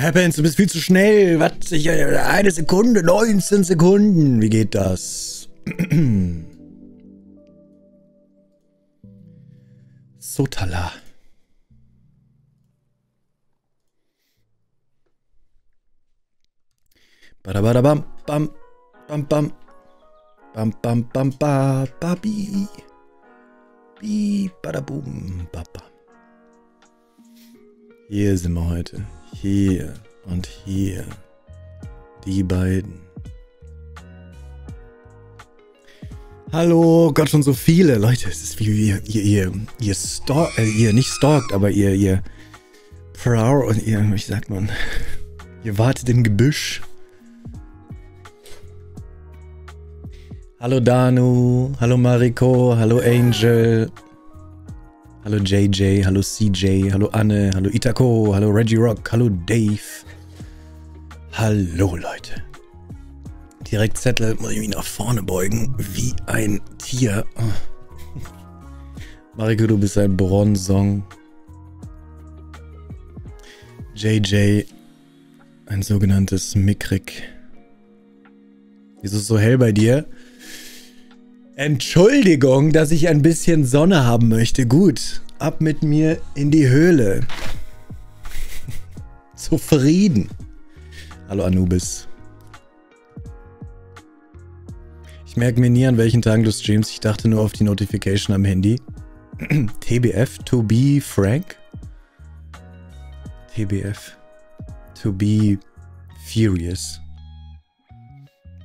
Peppins, du bist viel zu schnell. Was? Äh, eine Sekunde, 19 Sekunden. Wie geht das? Sotala. Badabadabam, bam, bam, bam. Bam, bam, bam, ba, babi. Bi, badabum, baba. Hier sind wir heute. Hier und hier. Die beiden. Hallo, Gott, schon so viele. Leute, es ist wie ihr, ihr, ihr, ihr stalkt, äh, ihr nicht stalkt, aber ihr, ihr prowl und ihr, wie sagt man, ihr wartet im Gebüsch. Hallo Danu, hallo Mariko, hallo Angel, hallo JJ, hallo CJ, hallo Anne, hallo Itako, hallo Reggie Rock, hallo Dave. Hallo Leute. Direkt Zettel, muss ich mich nach vorne beugen, wie ein Tier. Oh. Mariko, du bist ein Bronzong. JJ, ein sogenanntes Mickrig. Wieso ist es so hell bei dir? Entschuldigung, dass ich ein bisschen Sonne haben möchte. Gut, ab mit mir in die Höhle. Zufrieden. Hallo Anubis. Ich merke mir nie, an welchen Tagen du streamst. Ich dachte nur auf die Notification am Handy. TBF, to be frank. TBF, to be furious.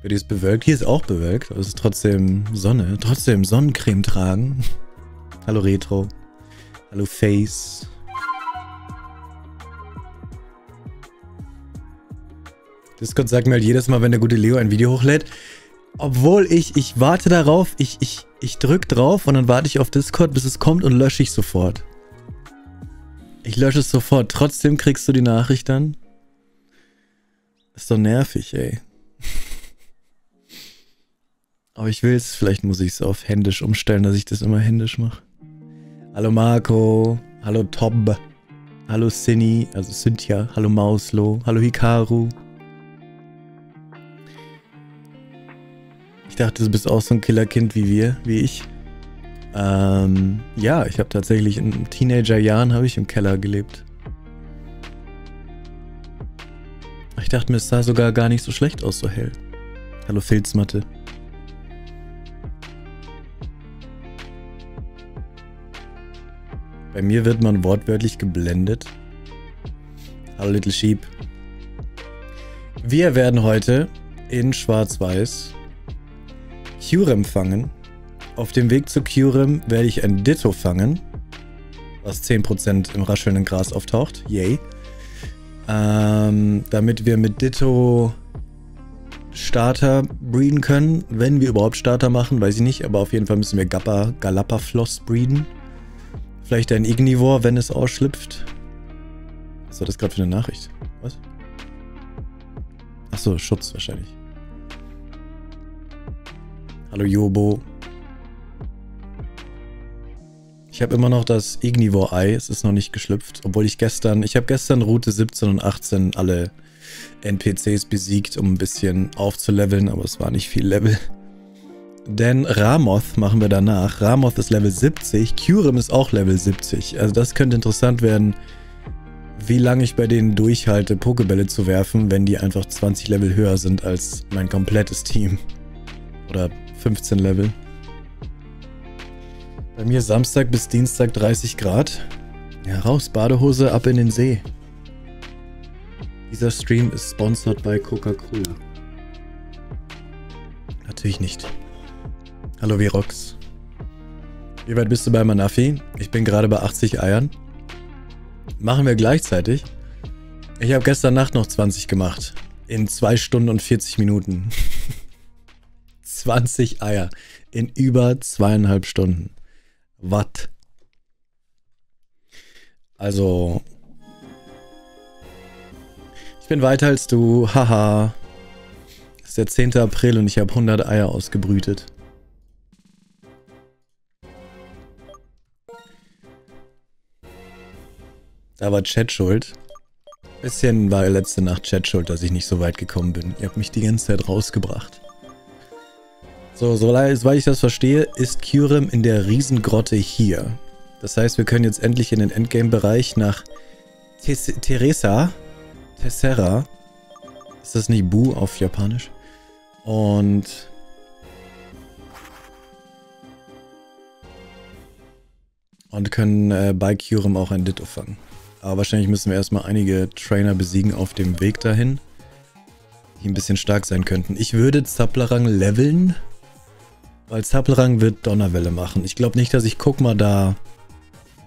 Dir ist bewölkt. Hier ist auch bewölkt, aber es ist trotzdem Sonne. Trotzdem Sonnencreme tragen. Hallo Retro. Hallo Face. Discord sagt mir halt jedes Mal, wenn der gute Leo ein Video hochlädt, obwohl ich, ich warte darauf, ich, ich, ich drück drauf und dann warte ich auf Discord, bis es kommt und lösche ich sofort. Ich lösche es sofort. Trotzdem kriegst du die Nachricht dann. Ist doch nervig, ey. Aber ich will es, vielleicht muss ich es auf händisch umstellen, dass ich das immer händisch mache. Hallo Marco, hallo Tob, hallo Cindy, also Cynthia, hallo Mauslo, hallo Hikaru. Ich dachte, du bist auch so ein Killerkind wie wir, wie ich. Ähm, ja, ich habe tatsächlich in Teenagerjahren habe ich im Keller gelebt. Ich dachte mir, es sah sogar gar nicht so schlecht aus, so hell. Hallo Filzmatte. Bei mir wird man wortwörtlich geblendet. Hallo Little Sheep. Wir werden heute in Schwarz-Weiß Curem fangen. Auf dem Weg zu Curem werde ich ein Ditto fangen, was 10% im raschelnden Gras auftaucht. Yay. Ähm, damit wir mit Ditto Starter breeden können, wenn wir überhaupt Starter machen, weiß ich nicht, aber auf jeden Fall müssen wir Gappa, Galapafloss breeden. Vielleicht ein Ignivore, wenn es ausschlüpft. Was war das gerade für eine Nachricht? Was? Achso, Schutz wahrscheinlich. Hallo Jobo. Ich habe immer noch das Ignivore-Ei. Es ist noch nicht geschlüpft. Obwohl ich gestern... Ich habe gestern Route 17 und 18 alle NPCs besiegt, um ein bisschen aufzuleveln. Aber es war nicht viel Level. Denn Ramoth machen wir danach. Ramoth ist Level 70. Kyurem ist auch Level 70. Also das könnte interessant werden, wie lange ich bei denen durchhalte, Pokebälle zu werfen, wenn die einfach 20 Level höher sind als mein komplettes Team. Oder 15 Level. Bei mir Samstag bis Dienstag 30 Grad. Ja, raus, Badehose, ab in den See. Dieser Stream ist sponsored bei Coca-Cola. Natürlich nicht. Hallo Virox. Wie weit bist du bei Manafi? Ich bin gerade bei 80 Eiern. Machen wir gleichzeitig. Ich habe gestern Nacht noch 20 gemacht. In 2 Stunden und 40 Minuten. 20 Eier in über zweieinhalb Stunden. Watt. Also. Ich bin weiter als du. Haha. Es ist der 10. April und ich habe 100 Eier ausgebrütet. Da war Chat schuld. Bisschen war letzte Nacht Chat schuld, dass ich nicht so weit gekommen bin. Ihr habt mich die ganze Zeit rausgebracht. So, soweit ich das verstehe, ist Kyurem in der Riesengrotte hier. Das heißt, wir können jetzt endlich in den Endgame-Bereich nach Tes Teresa, Tessera. Ist das nicht Bu auf Japanisch? Und... Und können äh, bei Kyurem auch ein Ditto fangen. Aber wahrscheinlich müssen wir erstmal einige Trainer besiegen auf dem Weg dahin. Die ein bisschen stark sein könnten. Ich würde Zapplerang leveln. Weil Zapplerang wird Donnerwelle machen. Ich glaube nicht, dass ich Guckma da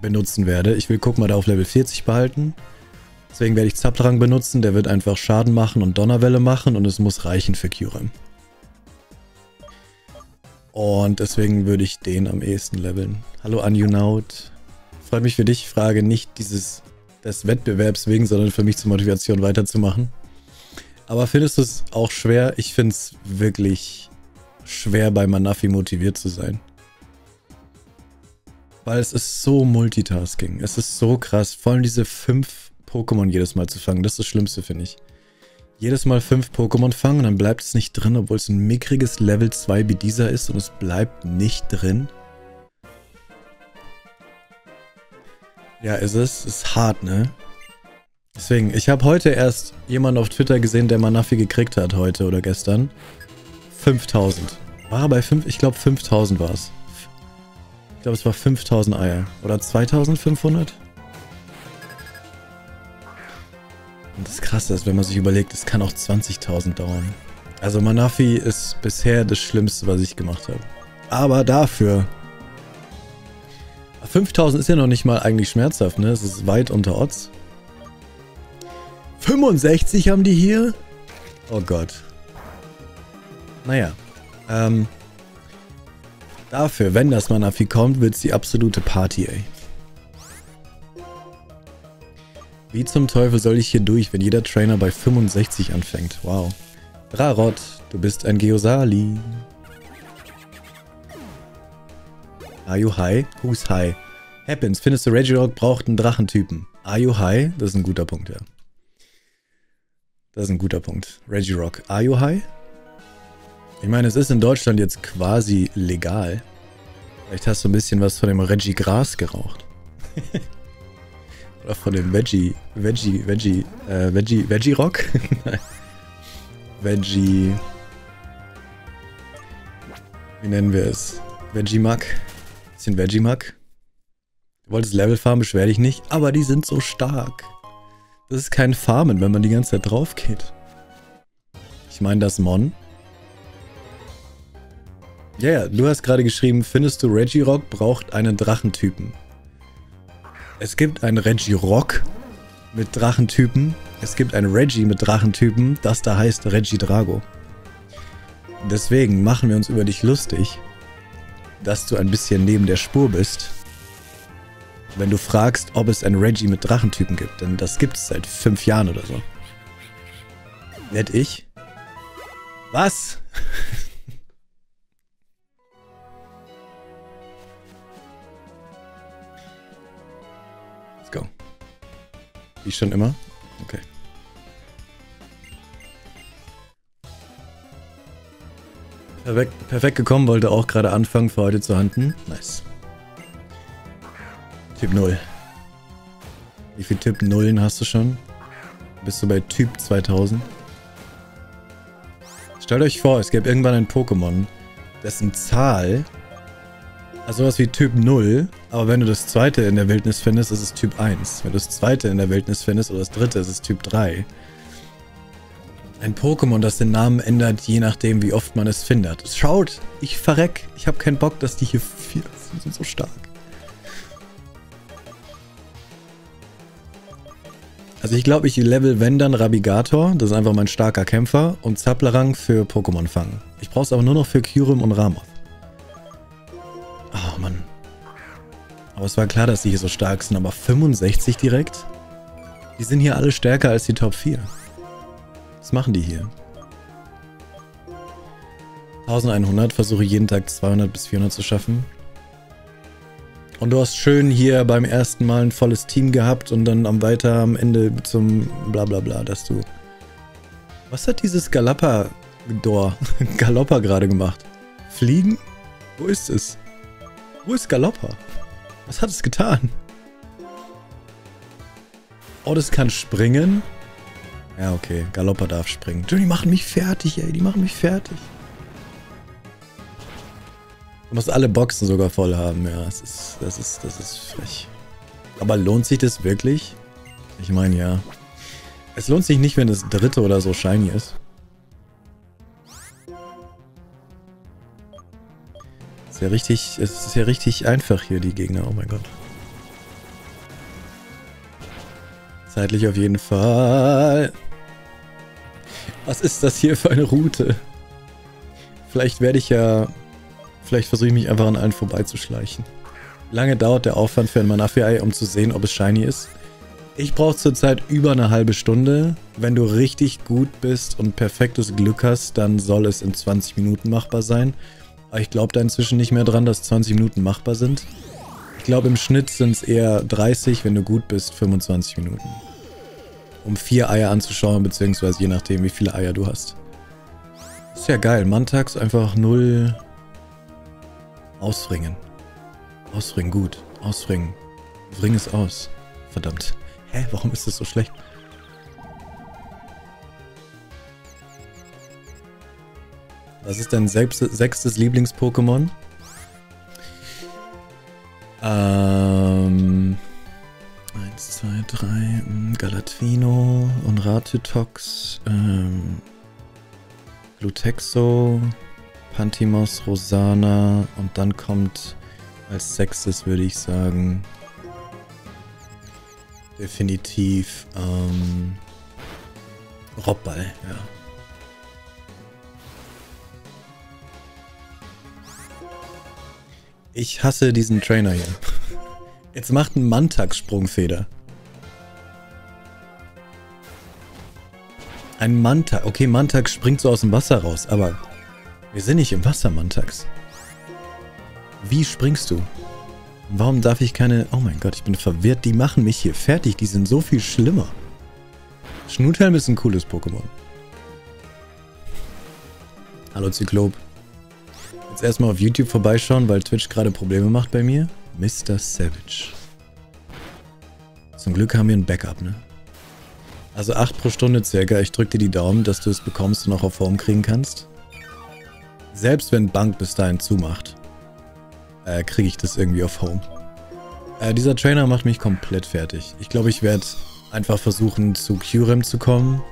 benutzen werde. Ich will Guckma da auf Level 40 behalten. Deswegen werde ich Zapplerang benutzen. Der wird einfach Schaden machen und Donnerwelle machen. Und es muss reichen für Kyurem. Und deswegen würde ich den am ehesten leveln. Hallo Anjunaut. Freut mich für dich. Frage nicht dieses des Wettbewerbs wegen, sondern für mich zur Motivation weiterzumachen. Aber findest du es auch schwer? Ich finde es wirklich schwer, bei Manafi motiviert zu sein. Weil es ist so Multitasking. Es ist so krass. Vor allem diese fünf Pokémon jedes Mal zu fangen. Das ist das Schlimmste, finde ich. Jedes Mal fünf Pokémon fangen und dann bleibt es nicht drin, obwohl es ein mickriges Level 2 wie dieser ist und es bleibt nicht drin. Ja, ist es. Ist hart, ne? Deswegen, ich habe heute erst jemanden auf Twitter gesehen, der Manafi gekriegt hat, heute oder gestern. 5000. War bei 5, ich glaube 5000 war es. Ich glaube, es war 5000 Eier. Oder 2500? Und das Krasse ist, wenn man sich überlegt, es kann auch 20.000 dauern. Also Manafi ist bisher das Schlimmste, was ich gemacht habe. Aber dafür 5000 ist ja noch nicht mal eigentlich schmerzhaft, ne? Es ist weit unter Odds. 65 haben die hier? Oh Gott. Naja. Ähm. Dafür, wenn das Manafi kommt, wird es die absolute Party, ey. Wie zum Teufel soll ich hier durch, wenn jeder Trainer bei 65 anfängt? Wow. Drarot, du bist ein Geosali. Are you high? Who's high? Happens. Findest du Regirock braucht einen Drachentypen? Are you high? Das ist ein guter Punkt, ja. Das ist ein guter Punkt. Regirock. Are you high? Ich meine, es ist in Deutschland jetzt quasi legal. Vielleicht hast du ein bisschen was von dem Reggie Gras geraucht. Oder von dem Veggie, Veggie, Veggie, äh, Veggie, Veggie Rock? Veggie, wie nennen wir es? Veggie Mac? Bisschen Vegemag. Du wolltest Level farmen, beschwer dich nicht, aber die sind so stark. Das ist kein Farmen, wenn man die ganze Zeit drauf geht. Ich meine das Mon. Ja, ja, du hast gerade geschrieben, findest du Regirock braucht einen Drachentypen. Es gibt einen Regirock mit Drachentypen. Es gibt einen Reggie mit Drachentypen, das da heißt Regidrago. Deswegen machen wir uns über dich lustig, dass du ein bisschen neben der Spur bist. Wenn du fragst, ob es ein Reggie mit Drachentypen gibt, denn das gibt es seit fünf Jahren oder so. Nett ich? Was? Let's go. Wie schon immer? Okay. Perfekt, perfekt gekommen, wollte auch gerade anfangen für heute zu handeln. Nice. Typ 0. Wie viel Typ Nullen hast du schon? Bist du bei Typ 2000? Stellt euch vor, es gäbe irgendwann ein Pokémon, dessen Zahl also sowas wie Typ 0, aber wenn du das zweite in der Wildnis findest, ist es Typ 1. Wenn du das zweite in der Wildnis findest oder das dritte, ist es Typ 3. Ein Pokémon, das den Namen ändert, je nachdem, wie oft man es findet. Schaut, ich verreck. Ich habe keinen Bock, dass die hier vier sind, sind so stark. Also ich glaube, ich level wenn dann Rabigator, das ist einfach mein starker Kämpfer, und Zaplerang für Pokémon fangen. Ich brauche es aber nur noch für Kyurem und Ramoth. Oh Mann. Aber es war klar, dass die hier so stark sind, aber 65 direkt? Die sind hier alle stärker als die Top 4. Was machen die hier? 1100, versuche jeden Tag 200 bis 400 zu schaffen. Und du hast schön hier beim ersten Mal ein volles Team gehabt und dann am weiter am Ende zum Blablabla, bla bla, dass du. Was hat dieses Galappa-Dor, Galoppa gerade gemacht? Fliegen? Wo ist es? Wo ist Galoppa? Was hat es getan? Oh, das kann springen? Ja, okay. Galoppa darf springen. Die machen mich fertig, ey. Die machen mich fertig. Du musst alle Boxen sogar voll haben, ja. Das ist, das ist, das ist frech. Aber lohnt sich das wirklich? Ich meine, ja. Es lohnt sich nicht, wenn das dritte oder so shiny ist. Ist ja richtig, es ist ja richtig einfach hier, die Gegner. Oh mein Gott. Zeitlich auf jeden Fall. Was ist das hier für eine Route? Vielleicht werde ich ja Vielleicht versuche ich mich einfach an allen vorbeizuschleichen. Lange dauert der Aufwand für ein Manafi-Ei, um zu sehen, ob es shiny ist? Ich brauche zurzeit über eine halbe Stunde. Wenn du richtig gut bist und perfektes Glück hast, dann soll es in 20 Minuten machbar sein. Aber ich glaube da inzwischen nicht mehr dran, dass 20 Minuten machbar sind. Ich glaube im Schnitt sind es eher 30, wenn du gut bist, 25 Minuten. Um vier Eier anzuschauen, beziehungsweise je nachdem, wie viele Eier du hast. Ist ja geil. Mantags einfach null Ausringen. Ausringen, gut. Ausringen. Bring es aus. Verdammt. Hä, warum ist das so schlecht? Was ist dein sechstes Lieblings-Pokémon? Ähm. Eins, zwei, drei. Hm, Galatvino und Ratitox. Ähm. Glutexo. Pantimos, Rosana und dann kommt als sechstes, würde ich sagen, definitiv ähm, Robball, ja. Ich hasse diesen Trainer hier. Jetzt macht ein Mantax Sprungfeder. Ein Mantax. Okay, Mantax springt so aus dem Wasser raus, aber wir sind nicht im Wasser, Mantax. Wie springst du? Warum darf ich keine... Oh mein Gott, ich bin verwirrt. Die machen mich hier fertig. Die sind so viel schlimmer. Schnuthelm ist ein cooles Pokémon. Hallo Zyklop. Jetzt erstmal auf YouTube vorbeischauen, weil Twitch gerade Probleme macht bei mir. Mr. Savage. Zum Glück haben wir ein Backup, ne? Also 8 pro Stunde circa. Ich drück dir die Daumen, dass du es bekommst und auch auf Form kriegen kannst. Selbst wenn Bank bis dahin zumacht, äh, kriege ich das irgendwie auf Home. Äh, dieser Trainer macht mich komplett fertig. Ich glaube, ich werde einfach versuchen, zu Qrem zu kommen.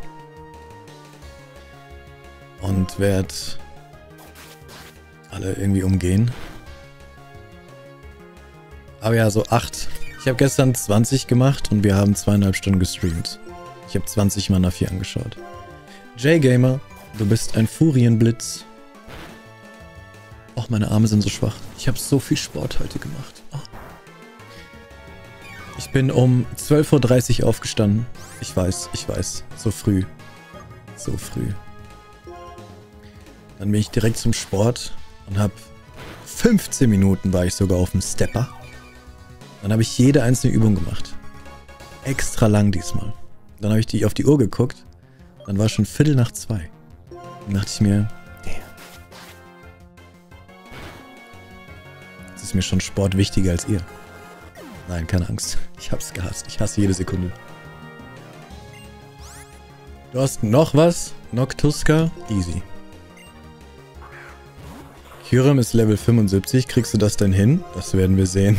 Und werde alle irgendwie umgehen. Aber ja, so 8. Ich habe gestern 20 gemacht und wir haben zweieinhalb Stunden gestreamt. Ich habe 20 Mal nach 4 angeschaut. J-Gamer, du bist ein Furienblitz. Och, meine Arme sind so schwach. Ich habe so viel Sport heute gemacht. Oh. Ich bin um 12.30 Uhr aufgestanden. Ich weiß, ich weiß. So früh. So früh. Dann bin ich direkt zum Sport und habe 15 Minuten war ich sogar auf dem Stepper. Dann habe ich jede einzelne Übung gemacht. Extra lang diesmal. Dann habe ich die auf die Uhr geguckt. Dann war schon Viertel nach zwei. Dann dachte ich mir, ist mir schon Sport wichtiger als ihr. Nein, keine Angst. Ich hab's gehasst. Ich hasse jede Sekunde. Du hast noch was? Noctuska? Easy. Kyurem ist Level 75. Kriegst du das denn hin? Das werden wir sehen.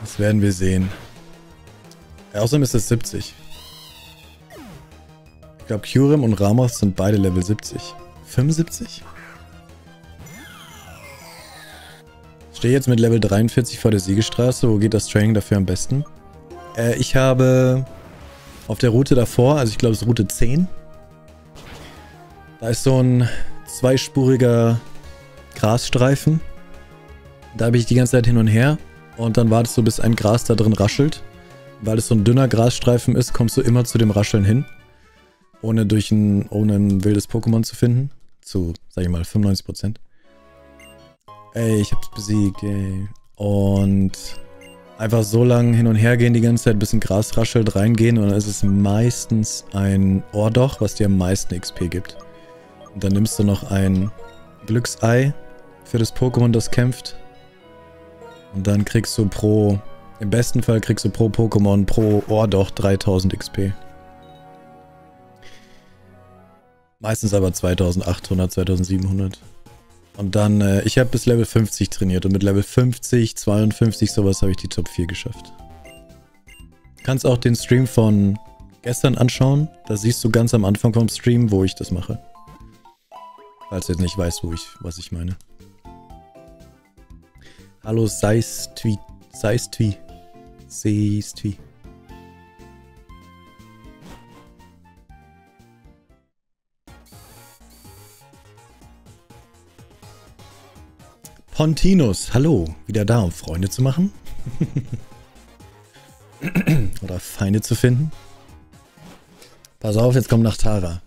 Das werden wir sehen. außerdem ist es 70. Ich glaube, Kyurem und Ramos sind beide Level 70. 75? stehe jetzt mit Level 43 vor der Siegestraße. Wo geht das Training dafür am besten? Äh, ich habe auf der Route davor, also ich glaube es ist Route 10. Da ist so ein zweispuriger Grasstreifen. Da habe ich die ganze Zeit hin und her. Und dann wartest du, bis ein Gras da drin raschelt. Weil es so ein dünner Grasstreifen ist, kommst du immer zu dem Rascheln hin. Ohne durch ein, ohne ein wildes Pokémon zu finden. Zu, sag ich mal, 95%. Ey, ich hab's besiegt, ey. Und einfach so lang hin und her gehen die ganze Zeit, bis ein Gras raschelt, reingehen und dann ist es meistens ein Ohrdoch, was dir am meisten XP gibt. Und dann nimmst du noch ein Glücksei für das Pokémon, das kämpft. Und dann kriegst du pro, im besten Fall kriegst du pro Pokémon, pro Ohrdoch 3000 XP. Meistens aber 2800, 2700. Und dann, äh, ich habe bis Level 50 trainiert und mit Level 50, 52 sowas habe ich die Top 4 geschafft. Kannst auch den Stream von gestern anschauen. Da siehst du ganz am Anfang vom Stream, wo ich das mache. Falls du jetzt nicht weißt, wo ich, was ich meine. Hallo Seistwi. Seistwi. Seistwi. Pontinus, hallo, wieder da, um Freunde zu machen? Oder Feinde zu finden? Pass auf, jetzt kommt nach Tara.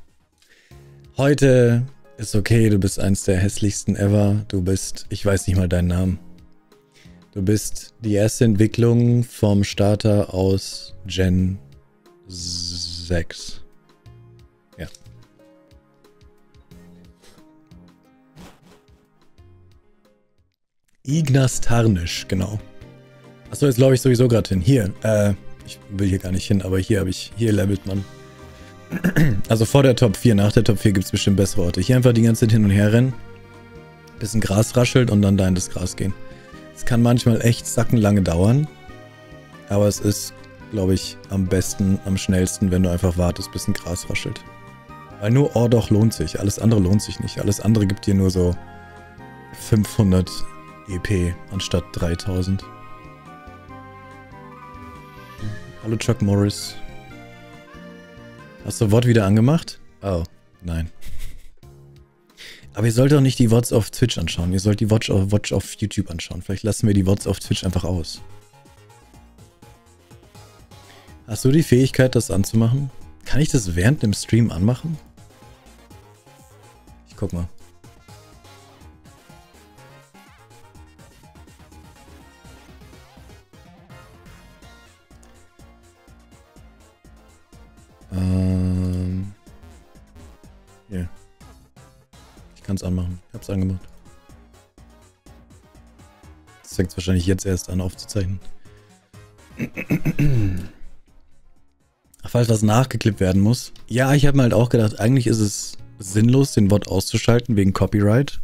Heute ist okay, du bist eins der hässlichsten ever. Du bist, ich weiß nicht mal deinen Namen. Du bist die erste Entwicklung vom Starter aus Gen 6. Ignas Tarnisch, genau. Achso, jetzt glaube ich sowieso gerade hin. Hier, äh, ich will hier gar nicht hin, aber hier habe ich, hier levelt man. Also vor der Top 4, nach der Top 4 gibt es bestimmt bessere Orte. Hier einfach die ganze Zeit hin und her rennen, bis ein Gras raschelt und dann da in das Gras gehen. Es kann manchmal echt sackenlange dauern, aber es ist, glaube ich, am besten, am schnellsten, wenn du einfach wartest, bis ein Gras raschelt. Weil nur Ordoch lohnt sich, alles andere lohnt sich nicht. Alles andere gibt dir nur so 500 EP anstatt 3000. Hallo Chuck Morris. Hast du Wort wieder angemacht? Oh, nein. Aber ihr sollt doch nicht die Wots auf Twitch anschauen. Ihr sollt die Watch auf, Watch auf YouTube anschauen. Vielleicht lassen wir die Wots auf Twitch einfach aus. Hast du die Fähigkeit, das anzumachen? Kann ich das während dem Stream anmachen? Ich guck mal. Ähm. Hier. Ich kann es anmachen. Ich habe es angemacht. Das fängt wahrscheinlich jetzt erst an aufzuzeichnen. Falls was nachgeklippt werden muss. Ja, ich habe mir halt auch gedacht, eigentlich ist es sinnlos, den Bot auszuschalten wegen Copyright.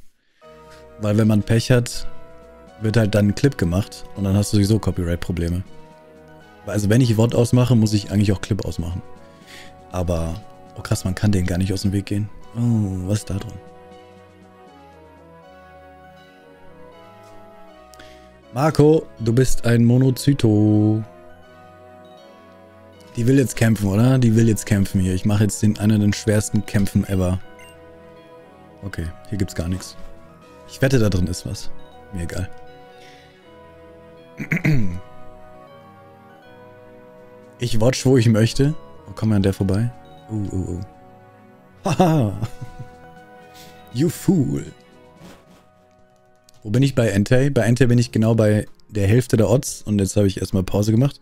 Weil wenn man Pech hat, wird halt dann ein Clip gemacht und dann hast du sowieso Copyright-Probleme. Also wenn ich Wort ausmache, muss ich eigentlich auch Clip ausmachen. Aber, oh krass, man kann den gar nicht aus dem Weg gehen. Oh, was ist da drin? Marco, du bist ein Monozyto. Die will jetzt kämpfen, oder? Die will jetzt kämpfen hier. Ich mache jetzt den einer der schwersten Kämpfen ever. Okay, hier gibt's gar nichts. Ich wette, da drin ist was. Mir egal. Ich watch, wo ich möchte. Wo kommen wir an der vorbei? Uh, uh, uh. Haha. you fool. Wo bin ich bei Entei? Bei Entei bin ich genau bei der Hälfte der Odds und jetzt habe ich erstmal Pause gemacht.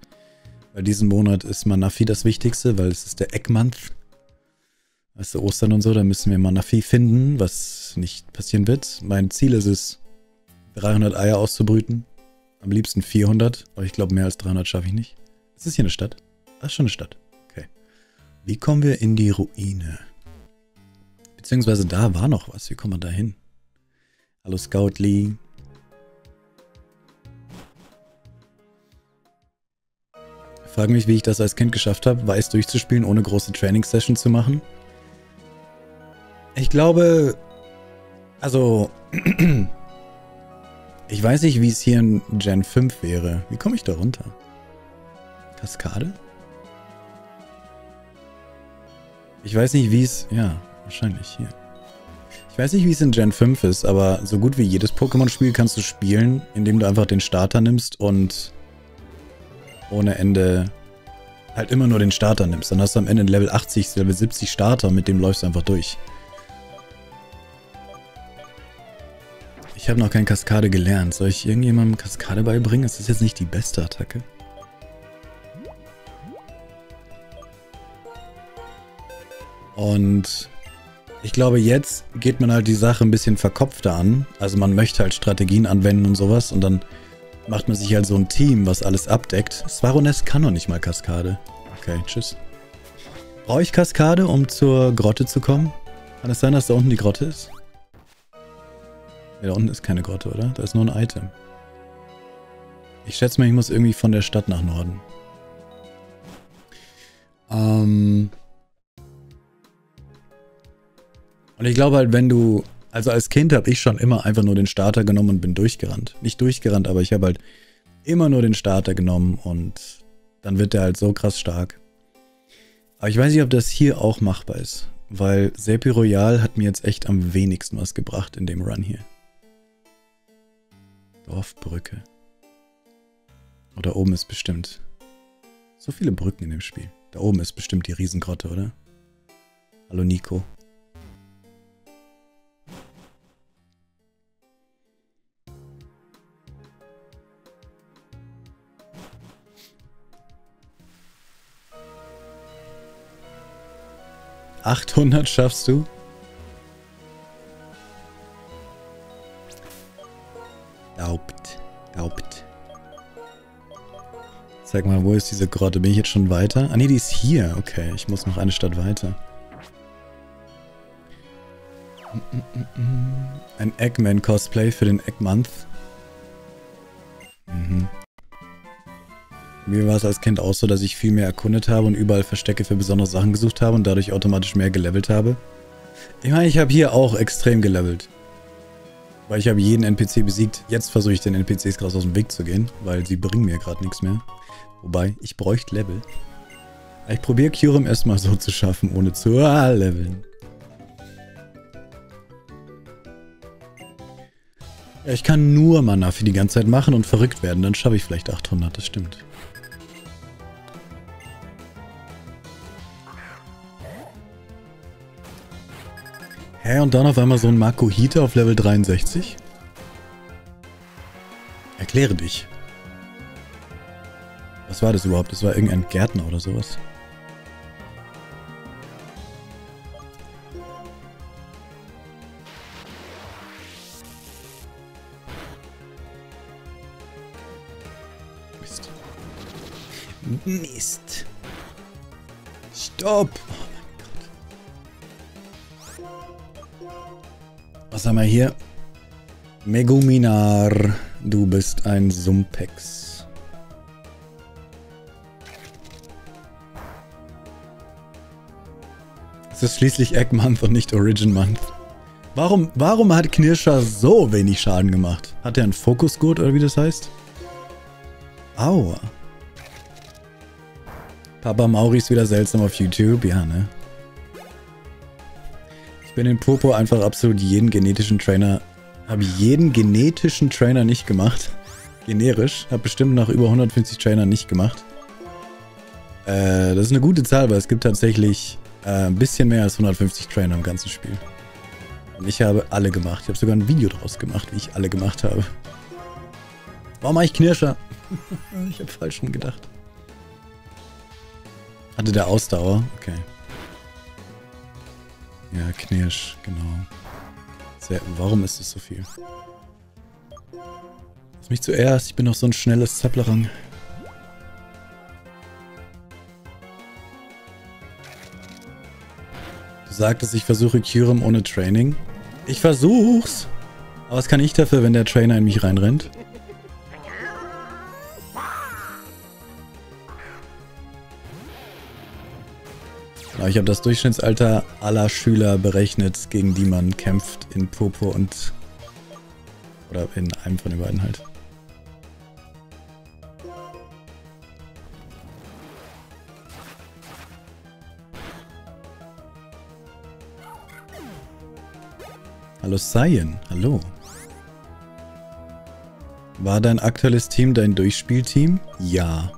Weil diesen Monat ist Manafi das Wichtigste, weil es ist der Eggmonth. Weißt du, Ostern und so, da müssen wir Manafi finden, was nicht passieren wird. Mein Ziel ist es, 300 Eier auszubrüten. Am liebsten 400, aber ich glaube, mehr als 300 schaffe ich nicht. Ist das hier eine Stadt? Das ist schon eine Stadt. Wie kommen wir in die Ruine? Beziehungsweise da war noch was. Wie kommen wir da hin? Hallo Scout Lee. Frage mich, wie ich das als Kind geschafft habe, Weiß durchzuspielen, ohne große Training-Session zu machen. Ich glaube, also, ich weiß nicht, wie es hier in Gen 5 wäre. Wie komme ich da runter? Kaskade? Ich weiß nicht, wie es... Ja, wahrscheinlich hier. Ich weiß nicht, wie es in Gen 5 ist, aber so gut wie jedes Pokémon-Spiel kannst du spielen, indem du einfach den Starter nimmst und ohne Ende halt immer nur den Starter nimmst. Dann hast du am Ende Level 80, Level 70 Starter, mit dem läufst du einfach durch. Ich habe noch keine Kaskade gelernt. Soll ich irgendjemandem Kaskade beibringen? Ist das jetzt nicht die beste Attacke? Und ich glaube, jetzt geht man halt die Sache ein bisschen verkopfter an. Also man möchte halt Strategien anwenden und sowas und dann macht man sich halt so ein Team, was alles abdeckt. Svaronest kann noch nicht mal Kaskade. Okay, tschüss. Brauche ich Kaskade, um zur Grotte zu kommen? Kann es sein, dass da unten die Grotte ist? Ja, da unten ist keine Grotte, oder? Da ist nur ein Item. Ich schätze mal, ich muss irgendwie von der Stadt nach Norden. Ähm... Und ich glaube halt, wenn du, also als Kind habe ich schon immer einfach nur den Starter genommen und bin durchgerannt. Nicht durchgerannt, aber ich habe halt immer nur den Starter genommen und dann wird der halt so krass stark. Aber ich weiß nicht, ob das hier auch machbar ist, weil Sepi Royal hat mir jetzt echt am wenigsten was gebracht in dem Run hier. Dorfbrücke. Oder oben ist bestimmt so viele Brücken in dem Spiel. Da oben ist bestimmt die Riesengrotte, oder? Hallo Nico. 800 schaffst du? Glaubt. Glaubt. Sag mal, wo ist diese Grotte? Bin ich jetzt schon weiter? Ah ne, die ist hier. Okay, ich muss noch eine Stadt weiter. Ein Eggman-Cosplay für den Egg-Month. Mhm. Mir war es als Kind auch so, dass ich viel mehr erkundet habe und überall Verstecke für besondere Sachen gesucht habe und dadurch automatisch mehr gelevelt habe. Ich meine, ich habe hier auch extrem gelevelt. Weil ich habe jeden NPC besiegt. Jetzt versuche ich den NPCs gerade aus dem Weg zu gehen, weil sie bringen mir gerade nichts mehr. Wobei, ich bräuchte Level. Ich probiere Kyurem erstmal so zu schaffen, ohne zu ah, leveln. Ja, ich kann nur Mana für die ganze Zeit machen und verrückt werden, dann schaffe ich vielleicht 800, das stimmt. Hä, und dann auf einmal so ein Makuhita auf Level 63? Erkläre dich. Was war das überhaupt? Das war irgendein Gärtner oder sowas. Mist. Mist. Stopp! Was haben wir hier? Meguminar, du bist ein Sumpex. Es ist schließlich Egg Month und nicht Origin Month. Warum, warum hat Knirscher so wenig Schaden gemacht? Hat er einen Fokusgurt oder wie das heißt? Aua. Papa Mauri ist wieder seltsam auf YouTube, ja, ne? Bin in Purpur einfach absolut jeden genetischen Trainer, habe jeden genetischen Trainer nicht gemacht. Generisch. Habe bestimmt nach über 150 Trainern nicht gemacht. Äh, das ist eine gute Zahl, weil es gibt tatsächlich äh, ein bisschen mehr als 150 Trainer im ganzen Spiel. Und ich habe alle gemacht. Ich habe sogar ein Video draus gemacht, wie ich alle gemacht habe. Warum mache ich Knirscher? ich habe falsch rum gedacht. Hatte der Ausdauer? Okay. Ja, Knirsch, genau. Sehr, warum ist es so viel? Lass mich zuerst, ich bin noch so ein schnelles Zapplerang. Du sagtest, ich versuche Kyurem ohne Training. Ich versuch's! Aber was kann ich dafür, wenn der Trainer in mich reinrennt? Ich habe das Durchschnittsalter aller Schüler berechnet, gegen die man kämpft in Popo und... Oder in einem von den beiden halt. Hallo Cyan, hallo. War dein aktuelles Team dein Durchspielteam? Ja.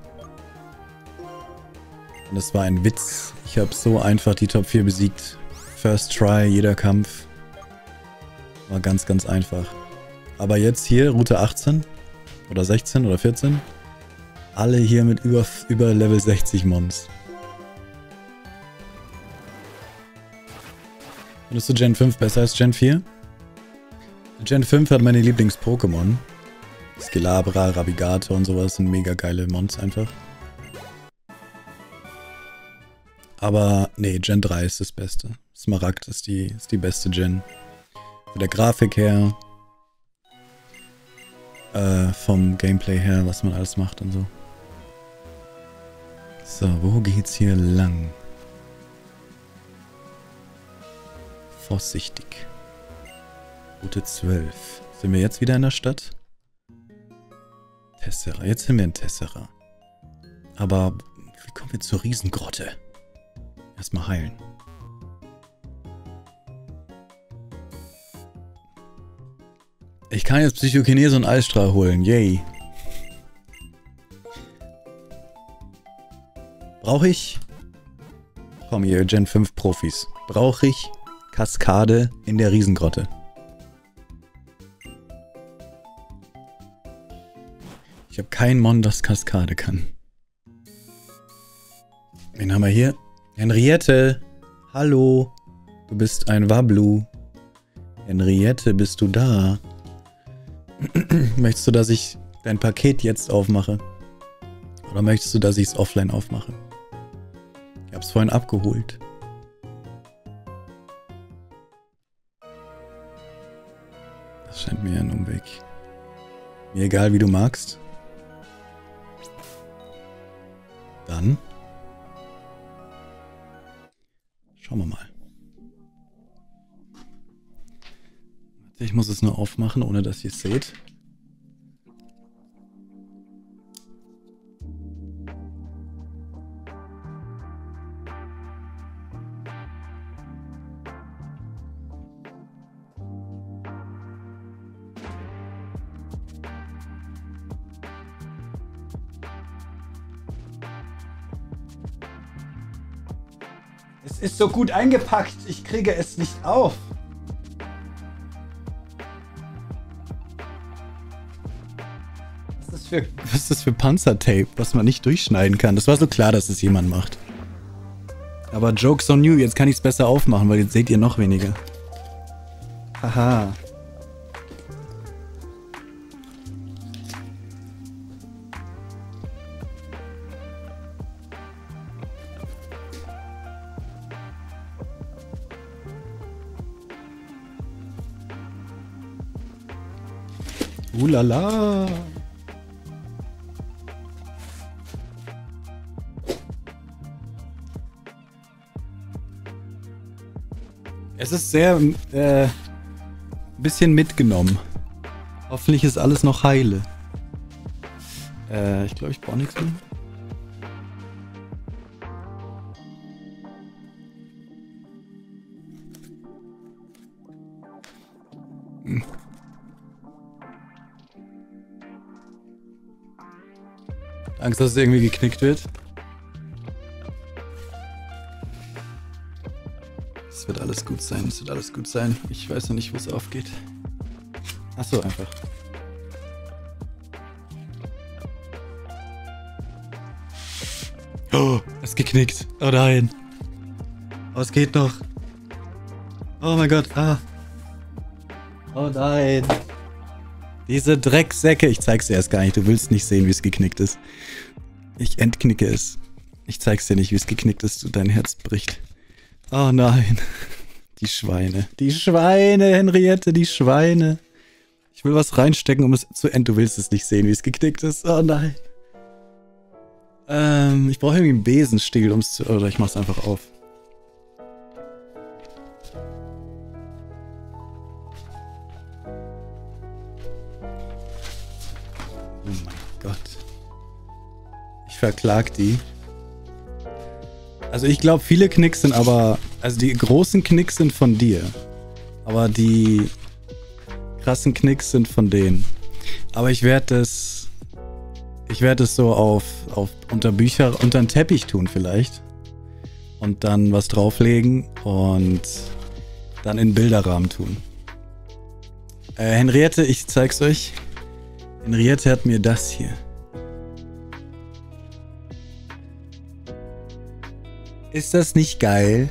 Und es war ein Witz. Ich habe so einfach die Top 4 besiegt. First Try, jeder Kampf. War ganz, ganz einfach. Aber jetzt hier Route 18 oder 16 oder 14. Alle hier mit über, über Level 60 Mons. Findest du Gen 5 besser als Gen 4? Gen 5 hat meine Lieblings-Pokémon. Skelabra, Rabigato und sowas sind mega geile Mons einfach. Aber nee, Gen 3 ist das Beste. Smaragd ist die, ist die beste Gen. Von der Grafik her. Äh, vom Gameplay her, was man alles macht und so. So, wo geht's hier lang? Vorsichtig. Route 12. Sind wir jetzt wieder in der Stadt? Tessera. Jetzt sind wir in Tessera. Aber wie kommen wir zur Riesengrotte? Erstmal heilen. Ich kann jetzt Psychokinese und Eisstrahl holen. Yay. Brauche ich... Komm hier, Gen 5 Profis. Brauche ich Kaskade in der Riesengrotte? Ich habe kein Mon, das Kaskade kann. Wen haben wir hier? Henriette, hallo. Du bist ein Wablu. Henriette, bist du da? möchtest du, dass ich dein Paket jetzt aufmache? Oder möchtest du, dass ich es offline aufmache? Ich hab's vorhin abgeholt. Das scheint mir ein Umweg. Mir egal, wie du magst. Dann Schauen wir mal. Ich muss es nur aufmachen, ohne dass ihr es seht. Ist so gut eingepackt. Ich kriege es nicht auf. Was ist das für, was ist das für Panzertape, was man nicht durchschneiden kann? Das war so klar, dass es jemand macht. Aber Jokes on you, jetzt kann ich es besser aufmachen, weil jetzt seht ihr noch weniger. Haha. Ulala. Es ist sehr äh, bisschen mitgenommen. Hoffentlich ist alles noch heile. Äh, ich glaube, ich brauche nichts mehr. Angst, dass es irgendwie geknickt wird. Es wird alles gut sein, es wird alles gut sein. Ich weiß noch nicht, wo es aufgeht. Achso, einfach. Oh, es ist geknickt. Oh nein. Oh, es geht noch. Oh mein Gott. Ah. Oh nein. Diese Drecksäcke. Ich zeig's dir erst gar nicht. Du willst nicht sehen, wie es geknickt ist. Ich entknicke es. Ich zeig's dir nicht, wie es geknickt ist. Du, dein Herz bricht. Oh nein. Die Schweine. Die Schweine, Henriette, die Schweine. Ich will was reinstecken, um es zu enden. Du willst es nicht sehen, wie es geknickt ist. Oh nein. Ähm, ich brauche irgendwie einen Besenstiel, um es zu... Oder ich mach's einfach auf. Verklagt die. Also ich glaube, viele Knicks sind aber, also die großen Knicks sind von dir. Aber die krassen Knicks sind von denen. Aber ich werde das, ich werde es so auf, auf unter Bücher, unter einen Teppich tun vielleicht. Und dann was drauflegen und dann in Bilderrahmen tun. Äh, Henriette, ich zeig's euch. Henriette hat mir das hier. Ist das nicht geil?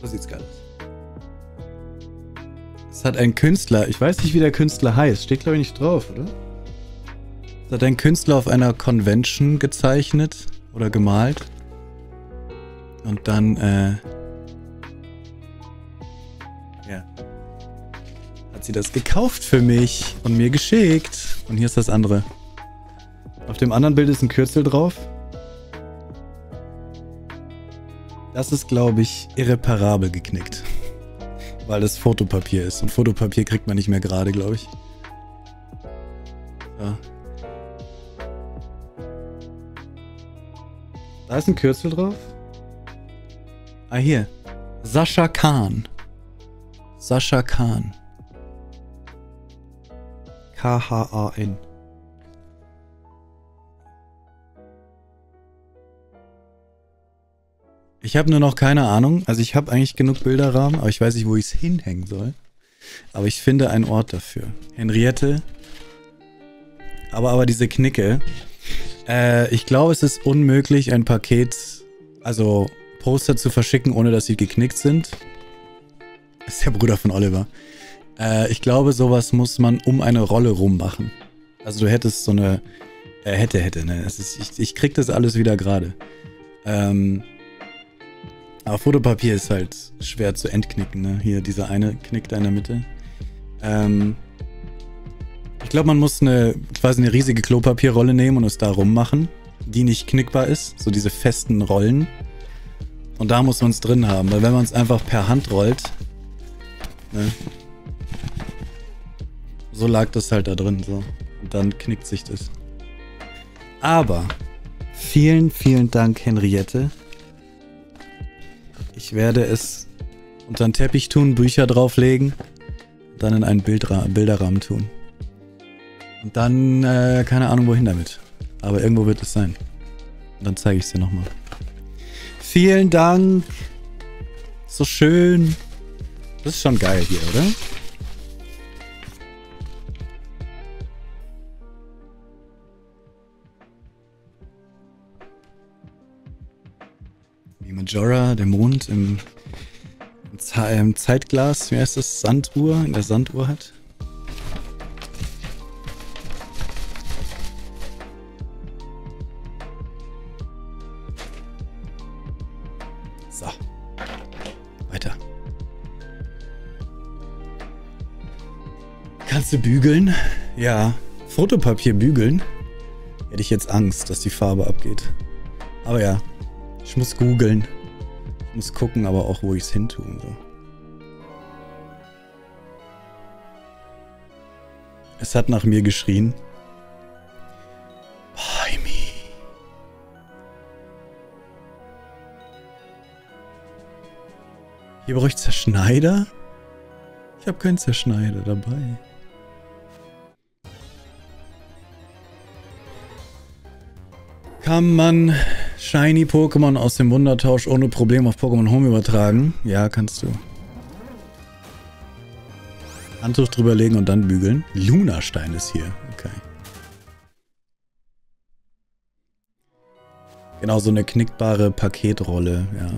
So sieht's geil aus. Es hat ein Künstler, ich weiß nicht, wie der Künstler heißt, steht glaube ich nicht drauf, oder? Es hat ein Künstler auf einer Convention gezeichnet oder gemalt. Und dann, äh, ja, hat sie das gekauft für mich und mir geschickt. Und hier ist das andere. Auf dem anderen Bild ist ein Kürzel drauf. Das ist, glaube ich, irreparabel geknickt. Weil das Fotopapier ist. Und Fotopapier kriegt man nicht mehr gerade, glaube ich. Ja. Da ist ein Kürzel drauf. Ah, hier. Sascha Kahn. Sascha Kahn. K-H-A-N. Ich habe nur noch keine Ahnung. Also ich habe eigentlich genug Bilderrahmen, aber ich weiß nicht, wo ich es hinhängen soll. Aber ich finde einen Ort dafür. Henriette. Aber aber diese Knicke. Äh, ich glaube, es ist unmöglich, ein Paket, also Poster zu verschicken, ohne dass sie geknickt sind. Das ist der Bruder von Oliver. Äh, ich glaube, sowas muss man um eine Rolle rum machen. Also du hättest so eine... Äh, hätte, hätte, ne? Ist, ich, ich krieg das alles wieder gerade. Ähm, aber Fotopapier ist halt schwer zu entknicken, ne? Hier, dieser eine knickt da in der Mitte. Ähm, ich glaube, man muss eine, quasi eine riesige Klopapierrolle nehmen und es da rummachen, die nicht knickbar ist. So diese festen Rollen. Und da muss man es drin haben, weil wenn man es einfach per Hand rollt, ne? So lag das halt da drin, so. Und dann knickt sich das. Aber, vielen, vielen Dank, Henriette. Ich werde es unter den Teppich tun, Bücher drauflegen, dann in einen Bildra Bilderrahmen tun. Und dann, äh, keine Ahnung wohin damit. Aber irgendwo wird es sein. Und dann zeige ich es dir nochmal. Vielen Dank. So schön. Das ist schon geil hier, oder? Majora, der Mond im, im Zeitglas, wie heißt das, Sanduhr, in der Sanduhr hat. So. Weiter. Kannst du bügeln? Ja. Fotopapier bügeln? Hätte ich jetzt Angst, dass die Farbe abgeht. Aber ja, ich muss googeln. Ich muss gucken, aber auch, wo ich es hin tun so. Es hat nach mir geschrien. Buy me. Hier brauche ich Zerschneider? Ich habe keinen Zerschneider dabei. Kann man Shiny Pokémon aus dem Wundertausch ohne Problem auf Pokémon Home übertragen? Ja, kannst du. Handtuch drüberlegen und dann bügeln. Lunastein ist hier. Okay. Genau, so eine knickbare Paketrolle, ja.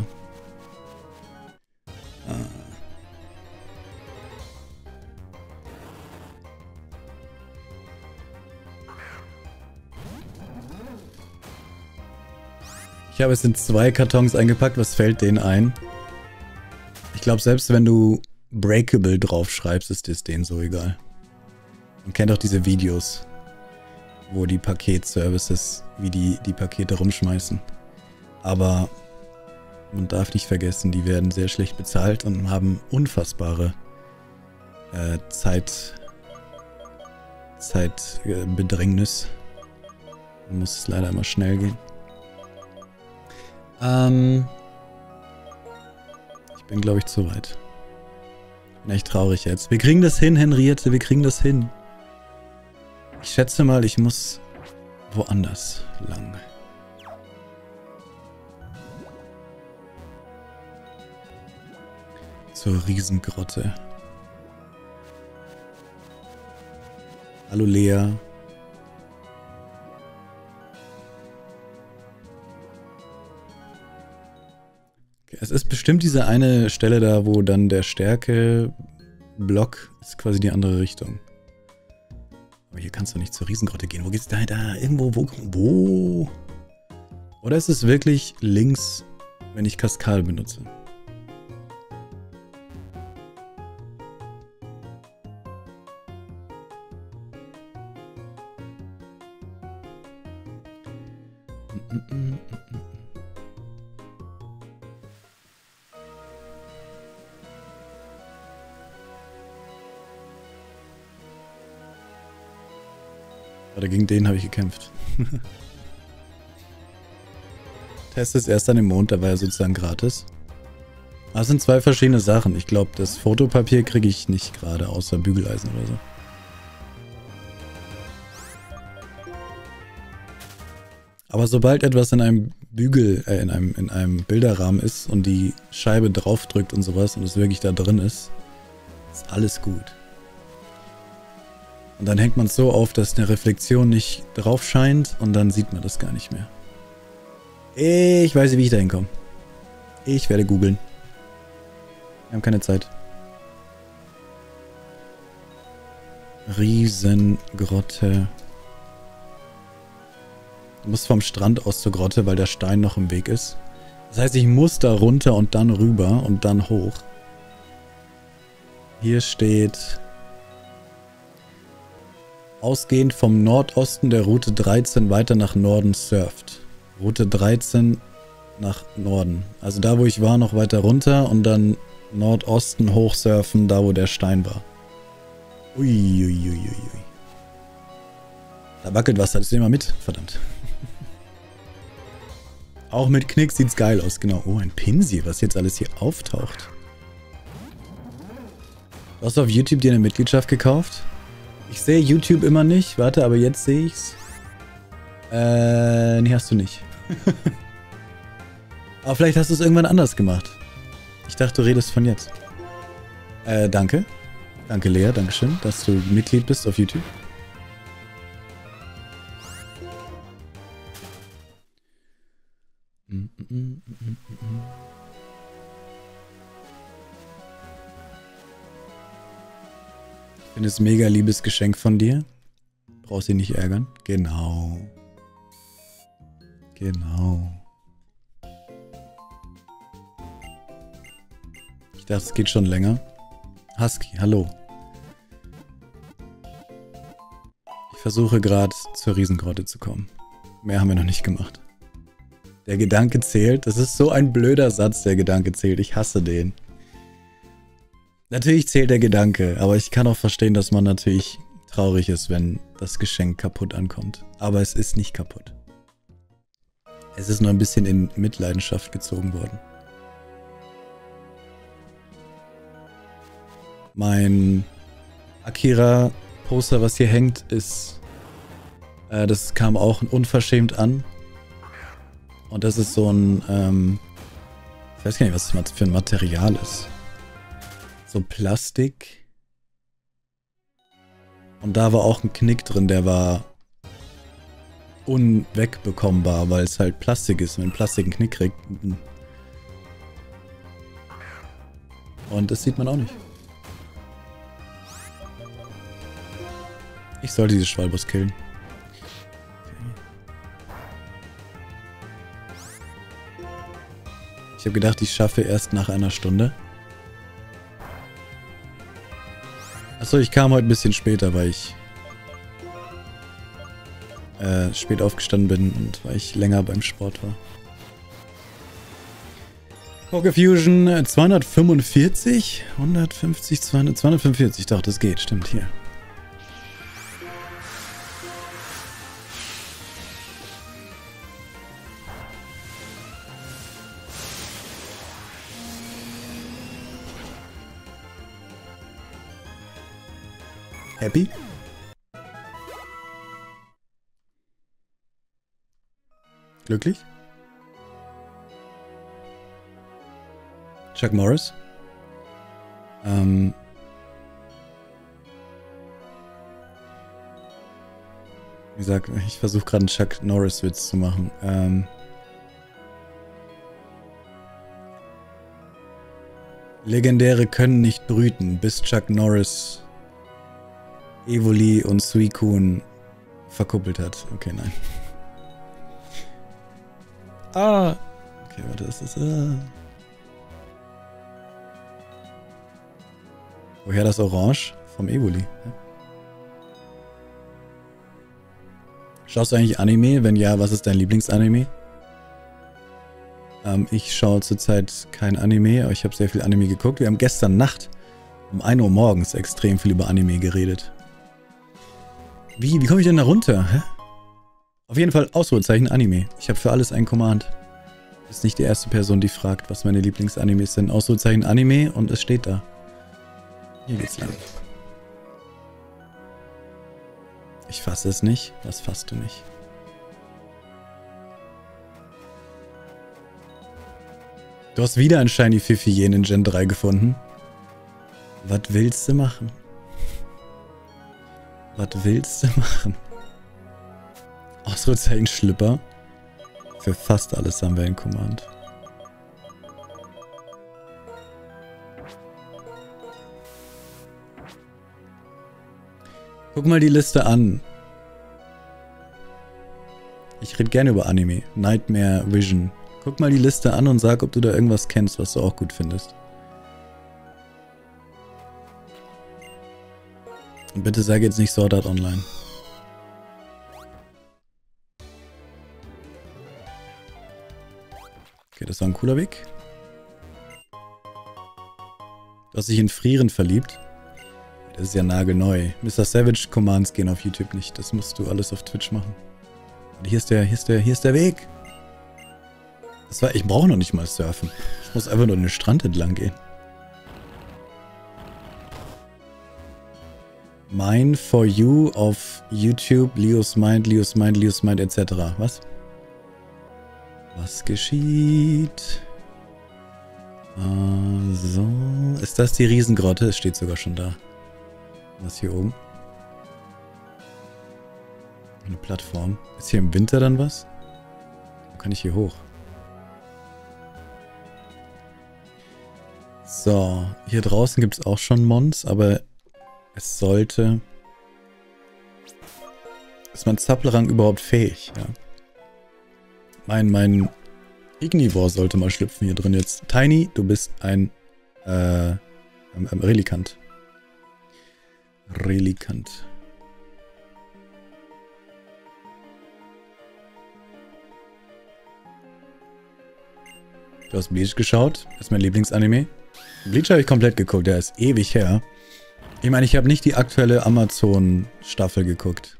Ich habe es in zwei Kartons eingepackt. Was fällt denen ein? Ich glaube, selbst wenn du Breakable draufschreibst, ist es denen so egal. Man kennt auch diese Videos, wo die Paketservices, wie die die Pakete rumschmeißen. Aber man darf nicht vergessen, die werden sehr schlecht bezahlt und haben unfassbare äh, Zeit, Zeitbedrängnis. Äh, muss es leider immer schnell gehen. Ähm, ich bin, glaube ich, zu weit. Bin echt traurig jetzt. Wir kriegen das hin, Henriette, wir kriegen das hin. Ich schätze mal, ich muss woanders lang. zur Riesengrotte. Hallo Lea. Es ist bestimmt diese eine Stelle da, wo dann der Stärke-Block ist quasi die andere Richtung. Aber hier kannst du nicht zur Riesengrotte gehen. Wo geht's da? Da, irgendwo, wo? Wo? Oder ist es wirklich links, wenn ich Kaskade benutze? Oder gegen den habe ich gekämpft. Test ist erst an dem Mond, da war er sozusagen gratis. Das sind zwei verschiedene Sachen. Ich glaube, das Fotopapier kriege ich nicht gerade, außer Bügeleisen oder so. Aber sobald etwas in einem Bügel, äh, in einem, in einem Bilderrahmen ist und die Scheibe draufdrückt und sowas und es wirklich da drin ist, ist alles gut. Und dann hängt man es so auf, dass eine Reflexion nicht drauf scheint und dann sieht man das gar nicht mehr. Ich weiß nicht, wie ich da hinkomme. Ich werde googeln. Wir haben keine Zeit. Riesengrotte. Du musst vom Strand aus zur Grotte, weil der Stein noch im Weg ist. Das heißt, ich muss da runter und dann rüber und dann hoch. Hier steht ausgehend vom Nordosten der Route 13 weiter nach Norden surft. Route 13 nach Norden. Also da, wo ich war, noch weiter runter und dann Nordosten hochsurfen, da wo der Stein war. Uiuiuiui. Ui, ui, ui. Da wackelt was, das nehmen wir mit. Verdammt. Auch mit Knick sieht's geil aus, genau. Oh, ein Pinsel, was jetzt alles hier auftaucht. Du hast auf YouTube dir eine Mitgliedschaft gekauft? Ich sehe YouTube immer nicht. Warte, aber jetzt sehe ich's. Äh, nee, hast du nicht. aber vielleicht hast du es irgendwann anders gemacht. Ich dachte, du redest von jetzt. Äh, danke. Danke, Lea. Dankeschön, dass du Mitglied bist auf YouTube. Mm -mm -mm, mm, mm, mm. finde es mega liebes Geschenk von dir. Brauchst dich nicht ärgern. Genau. Genau. Ich dachte, es geht schon länger. Husky, hallo. Ich versuche gerade zur Riesengrotte zu kommen. Mehr haben wir noch nicht gemacht. Der Gedanke zählt. Das ist so ein blöder Satz, der Gedanke zählt. Ich hasse den. Natürlich zählt der Gedanke, aber ich kann auch verstehen, dass man natürlich traurig ist, wenn das Geschenk kaputt ankommt. Aber es ist nicht kaputt. Es ist nur ein bisschen in Mitleidenschaft gezogen worden. Mein Akira-Poster, was hier hängt, ist... Äh, das kam auch unverschämt an. Und das ist so ein... Ähm, ich weiß gar nicht, was das für ein Material ist so Plastik. Und da war auch ein Knick drin, der war unwegbekommbar, weil es halt Plastik ist. Wenn Plastik einen Knick kriegt. Und das sieht man auch nicht. Ich soll diese Schwalbus killen. Ich habe gedacht, ich schaffe erst nach einer Stunde. Achso, ich kam heute ein bisschen später, weil ich äh, spät aufgestanden bin und weil ich länger beim Sport war. Poker Fusion 245, 150, 200, 245, doch, das geht, stimmt, hier. Happy? Glücklich? Chuck Morris? Ähm, wie gesagt, ich versuche gerade einen Chuck Norris-Witz zu machen. Ähm, Legendäre können nicht brüten, bis Chuck Norris Evoli und Suicune verkuppelt hat. Okay, nein. Ah. Okay, warte, das ist... Äh Woher das Orange? Vom Evoli. Schaust du eigentlich Anime? Wenn ja, was ist dein Lieblingsanime? Ähm, ich schaue zurzeit kein Anime, aber ich habe sehr viel Anime geguckt. Wir haben gestern Nacht um 1 Uhr morgens extrem viel über Anime geredet. Wie? Wie komme ich denn da runter? Hä? Auf jeden Fall Ausrufezeichen Anime. Ich habe für alles ein Command. Ist nicht die erste Person, die fragt, was meine Lieblingsanimes sind. Ausrufezeichen Anime und es steht da. Hier geht's lang. Ich fasse es nicht. Was fasst du nicht? Du hast wieder ein Shiny Fifi in Gen 3 gefunden. Was willst du machen? Was willst du machen? Ausrufezeichen Schlipper. Für fast alles haben wir ein Command. Guck mal die Liste an. Ich rede gerne über Anime. Nightmare Vision. Guck mal die Liste an und sag, ob du da irgendwas kennst, was du auch gut findest. Bitte sag jetzt nicht Sword Art Online. Okay, das war ein cooler Weg. Du hast dich in Frieren verliebt. Das ist ja nagelneu. Mr. Savage Commands gehen auf YouTube nicht. Das musst du alles auf Twitch machen. Und hier ist der, hier ist der, hier ist der Weg. Das war, ich brauche noch nicht mal surfen. Ich muss einfach nur den Strand entlang gehen. Mine for you auf YouTube, Leos Mind, Leos Mind, Leos Mind etc. Was? Was geschieht? Uh, so. Ist das die Riesengrotte? Es steht sogar schon da. Was hier oben? Eine Plattform. Ist hier im Winter dann was? Wo kann ich hier hoch? So, hier draußen gibt es auch schon Mons, aber es sollte... Ist mein Zapplerang überhaupt fähig? Ja. Mein, mein Ignivore sollte mal schlüpfen hier drin jetzt. Tiny, du bist ein äh, ähm, Relikant. Relikant. Du hast Bleach geschaut? Das ist mein Lieblingsanime. Bleach habe ich komplett geguckt, der ist ewig her. Ich meine, ich habe nicht die aktuelle Amazon-Staffel geguckt.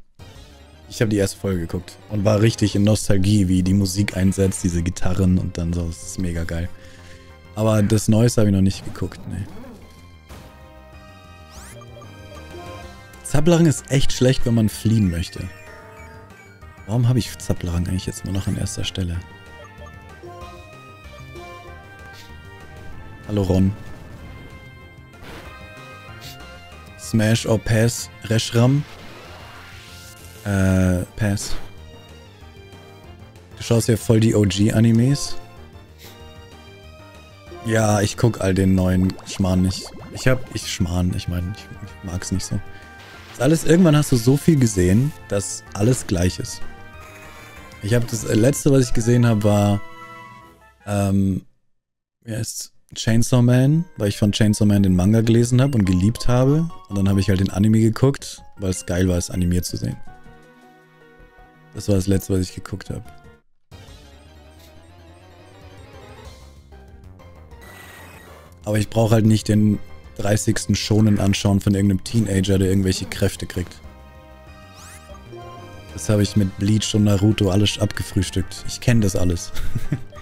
Ich habe die erste Folge geguckt und war richtig in Nostalgie, wie die Musik einsetzt, diese Gitarren und dann so. Das ist mega geil. Aber das Neueste habe ich noch nicht geguckt, ne. Zapplerang ist echt schlecht, wenn man fliehen möchte. Warum habe ich Zapplerang eigentlich jetzt nur noch an erster Stelle? Hallo Ron. Smash or Pass Reshram. Äh, Pass. Du schaust ja voll die OG-Animes. Ja, ich guck all den neuen Schmarrn nicht. Ich hab, ich Schmarrn, ich meine, ich, ich mag's nicht so. Das alles, irgendwann hast du so viel gesehen, dass alles gleich ist. Ich habe das letzte, was ich gesehen habe, war, ähm, wie heißt's? Chainsaw Man, weil ich von Chainsaw Man den Manga gelesen habe und geliebt habe. Und dann habe ich halt den Anime geguckt, weil es geil war, es animiert zu sehen. Das war das letzte, was ich geguckt habe. Aber ich brauche halt nicht den 30. Schonen anschauen von irgendeinem Teenager, der irgendwelche Kräfte kriegt. Das habe ich mit Bleach und Naruto alles abgefrühstückt. Ich kenne das alles.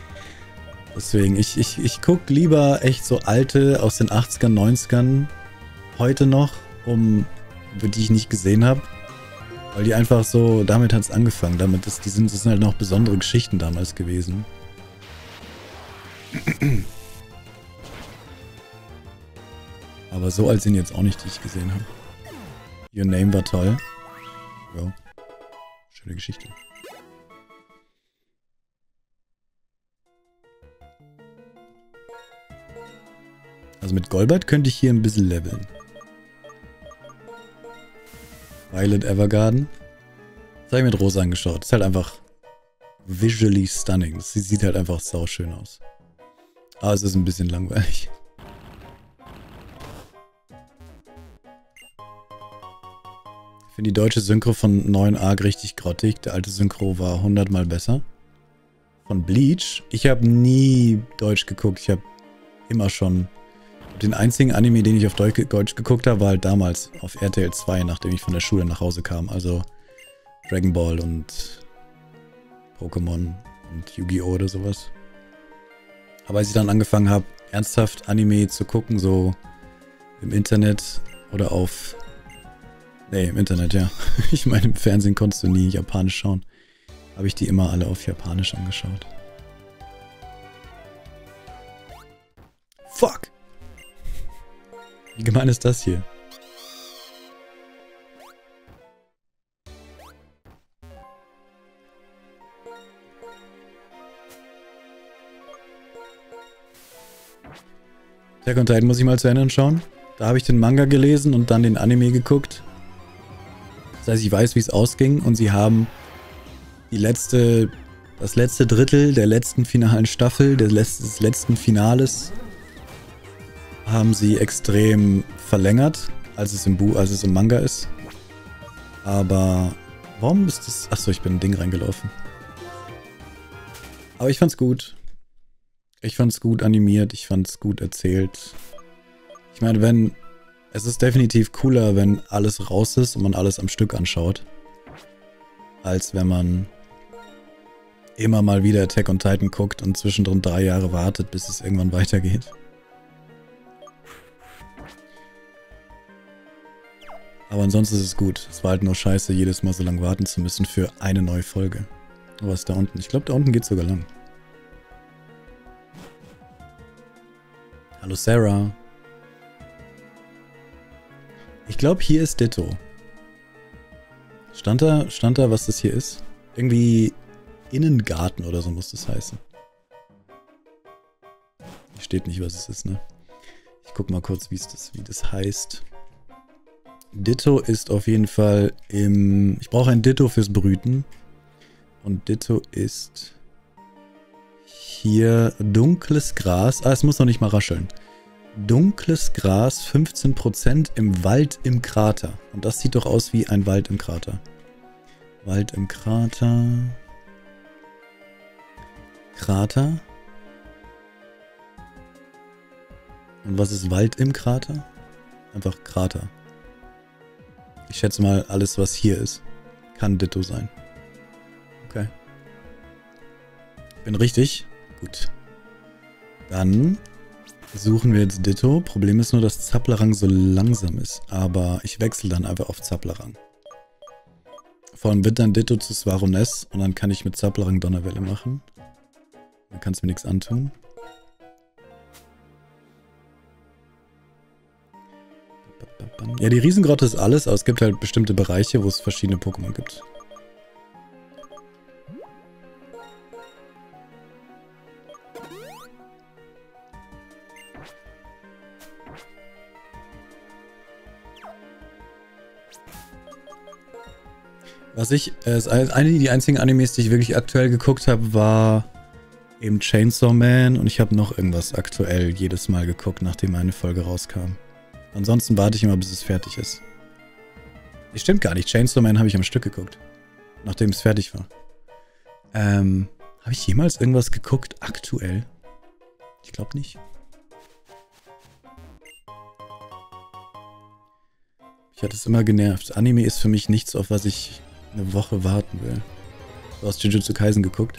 Deswegen, ich, ich, ich gucke lieber echt so alte aus den 80ern, 90ern heute noch, um, die ich nicht gesehen habe. Weil die einfach so, damit hat es angefangen. Damit ist, die sind, das sind halt noch besondere Geschichten damals gewesen. Aber so alt sind jetzt auch nicht, die ich gesehen habe. Your Name war toll. Ja. Schöne Geschichte. Also mit Golbert könnte ich hier ein bisschen leveln. Violet Evergarden. Das habe ich mit Rosa angeschaut. Das ist halt einfach visually stunning. Sie sieht halt einfach sau schön aus. Aber es ist ein bisschen langweilig. Ich finde die deutsche Synchro von 9 Arc richtig grottig. Der alte Synchro war 100 mal besser. Von Bleach. Ich habe nie Deutsch geguckt. Ich habe immer schon... Den einzigen Anime, den ich auf Deutsch geguckt habe, war halt damals auf RTL 2, nachdem ich von der Schule nach Hause kam. Also Dragon Ball und Pokémon und Yu-Gi-Oh! oder sowas. Aber als ich dann angefangen habe, ernsthaft Anime zu gucken, so im Internet oder auf... Nee, im Internet, ja. Ich meine, im Fernsehen konntest du nie Japanisch schauen. Habe ich die immer alle auf Japanisch angeschaut. Fuck! Wie gemein ist das hier? Attack on Titan muss ich mal zu Ende schauen. Da habe ich den Manga gelesen und dann den Anime geguckt. Das heißt, ich weiß, wie es ausging und sie haben die letzte, das letzte Drittel der letzten finalen Staffel, des letzten Finales, haben sie extrem verlängert, als es im Bu, als es im Manga ist. Aber warum ist das? Achso, ich bin ein Ding reingelaufen. Aber ich fand's gut. Ich fand's gut animiert, ich fand's gut erzählt. Ich meine, wenn... Es ist definitiv cooler, wenn alles raus ist und man alles am Stück anschaut. Als wenn man immer mal wieder Attack on Titan guckt und zwischendrin drei Jahre wartet, bis es irgendwann weitergeht. Aber ansonsten ist es gut. Es war halt nur scheiße, jedes Mal so lange warten zu müssen für eine neue Folge. Was ist da unten? Ich glaube, da unten geht sogar lang. Hallo Sarah. Ich glaube, hier ist Ditto. Stand da, stand da, was das hier ist? Irgendwie Innengarten oder so muss das heißen. Hier steht nicht, was es ist, ne? Ich guck mal kurz, wie das, wie das heißt. Ditto ist auf jeden Fall im... Ich brauche ein Ditto fürs Brüten. Und Ditto ist hier dunkles Gras. Ah, es muss noch nicht mal rascheln. Dunkles Gras, 15% im Wald im Krater. Und das sieht doch aus wie ein Wald im Krater. Wald im Krater. Krater. Und was ist Wald im Krater? Einfach Krater. Ich schätze mal, alles, was hier ist, kann Ditto sein. Okay. Bin richtig? Gut. Dann suchen wir jetzt Ditto. Problem ist nur, dass Zapplerang so langsam ist. Aber ich wechsle dann einfach auf Zapplerang. Vor allem wird dann Ditto zu Svaroness und dann kann ich mit Zapplerang Donnerwelle machen. Dann kann es mir nichts antun. Ja, die Riesengrotte ist alles, aber es gibt halt bestimmte Bereiche, wo es verschiedene Pokémon gibt. Was ich, äh, eine die einzigen Animes, die ich wirklich aktuell geguckt habe, war eben Chainsaw Man und ich habe noch irgendwas aktuell jedes Mal geguckt, nachdem eine Folge rauskam. Ansonsten warte ich immer, bis es fertig ist. Das stimmt gar nicht. Chainsaw Man habe ich am Stück geguckt. Nachdem es fertig war. Ähm, habe ich jemals irgendwas geguckt aktuell? Ich glaube nicht. Ich hatte es immer genervt. Anime ist für mich nichts, auf was ich eine Woche warten will. Du hast Jujutsu Kaisen geguckt?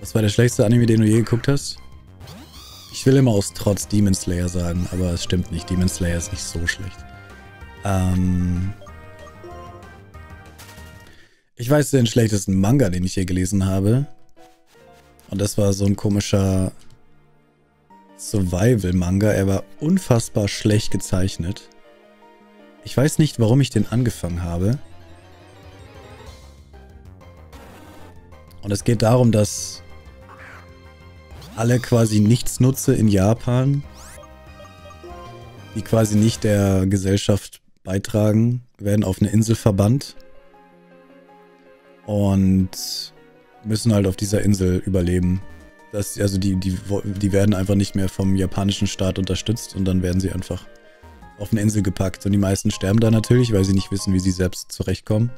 Was war der schlechteste Anime, den du je geguckt hast? Ich will immer aus Trotz Demon Slayer sagen, aber es stimmt nicht. Demon Slayer ist nicht so schlecht. Ähm ich weiß den schlechtesten Manga, den ich je gelesen habe. Und das war so ein komischer Survival-Manga. Er war unfassbar schlecht gezeichnet. Ich weiß nicht, warum ich den angefangen habe. Und es geht darum, dass alle quasi Nichtsnutze in Japan, die quasi nicht der Gesellschaft beitragen, werden auf eine Insel verbannt und müssen halt auf dieser Insel überleben. Das, also die, die, die werden einfach nicht mehr vom japanischen Staat unterstützt und dann werden sie einfach auf eine Insel gepackt. Und die meisten sterben da natürlich, weil sie nicht wissen, wie sie selbst zurechtkommen.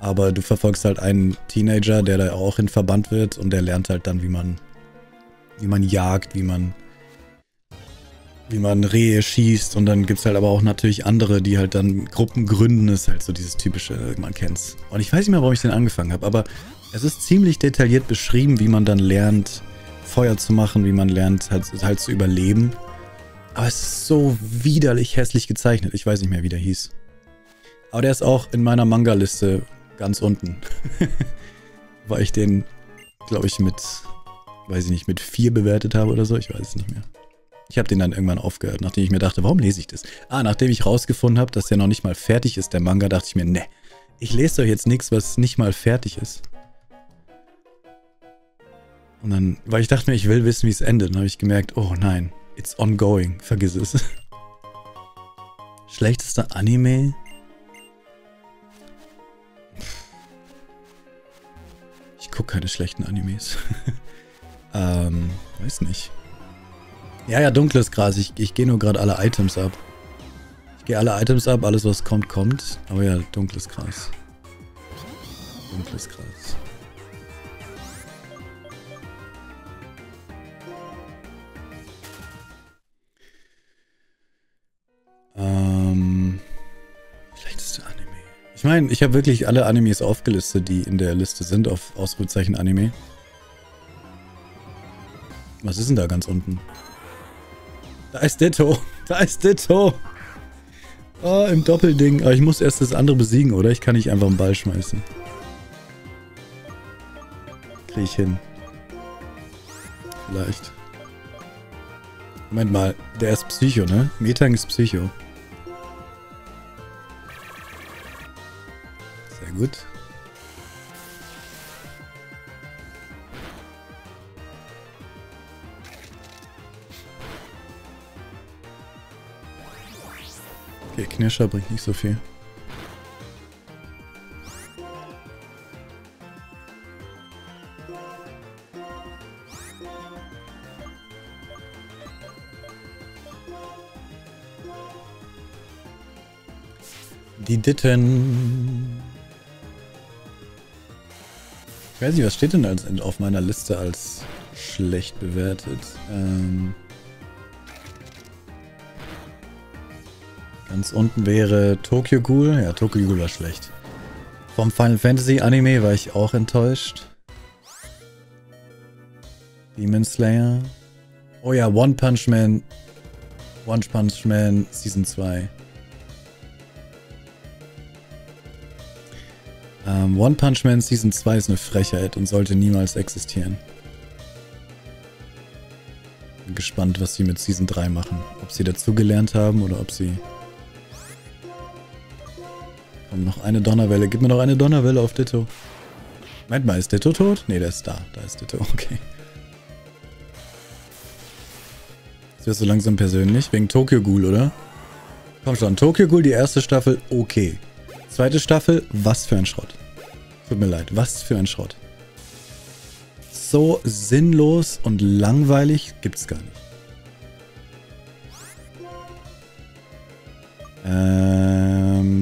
Aber du verfolgst halt einen Teenager, der da auch in Verband wird und der lernt halt dann, wie man, wie man jagt, wie man, wie man Rehe schießt. Und dann gibt es halt aber auch natürlich andere, die halt dann Gruppen gründen. Ist halt so dieses typische, man kennt's. Und ich weiß nicht mehr, warum ich den angefangen habe, aber es ist ziemlich detailliert beschrieben, wie man dann lernt, Feuer zu machen, wie man lernt, halt, halt zu überleben. Aber es ist so widerlich hässlich gezeichnet. Ich weiß nicht mehr, wie der hieß. Aber der ist auch in meiner Manga-Liste ganz unten. Weil ich den, glaube ich, mit, weiß ich nicht, mit vier bewertet habe oder so. Ich weiß es nicht mehr. Ich habe den dann irgendwann aufgehört, nachdem ich mir dachte, warum lese ich das? Ah, nachdem ich rausgefunden habe, dass der noch nicht mal fertig ist, der Manga, dachte ich mir, ne, ich lese doch jetzt nichts, was nicht mal fertig ist. Und dann, weil ich dachte mir, ich will wissen, wie es endet, dann habe ich gemerkt, oh nein, It's ongoing. Vergiss es. Schlechtester Anime? Ich gucke keine schlechten Animes. ähm, weiß nicht. Ja, ja, dunkles Gras. Ich, ich gehe nur gerade alle Items ab. Ich gehe alle Items ab, alles was kommt, kommt. Aber ja, dunkles Gras. Dunkles Gras. Ähm, schlechteste Anime. Ich meine, ich habe wirklich alle Animes aufgelistet, die in der Liste sind, auf Ausrufezeichen Anime. Was ist denn da ganz unten? Da ist Ditto. Da ist Ditto. Oh, im Doppelding. Aber ich muss erst das andere besiegen, oder? Ich kann nicht einfach einen Ball schmeißen. Kriege ich hin. Vielleicht. Moment mal, der ist Psycho, ne? Metang ist Psycho. gut. Okay, Knirscher bringt nicht so viel. Die Ditten. Ich weiß nicht, was steht denn als, auf meiner Liste als schlecht bewertet? Ähm ganz unten wäre Tokyo Ghoul. Ja, Tokyo Ghoul war schlecht. Vom Final Fantasy Anime war ich auch enttäuscht. Demon Slayer. Oh ja, One Punch Man. One Punch Man Season 2. Ähm, One Punch Man Season 2 ist eine Frechheit und sollte niemals existieren. Bin gespannt, was sie mit Season 3 machen. Ob sie dazugelernt haben oder ob sie... Komm, noch eine Donnerwelle. Gib mir noch eine Donnerwelle auf Ditto. Moment mal, ist Ditto tot? Ne, der ist da. Da ist Ditto, okay. Das wird so langsam persönlich. Wegen Tokyo Ghoul, oder? Komm schon, Tokyo Ghoul, die erste Staffel, okay. Zweite Staffel, was für ein Schrott. Tut mir leid, was für ein Schrott. So sinnlos und langweilig gibt's gar nicht. Ähm,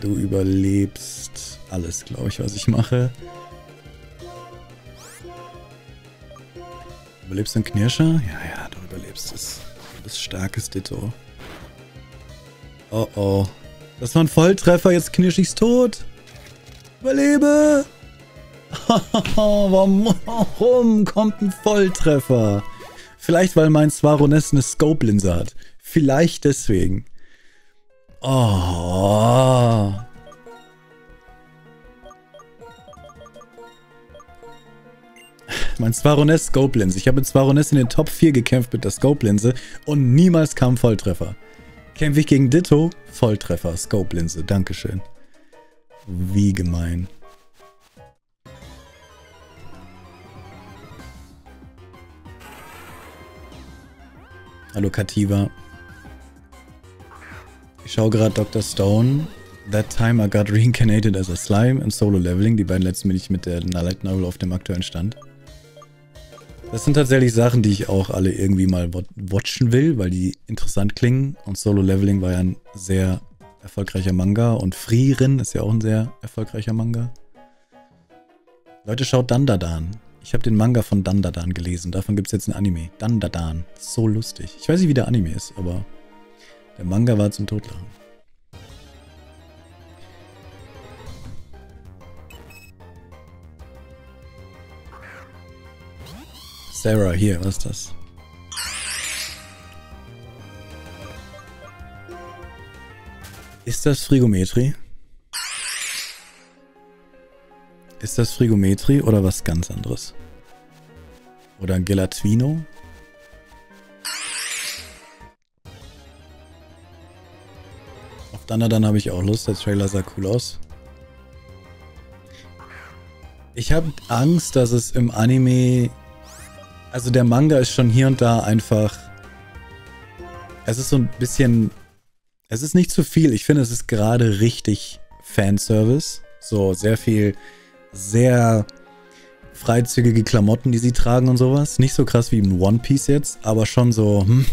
du überlebst alles, glaube ich, was ich mache. Überlebst du einen Knirscher? Ja, ja, du überlebst es. Du bist starkes Ditto. Oh oh. Das war ein Volltreffer, jetzt knirsch ich's tot. Überlebe! warum, warum kommt ein Volltreffer? Vielleicht, weil mein Svaroness eine Scope-Linse hat. Vielleicht deswegen. Oh. Mein Svaroness Scope-Linse. Ich habe mit Svaroness in den Top 4 gekämpft mit der Scope-Linse und niemals kam Volltreffer. Kämpfe ich gegen Ditto? Volltreffer, Scope-Linse. Dankeschön. Wie gemein. Hallo Kativa. Ich schaue gerade Dr. Stone. That time I got reincarnated as a slime in Solo Leveling. Die beiden letzten bin ich mit der Light Novel auf dem aktuellen Stand. Das sind tatsächlich Sachen, die ich auch alle irgendwie mal watchen will, weil die interessant klingen. Und Solo Leveling war ja ein sehr erfolgreicher Manga. Und Frieren ist ja auch ein sehr erfolgreicher Manga. Leute, schaut Dandadan. Ich habe den Manga von Dandadan gelesen. Davon gibt es jetzt ein Anime. Dandadan. So lustig. Ich weiß nicht, wie der Anime ist, aber der Manga war zum Totlachen. Sarah, hier, was ist das? Ist das Frigometrie? Ist das Frigometrie oder was ganz anderes? Oder Gelatino? Danadan habe ich auch Lust, der Trailer sah cool aus. Ich habe Angst, dass es im Anime also der Manga ist schon hier und da einfach. Es ist so ein bisschen. Es ist nicht zu viel. Ich finde, es ist gerade richtig Fanservice. So sehr viel, sehr freizügige Klamotten, die sie tragen und sowas. Nicht so krass wie im One Piece jetzt, aber schon so. Hm.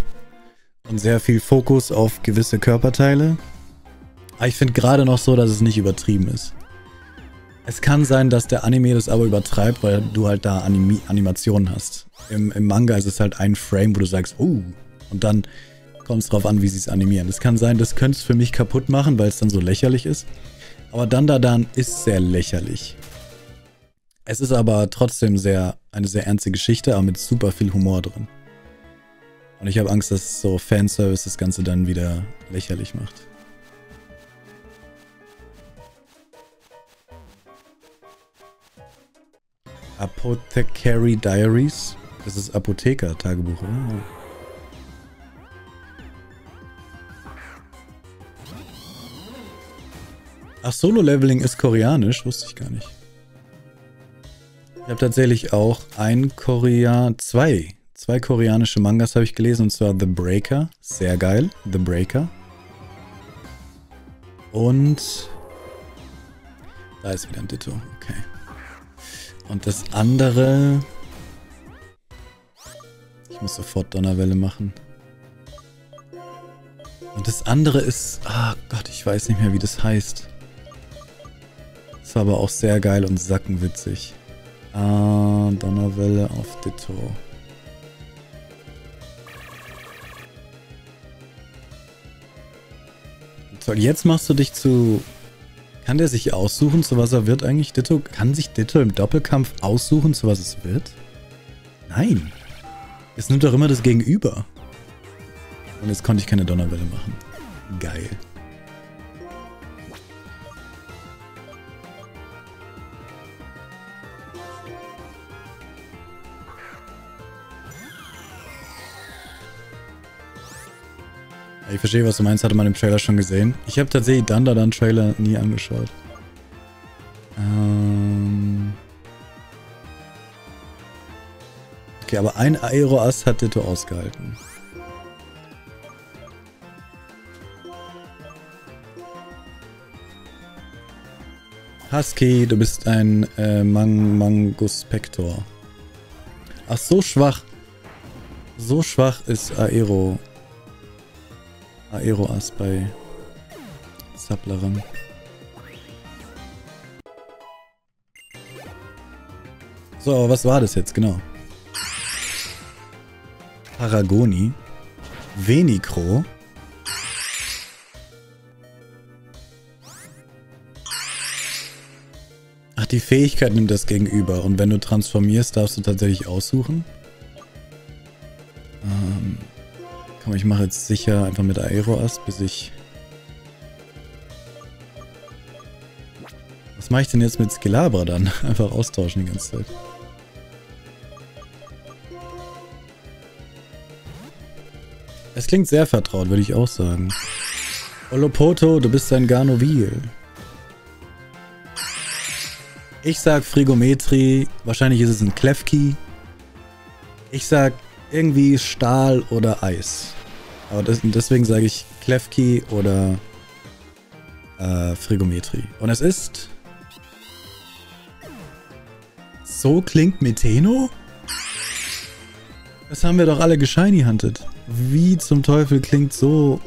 Und sehr viel Fokus auf gewisse Körperteile. Aber ich finde gerade noch so, dass es nicht übertrieben ist. Es kann sein, dass der Anime das aber übertreibt, weil du halt da Animi Animationen hast. Im, Im, Manga ist es halt ein Frame, wo du sagst, oh, und dann kommt es drauf an, wie sie es animieren. Es kann sein, das könnte es für mich kaputt machen, weil es dann so lächerlich ist. Aber Dandadan ist sehr lächerlich. Es ist aber trotzdem sehr eine sehr ernste Geschichte, aber mit super viel Humor drin. Und ich habe Angst, dass so Fanservice das Ganze dann wieder lächerlich macht. Apothecary Diaries. Das ist Apotheker-Tagebuch, oder? Ach, Solo-Leveling ist koreanisch, wusste ich gar nicht. Ich habe tatsächlich auch ein Korean, zwei, zwei koreanische Mangas habe ich gelesen, und zwar The Breaker, sehr geil, The Breaker. Und da ist wieder ein Ditto. Und das andere ich muss sofort Donnerwelle machen. Und das andere ist... Ah Gott, ich weiß nicht mehr, wie das heißt. Das war aber auch sehr geil und sackenwitzig. Ah, Donnerwelle auf Ditto. Toll, jetzt machst du dich zu... Kann der sich aussuchen, zu was er wird eigentlich, Ditto? Kann sich Ditto im Doppelkampf aussuchen, zu was es wird? Nein. Es nimmt doch immer das Gegenüber. Und jetzt konnte ich keine Donnerwelle machen. Geil. Ich verstehe, was du meinst, hatte man im Trailer schon gesehen. Ich habe tatsächlich Dunder dann Trailer nie angeschaut. Ähm Okay, aber ein Aeroass hat Ditto ausgehalten. Husky, du bist ein äh, Mang Manguspector. Ach, so schwach. So schwach ist Aero. Aeroass bei Saplarang. So, was war das jetzt genau? Paragoni, Venicro, Ach, die Fähigkeit nimmt das gegenüber. Und wenn du transformierst, darfst du tatsächlich aussuchen. ich mache jetzt sicher einfach mit Aeroast, bis ich... Was mache ich denn jetzt mit Skelabra dann? Einfach austauschen die ganze Zeit. Es klingt sehr vertraut, würde ich auch sagen. Olopoto, du bist ein Garnovil. Ich sag Frigometri, wahrscheinlich ist es ein Klefki. Ich sag irgendwie Stahl oder Eis. Aber das, deswegen sage ich Klefki oder äh, Frigometri. Und es ist... So klingt Meteno? Das haben wir doch alle geschiny-hunted. Wie zum Teufel klingt so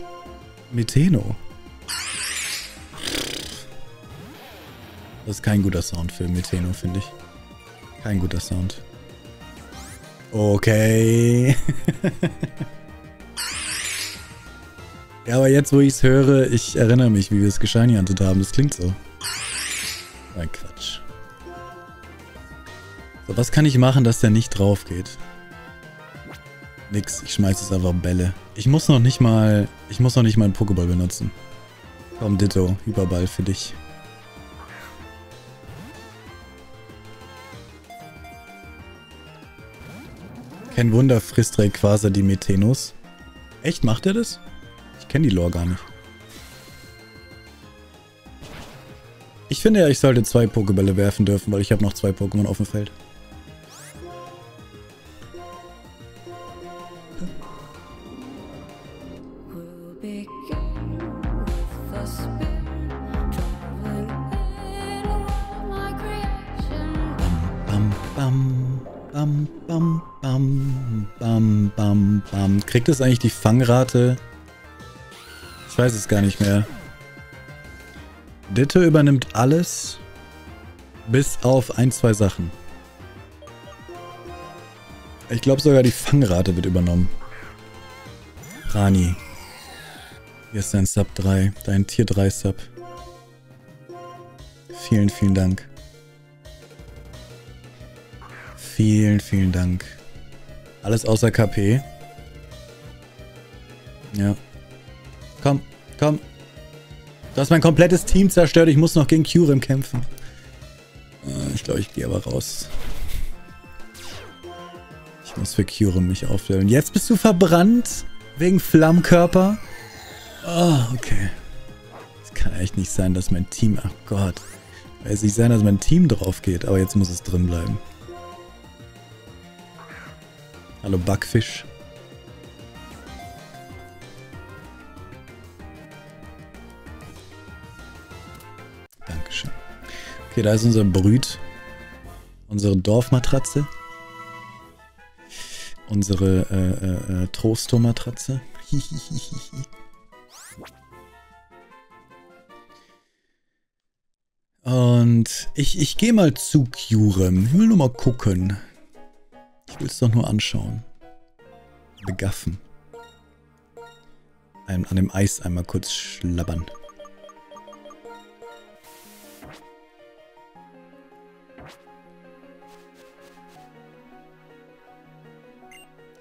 Meteno? Das ist kein guter Sound für Meteno, finde ich. Kein guter Sound. Okay. ja, aber jetzt, wo ich es höre, ich erinnere mich, wie wir es geschiny haben. Das klingt so. Ein Quatsch. So, was kann ich machen, dass der nicht drauf geht? Nix, ich schmeiß jetzt einfach Bälle. Ich muss noch nicht mal, ich muss noch nicht mal einen Pokéball benutzen. Komm, Ditto, Überball für dich. Kein Wunder frisst Rayquaza die Methenus. Echt, macht er das? Ich kenne die Lore gar nicht. Ich finde ja, ich sollte zwei Pokébälle werfen dürfen, weil ich habe noch zwei Pokémon auf dem Feld. Kriegt es eigentlich die Fangrate? Ich weiß es gar nicht mehr. Ditto übernimmt alles. Bis auf ein, zwei Sachen. Ich glaube sogar die Fangrate wird übernommen. Rani. Hier ist dein Sub 3. Dein Tier 3 Sub. Vielen, vielen Dank. Vielen, vielen Dank. Alles außer KP. Ja. Komm, komm. Du hast mein komplettes Team zerstört. Ich muss noch gegen Kyurem kämpfen. Äh, ich glaube, ich gehe aber raus. Ich muss für Kyurem mich aufleveln. Jetzt bist du verbrannt? Wegen Flammkörper? Oh, okay. Es kann echt nicht sein, dass mein Team... Ach Gott. Es nicht sein, dass mein Team drauf geht. Aber jetzt muss es drin bleiben. Hallo Backfisch. Okay, da ist unser Brüt. Unsere Dorfmatratze. Unsere äh, äh, äh Trosto-Matratze. Und ich, ich gehe mal zu Curem. Ich will nur mal gucken. Ich will es doch nur anschauen. Begaffen. Ein, an dem Eis einmal kurz schlabbern.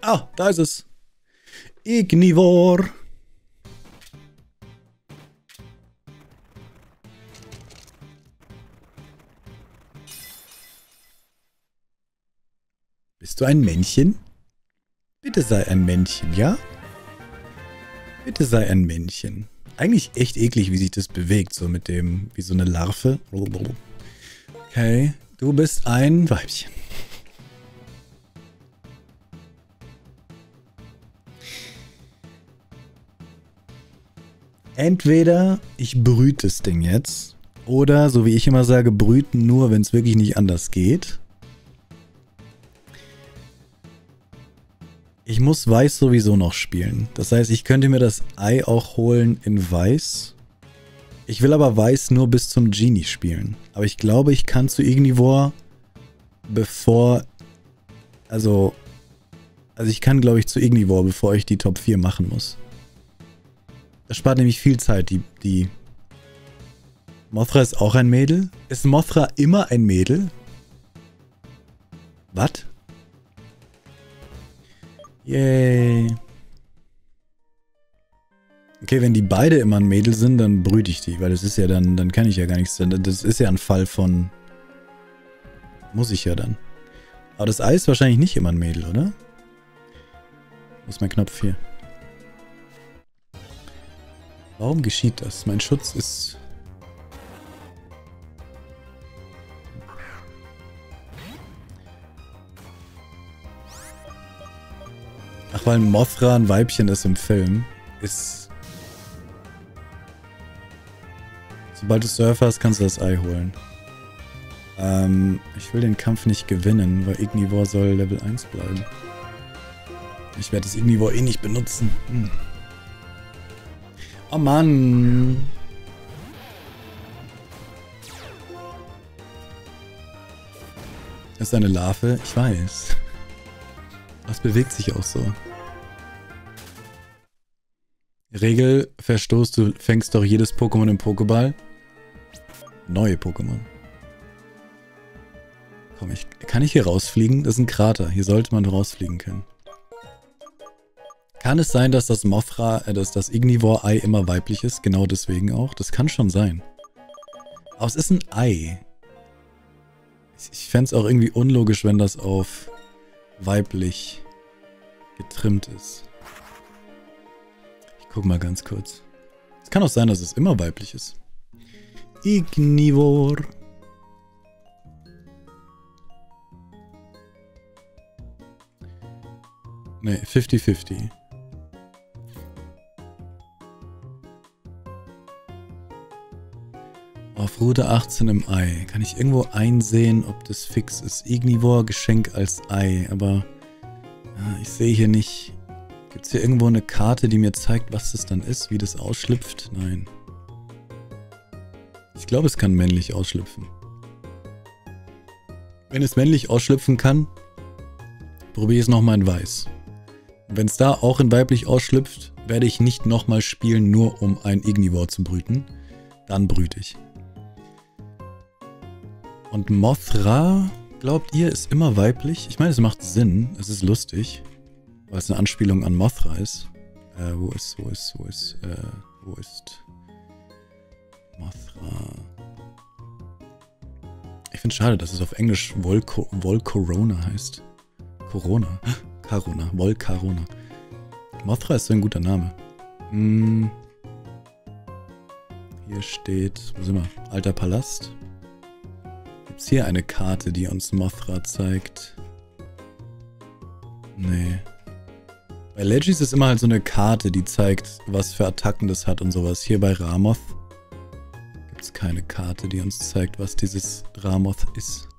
Ah, da ist es. Ignivor. Bist du ein Männchen? Bitte sei ein Männchen, ja? Bitte sei ein Männchen. Eigentlich echt eklig, wie sich das bewegt, so mit dem, wie so eine Larve. Okay, du bist ein Weibchen. Entweder ich brüte das Ding jetzt, oder, so wie ich immer sage, brüten nur, wenn es wirklich nicht anders geht. Ich muss Weiß sowieso noch spielen. Das heißt, ich könnte mir das Ei auch holen in Weiß. Ich will aber Weiß nur bis zum Genie spielen. Aber ich glaube, ich kann zu Ignivore, bevor... Also... Also ich kann, glaube ich, zu Ignivore, bevor ich die Top 4 machen muss. Das spart nämlich viel Zeit, die... die Mothra ist auch ein Mädel? Ist Mothra immer ein Mädel? Was? Yay. Okay, wenn die beide immer ein Mädel sind, dann brüte ich die, weil das ist ja dann, dann kann ich ja gar nichts. Das ist ja ein Fall von. Muss ich ja dann. Aber das Eis ist wahrscheinlich nicht immer ein Mädel, oder? Wo ist mein Knopf hier? Warum geschieht das? Mein Schutz ist... Ach, weil Mothra ein Weibchen ist im Film, ist... Sobald du Surfer hast, kannst du das Ei holen. Ähm, ich will den Kampf nicht gewinnen, weil Ignivore soll Level 1 bleiben. Ich werde das Ignivore eh nicht benutzen. Hm. Oh Mann. Das ist eine Larve, ich weiß. Was bewegt sich auch so? Regelverstoß, du fängst doch jedes Pokémon im Pokéball. Neue Pokémon. Komm, ich, kann ich hier rausfliegen? Das ist ein Krater. Hier sollte man rausfliegen können. Kann es sein, dass das Mothra, äh, dass das Ignivore-Ei immer weiblich ist? Genau deswegen auch? Das kann schon sein. Aber es ist ein Ei. Ich fände es auch irgendwie unlogisch, wenn das auf weiblich getrimmt ist. Ich guck mal ganz kurz. Es kann auch sein, dass es immer weiblich ist. Ignivore. Ne, 50-50. Auf Route 18 im Ei. Kann ich irgendwo einsehen, ob das fix ist? Ignivore, Geschenk als Ei. Aber ja, ich sehe hier nicht... Gibt es hier irgendwo eine Karte, die mir zeigt, was das dann ist? Wie das ausschlüpft? Nein. Ich glaube, es kann männlich ausschlüpfen. Wenn es männlich ausschlüpfen kann, probiere ich es nochmal in weiß. Wenn es da auch in weiblich ausschlüpft, werde ich nicht nochmal spielen, nur um ein Ignivore zu brüten. Dann brüte ich. Und Mothra, glaubt ihr, ist immer weiblich? Ich meine, es macht Sinn. Es ist lustig. Weil es eine Anspielung an Mothra ist. Äh, wo ist, wo ist, wo ist, äh, wo ist Mothra? Ich finde es schade, dass es auf Englisch Volco Volcorona heißt. Corona. Carona. Volcarona. Mothra ist so ein guter Name. Hm. Hier steht, wo sind wir? Alter Palast. Gibt es hier eine Karte, die uns Mothra zeigt? Nee. Bei Legis ist immer halt so eine Karte, die zeigt, was für Attacken das hat und sowas. Hier bei Ramoth gibt es keine Karte, die uns zeigt, was dieses Ramoth ist.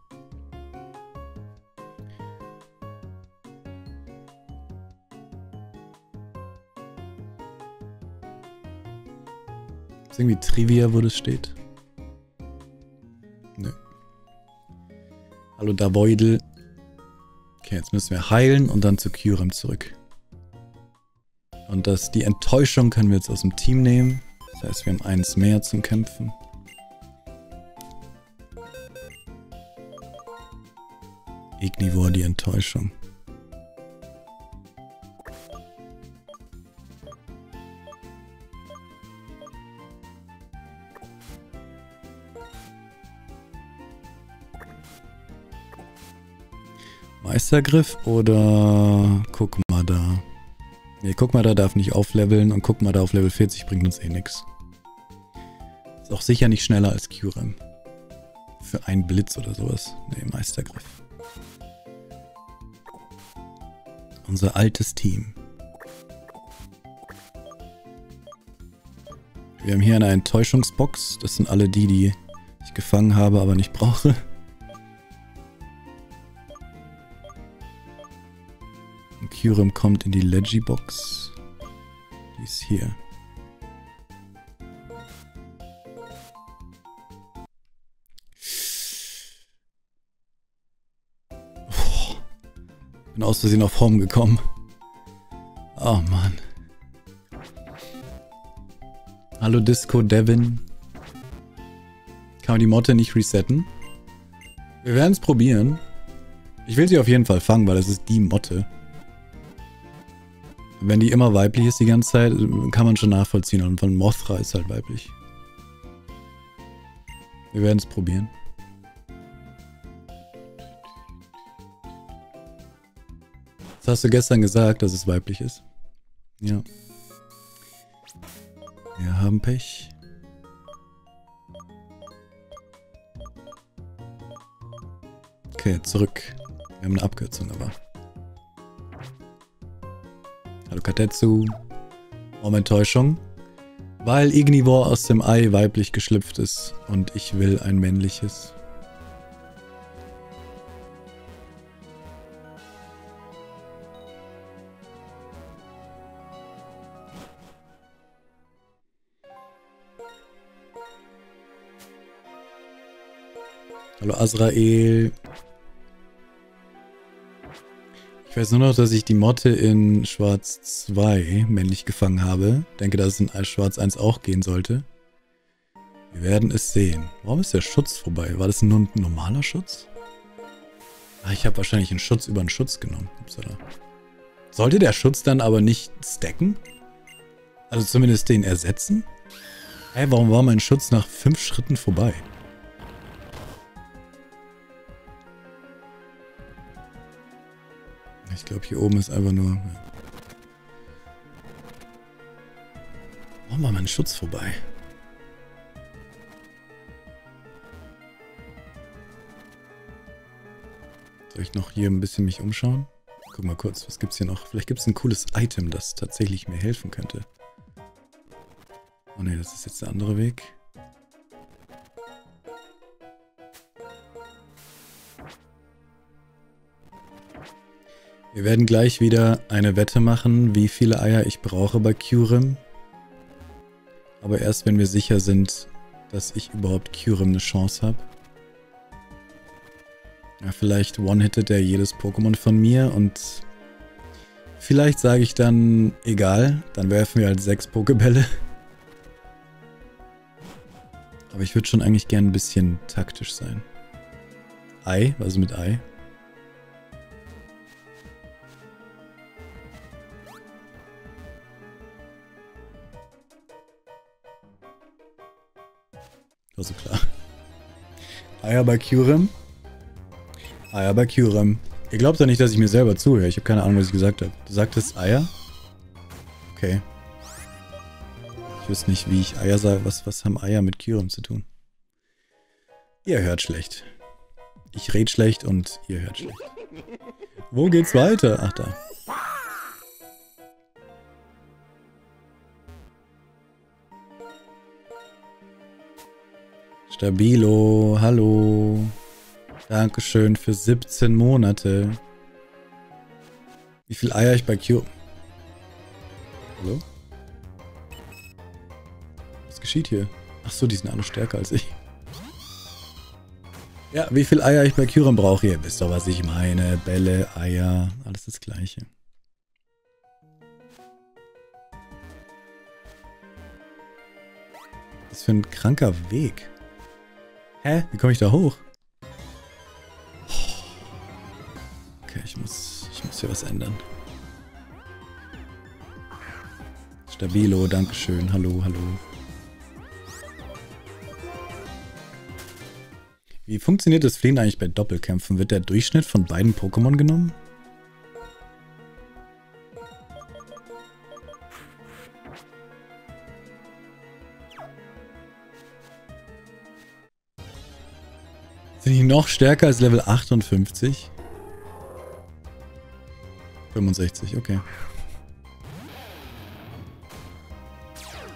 irgendwie Trivia, wo das steht? Hallo Davoidel. Okay, jetzt müssen wir heilen und dann zu Kyurem zurück. Und das, die Enttäuschung können wir jetzt aus dem Team nehmen. Das heißt, wir haben eins mehr zum Kämpfen. Ignivore die Enttäuschung. Meistergriff oder guck mal da. Ne, guck mal da darf nicht aufleveln und guck mal da auf Level 40 bringt uns eh nichts. Ist auch sicher nicht schneller als Kyurem. Für einen Blitz oder sowas. Ne, Meistergriff. Unser altes Team. Wir haben hier eine Enttäuschungsbox. Das sind alle die, die ich gefangen habe, aber nicht brauche. Kyurem kommt in die Legibox. Die ist hier. Oh, bin aus Versehen auf Home gekommen. Oh Mann. Hallo Disco Devin. Kann man die Motte nicht resetten? Wir werden es probieren. Ich will sie auf jeden Fall fangen, weil es ist die Motte. Wenn die immer weiblich ist die ganze Zeit, kann man schon nachvollziehen. Und von Mothra ist halt weiblich. Wir werden es probieren. Das hast du gestern gesagt, dass es weiblich ist. Ja. Wir haben Pech. Okay, zurück. Wir haben eine Abkürzung, aber. Hallo Katetsu. Um Enttäuschung. Weil Ignivore aus dem Ei weiblich geschlüpft ist und ich will ein männliches. Hallo Azrael. Ich weiß nur noch, dass ich die Motte in Schwarz 2 männlich gefangen habe. Denke, dass es in Schwarz 1 auch gehen sollte. Wir werden es sehen. Warum ist der Schutz vorbei? War das nur ein normaler Schutz? Ah, ich habe wahrscheinlich einen Schutz über einen Schutz genommen. Upsala. Sollte der Schutz dann aber nicht stacken? Also zumindest den ersetzen? Hey, warum war mein Schutz nach fünf Schritten vorbei? Ich glaube, hier oben ist einfach nur... Warum war mein Schutz vorbei? Soll ich noch hier ein bisschen mich umschauen? Guck mal kurz, was gibt's hier noch? Vielleicht gibt es ein cooles Item, das tatsächlich mir helfen könnte. Oh ne, das ist jetzt der andere Weg. Wir werden gleich wieder eine Wette machen, wie viele Eier ich brauche bei Kyurem. Aber erst, wenn wir sicher sind, dass ich überhaupt Kyurem eine Chance habe. Ja, vielleicht one-hittet er jedes Pokémon von mir und vielleicht sage ich dann, egal, dann werfen wir halt sechs Pokebälle. Aber ich würde schon eigentlich gern ein bisschen taktisch sein. Ei? Was ist mit Ei? War so klar. Eier bei Curem. Eier bei Curem. Ihr glaubt doch nicht, dass ich mir selber zuhöre. Ich habe keine Ahnung, was ich gesagt habe. Du sagtest Eier? Okay. Ich wüsste nicht, wie ich Eier sage. Was, was haben Eier mit Curem zu tun? Ihr hört schlecht. Ich rede schlecht und ihr hört schlecht. Wo geht's weiter? Ach da. Stabilo, hallo. Dankeschön für 17 Monate. Wie viel Eier ich bei Q... Hallo? Was geschieht hier? Ach so, die sind alle stärker als ich. Ja, wie viel Eier ich bei Kyren brauche. Ihr wisst doch, was ich meine. Bälle, Eier, alles das gleiche. Was für ein kranker Weg. Hä? Wie komme ich da hoch? Okay, ich muss, ich muss hier was ändern. Stabilo, Dankeschön. Hallo, hallo. Wie funktioniert das Fliehen eigentlich bei Doppelkämpfen? Wird der Durchschnitt von beiden Pokémon genommen? Sind die noch stärker als Level 58? 65, okay.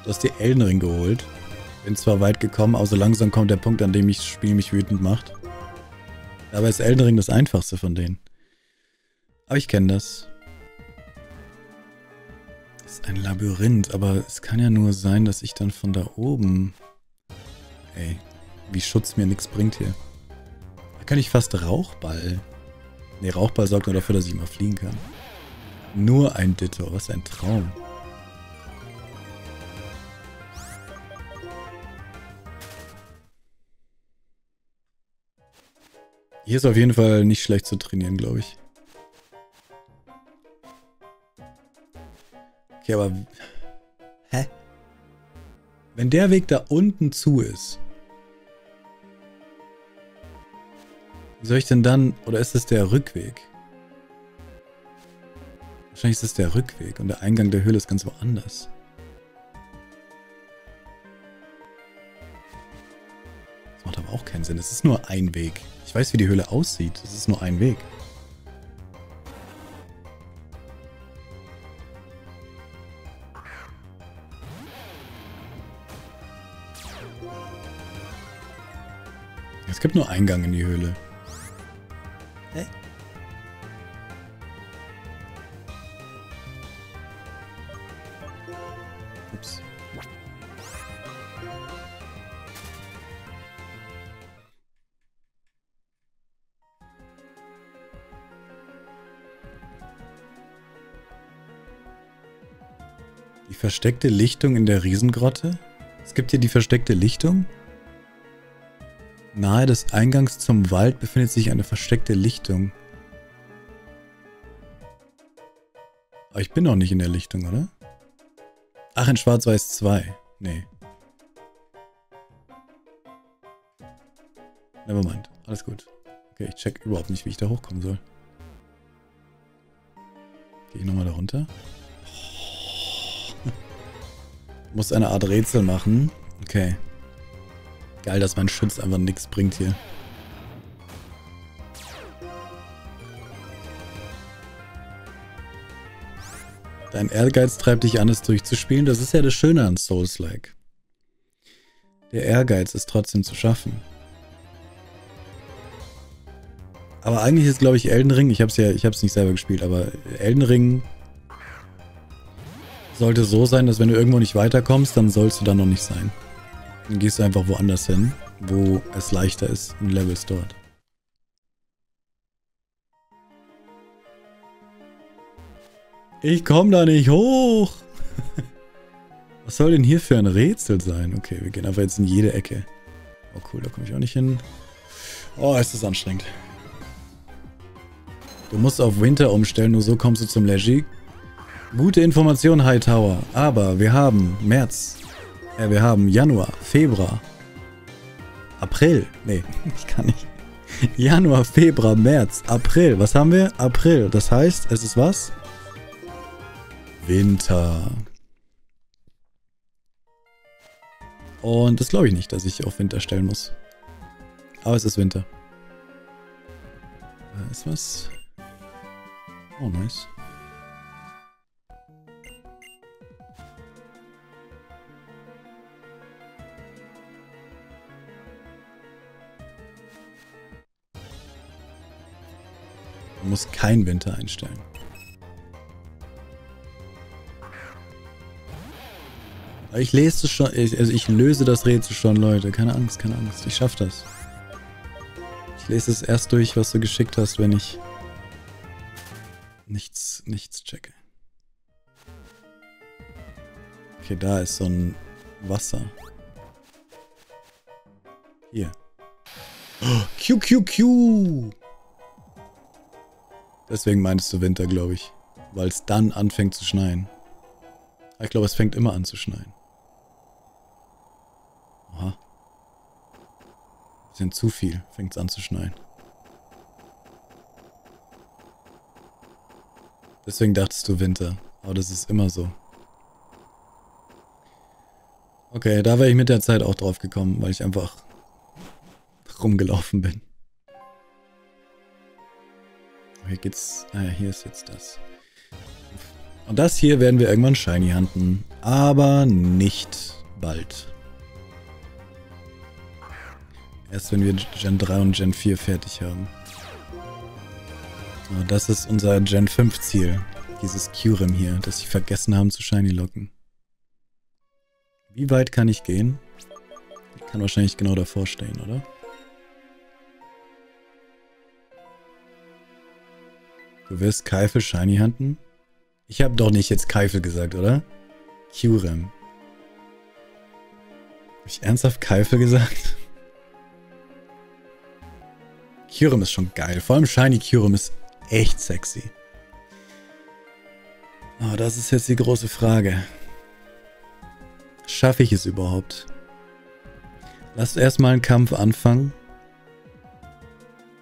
Du hast die Elden Ring geholt. Bin zwar weit gekommen, aber so langsam kommt der Punkt, an dem ich das Spiel mich wütend macht. Dabei ist Elden Ring das einfachste von denen. Aber ich kenne das. Das ist ein Labyrinth, aber es kann ja nur sein, dass ich dann von da oben... Ey, wie Schutz mir nichts bringt hier. Kann ich fast Rauchball. Ne, Rauchball sorgt nur dafür, dass ich immer fliegen kann. Nur ein Ditto, was ein Traum. Hier ist auf jeden Fall nicht schlecht zu trainieren, glaube ich. Okay, aber... Hä? Wenn der Weg da unten zu ist, Wie soll ich denn dann... Oder ist es der Rückweg? Wahrscheinlich ist es der Rückweg und der Eingang der Höhle ist ganz woanders. Das macht aber auch keinen Sinn. Es ist nur ein Weg. Ich weiß, wie die Höhle aussieht. Es ist nur ein Weg. Es gibt nur Eingang in die Höhle. Versteckte Lichtung in der Riesengrotte? Es gibt hier die versteckte Lichtung? Nahe des Eingangs zum Wald befindet sich eine versteckte Lichtung. Aber ich bin noch nicht in der Lichtung, oder? Ach, in Schwarz-Weiß 2. Nee. Nevermind. Alles gut. Okay, ich check überhaupt nicht, wie ich da hochkommen soll. Gehe ich nochmal da runter? Muss eine Art Rätsel machen. Okay. Geil, dass mein Schütz einfach nichts bringt hier. Dein Ehrgeiz treibt dich an, es durchzuspielen. Das ist ja das Schöne an Souls-like. Der Ehrgeiz ist trotzdem zu schaffen. Aber eigentlich ist, glaube ich, Elden Ring, ich habe es ja, ich habe es nicht selber gespielt, aber Elden Ring sollte so sein, dass wenn du irgendwo nicht weiterkommst, dann sollst du da noch nicht sein. Dann gehst du einfach woanders hin, wo es leichter ist und Levels dort. Ich komme da nicht hoch. Was soll denn hier für ein Rätsel sein? Okay, wir gehen einfach jetzt in jede Ecke. Oh cool, da komme ich auch nicht hin. Oh, ist das anstrengend. Du musst auf Winter umstellen, nur so kommst du zum Legic. Gute Information, Hightower. Aber wir haben März, ja, wir haben Januar, Februar, April. Nee, ich kann nicht. Januar, Februar, März, April. Was haben wir? April. Das heißt, es ist was? Winter. Und das glaube ich nicht, dass ich auf Winter stellen muss. Aber es ist Winter. Da ist was. Oh, nice. Man muss kein Winter einstellen. ich lese es schon, also ich löse das Rätsel schon, Leute. Keine Angst, keine Angst. Ich schaff das. Ich lese es erst durch, was du geschickt hast, wenn ich nichts, nichts checke. Okay, da ist so ein Wasser. Hier. Oh, Q, Q, Q. Deswegen meinst du Winter, glaube ich. Weil es dann anfängt zu schneien. Ich glaube, es fängt immer an zu schneien. Aha. Bisschen zu viel fängt es an zu schneien. Deswegen dachtest du Winter. Aber das ist immer so. Okay, da wäre ich mit der Zeit auch drauf gekommen, weil ich einfach rumgelaufen bin. Hier geht's. Ah ja, hier ist jetzt das. Und das hier werden wir irgendwann shiny handen. Aber nicht bald. Erst wenn wir Gen 3 und Gen 4 fertig haben. So, das ist unser Gen 5 Ziel. Dieses Curem hier, das sie vergessen haben zu shiny locken. Wie weit kann ich gehen? Ich kann wahrscheinlich genau davor stehen, oder? Du wirst Keifel Shiny handen? Ich habe doch nicht jetzt Keifel gesagt, oder? Curem. Hab ich ernsthaft Keifel gesagt? Curem ist schon geil. Vor allem Shiny Curem ist echt sexy. Aber das ist jetzt die große Frage. Schaffe ich es überhaupt? Lasst erstmal einen Kampf anfangen.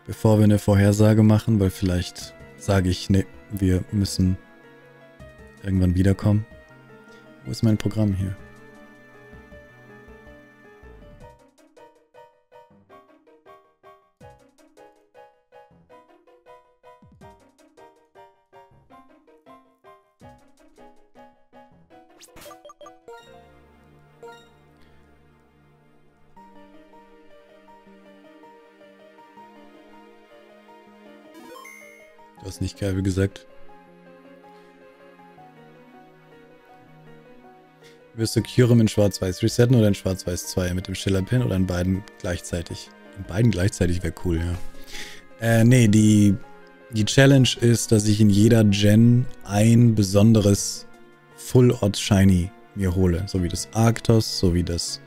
Bevor wir eine Vorhersage machen, weil vielleicht sage ich, nee, wir müssen irgendwann wiederkommen. Wo ist mein Programm hier? Du hast nicht geil, wie gesagt. Wirst du Kyurem in Schwarz-Weiß resetten oder in Schwarz-Weiß 2 mit dem Schiller-Pin oder in beiden gleichzeitig? In beiden gleichzeitig wäre cool, ja. Äh, nee, die, die Challenge ist, dass ich in jeder Gen ein besonderes Full-Odd Shiny mir hole. So wie das Arctos, so wie das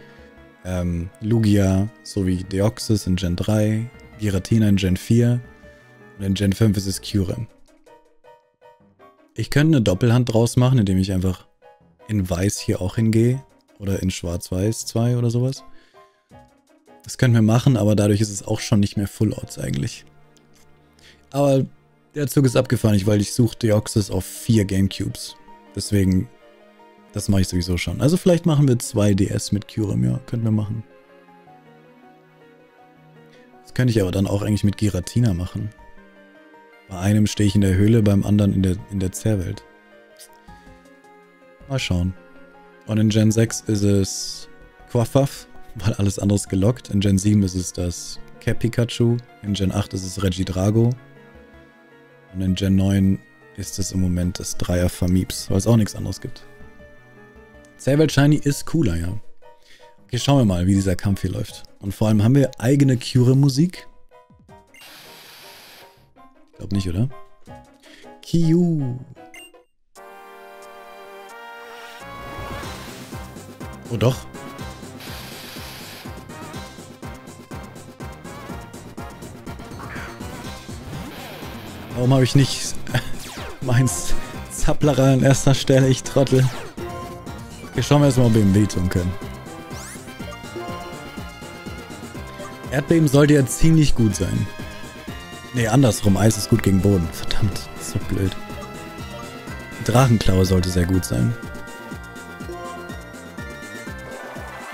ähm, Lugia, so wie Deoxys in Gen 3, Giratina in Gen 4 und in Gen 5 ist es Kyurem. Ich könnte eine Doppelhand draus machen, indem ich einfach in Weiß hier auch hingehe. Oder in Schwarz-Weiß 2 oder sowas. Das können wir machen, aber dadurch ist es auch schon nicht mehr Full Odds eigentlich. Aber der Zug ist abgefahren, weil ich suche Deoxys auf vier Gamecubes. Deswegen, das mache ich sowieso schon. Also vielleicht machen wir zwei DS mit Kyurem, ja, können wir machen. Das könnte ich aber dann auch eigentlich mit Giratina machen. Bei einem stehe ich in der Höhle, beim anderen in der, in der Zerrwelt. Mal schauen. Und in Gen 6 ist es Quaffaf, weil alles andere ist gelockt. In Gen 7 ist es das Cap Pikachu. In Gen 8 ist es Regidrago. Und in Gen 9 ist es im Moment das Dreier Famibs, weil es auch nichts anderes gibt. Zerrwelt Shiny ist cooler, ja. Okay, schauen wir mal, wie dieser Kampf hier läuft. Und vor allem haben wir eigene Cure-Musik. Ich glaube nicht, oder? Kiu. Oh doch. Warum habe ich nicht meins Zapplerer an erster Stelle, ich Trottel? Okay, schauen wir erstmal, ob wir ihm wehtun können. Erdbeben sollte ja ziemlich gut sein. Ne, andersrum. Eis ist gut gegen Boden. Verdammt, ist so blöd. Drachenklaue sollte sehr gut sein.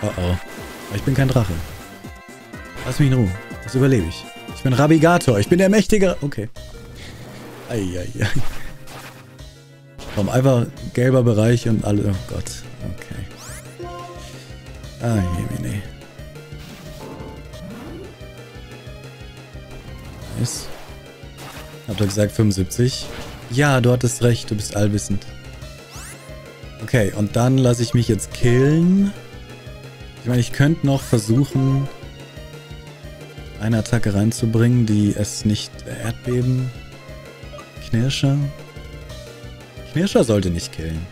Oh oh. Ich bin kein Drache. Lass mich in Ruhe. Das überlebe ich. Ich bin Rabigator. Ich bin der Mächtige. Okay. Eieiei. Komm, einfach gelber Bereich und alle. Oh Gott. Okay. Ah, Jemine. Nice. Habt ihr gesagt 75? Ja, du hattest recht. Du bist allwissend. Okay, und dann lasse ich mich jetzt killen. Ich meine, ich könnte noch versuchen, eine Attacke reinzubringen, die es nicht Erdbeben. Knirscher. Knirscher sollte nicht killen.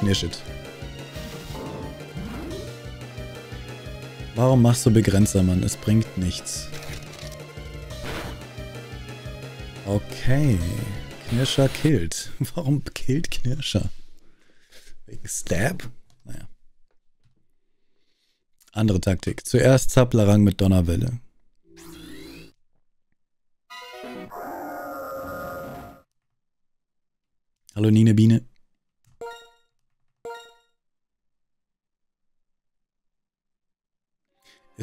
Knirschit. Warum machst du Begrenzer, Mann? Es bringt nichts. Okay. Knirscher killt. Warum killt Knirscher? Wegen Stab? Andere Taktik. Zuerst Zapplerang mit Donnerwelle. Hallo Nine Biene.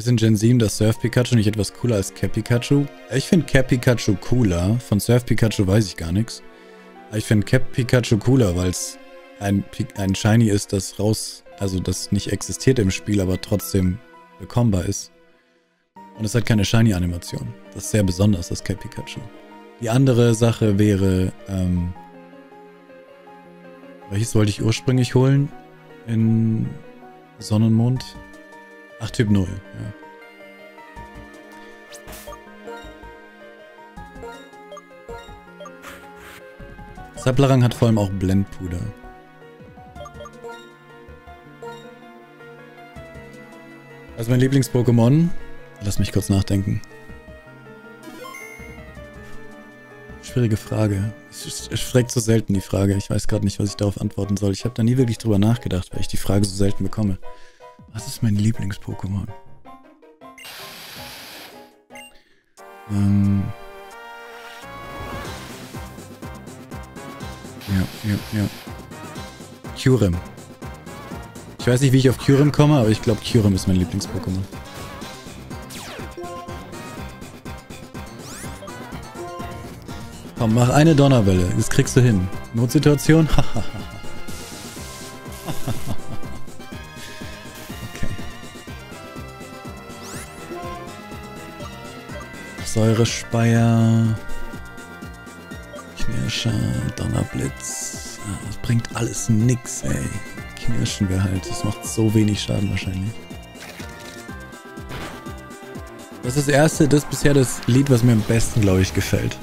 Ist in Gen 7 das Surf Pikachu nicht etwas cooler als Cap Pikachu? Ich finde Cap Pikachu cooler. Von Surf Pikachu weiß ich gar nichts. Aber ich finde Cap Pikachu cooler, weil es ein, ein Shiny ist, das raus also das nicht existiert im Spiel, aber trotzdem bekommbar ist. Und es hat keine Shiny-Animation. Das ist sehr besonders, das Cat Pikachu. Die andere Sache wäre, ähm, welches wollte ich ursprünglich holen? In Sonnenmond? Ach, Typ 0, ja. Saplarang hat vor allem auch Blendpuder. Ist mein Lieblings-Pokémon? Lass mich kurz nachdenken. Schwierige Frage. Ich fragt so selten die Frage. Ich weiß gerade nicht, was ich darauf antworten soll. Ich habe da nie wirklich drüber nachgedacht, weil ich die Frage so selten bekomme. Was ist mein Lieblings-Pokémon? Ähm. Ja, ja, ja. Kyurem. Ich weiß nicht, wie ich auf Kyurem komme, aber ich glaube, Kyurem ist mein Lieblings-Pokémon. Komm, mach eine Donnerwelle. Das kriegst du hin. Notsituation? Säurespeier. Knirscher, Donnerblitz. Ja, das bringt alles nix, ey. Knirschen wir halt. Das macht so wenig Schaden wahrscheinlich. Das ist das erste, das ist bisher das Lied, was mir am besten, glaube ich, gefällt.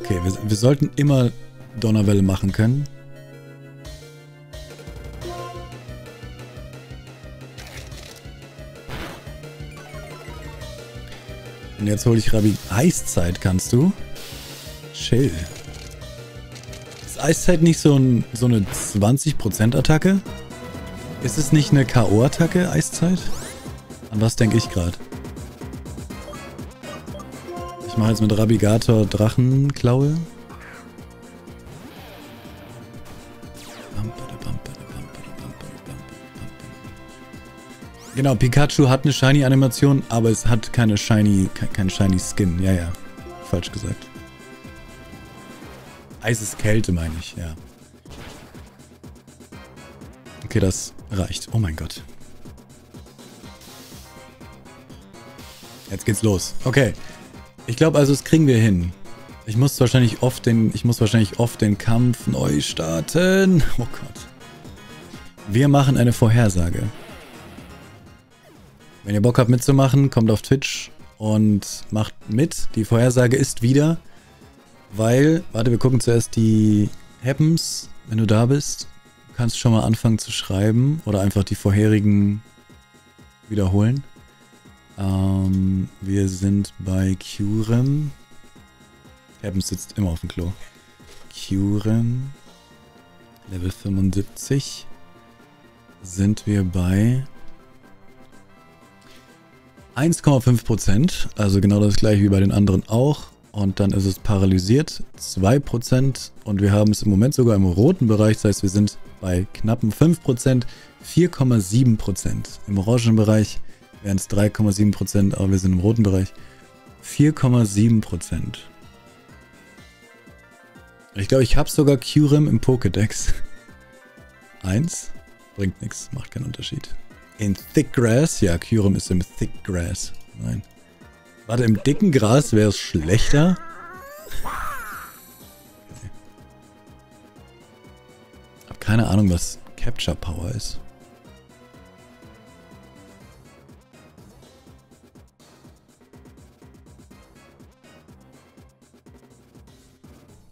Okay, wir, wir sollten immer Donnerwelle machen können. Und jetzt hole ich Rabi. Eiszeit kannst du? Chill. Ist Eiszeit nicht so, ein, so eine 20% Attacke? Ist es nicht eine K.O.-Attacke, Eiszeit? An was denke ich gerade? Ich mache jetzt mit Rabigator Drachenklaue. Genau, Pikachu hat eine Shiny-Animation, aber es hat keine Shiny, kein Shiny Skin. Ja, ja. Falsch gesagt. Eis ist Kälte, meine ich, ja. Okay, das reicht. Oh mein Gott. Jetzt geht's los. Okay. Ich glaube also, das kriegen wir hin. Ich muss wahrscheinlich oft den, ich muss wahrscheinlich oft den Kampf neu starten. Oh Gott. Wir machen eine Vorhersage. Wenn ihr Bock habt mitzumachen, kommt auf Twitch und macht mit. Die Vorhersage ist wieder, weil, warte, wir gucken zuerst die Happens, wenn du da bist. Du kannst schon mal anfangen zu schreiben oder einfach die vorherigen wiederholen. Ähm, wir sind bei Curem. Happens sitzt immer auf dem Klo. Curem. Level 75. Sind wir bei 1,5%, also genau das gleiche wie bei den anderen auch. Und dann ist es paralysiert, 2%. Und wir haben es im Moment sogar im roten Bereich, das heißt wir sind bei knappen 5%, 4,7%. Im orangen Bereich wären es 3,7%, aber wir sind im roten Bereich. 4,7%. Ich glaube, ich habe sogar Kyurem im Pokédex. Eins. Bringt nichts, macht keinen Unterschied. In Thick Grass? Ja, Kyurem ist im Thick Grass. Nein. Warte, im dicken Gras wäre es schlechter? Okay. Hab keine Ahnung, was Capture Power ist.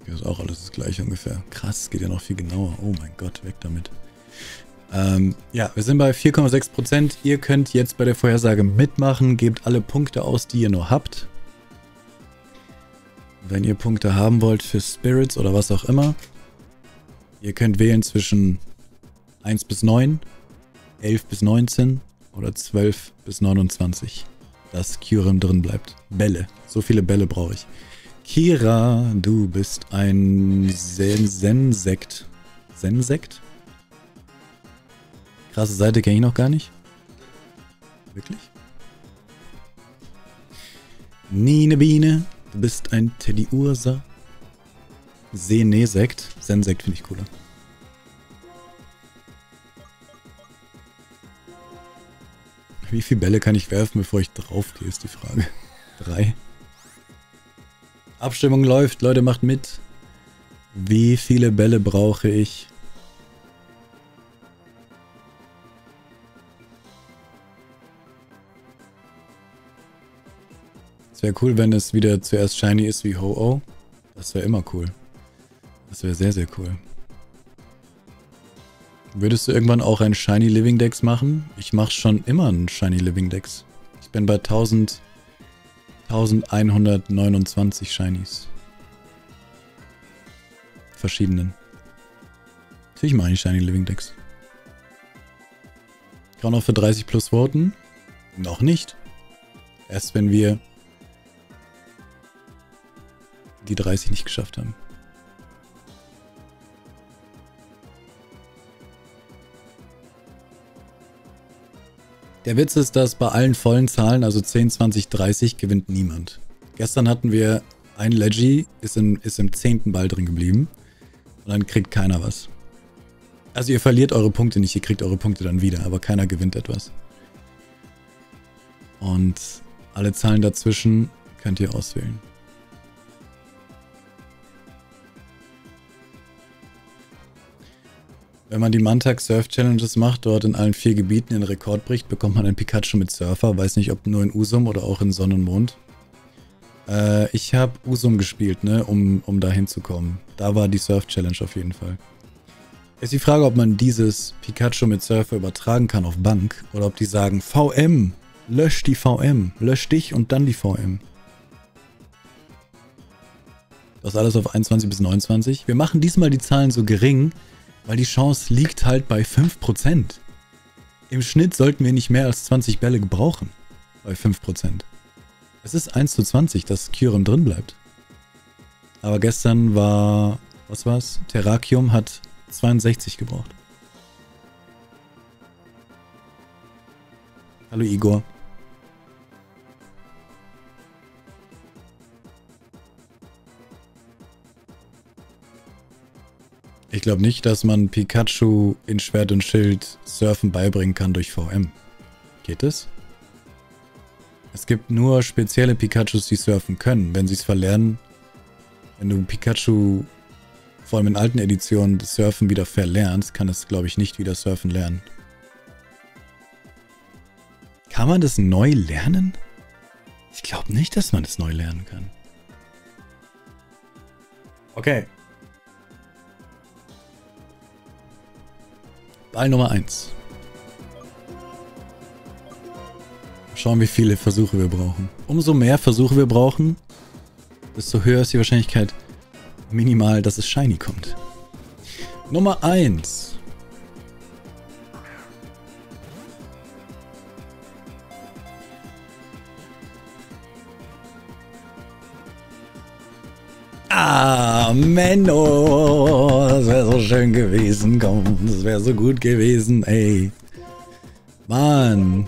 Hier ist auch alles das gleiche ungefähr. Krass, geht ja noch viel genauer. Oh mein Gott, weg damit. Ähm, ja, wir sind bei 4,6%. Ihr könnt jetzt bei der Vorhersage mitmachen. Gebt alle Punkte aus, die ihr nur habt. Wenn ihr Punkte haben wollt für Spirits oder was auch immer. Ihr könnt wählen zwischen 1 bis 9, 11 bis 19 oder 12 bis 29. Dass Kyurem drin bleibt. Bälle. So viele Bälle brauche ich. Kira, du bist ein Sensekt. Sensekt? Krasse Seite kenne ich noch gar nicht. Wirklich? Nine Biene, du bist ein Teddy Ursa. Senesekt. Sensekt finde ich cooler. Wie viele Bälle kann ich werfen, bevor ich drauf gehe, ist die Frage. Drei. Abstimmung läuft, Leute, macht mit. Wie viele Bälle brauche ich? Wäre cool, wenn es wieder zuerst shiny ist wie Ho-Oh. Das wäre immer cool. Das wäre sehr, sehr cool. Würdest du irgendwann auch ein Shiny Living Dex machen? Ich mache schon immer ein Shiny Living Dex. Ich bin bei 1000, 1129 Shinies. Verschiedenen. Natürlich mache ich Shiny Living Dex. Kann auch für 30 plus voten? Noch nicht. Erst wenn wir die 30 nicht geschafft haben. Der Witz ist, dass bei allen vollen Zahlen, also 10, 20, 30, gewinnt niemand. Gestern hatten wir ein Leggy, ist, in, ist im 10. Ball drin geblieben. Und dann kriegt keiner was. Also ihr verliert eure Punkte nicht, ihr kriegt eure Punkte dann wieder, aber keiner gewinnt etwas. Und alle Zahlen dazwischen könnt ihr auswählen. Wenn man die Mantag Surf Challenges macht, dort in allen vier Gebieten den Rekord bricht, bekommt man ein Pikachu mit Surfer. Weiß nicht, ob nur in Usum oder auch in Sonne und Mond. Äh, ich habe Usum gespielt, ne, um, um da hinzukommen. Da war die Surf Challenge auf jeden Fall. Ist die Frage, ob man dieses Pikachu mit Surfer übertragen kann auf Bank oder ob die sagen, VM, lösch die VM, lösch dich und dann die VM. Das alles auf 21 bis 29. Wir machen diesmal die Zahlen so gering, weil die Chance liegt halt bei 5%. Im Schnitt sollten wir nicht mehr als 20 Bälle gebrauchen. Bei 5%. Es ist 1 zu 20, dass Kyurem drin bleibt. Aber gestern war, was war's? Terrakium hat 62 gebraucht. Hallo Igor. Ich glaube nicht, dass man Pikachu in Schwert und Schild Surfen beibringen kann durch VM. Geht es? Es gibt nur spezielle Pikachus, die surfen können. Wenn sie es verlernen, wenn du Pikachu vor allem in alten Editionen das Surfen wieder verlernst, kann es, glaube ich, nicht wieder surfen lernen. Kann man das neu lernen? Ich glaube nicht, dass man das neu lernen kann. Okay, Ball Nummer 1. Schauen, wie viele Versuche wir brauchen. Umso mehr Versuche wir brauchen, desto höher ist die Wahrscheinlichkeit minimal, dass es Shiny kommt. Nummer 1. Ah, Menno. Das wäre so schön gewesen. Komm, das wäre so gut gewesen, ey. Mann.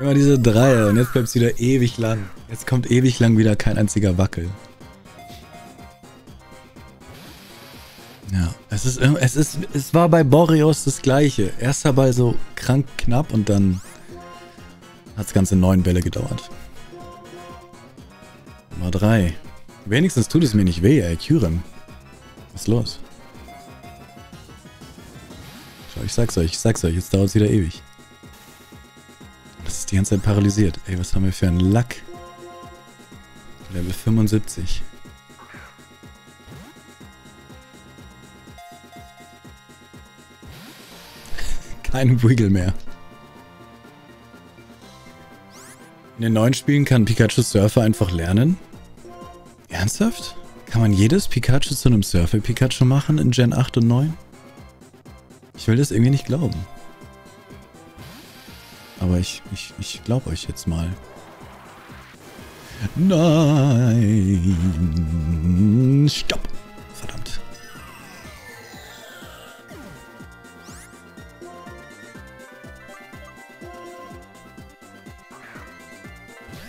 Immer diese Dreier und jetzt bleibt es wieder ewig lang. Jetzt kommt ewig lang wieder kein einziger Wackel. Ja, es ist, es ist, es war bei Boreos das gleiche. Erster Ball so krank knapp und dann hat das ganze neun Bälle gedauert. Nummer drei. Wenigstens tut es mir nicht weh, ey, Kyurem. Was ist los? Schau, ich sag's euch, ich sag's euch, jetzt dauert's wieder ewig. Das ist die ganze Zeit paralysiert. Ey, was haben wir für einen Lack? Level 75. Kein Wiggle mehr. In den neuen Spielen kann Pikachu Surfer einfach lernen. Ernsthaft? Kann man jedes Pikachu zu einem Surfer-Pikachu machen in Gen 8 und 9? Ich will das irgendwie nicht glauben. Aber ich, ich, ich glaube euch jetzt mal. Nein! Stopp! Verdammt.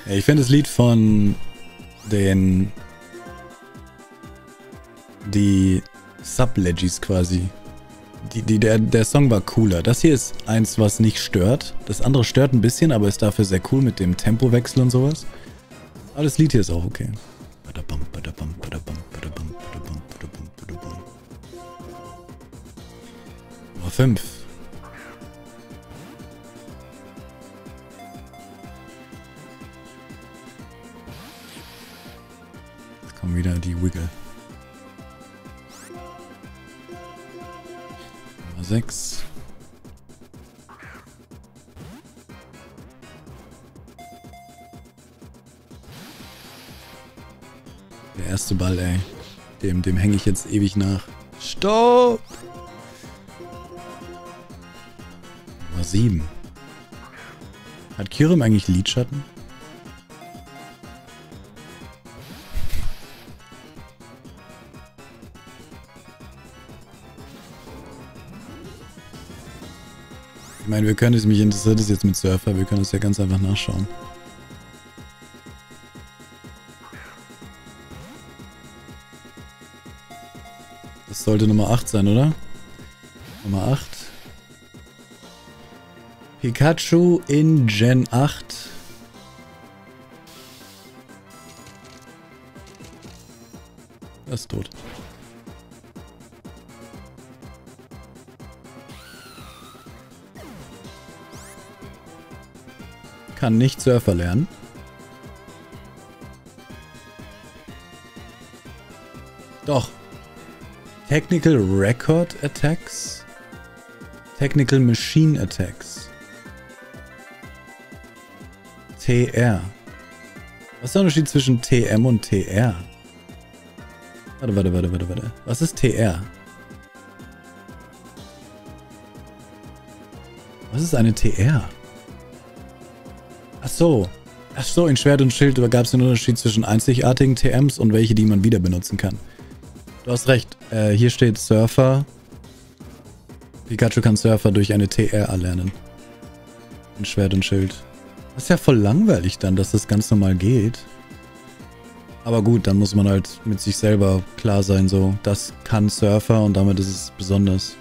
Ich finde das Lied von den die Sub-Legis quasi. Die, die, der, der Song war cooler. Das hier ist eins, was nicht stört. Das andere stört ein bisschen, aber ist dafür sehr cool mit dem Tempowechsel und sowas. Aber das Lied hier ist auch okay. Nummer 5. Jetzt kommen wieder die Wiggle. 6. Der erste Ball, ey. Dem, dem hänge ich jetzt ewig nach. Stopp! Nummer 7. Hat Kirim eigentlich Lidschatten? Ich meine, wir können es, mich interessiert es jetzt mit Surfer, wir können es ja ganz einfach nachschauen. Das sollte Nummer 8 sein, oder? Nummer 8. Pikachu in Gen 8. Das ist tot. Kann nicht Surfer lernen. Doch. Technical Record Attacks. Technical Machine Attacks. TR. Was ist der Unterschied zwischen TM und TR? Warte, warte, warte, warte, warte. Was ist TR? Was ist eine TR? Ach so. Ach so, in Schwert und Schild gab es den Unterschied zwischen einzigartigen TMs und welche, die man wieder benutzen kann. Du hast recht. Äh, hier steht Surfer. Pikachu kann Surfer durch eine TR erlernen. In Schwert und Schild. Das ist ja voll langweilig dann, dass das ganz normal geht. Aber gut, dann muss man halt mit sich selber klar sein, so, das kann Surfer und damit ist es besonders.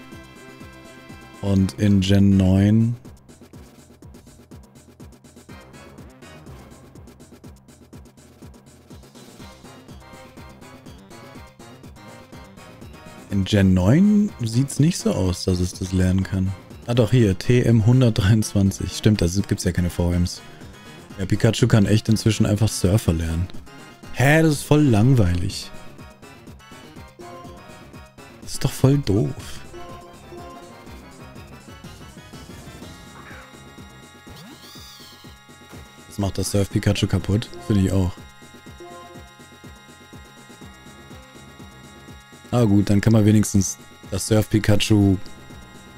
Und in Gen 9 In Gen 9 sieht es nicht so aus, dass es das lernen kann. Ah doch, hier, TM123. Stimmt, da gibt es ja keine VMs. Ja, Pikachu kann echt inzwischen einfach Surfer lernen. Hä, das ist voll langweilig. Das ist doch voll doof. Das macht das Surf Pikachu kaputt. Finde ich auch. Aber gut, dann kann man wenigstens das Surf Pikachu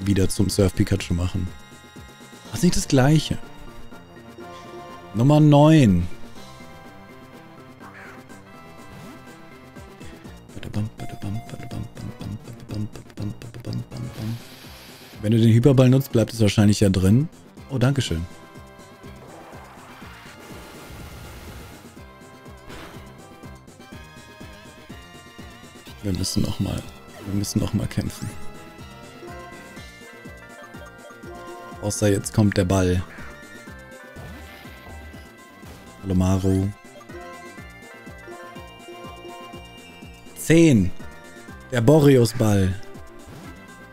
wieder zum Surf Pikachu machen. Was nicht das gleiche. Nummer 9. Wenn du den Hyperball nutzt, bleibt es wahrscheinlich ja drin. Oh, Dankeschön. Wir müssen noch mal, wir müssen noch mal kämpfen. Außer jetzt kommt der Ball. Hallo Maru. 10. Der Boreus-Ball.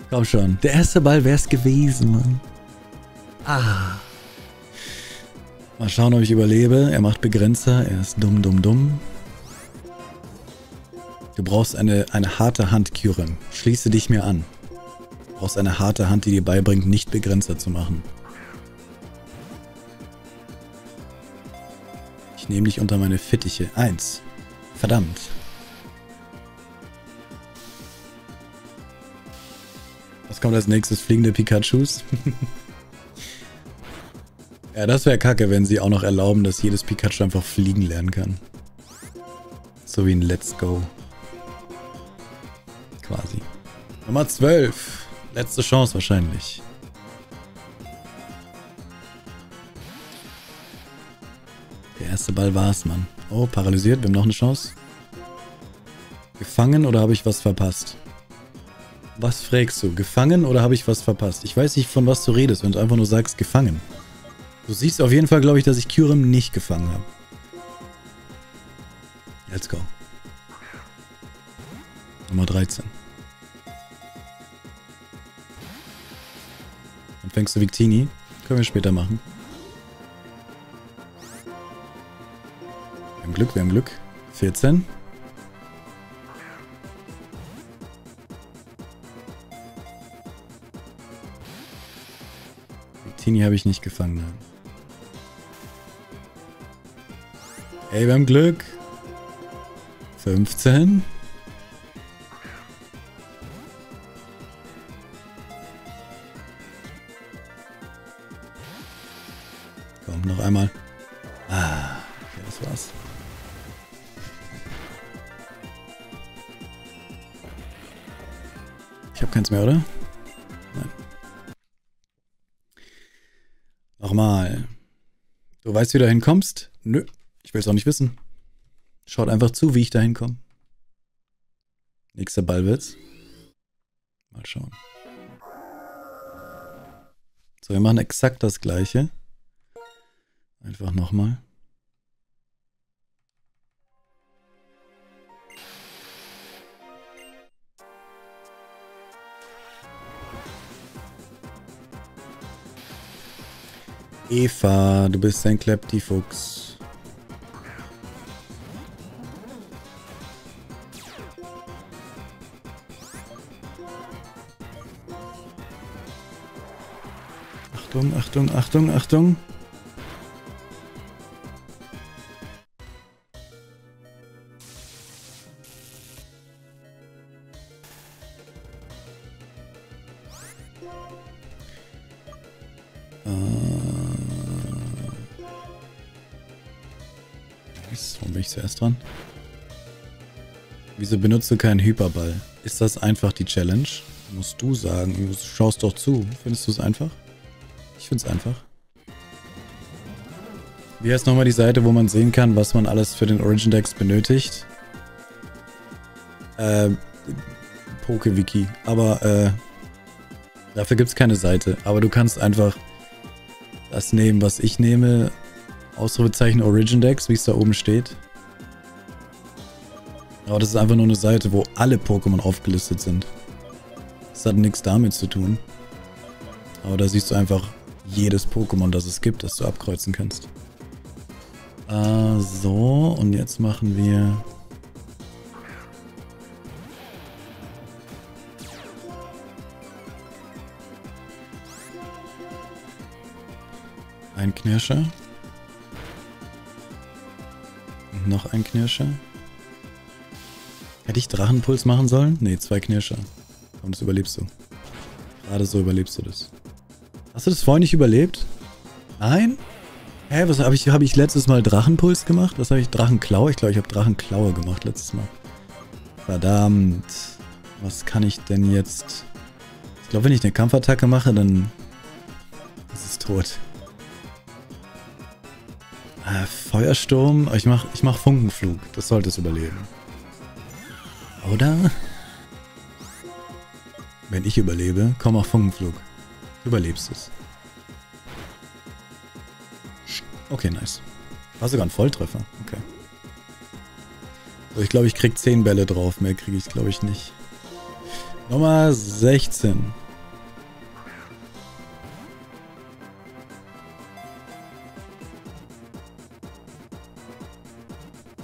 Komm schon. Der erste Ball wär's gewesen, Mann. Ah. Mal schauen, ob ich überlebe. Er macht Begrenzer. Er ist dumm, dumm, dumm. Du brauchst eine, eine harte Hand, Kyurem. Schließe dich mir an. Du brauchst eine harte Hand, die dir beibringt, nicht Begrenzer zu machen. Ich nehme dich unter meine Fittiche. Eins. Verdammt. Was kommt als nächstes? Fliegende Pikachus? ja, das wäre kacke, wenn sie auch noch erlauben, dass jedes Pikachu einfach fliegen lernen kann. So wie ein Let's Go quasi. Nummer 12. Letzte Chance wahrscheinlich. Der erste Ball war es, Mann. Oh, paralysiert. Wir haben noch eine Chance. Gefangen oder habe ich was verpasst? Was fragst du? Gefangen oder habe ich was verpasst? Ich weiß nicht, von was du redest, wenn du einfach nur sagst, gefangen. Du siehst auf jeden Fall, glaube ich, dass ich Kyurem nicht gefangen habe. Let's go. Nummer 13. Dann fängst du Victini. Können wir später machen. Wir haben Glück, wir haben Glück. 14. Victini habe ich nicht gefangen. Ey, wir haben Glück. 15. Komm, noch einmal. Ah, okay, das war's. Ich habe keins mehr, oder? Nein. Nochmal. Du weißt, wie du da hinkommst? Nö, ich will es auch nicht wissen. Schaut einfach zu, wie ich da hinkomme. Nächster Ball wird's. Mal schauen. So, wir machen exakt das gleiche. Einfach nochmal. Eva, du bist ein Klepti-Fuchs. Achtung, Achtung, Achtung, Achtung. Du keinen Hyperball? Ist das einfach die Challenge? Musst du sagen. Du schaust doch zu. Findest du es einfach? Ich finde es einfach. Wie heißt nochmal die Seite, wo man sehen kann, was man alles für den Origin Decks benötigt? Äh, PokeWiki. Aber, äh, dafür gibt es keine Seite. Aber du kannst einfach das nehmen, was ich nehme. Ausrufezeichen Origin Decks, wie es da oben steht. Aber das ist einfach nur eine Seite, wo alle Pokémon aufgelistet sind. Das hat nichts damit zu tun. Aber da siehst du einfach jedes Pokémon, das es gibt, das du abkreuzen kannst. Äh, so, und jetzt machen wir... Ein Knirscher. Und noch ein Knirscher. Hätte ich Drachenpuls machen sollen? Ne, zwei Knirscher. Komm, das überlebst du. Gerade so überlebst du das. Hast du das vorhin nicht überlebt? Nein? Hä, was habe ich, hab ich letztes Mal Drachenpuls gemacht? Was habe ich? Drachenklaue? Ich glaube, ich habe Drachenklaue gemacht letztes Mal. Verdammt. Was kann ich denn jetzt... Ich glaube, wenn ich eine Kampfattacke mache, dann ist es tot. Äh, Feuersturm. Ich mach, ich mach Funkenflug. Das sollte es überleben. Oder? Wenn ich überlebe, komm auf Funkenflug. Du überlebst es. Okay, nice. War sogar ein Volltreffer. Okay. So, ich glaube, ich krieg 10 Bälle drauf. Mehr kriege ich, glaube ich, nicht. Nummer 16.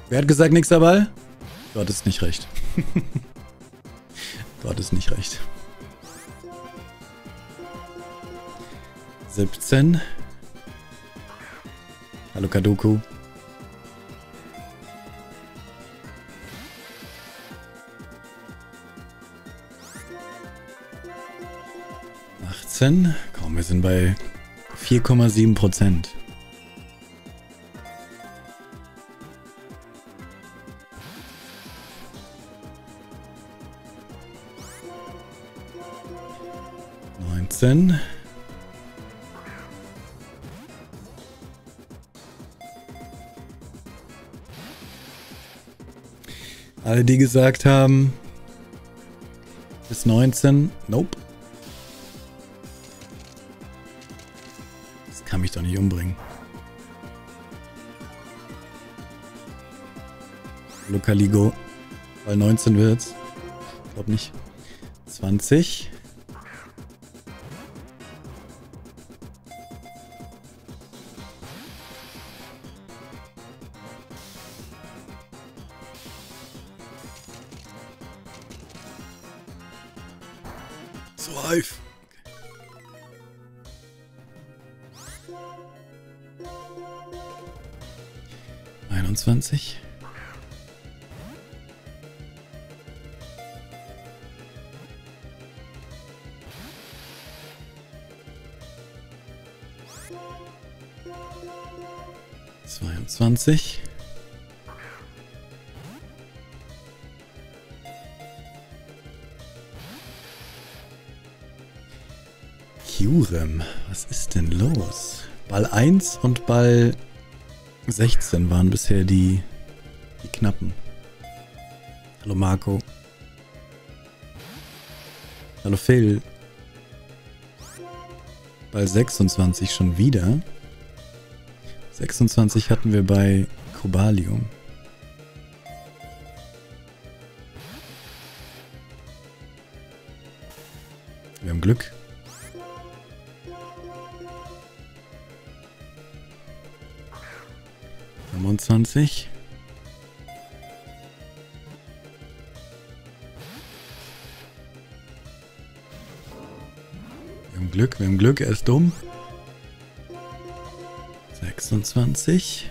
Wer hat gesagt, nix dabei? Du hattest nicht recht. du hattest nicht recht. 17. Hallo Kadoku. Komm, wir sind bei 4,7 Prozent. 15. Alle, die gesagt haben, bis 19, nope. Das kann mich doch nicht umbringen. Lokaligo, weil 19 wird's. Ich glaube nicht. 20. 1 und Ball 16 waren bisher die, die knappen. Hallo Marco. Hallo Phil. Bei 26 schon wieder. 26 hatten wir bei Cobalium. Wir haben Glück. Fünfundzwanzig. Wir haben Glück, wir haben Glück, er ist dumm. 26.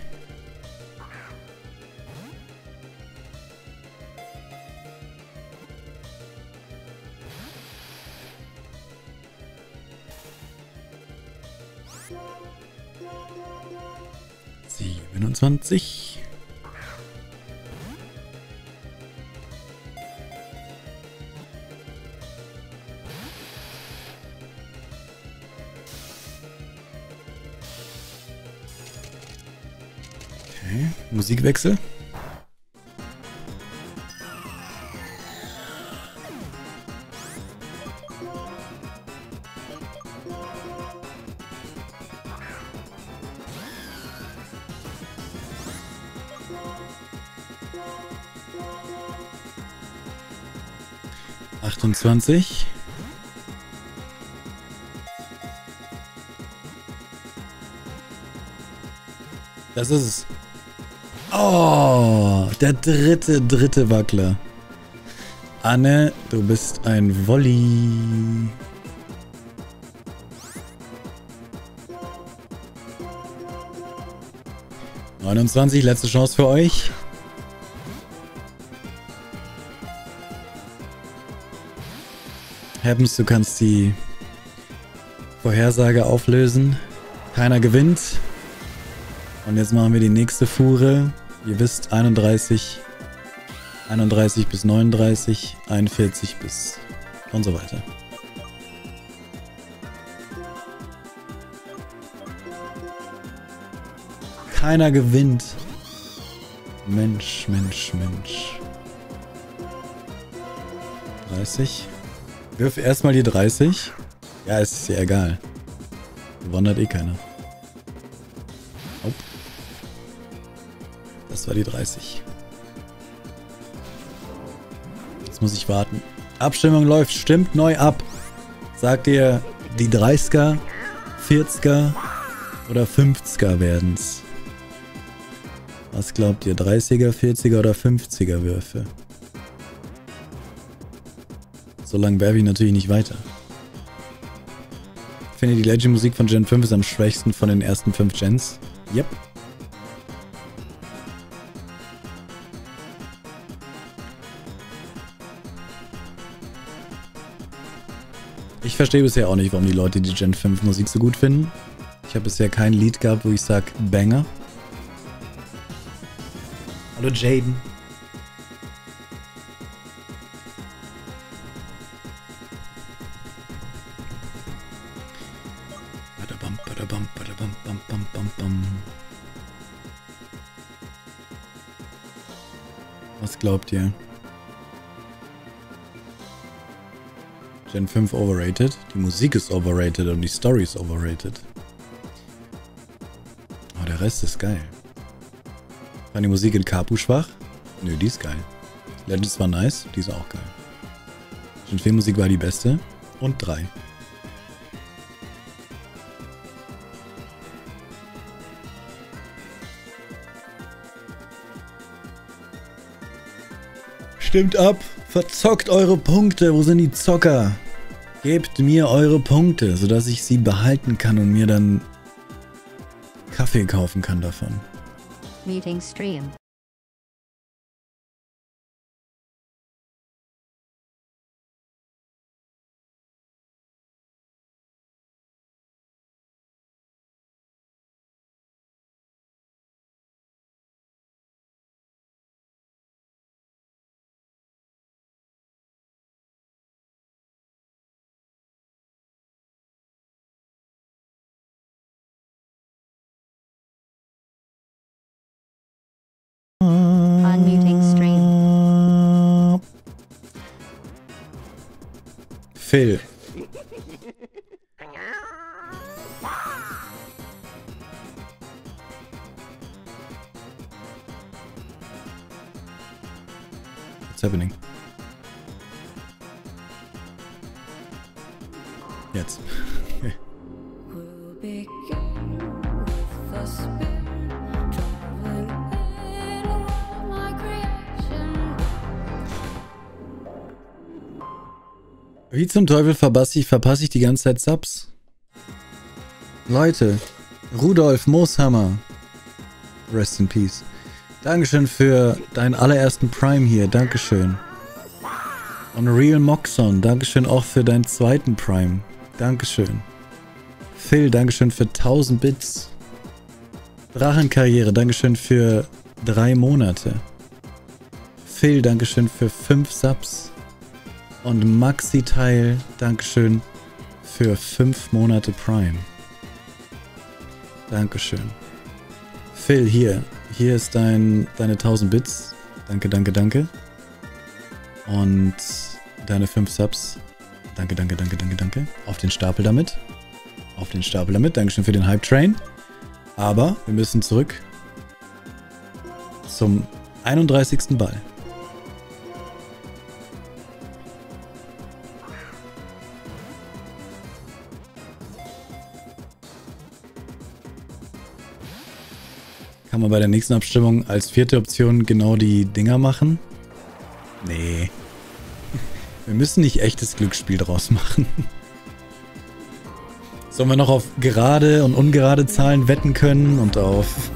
Musikwechsel. Achtundzwanzig. Das ist es. Oh, der dritte, dritte Wackler. Anne, du bist ein Wolli. Neunundzwanzig, letzte Chance für euch. Happens, du kannst die Vorhersage auflösen. Keiner gewinnt. Und jetzt machen wir die nächste Fuhre. Ihr wisst 31, 31 bis 39, 41 bis und so weiter. Keiner gewinnt. Mensch, Mensch, Mensch. 30. Wirf erstmal die 30. Ja, es ist ja egal. Hat eh keiner. Das war die 30. Jetzt muss ich warten. Abstimmung läuft. Stimmt neu ab. Sagt ihr, die 30er, 40er oder 50er werden's? Was glaubt ihr? 30er, 40er oder 50er Würfe? So lange werfe ich natürlich nicht weiter. Ich finde, die Legend-Musik von Gen 5 ist am schwächsten von den ersten 5 Gens. Yep. Ich verstehe bisher auch nicht, warum die Leute die Gen 5 Musik so gut finden. Ich habe bisher kein Lied gehabt, wo ich sage Banger. Hallo Jaden. Was glaubt ihr? Gen 5 overrated. Die Musik ist overrated und die Story ist overrated. Aber der Rest ist geil. War die Musik in Kapu schwach? Nö, die ist geil. Legends war nice, die ist auch geil. Gen 4 Musik war die beste. Und 3. Stimmt ab. Verzockt eure Punkte. Wo sind die Zocker? Gebt mir eure Punkte, sodass ich sie behalten kann und mir dann Kaffee kaufen kann davon. Meeting stream. Phil. Wie zum Teufel verpasse ich, verpasse ich die ganze Zeit Subs? Leute, Rudolf Mooshammer. Rest in Peace. Dankeschön für deinen allerersten Prime hier. Dankeschön. Unreal Moxon. Dankeschön auch für deinen zweiten Prime. Dankeschön. Phil, Dankeschön für 1000 Bits. Drachenkarriere, Dankeschön für drei Monate. Phil, Dankeschön für 5 Subs. Und Maxi-Teil, Dankeschön für 5 Monate Prime. Dankeschön. Phil, hier. Hier ist dein, deine 1000 Bits. Danke, danke, danke. Und deine 5 Subs. Danke, danke, danke, danke, danke. Auf den Stapel damit. Auf den Stapel damit. Dankeschön für den Hype Train. Aber wir müssen zurück zum 31. Ball. Kann man bei der nächsten Abstimmung als vierte Option genau die Dinger machen? Nee. Wir müssen nicht echtes Glücksspiel draus machen. Sollen wir noch auf gerade und ungerade Zahlen wetten können und auf...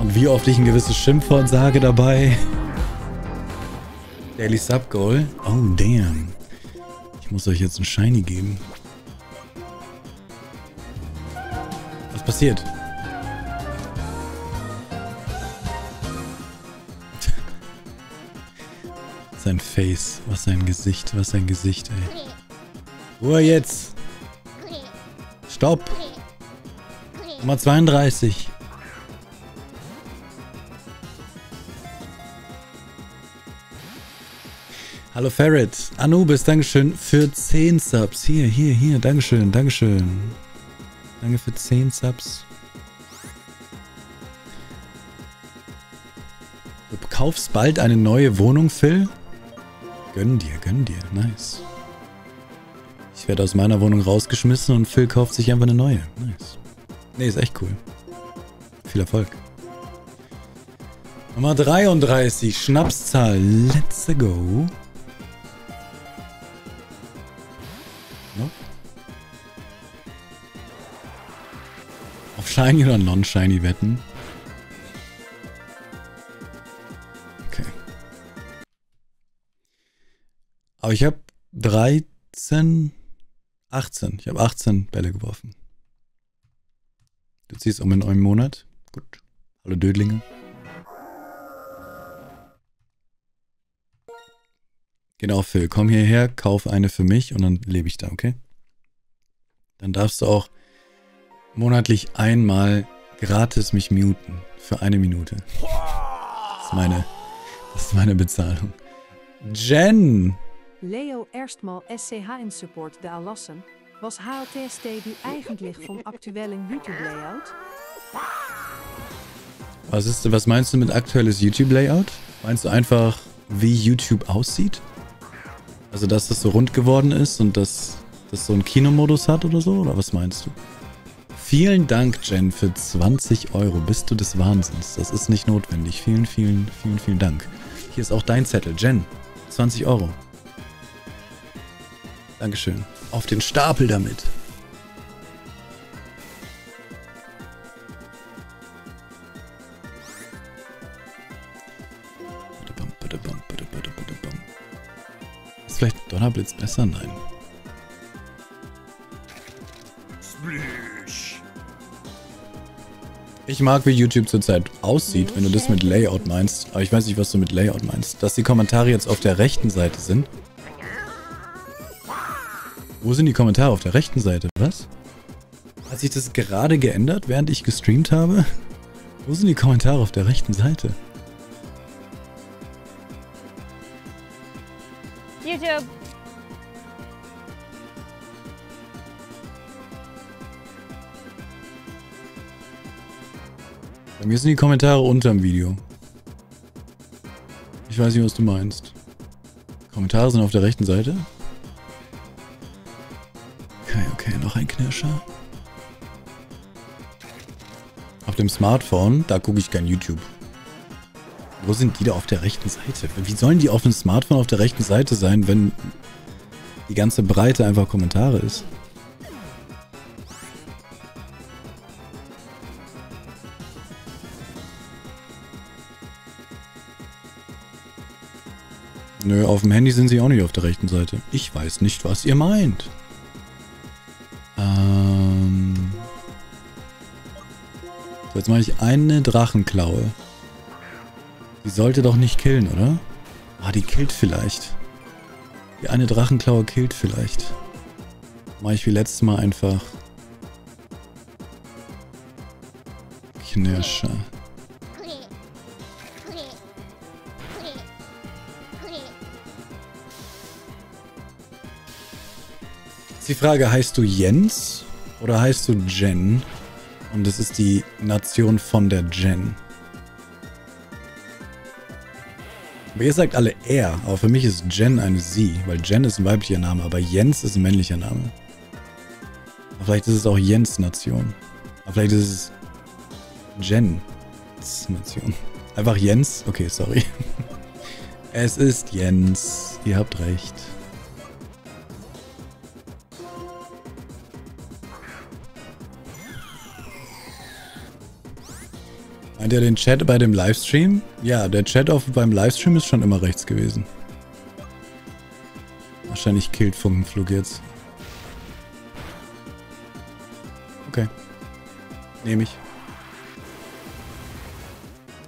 und wie oft ich ein gewisses Schimpfwort sage dabei? Daily Sub Goal? Oh, damn. Ich muss euch jetzt ein Shiny geben. Was passiert? Sein Face, was sein Gesicht, was sein Gesicht, ey. Ruhe jetzt. Stopp. Nummer 32. Hallo Ferret. Anubis, Dankeschön für 10 Subs. Hier, hier, hier. Dankeschön, Dankeschön. Danke für 10 Subs. Du kaufst bald eine neue Wohnung, Phil? Gönn dir, gönn dir. Nice. Ich werde aus meiner Wohnung rausgeschmissen und Phil kauft sich einfach eine neue. Nice. Nee, ist echt cool. Viel Erfolg. Nummer 33. Schnapszahl. Let's go. No? Auf Shiny oder Non-Shiny wetten? Aber ich habe 13, 18. Ich habe 18 Bälle geworfen. Du ziehst um in einem Monat. Gut. Hallo Dödlinge. Genau, Phil. Komm hierher, kauf eine für mich und dann lebe ich da, okay? Dann darfst du auch monatlich einmal gratis mich muten. Für eine Minute. Das ist meine, das ist meine Bezahlung. Jen! Leo erstmal SCH in Support de Alassen. Was HLTST die eigentlich vom aktuellen YouTube-Layout? Was, ist, was meinst du mit aktuelles YouTube-Layout? Meinst du einfach, wie YouTube aussieht? Also, dass das so rund geworden ist und dass das so einen Kinomodus hat oder so? Oder was meinst du? Vielen Dank, Jen, für 20 Euro. Bist du des Wahnsinns? Das ist nicht notwendig. Vielen, vielen, vielen, vielen Dank. Hier ist auch dein Zettel. Jen, 20 Euro. Dankeschön. Auf den Stapel damit. Ist vielleicht Donnerblitz besser? Nein. Ich mag, wie YouTube zurzeit aussieht, wenn du das mit Layout meinst. Aber ich weiß nicht, was du mit Layout meinst. Dass die Kommentare jetzt auf der rechten Seite sind. Wo sind die Kommentare auf der rechten Seite? Was? Hat sich das gerade geändert, während ich gestreamt habe? Wo sind die Kommentare auf der rechten Seite? YouTube. Bei mir sind die Kommentare unter dem Video. Ich weiß nicht, was du meinst. Kommentare sind auf der rechten Seite. Okay, okay, noch ein Knirscher. Auf dem Smartphone, da gucke ich kein YouTube. Wo sind die da auf der rechten Seite? Wie sollen die auf dem Smartphone auf der rechten Seite sein, wenn die ganze Breite einfach Kommentare ist? Nö, auf dem Handy sind sie auch nicht auf der rechten Seite. Ich weiß nicht, was ihr meint. Ähm. So, jetzt mache ich eine Drachenklaue. Die sollte doch nicht killen, oder? Ah, die killt vielleicht. Die eine Drachenklaue killt vielleicht. Mache ich wie letztes Mal einfach. Knirscher. Ist die Frage, heißt du Jens oder heißt du Jen? Und es ist die Nation von der Jen. Aber ihr sagt alle er, aber für mich ist Jen eine sie, weil Jen ist ein weiblicher Name, aber Jens ist ein männlicher Name. Aber vielleicht ist es auch Jens Nation. Aber vielleicht ist es Jen Nation. Einfach Jens? Okay, sorry. Es ist Jens. Ihr habt recht. Meint ihr den Chat bei dem Livestream? Ja, der Chat auf, beim Livestream ist schon immer rechts gewesen. Wahrscheinlich killt Funkenflug jetzt. Okay. Nehme ich.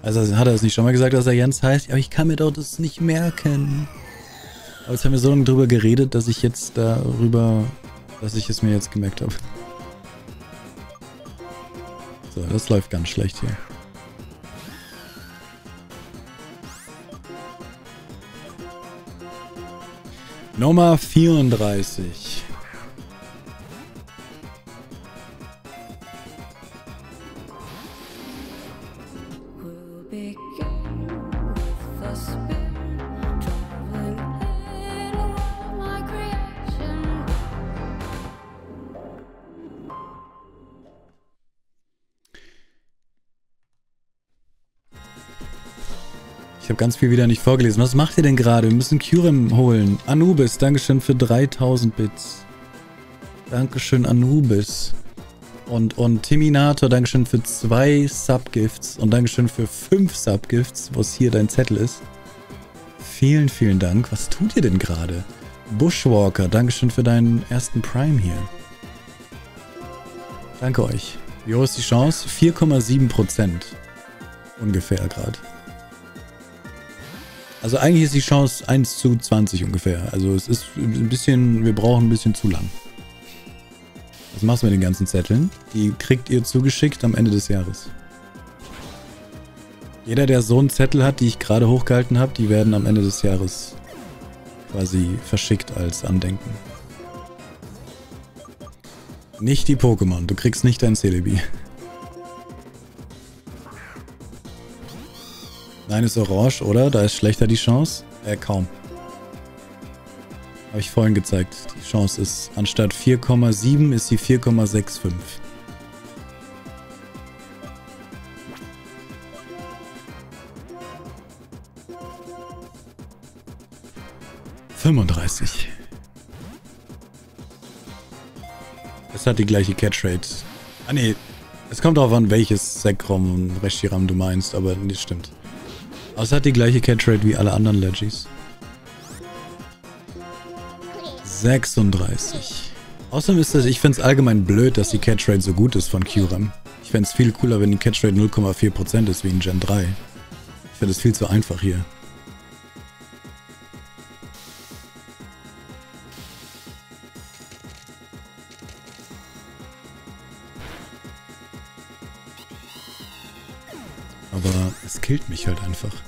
Also hat er es nicht schon mal gesagt, dass er Jens heißt? Aber ich kann mir doch das nicht merken. Aber jetzt haben wir so lange drüber geredet, dass ich jetzt darüber, dass ich es mir jetzt gemerkt habe. So, das läuft ganz schlecht hier. Nummer 34. ganz viel wieder nicht vorgelesen. Was macht ihr denn gerade? Wir müssen Kyurem holen. Anubis, Dankeschön für 3000 Bits. Dankeschön, Anubis. Und, und Timinator, Dankeschön für zwei Subgifts. Und Dankeschön für fünf Subgifts, wo es hier dein Zettel ist. Vielen, vielen Dank. Was tut ihr denn gerade? Bushwalker, Dankeschön für deinen ersten Prime hier. Danke euch. Wie hoch ist die Chance? 4,7% ungefähr gerade. Also eigentlich ist die Chance 1 zu 20 ungefähr. Also es ist ein bisschen, wir brauchen ein bisschen zu lang. Was machst du mit den ganzen Zetteln? Die kriegt ihr zugeschickt am Ende des Jahres. Jeder, der so einen Zettel hat, die ich gerade hochgehalten habe, die werden am Ende des Jahres quasi verschickt als Andenken. Nicht die Pokémon, du kriegst nicht dein Celebi. Nein, ist orange, oder? Da ist schlechter die Chance? Äh, kaum. Habe ich vorhin gezeigt. Die Chance ist, anstatt 4,7 ist sie 4,65. Fünfunddreißig. Es hat die gleiche Catchrate. Ah nee, es kommt darauf an, welches Sekrom und Reshiram du meinst, aber das stimmt. Es hat die gleiche Catchrate wie alle anderen Legis. 36. Außerdem ist das, ich finde es allgemein blöd, dass die Catchrate so gut ist von Qram. Ich fände viel cooler, wenn die Catchrate 0,4% ist wie in Gen 3. Ich finde es viel zu einfach hier. Aber es killt mich halt einfach.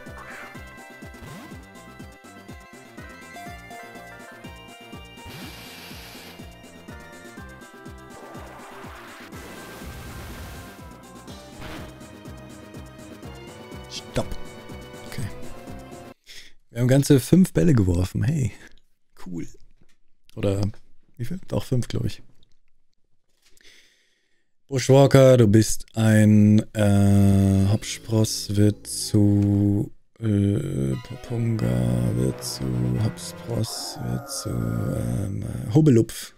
Wir haben ganze fünf Bälle geworfen. Hey, cool. Oder wie viel? Auch fünf, glaube ich. Bushwalker, du bist ein äh, Hopspross, wird zu äh, Popunga, wird zu Hopspross, wird zu ähm, äh, Hobelupf.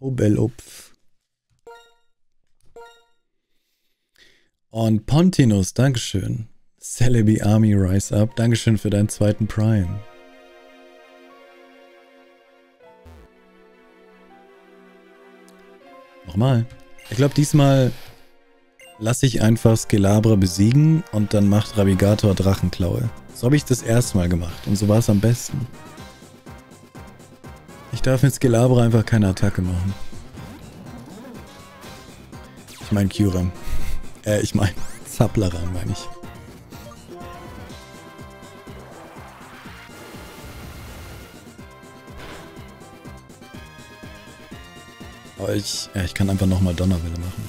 Hobelupf. Und Pontinus, Dankeschön. Celebi Army Rise Up, Dankeschön für deinen zweiten Prime. Nochmal. Ich glaube, diesmal lasse ich einfach Skelabra besiegen und dann macht Rabigator Drachenklaue. So habe ich das erste Mal gemacht und so war es am besten. Ich darf mit Skelabra einfach keine Attacke machen. Ich meine Kyurem. Äh, ich meine Zaplaran, meine ich. Aber ich, ja, ich kann einfach nochmal Donnerwelle machen.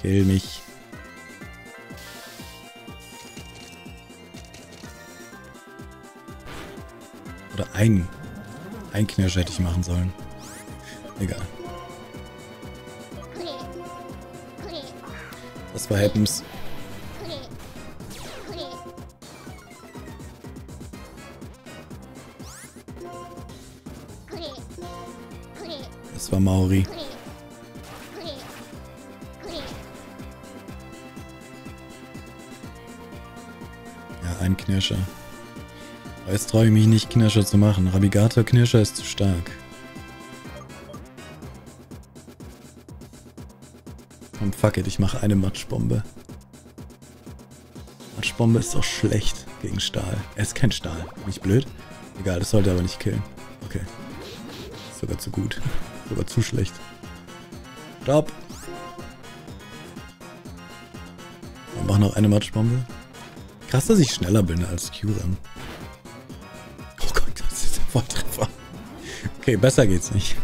Kill mich. Oder ein, ein Knirsch hätte ich machen sollen. Egal. Das war Happens. Das war Mauri. Ja, ein Knirscher. Jetzt traue ich mich nicht, Knirscher zu machen. Rabigator Knirscher ist zu stark. Komm, fuck it, ich mache eine Matschbombe. Matschbombe ist doch schlecht gegen Stahl. Er ist kein Stahl. Bin ich blöd? Egal, das sollte aber nicht killen. Okay. Ist sogar zu gut. Sogar zu schlecht. Stopp! Wir machen noch eine Matschbombe. Krass, dass ich schneller bin als Kyurem. Oh Gott, das ist ein Volltreffer. Okay, besser geht's nicht.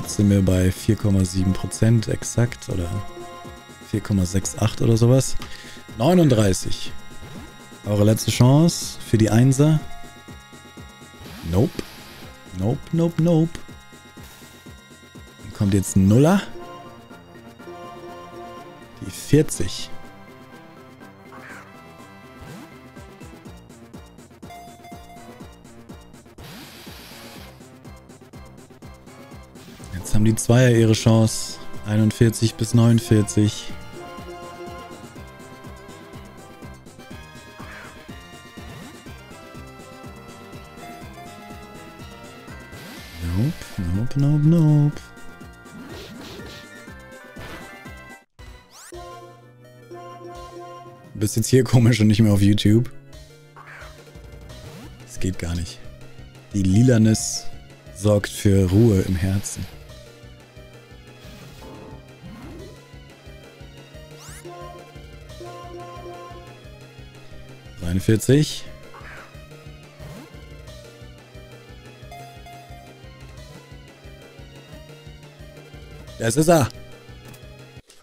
Jetzt sind wir bei 4,7% exakt oder 4,68 oder sowas. 39. Eure letzte Chance für die Einser. Nope. Nope, nope, nope. Kommt jetzt ein Nuller. Die 40. Jetzt haben die Zweier ihre Chance. 41 bis 49. Nope, nope, nope, nope. Bist jetzt hier komisch und nicht mehr auf YouTube. Das geht gar nicht. Die Lilanis sorgt für Ruhe im Herzen. Dreiundvierzig. Das ist er.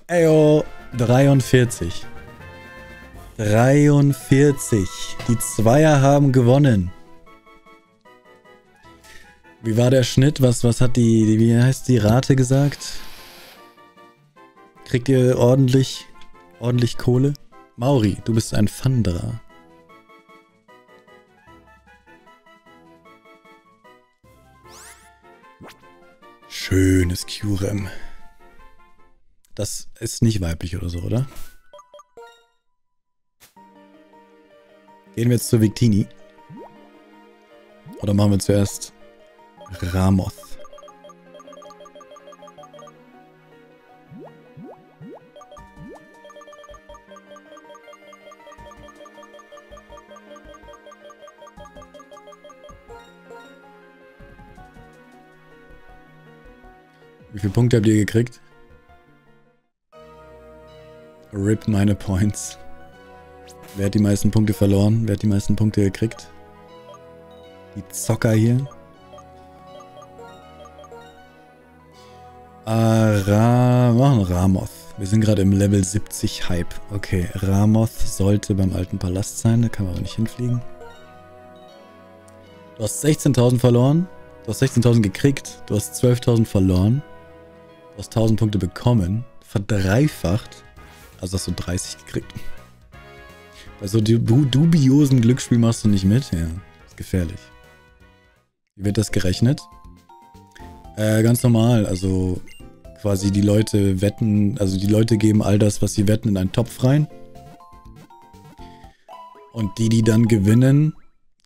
Eyo, 43. 43. Die Zweier haben gewonnen. Wie war der Schnitt? Was, was hat die, die, wie heißt die Rate gesagt? Kriegt ihr ordentlich, ordentlich Kohle? Mauri, du bist ein Fanderer. Schönes Curem. Das ist nicht weiblich oder so, oder? Gehen wir jetzt zur Victini. Oder machen wir zuerst Ramoth? Wie viele Punkte habt ihr gekriegt? Rip meine Points. Wer hat die meisten Punkte verloren? Wer hat die meisten Punkte gekriegt? Die Zocker hier. Ah, Ra machen Ramoth. Wir sind gerade im Level 70 Hype. Okay, Ramoth sollte beim alten Palast sein, da kann man aber nicht hinfliegen. Du hast 16.000 verloren. Du hast 16.000 gekriegt. Du hast 12.000 verloren. Du hast 1.000 Punkte bekommen. Verdreifacht. Also hast du 30 gekriegt. Bei so du dubiosen Glücksspiel machst du nicht mit. Ja, ist gefährlich. Wie wird das gerechnet? Äh, ganz normal. Also quasi die Leute wetten, also die Leute geben all das, was sie wetten, in einen Topf rein. Und die, die dann gewinnen,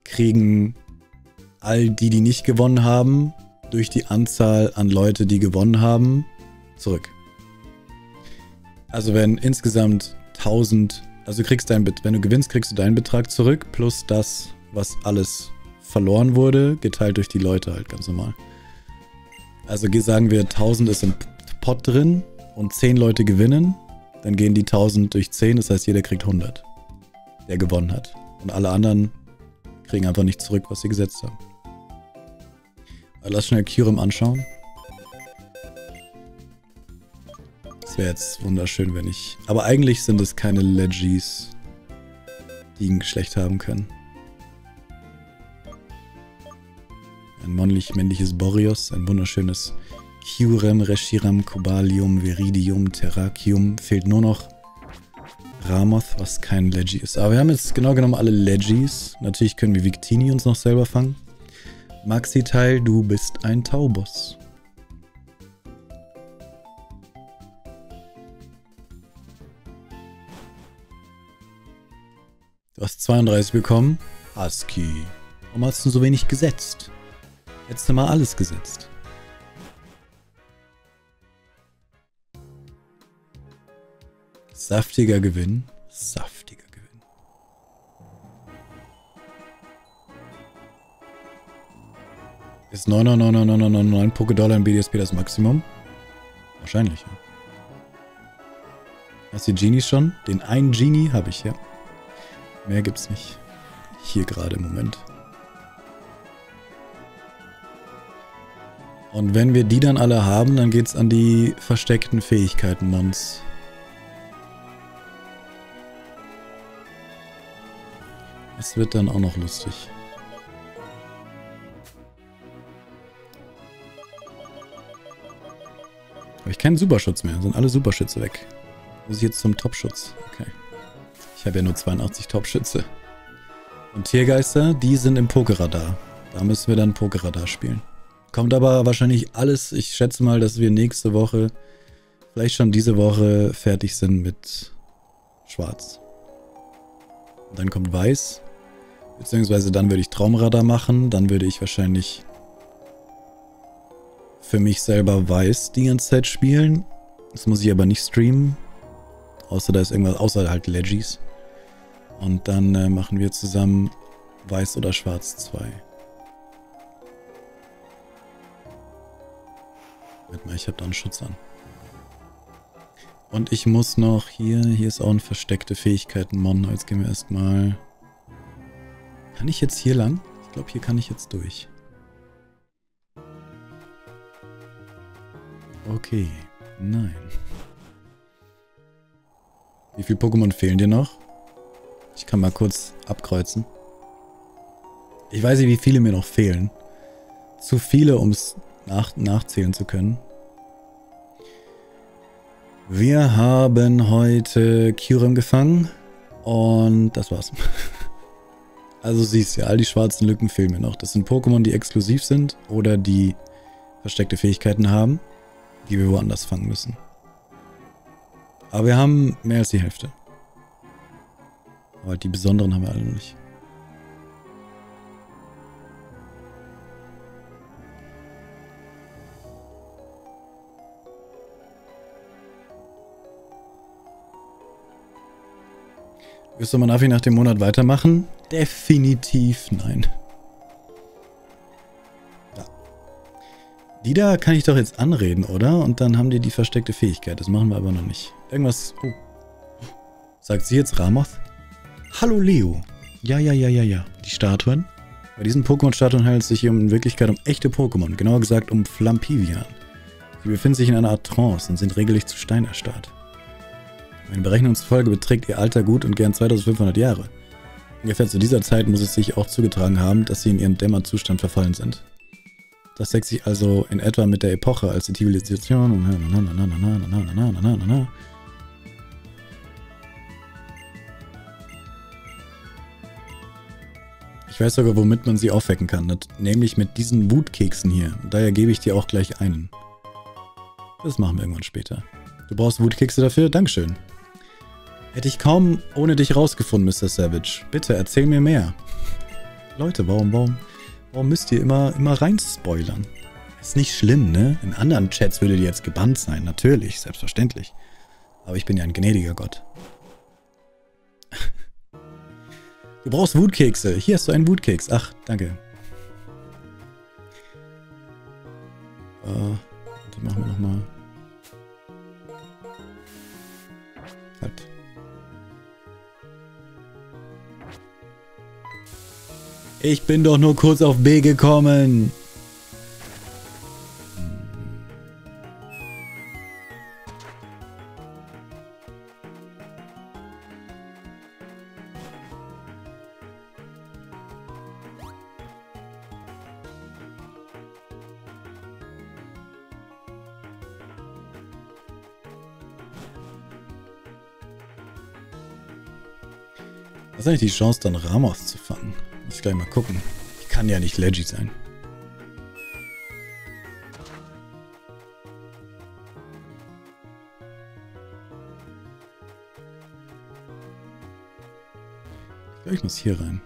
kriegen all die, die nicht gewonnen haben, durch die Anzahl an Leute, die gewonnen haben, zurück. Also wenn insgesamt 1000, also du kriegst dein, wenn du gewinnst, kriegst du deinen Betrag zurück, plus das, was alles verloren wurde, geteilt durch die Leute halt ganz normal. Also sagen wir 1000 ist im Pot drin und 10 Leute gewinnen, dann gehen die 1000 durch 10, das heißt jeder kriegt 100, der gewonnen hat. Und alle anderen kriegen einfach nicht zurück, was sie gesetzt haben. Lass schnell Kyurem anschauen. Das wäre jetzt wunderschön, wenn ich... Aber eigentlich sind es keine Legis, die ein Geschlecht haben können. Ein männlich-männliches Boreos, ein wunderschönes Kyurem, Reshiram, Cobalium, Viridium, Terrakium. Fehlt nur noch Ramoth, was kein Legi ist. Aber wir haben jetzt genau genommen alle Legis. Natürlich können wir Victini uns noch selber fangen. Maxi-Teil, du bist ein Taubos. Du hast 32 bekommen. Husky. Warum hast du so wenig gesetzt? Du mal alles gesetzt. Saftiger Gewinn. Saftiger Gewinn. Ist 99999 Pokédollar in BDSP das Maximum? Wahrscheinlich, ja. Hast du die Genies schon? Den einen Genie habe ich, ja. Mehr gibt's nicht. Hier gerade im Moment. Und wenn wir die dann alle haben, dann geht's an die versteckten Fähigkeiten Mons. Es wird dann auch noch lustig. Habe ich keinen Superschutz mehr. Sind alle Superschütze weg. Muss ich jetzt zum Topschutz. Okay. Habe ja nur 82 Topschütze. Und Tiergeister, die sind im Pokerradar. Da müssen wir dann Pokerradar spielen. Kommt aber wahrscheinlich alles. Ich schätze mal, dass wir nächste Woche, vielleicht schon diese Woche, fertig sind mit Schwarz. Und dann kommt Weiß. Beziehungsweise dann würde ich Traumradar machen. Dann würde ich wahrscheinlich für mich selber Weiß die ganze Zeit spielen. Das muss ich aber nicht streamen. Außer da ist irgendwas, außer halt Legis. Und dann äh, machen wir zusammen Weiß oder Schwarz 2. Warte mal, ich habe da einen Schutz an. Und ich muss noch hier, hier ist auch ein versteckte Fähigkeiten-Mon. Jetzt gehen wir erstmal... Kann ich jetzt hier lang? Ich glaube, hier kann ich jetzt durch. Okay, nein. Wie viele Pokémon fehlen dir noch? Ich kann mal kurz abkreuzen. Ich weiß nicht, wie viele mir noch fehlen. Zu viele, um es nach, nachzählen zu können. Wir haben heute Kyurem gefangen und das war's. Also siehst du, all die schwarzen Lücken fehlen mir noch. Das sind Pokémon, die exklusiv sind oder die versteckte Fähigkeiten haben, die wir woanders fangen müssen. Aber wir haben mehr als die Hälfte. Aber die besonderen haben wir alle noch nicht. Wirst du Manafi nach dem Monat weitermachen? Definitiv nein. Ja. Die da kann ich doch jetzt anreden, oder? Und dann haben die die versteckte Fähigkeit. Das machen wir aber noch nicht. Irgendwas... Oh. Sagt sie jetzt Ramoth? Hallo Leo. Ja, ja, ja, ja, ja. Die Statuen? Bei diesen Pokémon-Statuen handelt es sich um, in Wirklichkeit um echte Pokémon. Genauer gesagt um Flampivian. Sie befinden sich in einer Art Trance und sind regelrecht zu Stein erstarrt. Meine Berechnung zufolge beträgt ihr Alter gut und gern 2500 Jahre. Ungefähr zu dieser Zeit muss es sich auch zugetragen haben, dass sie in ihren Dämmerzustand verfallen sind. Das deckt sich also in etwa mit der Epoche, als die Zivilisation... Ich weiß sogar, womit man sie aufwecken kann, nämlich mit diesen Wutkeksen hier. Daher gebe ich dir auch gleich einen. Das machen wir irgendwann später. Du brauchst Wutkekse dafür? Dankeschön. Hätte ich kaum ohne dich rausgefunden, Mr. Savage. Bitte, erzähl mir mehr. Leute, warum, warum, warum müsst ihr immer, immer rein spoilern? Ist nicht schlimm, ne? In anderen Chats würde die jetzt gebannt sein. Natürlich, selbstverständlich. Aber ich bin ja ein gnädiger Gott. Du brauchst Wutkekse. Hier hast du einen Wutkeks. Ach, danke. Äh, warte, machen wir nochmal. Halt. Ich bin doch nur kurz auf B gekommen. Eigentlich die Chance, dann Ramos zu fangen? Muss ich gleich mal gucken. Ich kann ja nicht Leggy sein. Ich muss hier rein.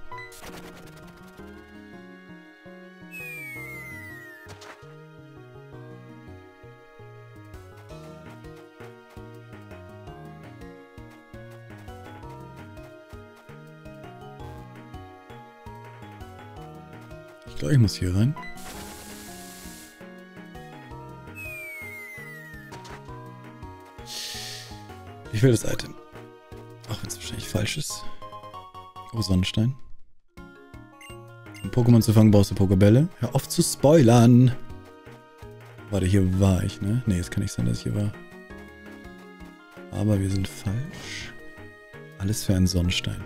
Glaube, ich muss hier rein. Ich will das Item. Auch wenn es wahrscheinlich falsch ist. Oh, Sonnenstein. Um Pokémon zu fangen, brauchst du Pokébälle. Hör auf zu spoilern. Warte, hier war ich, ne? Ne, es kann nicht sein, dass ich hier war. Aber wir sind falsch. Alles für einen Sonnenstein.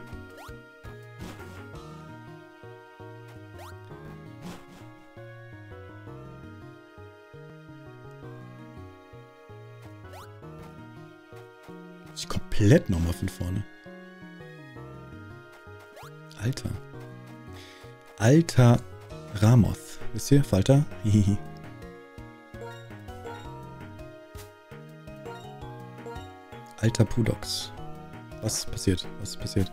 Komplett nochmal von vorne. Alter. Alter Ramoth. Wisst ihr? Falter? Alter Pudox. Was ist passiert? Was ist passiert?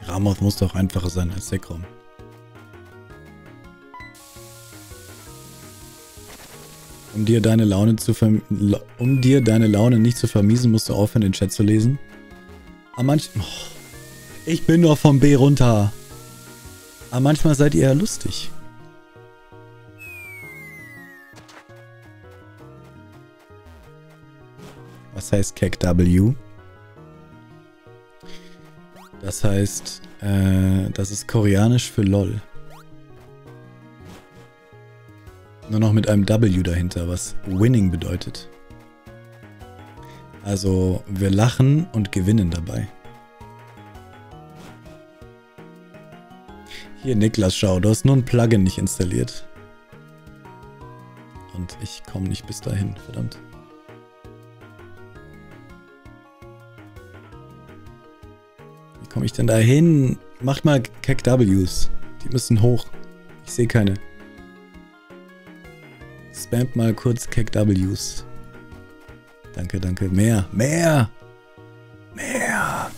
Ramoth muss doch einfacher sein als Sekrom. Um dir deine Laune zu um dir deine Laune nicht zu vermiesen, musst du aufhören, den Chat zu lesen. Aber manch oh, ich bin doch vom B runter. Aber manchmal seid ihr ja lustig. Was heißt Keck W? Das heißt, äh, das ist koreanisch für LOL. Nur noch mit einem W dahinter, was Winning bedeutet. Also, wir lachen und gewinnen dabei. Hier, Niklas, schau, du hast nur ein Plugin nicht installiert. Und ich komme nicht bis dahin, verdammt. Wie komme ich denn da hin? Macht mal Keck Ws. Die müssen hoch. Ich sehe keine. Spamt mal kurz Keck Ws. Danke, danke. Mehr, mehr, mehr.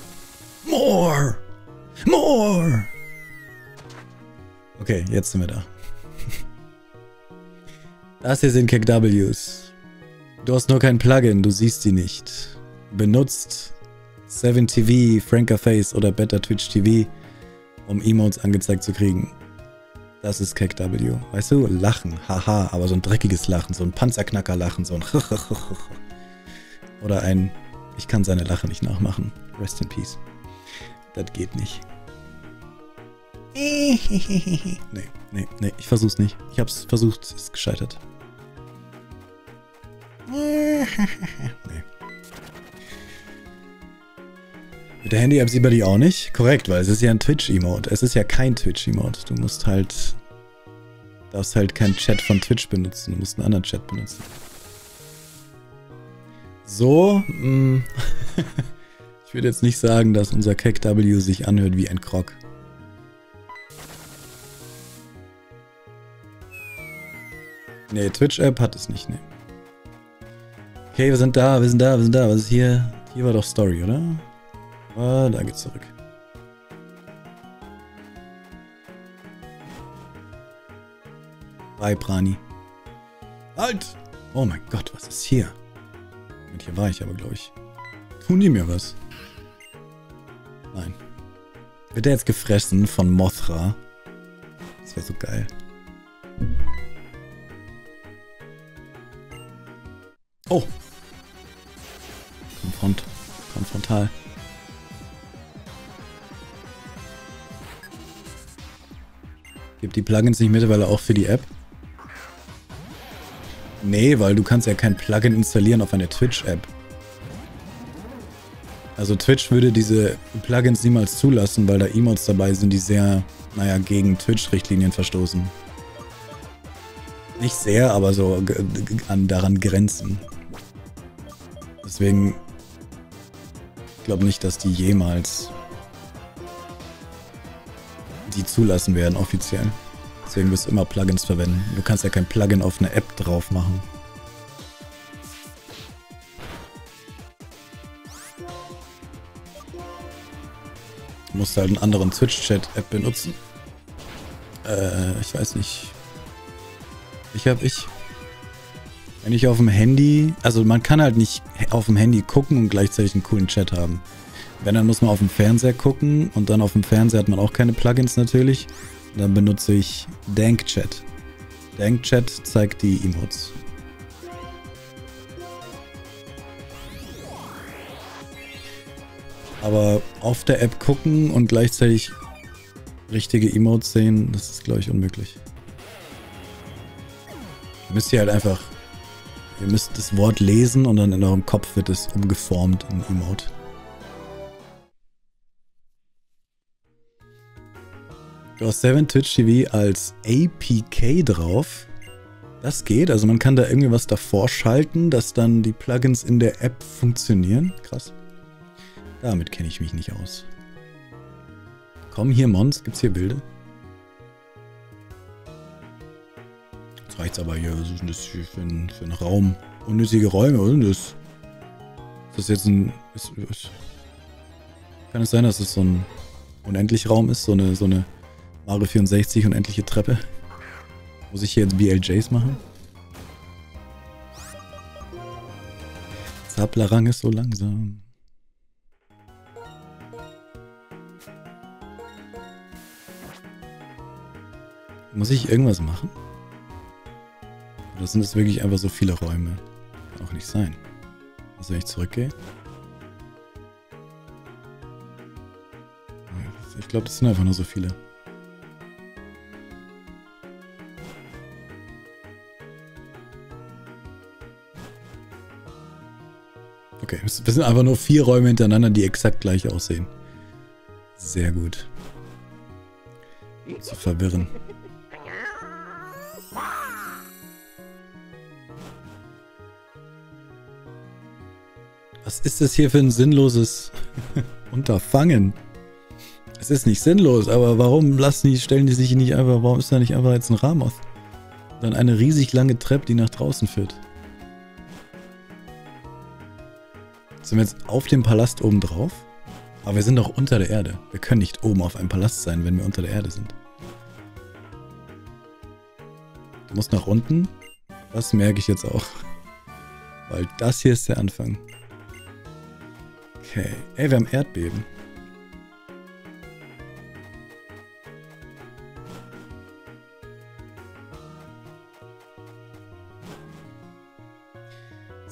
More, more. Okay, jetzt sind wir da. Das hier sind Keck Ws. Du hast nur kein Plugin, du siehst sie nicht. Benutzt 7TV, Franker Face oder Better Twitch TV um Emotes angezeigt zu kriegen. Das ist KW. Weißt du, Lachen, haha, aber so ein dreckiges Lachen, so ein Panzerknacker-Lachen, so ein Oder ein, ich kann seine Lache nicht nachmachen. Rest in Peace. Das geht nicht. nee, nee, nee, ich versuch's nicht. Ich hab's versucht, es ist gescheitert. nee. Mit der Handy-App sieht man die auch nicht. Korrekt, weil es ist ja ein Twitch-Emote. Es ist ja kein Twitch-Emote. Du musst halt. darfst halt keinen Chat von Twitch benutzen. Du musst einen anderen Chat benutzen. So, mh. ich würde jetzt nicht sagen, dass unser KW sich anhört wie ein Krog. Nee, Twitch-App hat es nicht, nee. Okay, wir sind da, wir sind da, wir sind da. Was ist hier? Hier war doch Story, oder? Ah, da geht's zurück. Bye, Prani. Halt! Oh mein Gott, was ist hier? Und hier war ich aber, glaube ich. Tun die mir was? Nein. Wird der jetzt gefressen von Mothra? Das wäre so geil. Oh. Konfront. Konfrontal. Gibt die Plugins nicht mittlerweile auch für die App? Nee, weil du kannst ja kein Plugin installieren auf eine Twitch-App. Also Twitch würde diese Plugins niemals zulassen, weil da Emotes dabei sind, die sehr, naja, gegen Twitch-Richtlinien verstoßen. Nicht sehr, aber so an daran grenzen. Deswegen ich glaube nicht, dass die jemals die zulassen werden offiziell. Deswegen wirst du immer Plugins verwenden. Du kannst ja kein Plugin auf eine App drauf machen. Du musst halt einen anderen Twitch-Chat-App benutzen. Äh, ich weiß nicht. Ich hab ich. Wenn ich auf dem Handy, also man kann halt nicht auf dem Handy gucken und gleichzeitig einen coolen Chat haben. Wenn, dann muss man auf dem Fernseher gucken und dann auf dem Fernseher hat man auch keine Plugins natürlich. Dann benutze ich DankChat. DankChat zeigt die Emotes. Aber auf der App gucken und gleichzeitig richtige Emotes sehen, das ist glaube ich unmöglich. Ihr müsst ihr halt einfach, ihr müsst das Wort lesen und dann in eurem Kopf wird es umgeformt in Emote. Hast 7 Twitch TV als APK drauf. Das geht, also man kann da irgendwie was davor schalten, dass dann die Plugins in der App funktionieren. Krass. Damit kenne ich mich nicht aus. Komm hier, Mons, gibt's hier Bilder? Jetzt reicht's aber hier. Was ist denn das hier für ein, für ein Raum? Unnötige Räume, was ist das? Ist das jetzt ein. Ist, ist, kann es sein, dass es so ein unendlich Raum ist? So eine, so eine Mario 64 unendliche Treppe? Muss ich hier jetzt BLJs machen? Zaplerang ist so langsam. Muss ich irgendwas machen? Oder sind es wirklich einfach so viele Räume? Kann auch nicht sein. Also wenn ich zurückgehe? Ich glaube, das sind einfach nur so viele. Okay, es sind einfach nur vier Räume hintereinander, die exakt gleich aussehen. Sehr gut. Zu verwirren. Was ist das hier für ein sinnloses Unterfangen? Es ist nicht sinnlos, aber warum lassen die, stellen die sich nicht einfach, warum ist da nicht einfach jetzt ein Ramoth? Dann eine riesig lange Treppe, die nach draußen führt. Sind wir jetzt auf dem Palast oben drauf? Aber wir sind doch unter der Erde. Wir können nicht oben auf einem Palast sein, wenn wir unter der Erde sind. Du musst nach unten. Das merke ich jetzt auch. Weil das hier ist der Anfang. Okay. Ey, wir haben Erdbeben.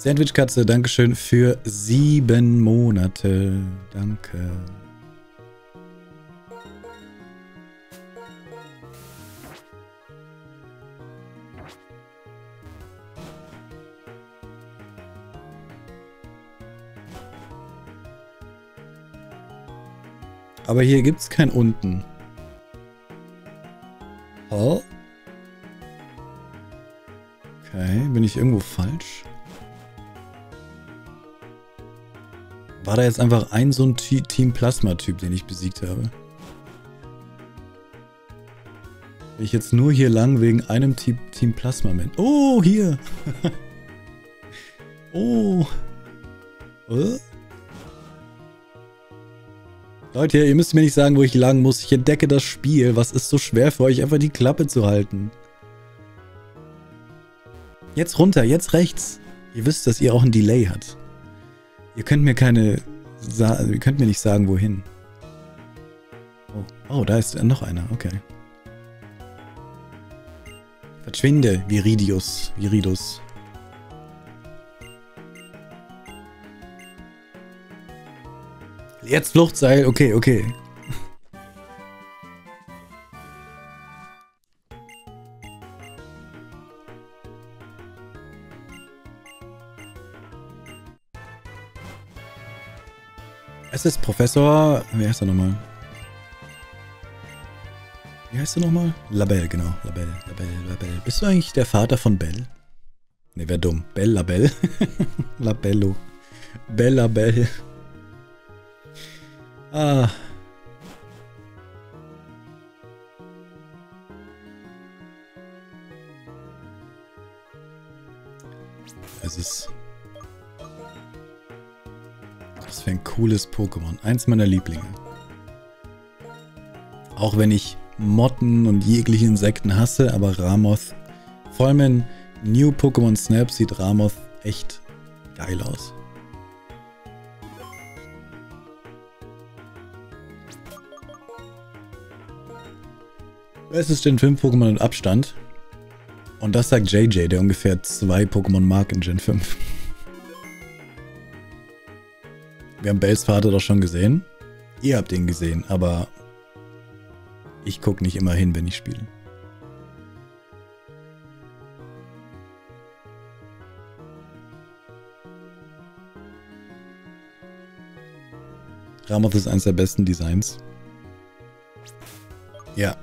Sandwichkatze, Dankeschön für sieben Monate. Danke. Aber hier gibt's kein unten. Oh. Okay, bin ich irgendwo falsch? War da jetzt einfach ein so ein Team Plasma-Typ, den ich besiegt habe? Bin ich jetzt nur hier lang wegen einem Team, Team Plasma-Man? Oh, hier! oh! Äh? Leute, ihr müsst mir nicht sagen, wo ich lang muss. Ich entdecke das Spiel. Was ist so schwer für euch, einfach die Klappe zu halten? Jetzt runter, jetzt rechts. Ihr wisst, dass ihr auch ein Delay hat. Ihr könnt mir keine... Sa ihr könnt mir nicht sagen, wohin. Oh, oh da ist noch einer. Okay. Verschwinde, Viridius. Viridus. Jetzt Fluchtseil. Okay, okay. Es ist Professor. Wie heißt er nochmal? Wie heißt er nochmal? Labelle, genau. Labelle, Labelle, Labelle. Bist du eigentlich der Vater von Bell? Ne, wär dumm. Bell, Labelle. Labello. Bell. Ah. Es ist. Was für ein cooles Pokémon. Eins meiner Lieblinge. Auch wenn ich Motten und jegliche Insekten hasse, aber Ramoth, vor allem in New Pokémon Snap sieht Ramoth echt geil aus. Es ist den fünf Pokémon in Abstand. Und das sagt JJ, der ungefähr zwei Pokémon mag in Gen 5. Wir haben Bells Vater doch schon gesehen. Ihr habt ihn gesehen, aber ich gucke nicht immer hin, wenn ich spiele. Ramoth ist eines der besten Designs. Ja.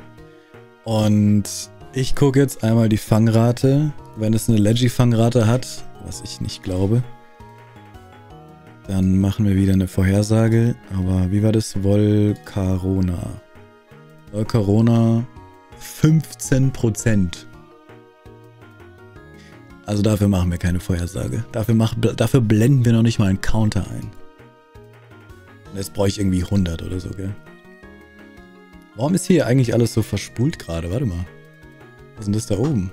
Und ich gucke jetzt einmal die Fangrate. Wenn es eine Leggy-Fangrate hat, was ich nicht glaube, dann machen wir wieder eine Vorhersage. Aber wie war das? Volcarona. Volcarona 15%. Also dafür machen wir keine Vorhersage. Dafür, mach, dafür blenden wir noch nicht mal einen Counter ein. Und jetzt brauche ich irgendwie 100 oder so, gell? Warum ist hier eigentlich alles so verspult gerade? Warte mal. Was ist denn das da oben?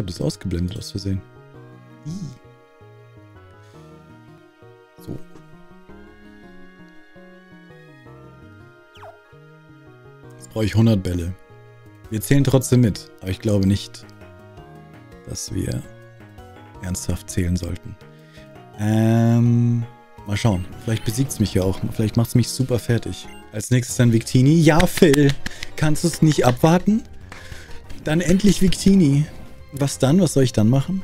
Habe das ausgeblendet aus Versehen. So. Jetzt brauche ich 100 Bälle. Wir zählen trotzdem mit, aber ich glaube nicht, dass wir ernsthaft zählen sollten. Ähm, mal schauen. Vielleicht besiegt es mich ja auch. Vielleicht macht es mich super fertig. Als nächstes dann Victini. Ja, Phil. Kannst du es nicht abwarten? Dann endlich Victini. Was dann? Was soll ich dann machen?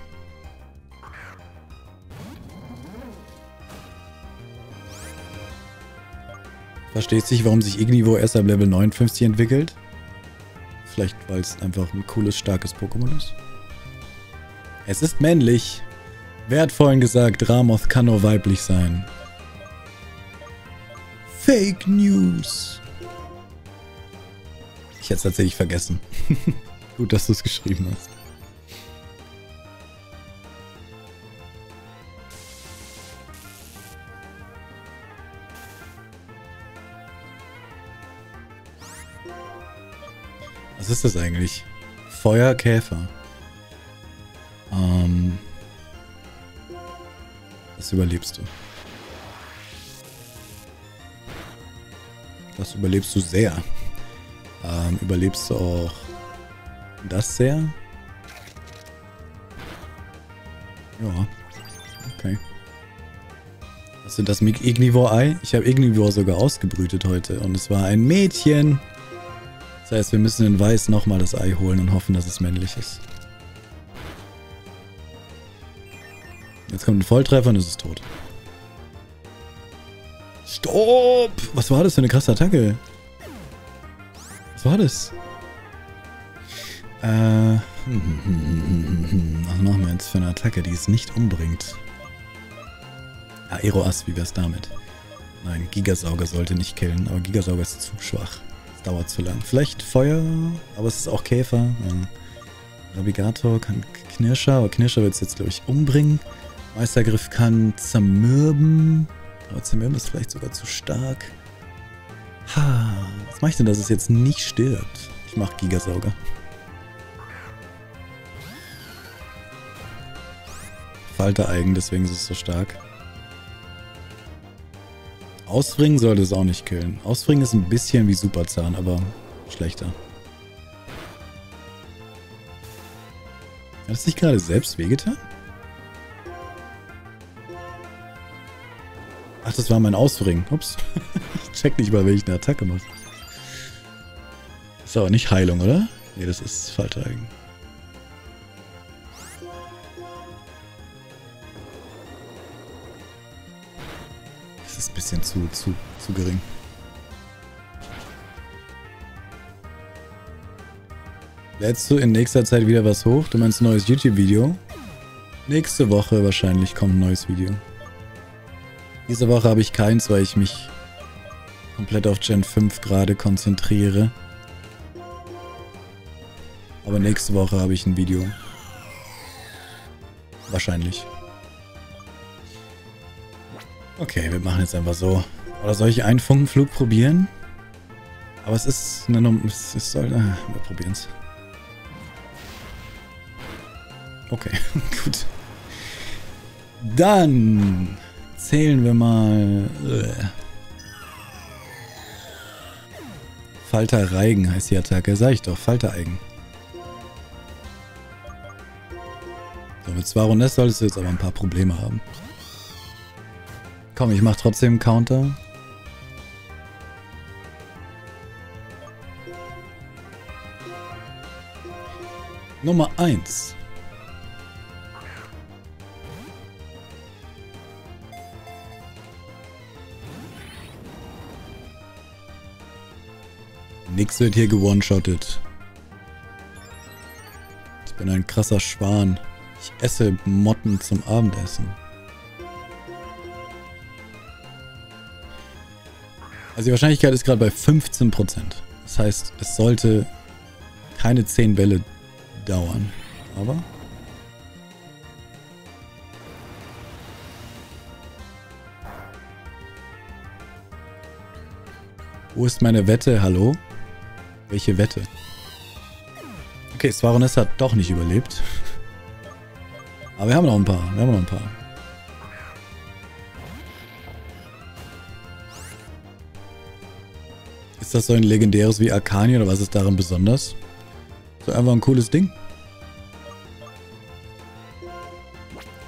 Versteht sich, warum sich Ignivo erst ab Level 59 entwickelt? Vielleicht, weil es einfach ein cooles, starkes Pokémon ist? Es ist männlich. Wer gesagt, Ramoth kann nur weiblich sein? Fake News. Ich hätte es tatsächlich vergessen. Gut, dass du es geschrieben hast. Was ist das eigentlich? Feuerkäfer. Ähm. Das überlebst du. Das überlebst du sehr. Ähm, überlebst du auch das sehr. Ja. Okay. Hast du das Ignivore-Ei? Ich habe Ignivore sogar ausgebrütet heute und es war ein Mädchen. Das heißt, wir müssen in Weiß nochmal das Ei holen und hoffen, dass es männlich ist. Jetzt kommt ein Volltreffer und es ist tot. Stopp! Was war das für eine krasse Attacke? Was war das? Äh, hm, hm, hm, was machen wir jetzt für eine Attacke, die es nicht umbringt? Aeroass, wie wär's damit? Nein, Gigasauger sollte nicht killen, aber Gigasauger ist zu schwach. Dauert zu lang. Vielleicht Feuer, aber es ist auch Käfer. Äh, Navigator kann Knirscher, aber Knirscher wird es jetzt, glaube ich, umbringen. Meistergriff kann zermürben, aber zermürben ist vielleicht sogar zu stark. Ha, was mache ich denn, dass es jetzt nicht stirbt? Ich mache Gigasauger. Falter-Eigen, deswegen ist es so stark. Ausbringen sollte es auch nicht killen. Ausbringen ist ein bisschen wie Superzahn, aber schlechter. Hat es sich gerade selbst wehgetan? Ach, das war mein Ausbringen. Ups. ich check nicht mal, wenn ich eine Attacke mache. Ist aber nicht Heilung, oder? Nee, das ist Falter-Eigen. Bisschen zu, zu, zu gering. Lädst du in nächster Zeit wieder was hoch? Du meinst ein neues YouTube-Video? Nächste Woche wahrscheinlich kommt ein neues Video. Diese Woche habe ich keins, weil ich mich komplett auf Gen 5 gerade konzentriere. Aber nächste Woche habe ich ein Video. Wahrscheinlich. Okay, wir machen jetzt einfach so. Oder soll ich einen Funkenflug probieren? Aber es ist eine Num es, es soll. Ah, wir probieren es. Okay, gut. Dann zählen wir mal. Äh. Falter Reigen heißt die Attacke. Sag ich doch, Falter Eigen. So, mit Svaroness solltest du jetzt aber ein paar Probleme haben. Komm, ich mach trotzdem Counter. Nummer 1. Nix wird hier gewone-shottet. Ich bin ein krasser Schwan. Ich esse Motten zum Abendessen. Also die Wahrscheinlichkeit ist gerade bei 15%. Das heißt, es sollte keine 10 Bälle dauern. Aber... Wo ist meine Wette? Hallo? Welche Wette? Okay, Svaroness hat doch nicht überlebt. Aber wir haben noch ein paar. Wir haben noch ein paar. Ist das so ein legendäres wie Arcani oder was ist daran besonders? So einfach ein cooles Ding.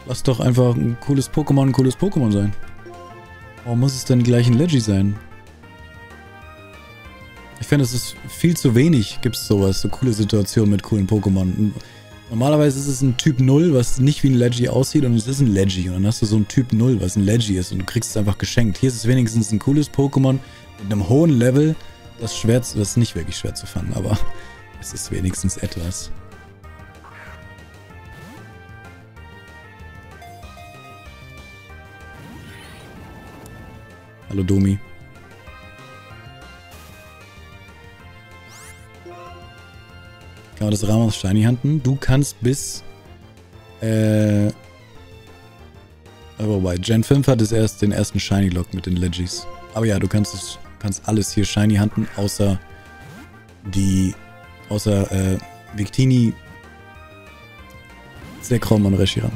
Lass doch einfach ein cooles Pokémon ein cooles Pokémon sein. Warum muss es denn gleich ein Leggy sein? Ich finde, es ist viel zu wenig, gibt es sowas, so coole Situationen mit coolen Pokémon. Normalerweise ist es ein Typ 0, was nicht wie ein Leggy aussieht und es ist ein Leggy. Und dann hast du so ein Typ 0, was ein Leggy ist und du kriegst es einfach geschenkt. Hier ist es wenigstens ein cooles Pokémon mit einem hohen Level, das schwer, das ist nicht wirklich schwer zu fangen, aber es ist wenigstens etwas. Hallo Domi. Kann man das Ramos Shiny handen? Du kannst bis. Äh. Wobei, Gen 5 hat es erst den ersten Shiny Lock mit den Legis. Aber ja, du kannst es, kannst alles hier Shiny handen, außer die. Außer äh, Victini, Zekrom und Reshiram.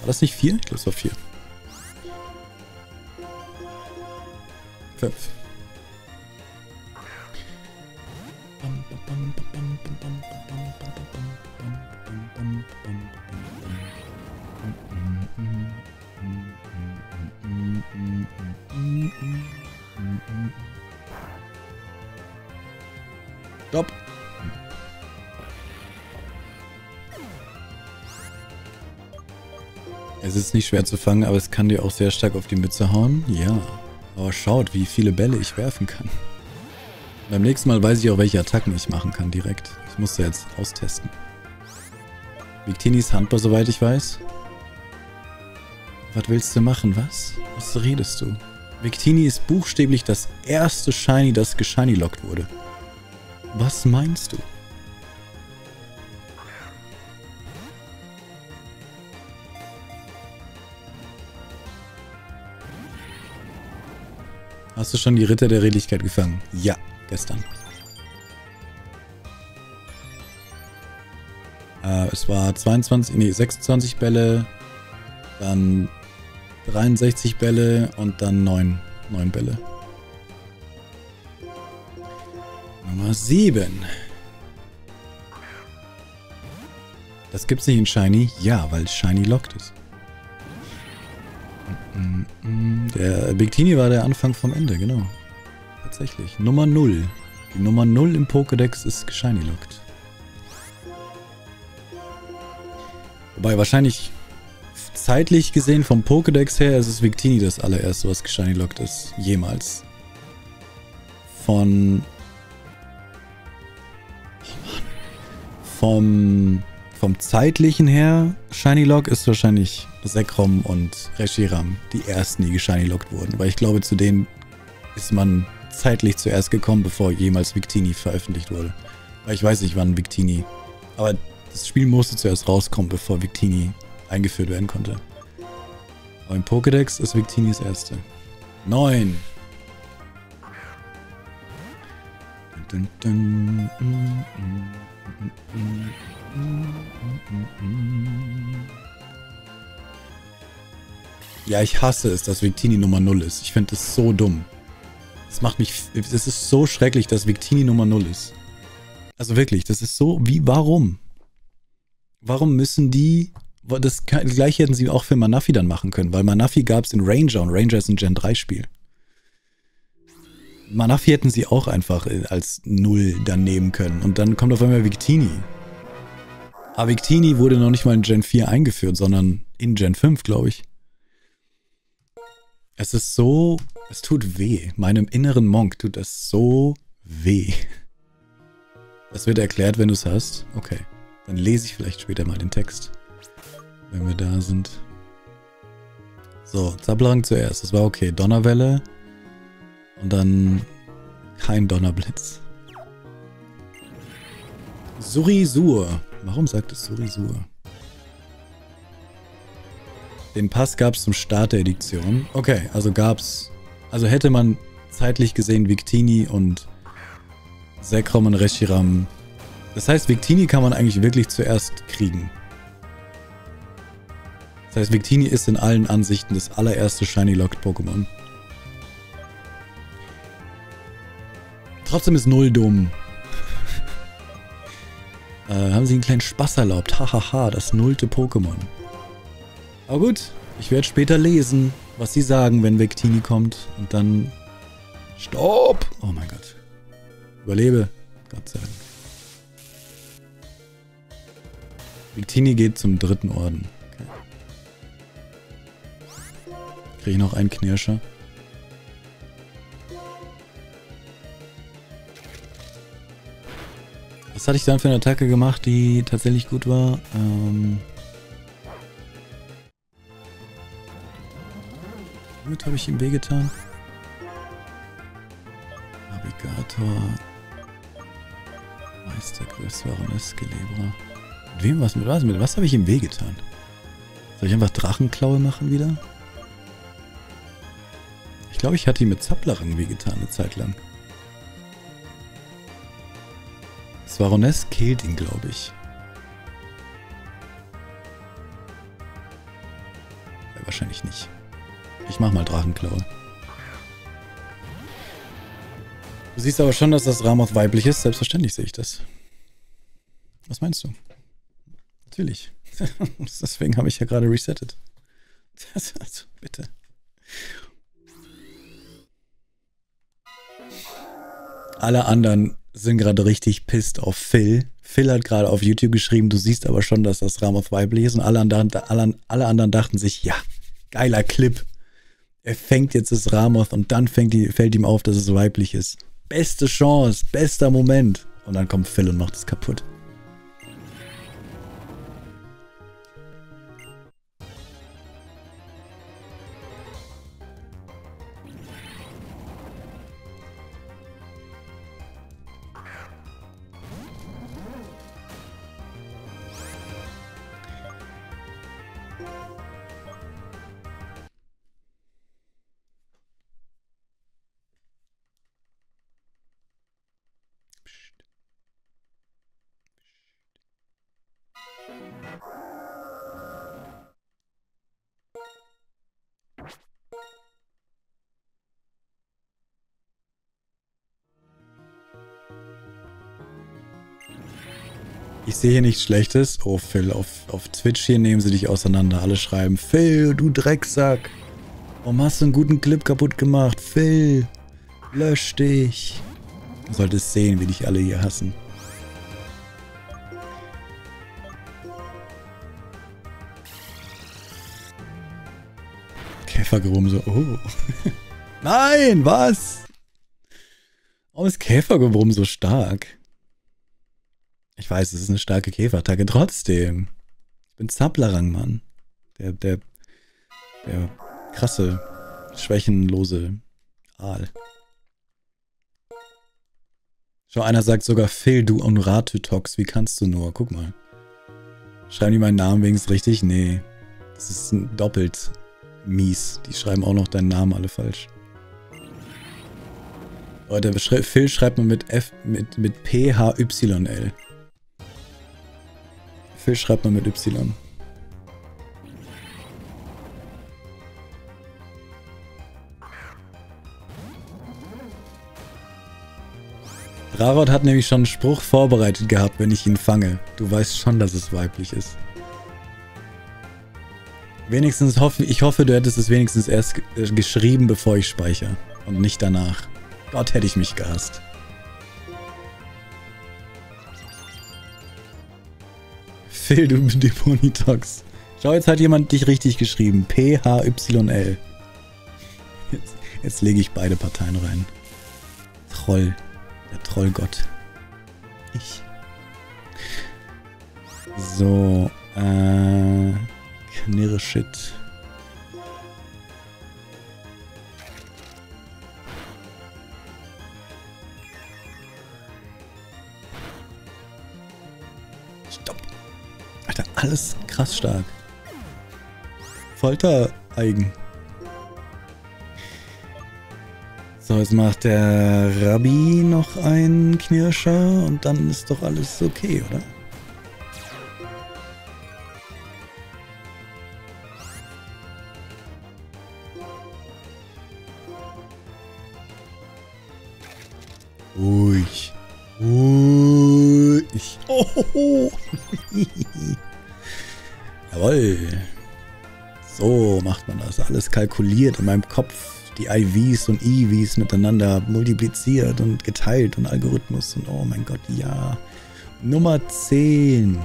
War das nicht vier? Ich glaube, es war vier. Fünf. Stopp. Es ist nicht schwer zu fangen, aber es kann dir auch sehr stark auf die Mütze hauen. Ja. Aber schaut, wie viele Bälle ich werfen kann. Beim nächsten Mal weiß ich auch, welche Attacken ich machen kann direkt. Ich muss ja jetzt austesten. Victini ist handbar, soweit ich weiß. Was willst du machen, was? Was redest du? Victini ist buchstäblich das erste Shiny, das geshiny-lockt wurde. Was meinst du? Hast du schon die Ritter der Redlichkeit gefangen? Ja, gestern. Äh, es war 22, nee, 26 Bälle, dann 63 Bälle und dann 9, 9 Bälle. Nummer 7. Das gibt's nicht in Shiny? Ja, weil Shiny lockt ist. Der Victini war der Anfang vom Ende, genau. Tatsächlich. Nummer 0. Die Nummer 0 im Pokédex ist Shiny lockt. Wobei wahrscheinlich zeitlich gesehen vom Pokédex her ist es Victini das allererste, was Shiny lockt ist. Jemals. Von vom, vom zeitlichen her, Shiny Lock ist wahrscheinlich Zekrom und Reshiram die ersten, die geshiny lockt wurden. Weil ich glaube, zu denen ist man zeitlich zuerst gekommen, bevor jemals Victini veröffentlicht wurde. Weil ich weiß nicht, wann Victini. Aber das Spiel musste zuerst rauskommen, bevor Victini eingeführt werden konnte. Aber im Pokédex ist Victini das erste. Neun. Dun, dun, dun, mm, mm. Ja, ich hasse es, dass Victini Nummer 0 ist. Ich finde das so dumm. Das macht mich. Es ist so schrecklich, dass Victini Nummer 0 ist. Also wirklich, das ist so. Wie, warum? Warum müssen die. Das gleiche hätten sie auch für Manafi dann machen können, weil Manafi gab es in Ranger und Ranger ist ein Gen 3 Spiel. Manafi hätten sie auch einfach äh, als Null dann nehmen können. Und dann kommt auf einmal Victini. Aber Victini wurde noch nicht mal in Gen 4 eingeführt, sondern in Gen 5, glaube ich. Es ist so, es tut weh. Meinem inneren Monk tut das so weh. Das wird erklärt, wenn du es hast. Okay. Dann lese ich vielleicht später mal den Text. Wenn wir da sind. So, Zablarang zuerst. Das war okay. Donnerwelle. Und dann kein Donnerblitz. Surisur. Warum sagt es Surisur? Den Pass gab es zum Start der Edition. Okay, also gab's. Also hätte man zeitlich gesehen Victini und Zekrom und Reshiram. Das heißt, Victini kann man eigentlich wirklich zuerst kriegen. Das heißt, Victini ist in allen Ansichten das allererste Shiny Locked Pokémon. Trotzdem ist null dumm. äh, haben sie einen kleinen Spaß erlaubt. Hahaha, das nullte Pokémon. Aber gut, ich werde später lesen, was sie sagen, wenn Vectini kommt. Und dann... Stopp! Oh mein Gott. Überlebe. Gott sei Dank. Victini geht zum dritten Orden. Okay. Kriege ich noch einen Knirscher? Was hatte ich dann für eine Attacke gemacht, die tatsächlich gut war? Ähm Womit habe ich ihm wehgetan? Navigator. Meistergröße Baroness Gelebra. Mit wem was? Mit was? Mit was habe ich ihm wehgetan? Soll ich einfach Drachenklaue machen wieder? Ich glaube, ich hatte ihm mit Zapplerang wehgetan eine Zeit lang. Svaroness killt ihn, glaube ich. Ja, wahrscheinlich nicht. Ich mach mal Drachenklaue. Du siehst aber schon, dass das Ramoth weiblich ist. Selbstverständlich sehe ich das. Was meinst du? Natürlich. Deswegen habe ich ja gerade resettet. Das, also, bitte. Alle anderen sind gerade richtig pisst auf Phil. Phil hat gerade auf YouTube geschrieben, du siehst aber schon, dass das Ramoth weiblich ist. Und alle anderen, alle, alle anderen dachten sich, ja, geiler Clip. Er fängt jetzt das Ramoth und dann die, fällt ihm auf, dass es weiblich ist. Beste Chance, bester Moment. Und dann kommt Phil und macht es kaputt. Ich sehe hier nichts Schlechtes. Oh, Phil, auf, auf Twitch hier nehmen sie dich auseinander. Alle schreiben, Phil, du Drecksack. Warum hast du einen guten Clip kaputt gemacht? Phil, lösch dich. Du solltest sehen, wie dich alle hier hassen. Käfergewumse. Oh. Nein, was? Warum ist Käfergewurm so stark? Ich weiß, es ist eine starke Käferattacke. Trotzdem. Ich bin Zapplerang, Mann. Der, der, der krasse, schwächenlose Aal. Schau, einer sagt sogar Phil, du Unratetox. Wie kannst du nur? Guck mal. Schreiben die meinen Namen wenigstens richtig? Nee. Das ist doppelt mies. Die schreiben auch noch deinen Namen alle falsch. Leute, Phil schreibt man mit F mit, mit P-H-Y-L. Phil schreibt man mit Y. Rarod hat nämlich schon einen Spruch vorbereitet gehabt, wenn ich ihn fange. Du weißt schon, dass es weiblich ist. Wenigstens hoffe ich hoffe, du hättest es wenigstens erst äh, geschrieben, bevor ich speichere. Und nicht danach. Gott hätte ich mich gehasst. Phil, du Deponitox. Schau, jetzt hat jemand dich richtig geschrieben. P-H-Y-L. Jetzt, jetzt lege ich beide Parteien rein. Troll. Der Trollgott. Ich. So, äh. Knirrshit. Stopp. Alles krass stark. Foltereigen. So, jetzt macht der Rabbi noch einen Knirscher und dann ist doch alles okay, oder? Ruhig. Ruhig. Oh. Jawoll. So macht man das. Alles kalkuliert in meinem Kopf. Die IVs und EVs miteinander multipliziert und geteilt und Algorithmus. Und oh mein Gott, ja. Nummer 10.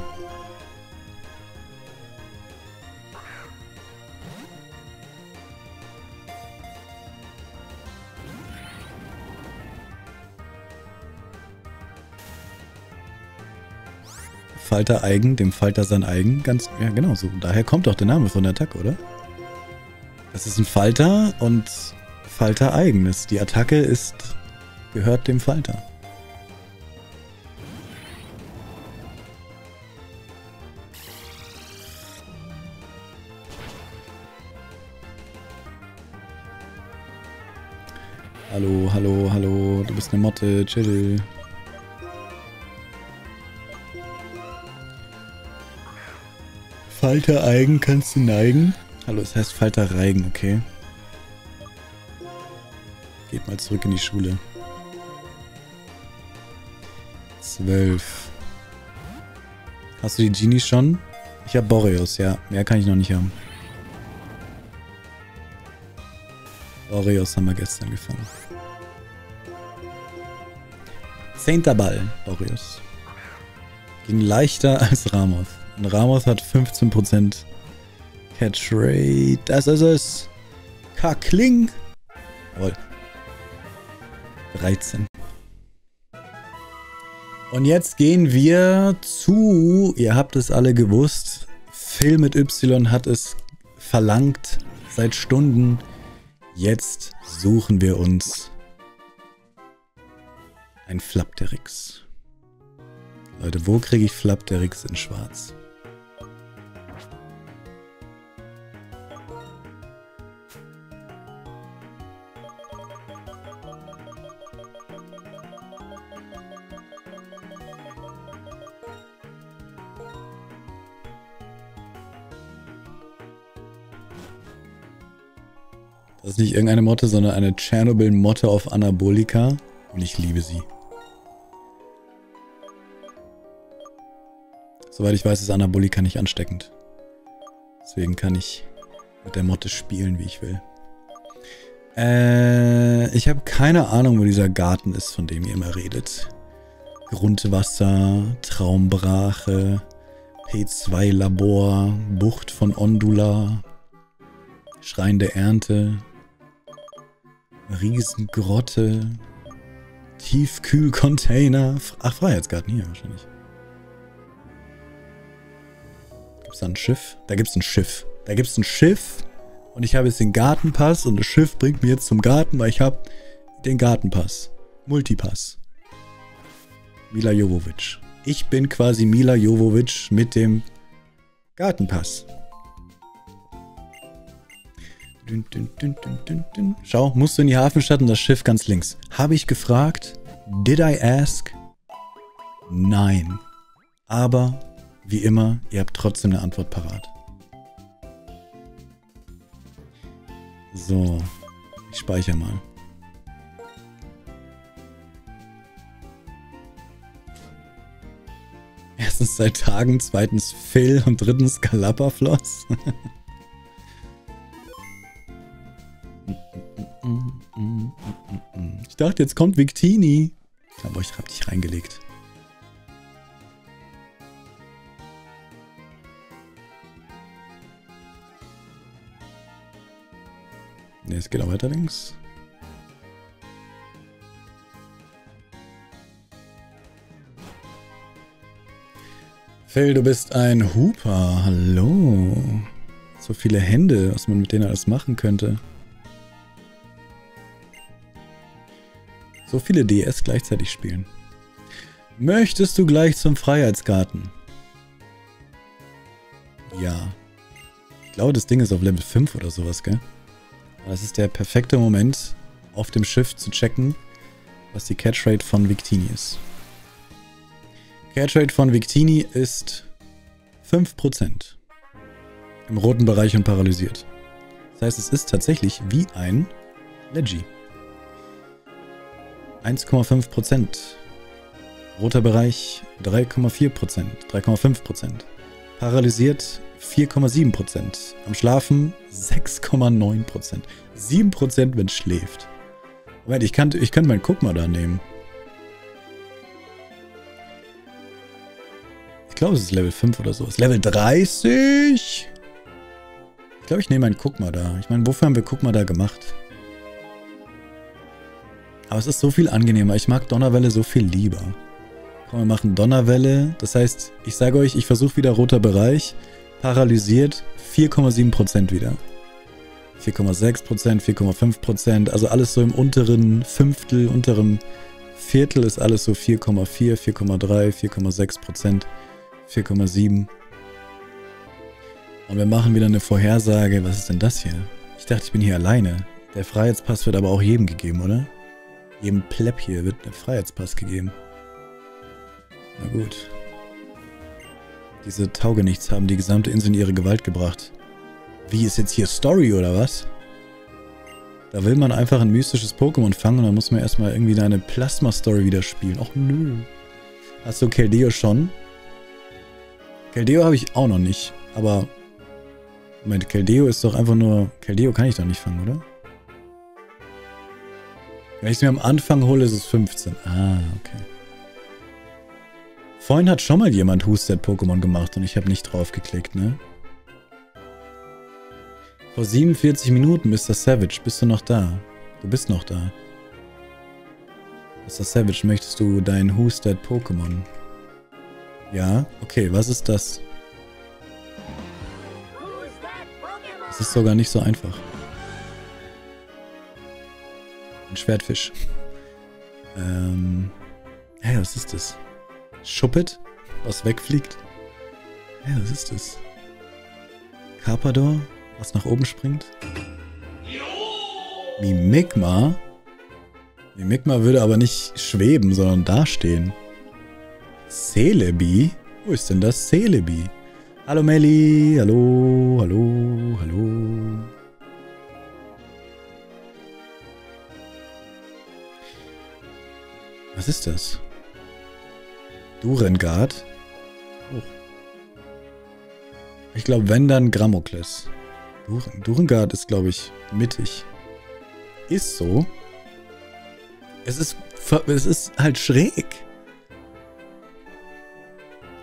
Falter eigen, dem Falter sein eigen. Ganz, ja genau so. Daher kommt doch der Name von der Attacke, oder? Das ist ein Falter und Falter eigenes. Die Attacke ist, gehört dem Falter. Hallo, hallo, hallo. Du bist eine Motte. Chill. Falter eigen kannst du neigen. Hallo, es heißt Falter reigen, okay. Geht mal zurück in die Schule. Zwölf. Hast du die Genie schon? Ich habe Boreos, ja. Mehr kann ich noch nicht haben. Boreos haben wir gestern gefangen. Zehnter Ball, Boreos. Ging leichter als Ramos. Ramos hat 15% Catch Rate. Das ist es. Kakling. Jawohl. 13. Und jetzt gehen wir zu, ihr habt es alle gewusst, Phil mit Y hat es verlangt seit Stunden. Jetzt suchen wir uns ein Flapterix. Leute, wo kriege ich Flapterix in schwarz? Das ist nicht irgendeine Motte, sondern eine Tschernobyl-Motte auf Anabolika. Und ich liebe sie. Soweit ich weiß, ist Anabolika nicht ansteckend. Deswegen kann ich mit der Motte spielen, wie ich will. Äh, ich habe keine Ahnung, wo dieser Garten ist, von dem ihr immer redet. Grundwasser, Traumbrache, P2-Labor, Bucht von Ondula, Schrein der Ernte, Riesengrotte, Tiefkühlcontainer. Ach, Freiheitsgarten hier wahrscheinlich. Gibt's da ein Schiff? Da gibt's ein Schiff. Da gibt's ein Schiff und ich habe jetzt den Gartenpass und das Schiff bringt mich jetzt zum Garten, weil ich habe den Gartenpass. Multipass. Mila Jovovic. Ich bin quasi Mila Jovovic mit dem Gartenpass. Dün, dün, dün. Schau, musst du in die Hafenstadt und das Schiff ganz links. Habe ich gefragt? Did I ask? Nein. Aber, wie immer, ihr habt trotzdem eine Antwort parat. So, ich speichere mal. Erstens seit Tagen, zweitens Phil und drittens Galapafloss. Ich dachte, jetzt kommt Victini. Aber ich hab dich reingelegt. Ne, es geht auch weiter links. Phil, du bist ein Hooper. Hallo. So viele Hände, was man mit denen alles machen könnte. So viele DS gleichzeitig spielen. Möchtest du gleich zum Freiheitsgarten? Ja. Ich glaube, das Ding ist auf Level 5 oder sowas, gell? Das ist der perfekte Moment, auf dem Schiff zu checken, was die Catchrate von Victini ist. Catchrate von Victini ist 5%. Im roten Bereich und paralysiert. Das heißt, es ist tatsächlich wie ein Leggy. 1,5%. Roter Bereich 3,4%, 3,5%. Paralysiert 4,7%. Am Schlafen 6,9%. 7%, wenn es schläft. Moment, ich kann, ich kann meinen Guck mal da nehmen. Ich glaube, es ist Level 5 oder so. Es ist Level 30? Ich glaube, ich nehme meinen Guck mal da. Ich meine, wofür haben wir Guck mal da gemacht? Aber es ist so viel angenehmer. Ich mag Donnerwelle so viel lieber. Komm, wir machen Donnerwelle. Das heißt, ich sage euch, ich versuche wieder roter Bereich. Paralysiert 4,7% wieder. 4,6%, 4,5%. Also alles so im unteren Fünftel, unteren Viertel ist alles so 4,4, 4,3, 4,6%, 4,7. Und wir machen wieder eine Vorhersage. Was ist denn das hier? Ich dachte, ich bin hier alleine. Der Freiheitspass wird aber auch jedem gegeben, oder? Jedem Pleb hier wird ein Freiheitspass gegeben. Na gut. Diese Taugenichts haben die gesamte Insel in ihre Gewalt gebracht. Wie ist jetzt hier Story oder was? Da will man einfach ein mystisches Pokémon fangen und dann muss man erstmal irgendwie eine Plasma-Story wieder spielen. Och nö. Hast du Keldeo schon? Keldeo habe ich auch noch nicht, aber Moment, Keldeo ist doch einfach nur... Keldeo kann ich doch nicht fangen, oder? Wenn ich es mir am Anfang hole, ist es 15. Ah, okay. Vorhin hat schon mal jemand Hustet-Pokémon gemacht und ich habe nicht drauf geklickt, ne? Vor 47 Minuten, Mr. Savage, bist du noch da? Du bist noch da. Mr. Savage, möchtest du dein Hustet-Pokémon? Ja? Okay, was ist das? Das ist sogar nicht so einfach. Ein Schwertfisch. Ähm. Hä, was ist das? Schuppet? Was wegfliegt? Hä, was ist das? Carpador? Was nach oben springt? Mimikma? Mimikma würde aber nicht schweben, sondern dastehen. Celebi? Wo ist denn das Celebi? Hallo Melli, hallo, hallo, hallo. Was ist das? Durengard? Oh. Ich glaube, wenn dann Grammokles. Duren Durengard ist, glaube ich, mittig. Ist so. Es ist, es ist halt schräg.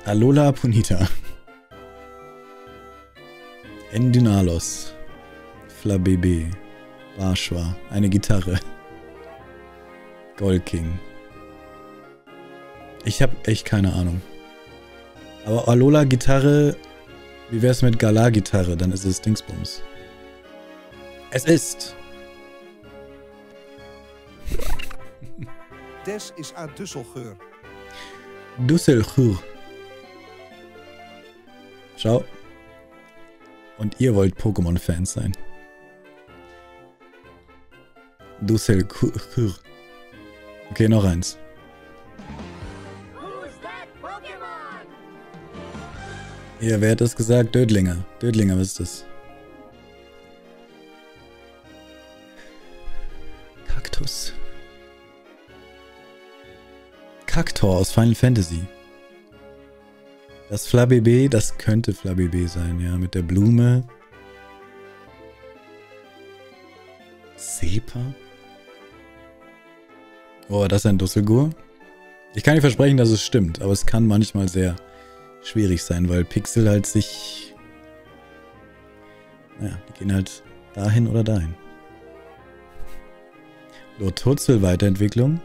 Alola Punita. Endynalos. Flabebe. Barschwa. Eine Gitarre. Golking. Ich habe echt keine Ahnung. Aber Alola Gitarre, wie wär's mit Galar Gitarre? Dann ist es Dingsbums. Es ist. Des is uit Düsselgeur. Dusselchur. Schau. Und ihr wollt Pokémon-Fans sein. Dusselchur. Okay, noch eins. Ja, wer hat das gesagt? Dödlinger. Dödlinger, was ist das? Kaktus. Kaktor aus Final Fantasy. Das Flabébé, das könnte Flabébé sein, ja, mit der Blume. Sepa? Oh, das ist ein Dusselgur? Ich kann nicht versprechen, dass es stimmt, aber es kann manchmal sehr schwierig sein, weil Pixel halt sich... Naja, die gehen halt dahin oder dahin. Loturzel Weiterentwicklung.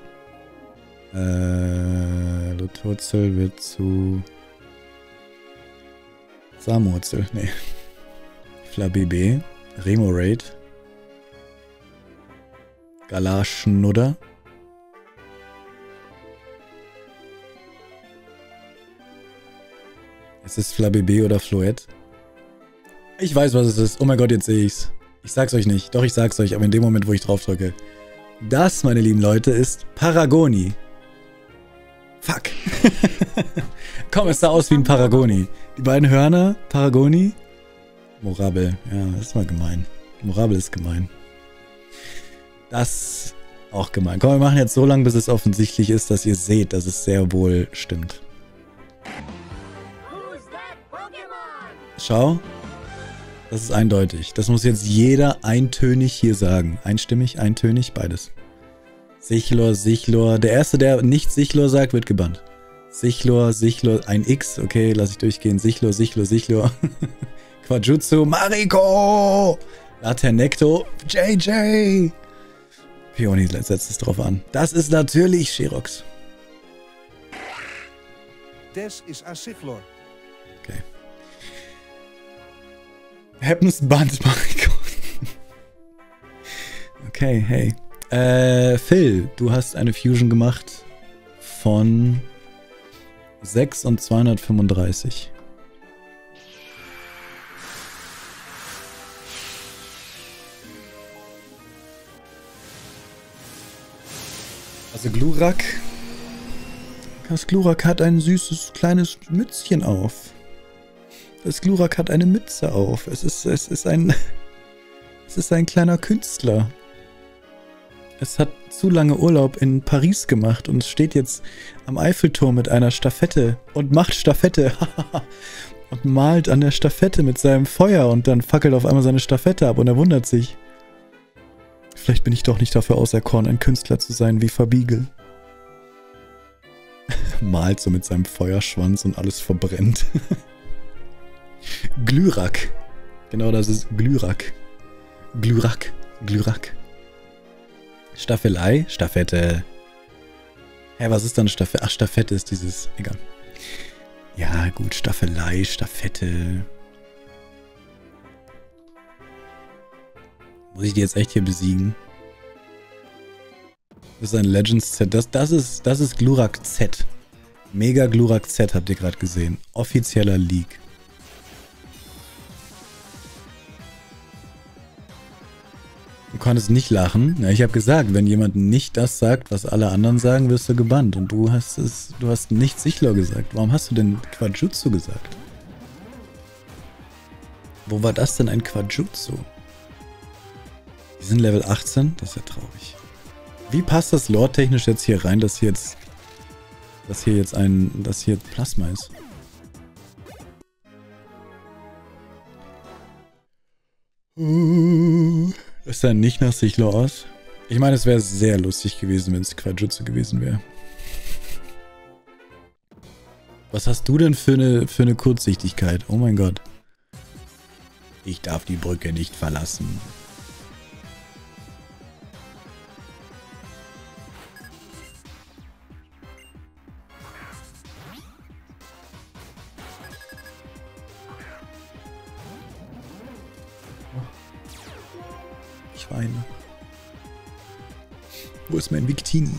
Äh, Loturzel wird zu... Samurzel, nee. Flabébé, Remoraid, Galar-Schnudder. Es ist Flabébé oder Floette. Ich weiß, was es ist. Oh mein Gott, jetzt sehe ich's. Ich sag's euch nicht. Doch, ich sag's euch, aber in dem Moment, wo ich drauf drücke. Das, meine lieben Leute, ist Paragoni. Fuck. Komm, es sah aus wie ein Paragoni. Die beiden Hörner, Paragoni. Morabel. Ja, das ist mal gemein. Morabel ist gemein. Das auch gemein. Komm, wir machen jetzt so lange, bis es offensichtlich ist, dass ihr seht, dass es sehr wohl stimmt. Schau. Das ist eindeutig. Das muss jetzt jeder eintönig hier sagen. Einstimmig, eintönig, beides. Sichlor, Sichlor. Der erste, der nicht Sichlor sagt, wird gebannt. Sichlor, Sichlor, ein X. Okay, lass ich durchgehen. Sichlor, Sichlor, Sichlor. Quajutsu, Mariko! Laternecto, JJ! Pioni setzt es drauf an. Das ist natürlich Sherox. Des is Acichlor. Happens Band, Mariko. Okay, hey. Äh, Phil, du hast eine Fusion gemacht von 6 und 235. Also Glurak. Das Glurak hat ein süßes kleines Mützchen auf. Das Glurak hat eine Mütze auf. Es ist, es ist ein. Es ist ein kleiner Künstler. Es hat zu lange Urlaub in Paris gemacht und steht jetzt am Eiffelturm mit einer Stafette und macht Stafette. und malt an der Stafette mit seinem Feuer und dann fackelt auf einmal seine Stafette ab und er wundert sich. Vielleicht bin ich doch nicht dafür auserkoren, ein Künstler zu sein wie Verbiegel. Malt so mit seinem Feuerschwanz und alles verbrennt. Glyrak. Genau das ist Glyrak. Glyrak. Glyrak. Staffelei? Staffette. Hä, was ist dann Staffette? Ach, Staffette ist dieses. Egal. Ja, gut, Staffelei, Staffette. Muss ich die jetzt echt hier besiegen? Das ist ein Legends Z. Das, das, ist, das ist Glurak Z. Mega Glurak Z habt ihr gerade gesehen. Offizieller Leak. Du konntest nicht lachen. Ja, ich habe gesagt, wenn jemand nicht das sagt, was alle anderen sagen, wirst du gebannt. Und du hast es, du hast nicht Sichlor gesagt. Warum hast du denn Quajutsu gesagt? Wo war das denn ein Quajutsu? Die sind Level 18? Das ist ja traurig. Wie passt das lore-technisch jetzt hier rein, dass hier jetzt, dass hier jetzt ein, dass hier Plasma ist? Uh, ist dann nicht nach Sichlor aus? Ich meine, es wäre sehr lustig gewesen, wenn es Quajutsu gewesen wäre. Was hast du denn für eine, für eine Kurzsichtigkeit? Oh mein Gott. Ich darf die Brücke nicht verlassen. Ich weine. Wo ist mein Victini?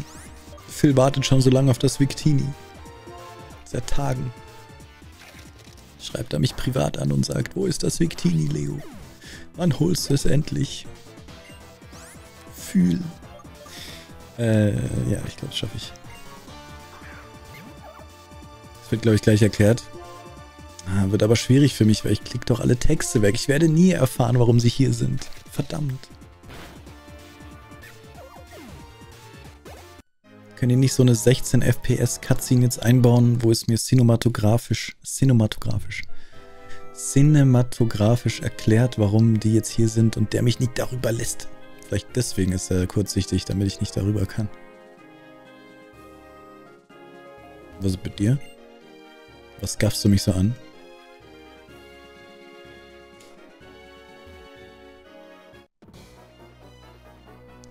Phil wartet schon so lange auf das Victini. Seit Tagen. Schreibt er mich privat an und sagt, wo ist das Victini, Leo? Wann holst du es endlich? Fühl. Äh, ja, ich glaube, das schaffe ich. Das wird, glaube ich, gleich erklärt. Ah, wird aber schwierig für mich, weil ich klicke doch alle Texte weg. Ich werde nie erfahren, warum sie hier sind. Verdammt. Können die nicht so eine 16 FPS Cutscene jetzt einbauen, wo es mir cinematografisch, cinematografisch, cinematografisch erklärt, warum die jetzt hier sind und der mich nicht darüber lässt? Vielleicht deswegen ist er kurzsichtig, damit ich nicht darüber kann. Was ist mit dir? Was gaffst du mich so an?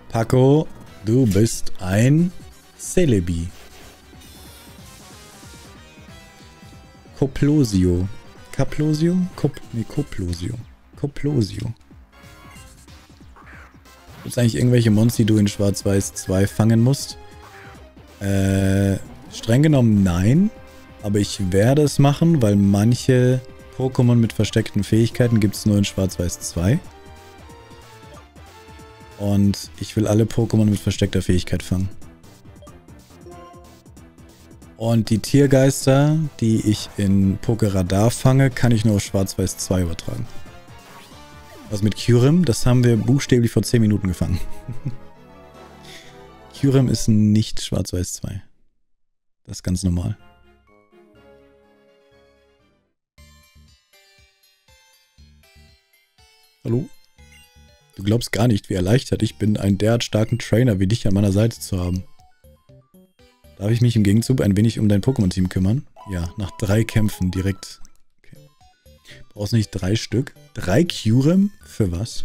Paco, du bist ein Celebi. Coplosio. Caplosio? Cop nee, Coplosio. Coplosio. Gibt es eigentlich irgendwelche Mons, die du in Schwarz-Weiß 2 fangen musst? Äh, streng genommen nein. Aber ich werde es machen, weil manche Pokémon mit versteckten Fähigkeiten gibt es nur in Schwarz-Weiß 2. Und ich will alle Pokémon mit versteckter Fähigkeit fangen. Und die Tiergeister, die ich in Pokeradar fange, kann ich nur auf Schwarz-Weiß 2 übertragen. Was mit Kyurem, das haben wir buchstäblich vor 10 Minuten gefangen. Kyurem ist nicht Schwarz-Weiß 2. Das ist ganz normal. Hallo? Du glaubst gar nicht, wie erleichtert ich bin, einen derart starken Trainer wie dich an meiner Seite zu haben. Darf ich mich im Gegenzug ein wenig um dein Pokémon-Team kümmern? Ja, nach drei Kämpfen direkt. Okay. Brauchst nicht drei Stück? Drei Kyurem? Für was?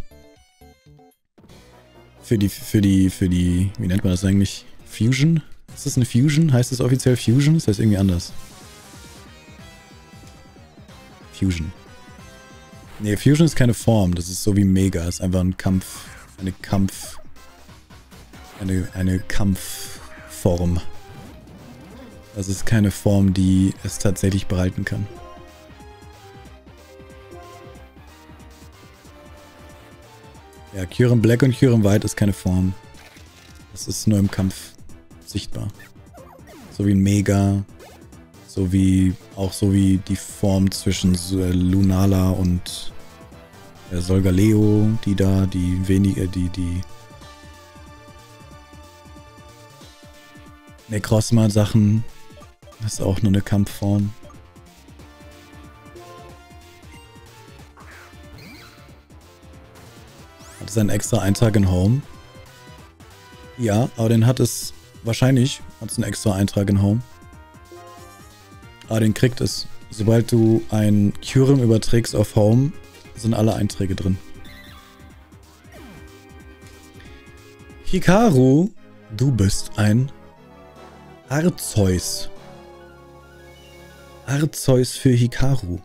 Für die, für die, für die, wie nennt man das eigentlich? Fusion? Ist das eine Fusion? Heißt das offiziell Fusion? Das heißt irgendwie anders. Fusion. Nee, Fusion ist keine Form. Das ist so wie Mega. Das ist einfach ein Kampf. Eine Kampf. Eine, eine Kampfform. Das ist keine Form, die es tatsächlich behalten kann. Ja, Kyurem Black und Kyurem White ist keine Form. Das ist nur im Kampf sichtbar. So wie ein Mega. So wie, auch so wie die Form zwischen äh, Lunala und äh, Solgaleo, die da, die wenige, die, die Necrozma-Sachen. Das ist auch nur eine Kampfform. Hat es einen extra Eintrag in Home? Ja, aber den hat es wahrscheinlich, hat es einen extra Eintrag in Home. Aber den kriegt es. Sobald du ein Kyurem überträgst auf Home, sind alle Einträge drin. Hikaru, du bist ein Arzeus. Arzeus für Hikaru.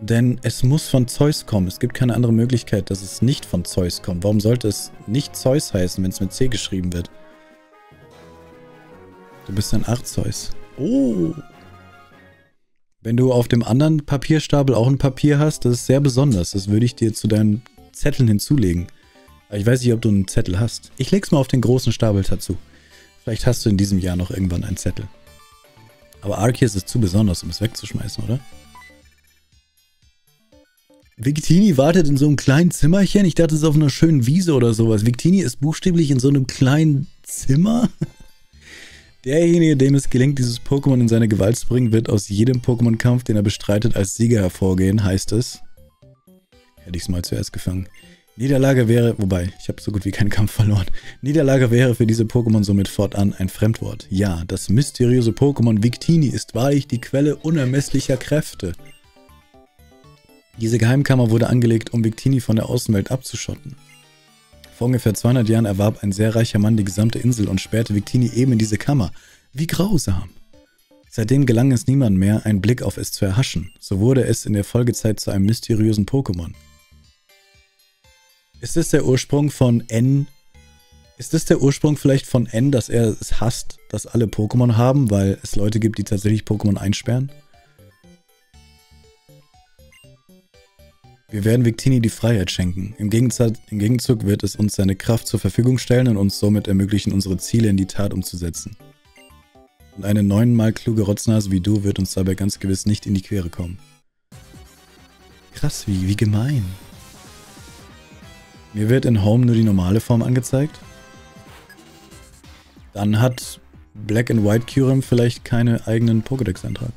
Denn es muss von Zeus kommen. Es gibt keine andere Möglichkeit, dass es nicht von Zeus kommt. Warum sollte es nicht Zeus heißen, wenn es mit C geschrieben wird? Du bist ein Arzeus. Oh. Wenn du auf dem anderen Papierstapel auch ein Papier hast, das ist sehr besonders. Das würde ich dir zu deinen Zetteln hinzulegen. Aber ich weiß nicht, ob du einen Zettel hast. Ich leg's mal auf den großen Stapel dazu. Vielleicht hast du in diesem Jahr noch irgendwann einen Zettel. Aber Arceus ist zu besonders, um es wegzuschmeißen, oder? Victini wartet in so einem kleinen Zimmerchen. Ich dachte, es ist auf einer schönen Wiese oder sowas. Victini ist buchstäblich in so einem kleinen Zimmer. Derjenige, dem es gelingt, dieses Pokémon in seine Gewalt zu bringen, wird aus jedem Pokémon-Kampf, den er bestreitet, als Sieger hervorgehen, heißt es. Hätte ich es mal zuerst gefangen. Niederlage wäre, wobei, ich habe so gut wie keinen Kampf verloren. Niederlage wäre für diese Pokémon somit fortan ein Fremdwort. Ja, das mysteriöse Pokémon Victini ist wahrlich die Quelle unermesslicher Kräfte. Diese Geheimkammer wurde angelegt, um Victini von der Außenwelt abzuschotten. Vor ungefähr 200 Jahren erwarb ein sehr reicher Mann die gesamte Insel und sperrte Victini eben in diese Kammer. Wie grausam! Seitdem gelang es niemand mehr, einen Blick auf es zu erhaschen. So wurde es in der Folgezeit zu einem mysteriösen Pokémon. Ist das der Ursprung von N? Ist das der Ursprung vielleicht von N, dass er es hasst, dass alle Pokémon haben, weil es Leute gibt, die tatsächlich Pokémon einsperren? Wir werden Victini die Freiheit schenken. Im Gegenzug, Im Gegenzug wird es uns seine Kraft zur Verfügung stellen und uns somit ermöglichen, unsere Ziele in die Tat umzusetzen. Und eine neunmal kluge Rotznase wie du wird uns dabei ganz gewiss nicht in die Quere kommen. Krass, wie, wie gemein. Mir wird in Home nur die normale Form angezeigt. Dann hat Black and White Kyurem vielleicht keine eigenen Pokédex-Eintrag.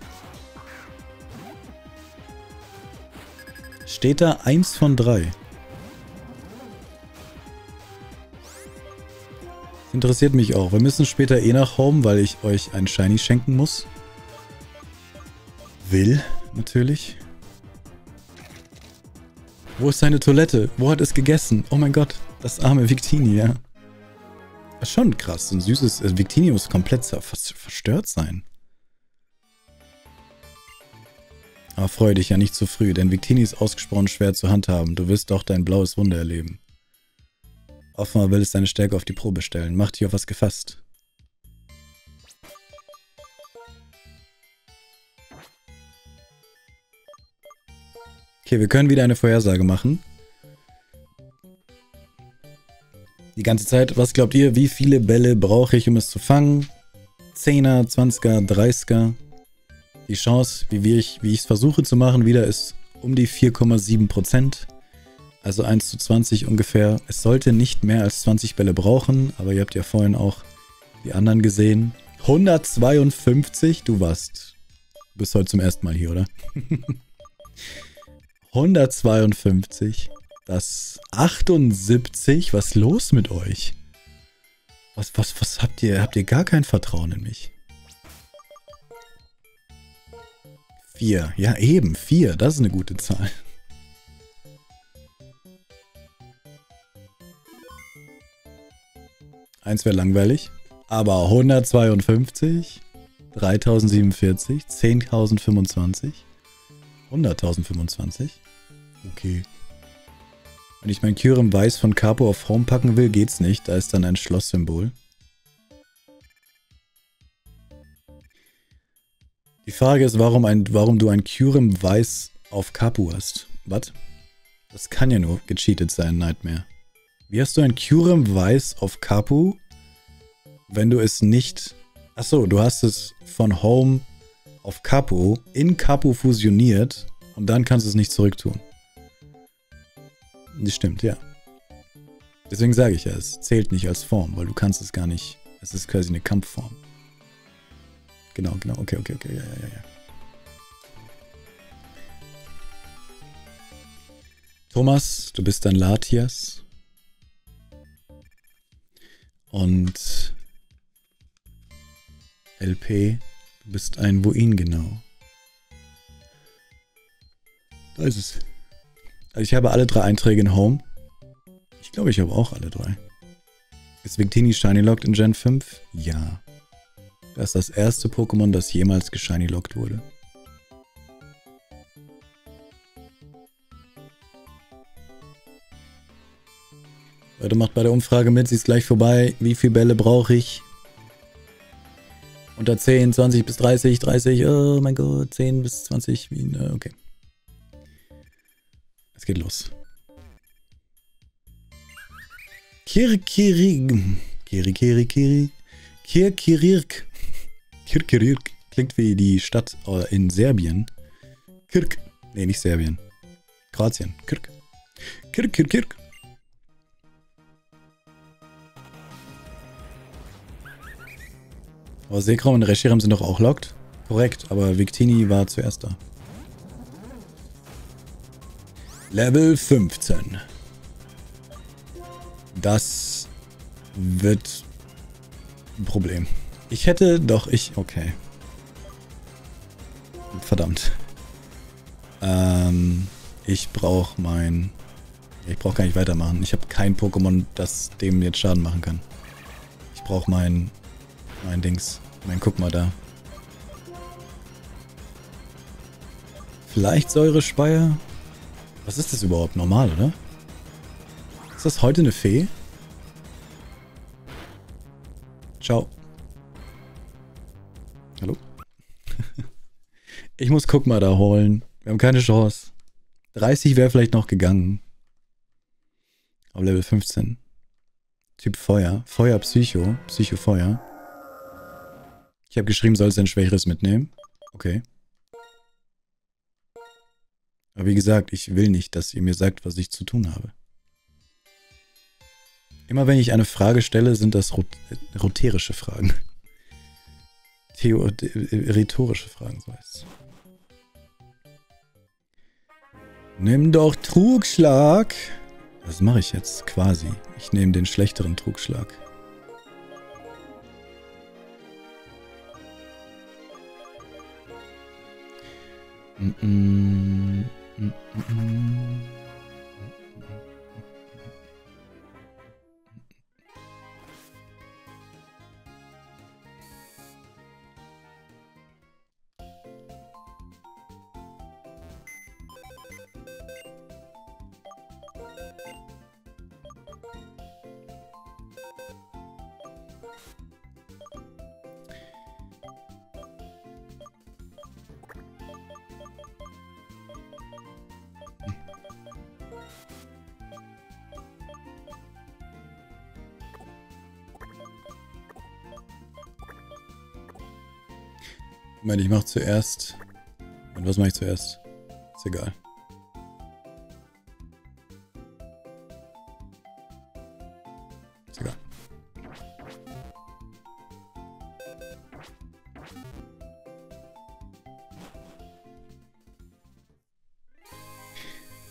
Steht da 1 von 3. Interessiert mich auch. Wir müssen später eh nach Home, weil ich euch ein Shiny schenken muss. Will, natürlich. Wo ist seine Toilette? Wo hat es gegessen? Oh mein Gott, das arme Victini, ja. Das ist schon krass. Ein süßes äh, Victini muss komplett verstört sein. Aber freue dich ja nicht zu früh, denn Victini ist ausgesprochen schwer zu handhaben. Du wirst doch dein blaues Wunder erleben. Offenbar will es deine Stärke auf die Probe stellen. Mach dich auf was gefasst. Okay, wir können wieder eine Vorhersage machen. Die ganze Zeit, was glaubt ihr, wie viele Bälle brauche ich, um es zu fangen? 10er, 20er, 30er. Die Chance, wie, ich es versuche zu machen, wieder ist um die 4,7%. Also 1 zu 20 ungefähr. Es sollte nicht mehr als 20 Bälle brauchen, aber ihr habt ja vorhin auch die anderen gesehen. 152, du warst. Du bist heute zum ersten Mal hier, oder? 152. Das 78. Was ist los mit euch? Was, was, was habt ihr? Habt ihr gar kein Vertrauen in mich? 4. Ja, eben. 4. Das ist eine gute Zahl. Eins wäre langweilig. Aber 152, 3047, 10.025, 100.025. Okay. Wenn ich mein Kyurem Weiß von Capo auf Home packen will, geht's nicht. Da ist dann ein Schlosssymbol. Die Frage ist, warum, ein, warum du ein Kyurem Weiß auf Kapu hast. Was? Das kann ja nur gecheatet sein, Nightmare. Wie hast du ein Kyurem Weiß auf Kapu, wenn du es nicht... Achso, du hast es von Home auf Kapu in Kapu fusioniert und dann kannst du es nicht zurücktun. Das stimmt, ja. Deswegen sage ich ja, es zählt nicht als Form, weil du kannst es gar nicht Es ist quasi eine Kampfform. Genau, genau. Okay, okay, okay. Ja, ja, ja, ja. Thomas, du bist ein Latias. Und LP, du bist ein Wohin genau. Da ist es. Also ich habe alle drei Einträge in Home. Ich glaube, ich habe auch alle drei. Ist Victini Shiny Locked in Gen 5? Ja. Das ist das erste Pokémon, das jemals geshiny locked wurde. Leute, macht bei der Umfrage mit, sie ist gleich vorbei. Wie viele Bälle brauche ich? Unter 10, 20 bis 30, 30, oh mein Gott, 10 bis 20, wie, äh, okay. Es geht los. Kirkirig. Kiri, Kiri, Kiri. Kirkirirk. Kirkirirk. Klingt wie die Stadt äh, in Serbien. Kirk. Nee, nicht Serbien. Kroatien. Kirk. Kirk, Kirk, Kirk. Aber Sekrom und Reshiram sind doch auch locked? Korrekt, aber Victini war zuerst da. Level 15. Das wird ein Problem. Ich hätte doch ich. Okay. Verdammt. Ähm, ich brauche mein. Ich brauche gar nicht weitermachen. Ich habe kein Pokémon, das dem jetzt Schaden machen kann. Ich brauche mein. Mein Dings. Mein Guck mal da. Vielleicht Säurespeier? Was ist das überhaupt? Normal, oder? Ist das heute eine Fee? Ciao. Hallo? ich muss guck mal da holen. Wir haben keine Chance. 30 wäre vielleicht noch gegangen. Auf Level 15. Typ Feuer. Feuer Psycho. Psycho Feuer. Ich habe geschrieben, soll es ein schwächeres mitnehmen. Okay. Aber wie gesagt, ich will nicht, dass ihr mir sagt, was ich zu tun habe. Immer wenn ich eine Frage stelle, sind das rot roterische Fragen. Theo rhetorische Fragen, so heißt Nimm doch Trugschlag. Das mache ich jetzt quasi. Ich nehme den schlechteren Trugschlag. Mm -mm. Mm -mm. Moment, ich mach zuerst. Und was mache ich zuerst? Ist egal. Ist egal.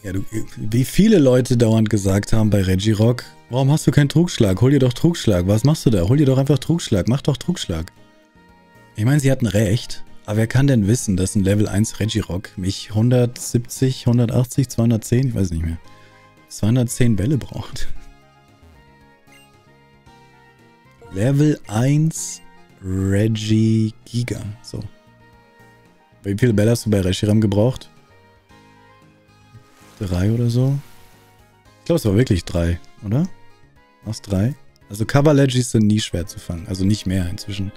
Ja, du, wie viele Leute dauernd gesagt haben bei Reggie Rock, warum hast du keinen Trugschlag? Hol dir doch Trugschlag. Was machst du da? Hol dir doch einfach Trugschlag. Mach doch Trugschlag. Ich meine, sie hatten recht, aber wer kann denn wissen, dass ein Level 1 Regirock mich 170, 180, 210, ich weiß nicht mehr, 210 Bälle braucht? Level 1 Reggie Giga. So. Wie viele Bälle hast du bei Reshiram gebraucht? Drei oder so? Ich glaube, es war wirklich drei, oder? Was drei? Also Cover Legis sind nie schwer zu fangen. Also nicht mehr inzwischen.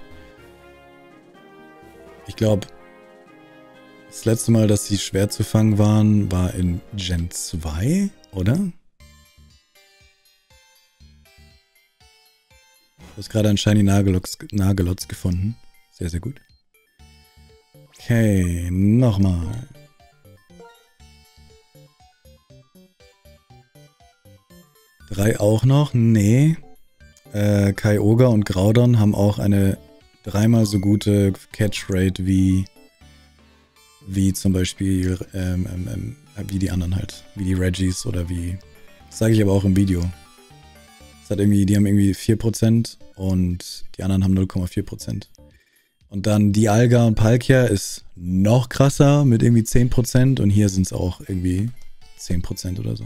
Ich glaube, das letzte Mal, dass sie schwer zu fangen waren, war in Gen 2, oder? Du hast gerade einen Shiny Nagelotz, Nagelotz gefunden. Sehr, sehr gut. Okay, nochmal. Drei auch noch? Nee. äh, Kyogre und Groudon haben auch eine dreimal so gute Catch-Rate wie, wie zum Beispiel ähm, ähm, ähm, wie die anderen halt. Wie die Reggies oder wie. Das sage ich aber auch im Video. Das hat irgendwie, die haben irgendwie 4% und die anderen haben 0,4%. Und dann Dialga und Palkia ist noch krasser mit irgendwie 10% und hier sind es auch irgendwie 10% oder so.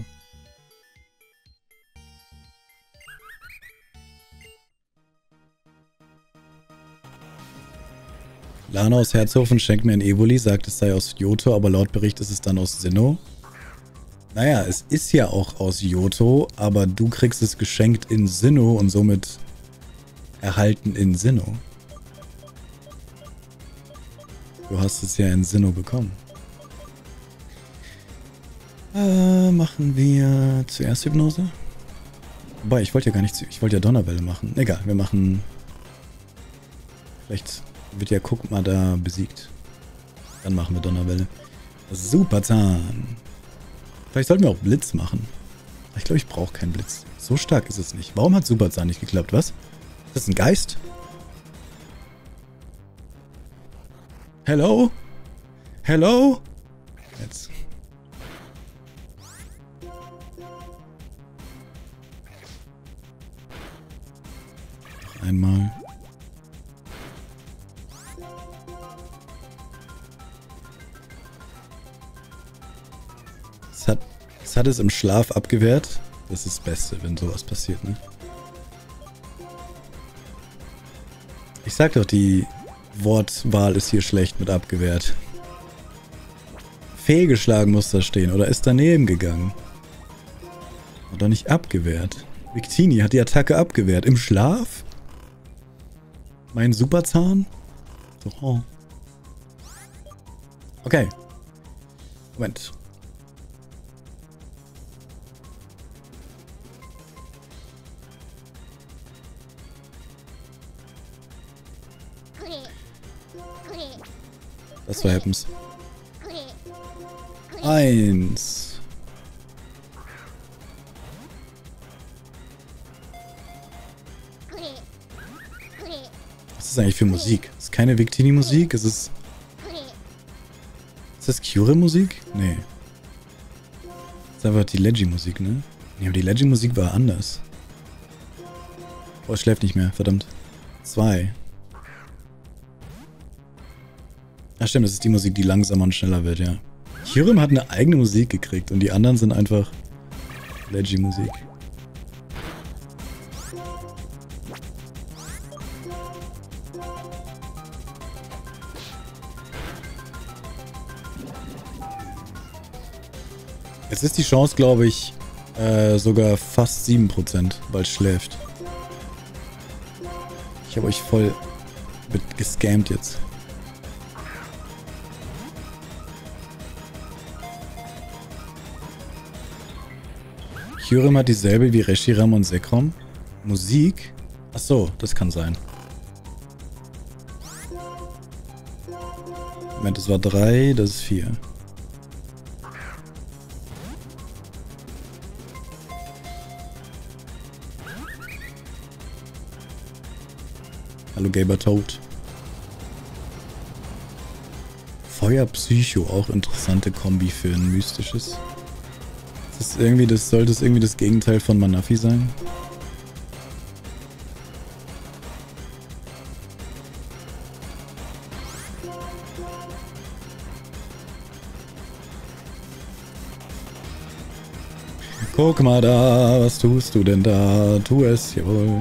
Lana aus Herzhofen schenkt mir ein Evoli, sagt es sei aus Johto, aber laut Bericht ist es dann aus Sinnoh. Naja, es ist ja auch aus Johto, aber du kriegst es geschenkt in Sinnoh und somit erhalten in Sinnoh. Du hast es ja in Sinnoh bekommen. Äh, machen wir zuerst Hypnose? Wobei, ich wollte ja gar nicht, ich wollte ja Donnerwelle machen. Egal, wir machen... Vielleicht wird ja Guckma da besiegt. Dann machen wir Donnerwelle. Superzahn. Vielleicht sollten wir auch Blitz machen. Ich glaube, ich brauche keinen Blitz. So stark ist es nicht. Warum hat Superzahn nicht geklappt, was? Ist das ein Geist? Hello? Hello? Jetzt. Noch einmal. Es hat es im Schlaf abgewehrt. Das ist das Beste, wenn sowas passiert, ne? Ich sag doch, die Wortwahl ist hier schlecht mit abgewehrt. Fehlgeschlagen muss da stehen oder ist daneben gegangen. Oder nicht abgewehrt. Victini hat die Attacke abgewehrt. Im Schlaf? Mein Superzahn? So. oh. Okay. Moment. Das war Happens. Eins. Was ist eigentlich für Musik? Ist keine Victini-Musik? Ist es... Ist das Cure-Musik? Nee. Ist einfach die Leggy-Musik, ne? Nee, aber die Leggy-Musik war anders. Oh, es schläft nicht mehr, verdammt. Zwei. Ach stimmt, das ist die Musik, die langsamer und schneller wird, ja. Kyurem hat eine eigene Musik gekriegt und die anderen sind einfach Leggy-Musik. Jetzt ist die Chance, glaube ich, äh, sogar fast 7%, weil es schläft. Ich habe euch voll mit gescammt jetzt. Kyurem hat dieselbe wie Reshiram und Sekrom. Musik? Ach so, das kann sein. Moment, das war 3, das ist 4. Hallo Gaber Toad. Feuerpsycho, auch interessante Kombi für ein mystisches. Das irgendwie, das sollte es irgendwie das Gegenteil von Manafi sein. Guck mal da, was tust du denn da? Tu es, jawohl.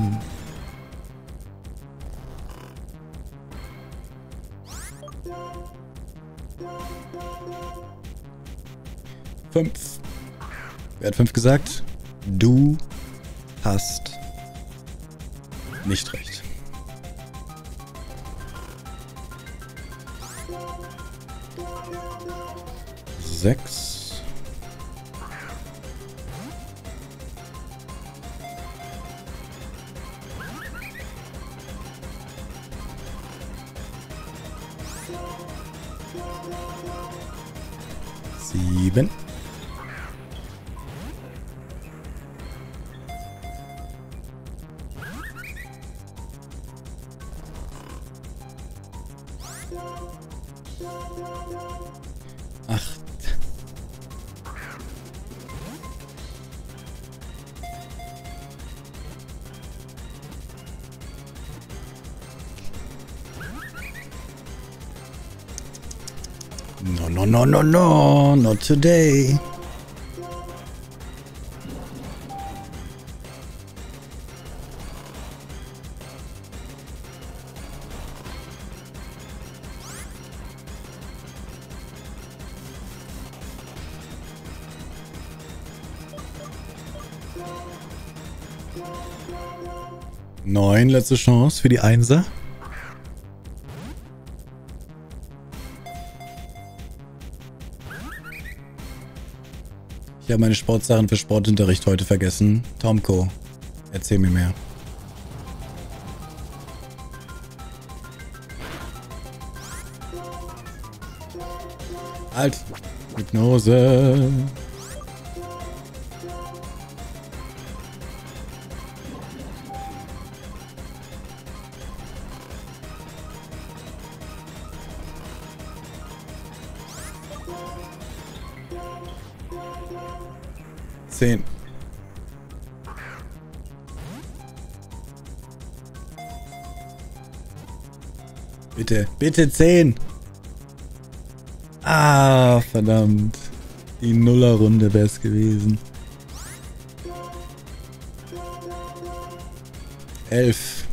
Fünf. Wer hat fünf gesagt? Du hast nicht recht. Sechs. No, no, no, no, no, not today. Neun, letzte Chance für die Einser. Ich habe meine Sportsachen für Sportunterricht heute vergessen. Tomko, erzähl mir mehr. Halt! Hypnose! Bitte, bitte zehn. Ah, verdammt. Die Nullerrunde wäre es gewesen. Elf.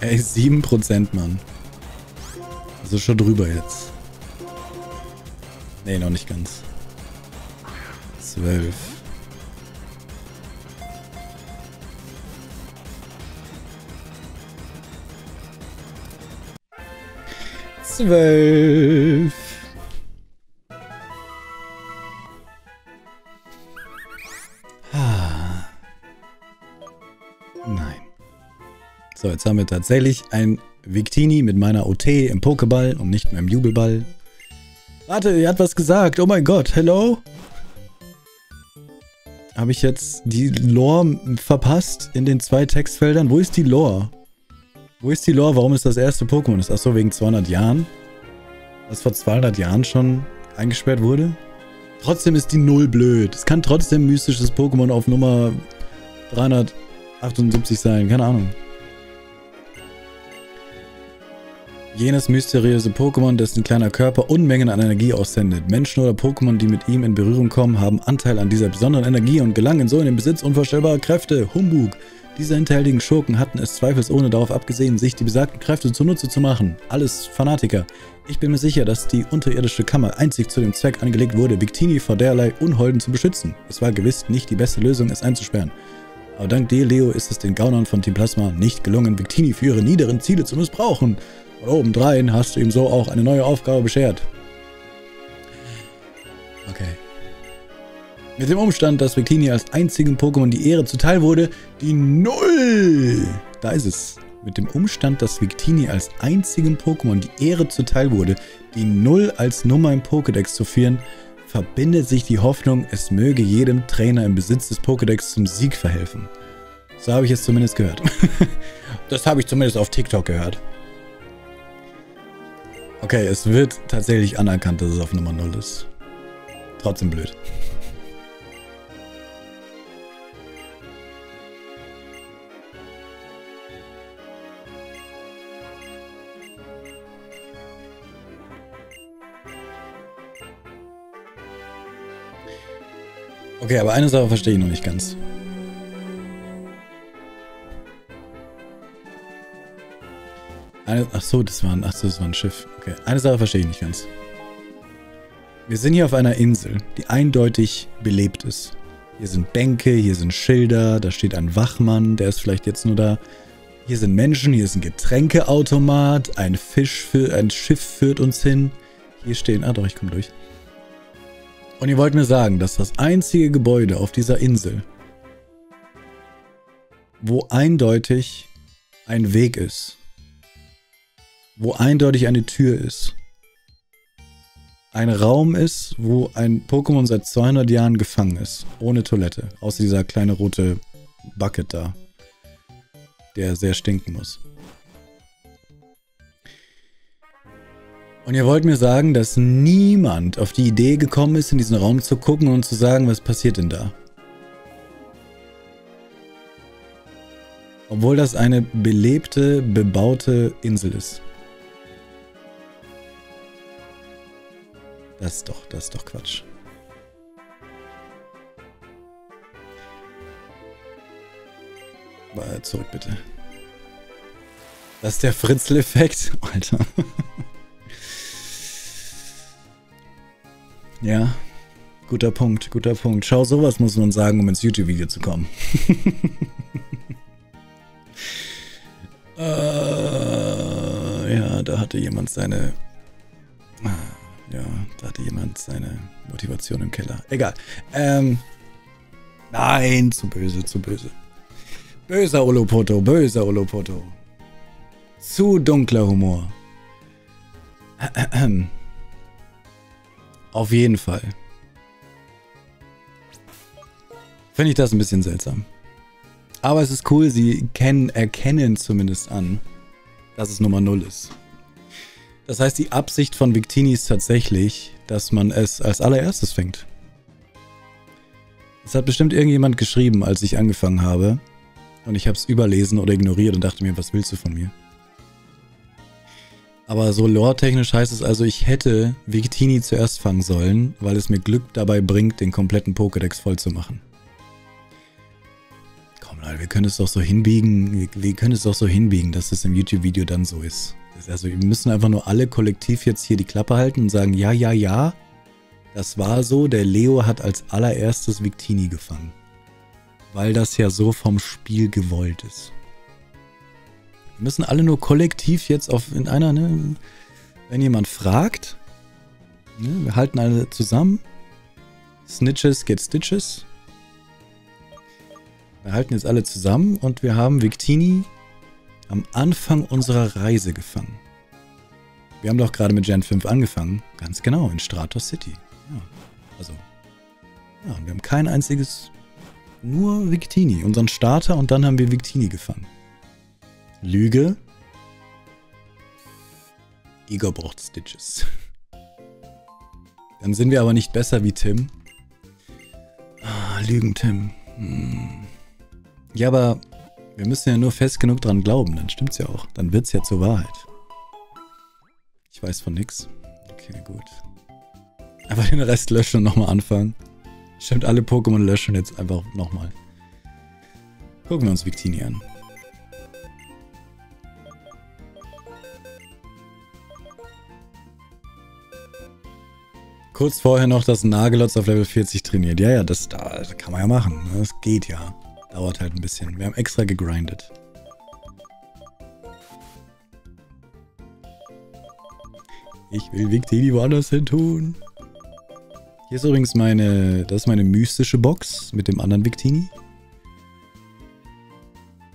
Ey, sieben Prozent, Mann. Also schon drüber jetzt. Nee, noch nicht ganz. Zwölf. Zwölf. Ah. Nein. So, jetzt haben wir tatsächlich ein Victini mit meiner OT im Pokéball und nicht mehr im Jubelball. Warte, er hat was gesagt. Oh mein Gott, hello? Habe ich jetzt die Lore verpasst in den zwei Textfeldern? Wo ist die Lore? Wo ist die Lore? Warum ist das erste Pokémon? Ist das so wegen 200 Jahren? Was vor 200 Jahren schon eingesperrt wurde? Trotzdem ist die Null blöd. Es kann trotzdem mystisches Pokémon auf Nummer 378 sein. Keine Ahnung. Jenes mysteriöse Pokémon, dessen kleiner Körper Unmengen an Energie aussendet. Menschen oder Pokémon, die mit ihm in Berührung kommen, haben Anteil an dieser besonderen Energie und gelangen so in den Besitz unvorstellbarer Kräfte. Humbug. Diese hinterhältigen Schurken hatten es zweifelsohne darauf abgesehen, sich die besagten Kräfte zunutze zu machen. Alles Fanatiker. Ich bin mir sicher, dass die unterirdische Kammer einzig zu dem Zweck angelegt wurde, Victini vor derlei Unholden zu beschützen. Es war gewiss nicht die beste Lösung, es einzusperren. Aber dank dir, Leo, ist es den Gaunern von Team Plasma nicht gelungen, Victini für ihre niederen Ziele zu missbrauchen. Und obendrein hast du ihm so auch eine neue Aufgabe beschert. Okay. Mit dem Umstand, dass Victini als einzigem Pokémon die Ehre zuteil wurde, die Null. Da ist es. Mit dem Umstand, dass Victini als einzigem Pokémon die Ehre zuteil wurde, die Null als Nummer im Pokédex zu führen, verbindet sich die Hoffnung, es möge jedem Trainer im Besitz des Pokédex zum Sieg verhelfen. So habe ich es zumindest gehört. das habe ich zumindest auf TikTok gehört. Okay, es wird tatsächlich anerkannt, dass es auf Nummer 0 ist. Trotzdem blöd. Okay, aber eine Sache verstehe ich noch nicht ganz. Eine, ach so, das war, ein, ach so, das war ein Schiff. Okay, eine Sache verstehe ich nicht ganz. Wir sind hier auf einer Insel, die eindeutig belebt ist. Hier sind Bänke, hier sind Schilder, da steht ein Wachmann, der ist vielleicht jetzt nur da. Hier sind Menschen, hier ist ein Getränkeautomat, ein Fisch für, ein Schiff führt uns hin. Hier stehen, ah doch, ich komme durch. Und ihr wollt mir sagen, dass das einzige Gebäude auf dieser Insel, wo eindeutig ein Weg ist, wo eindeutig eine Tür ist, ein Raum ist, wo ein Pokémon seit 200 Jahren gefangen ist. Ohne Toilette. Außer dieser kleine rote Bucket da. Der sehr stinken muss. Und ihr wollt mir sagen, dass niemand auf die Idee gekommen ist, in diesen Raum zu gucken und zu sagen, was passiert denn da? Obwohl das eine belebte, bebaute Insel ist. Das ist doch, das ist doch Quatsch. Zurück bitte. Das ist der Fritzl-Effekt. Alter. Ja. Guter Punkt, guter Punkt. Schau, sowas muss man sagen, um ins YouTube-Video zu kommen. äh, ja, da hatte jemand seine. Ja, da hatte jemand seine Motivation im Keller. Egal. Ähm. Nein, zu böse, zu böse. Böser Olopoto, böser Olopoto. Zu dunkler Humor. Auf jeden Fall. Finde ich das ein bisschen seltsam. Aber es ist cool, sie kennen, erkennen zumindest an, dass es Nummer 0 ist. Das heißt, die Absicht von Victini ist tatsächlich, dass man es als allererstes fängt. Es hat bestimmt irgendjemand geschrieben, als ich angefangen habe. Und ich habe es überlesen oder ignoriert und dachte mir, was willst du von mir? Aber so lore-technisch heißt es also, ich hätte Victini zuerst fangen sollen, weil es mir Glück dabei bringt, den kompletten Pokédex voll zu machen. Komm Leute, wir können es doch so hinbiegen, wir, wir können es doch so hinbiegen, dass es im YouTube-Video dann so ist. Also, wir müssen einfach nur alle kollektiv jetzt hier die Klappe halten und sagen, ja, ja, ja, das war so, der Leo hat als allererstes Victini gefangen. Weil das ja so vom Spiel gewollt ist. Wir müssen alle nur kollektiv jetzt auf in einer, ne, wenn jemand fragt, ne, wir halten alle zusammen. Snitches get Stitches. Wir halten jetzt alle zusammen und wir haben Victini am Anfang unserer Reise gefangen. Wir haben doch gerade mit Gen 5 angefangen. Ganz genau, in Stratos City. Ja, also. Ja, und wir haben kein einziges. Nur Victini, unseren Starter, und dann haben wir Victini gefangen. Lüge. Igor braucht Stitches. Dann sind wir aber nicht besser wie Tim. Ah, Lügen, Tim. Hm. Ja, aber wir müssen ja nur fest genug dran glauben, dann stimmt's ja auch. Dann wird's ja zur Wahrheit. Ich weiß von nix. Okay, gut. Aber den Rest löschen und nochmal anfangen. Stimmt, alle Pokémon löschen jetzt einfach nochmal. Gucken wir uns Victini an. Kurz vorher noch das Nagelotz auf Level 40 trainiert. Ja, ja, das, das kann man ja machen. ne? Das geht ja. Dauert halt ein bisschen. Wir haben extra gegrindet. Ich will Victini woanders hin tun. Hier ist übrigens meine, das ist meine mystische Box mit dem anderen Victini.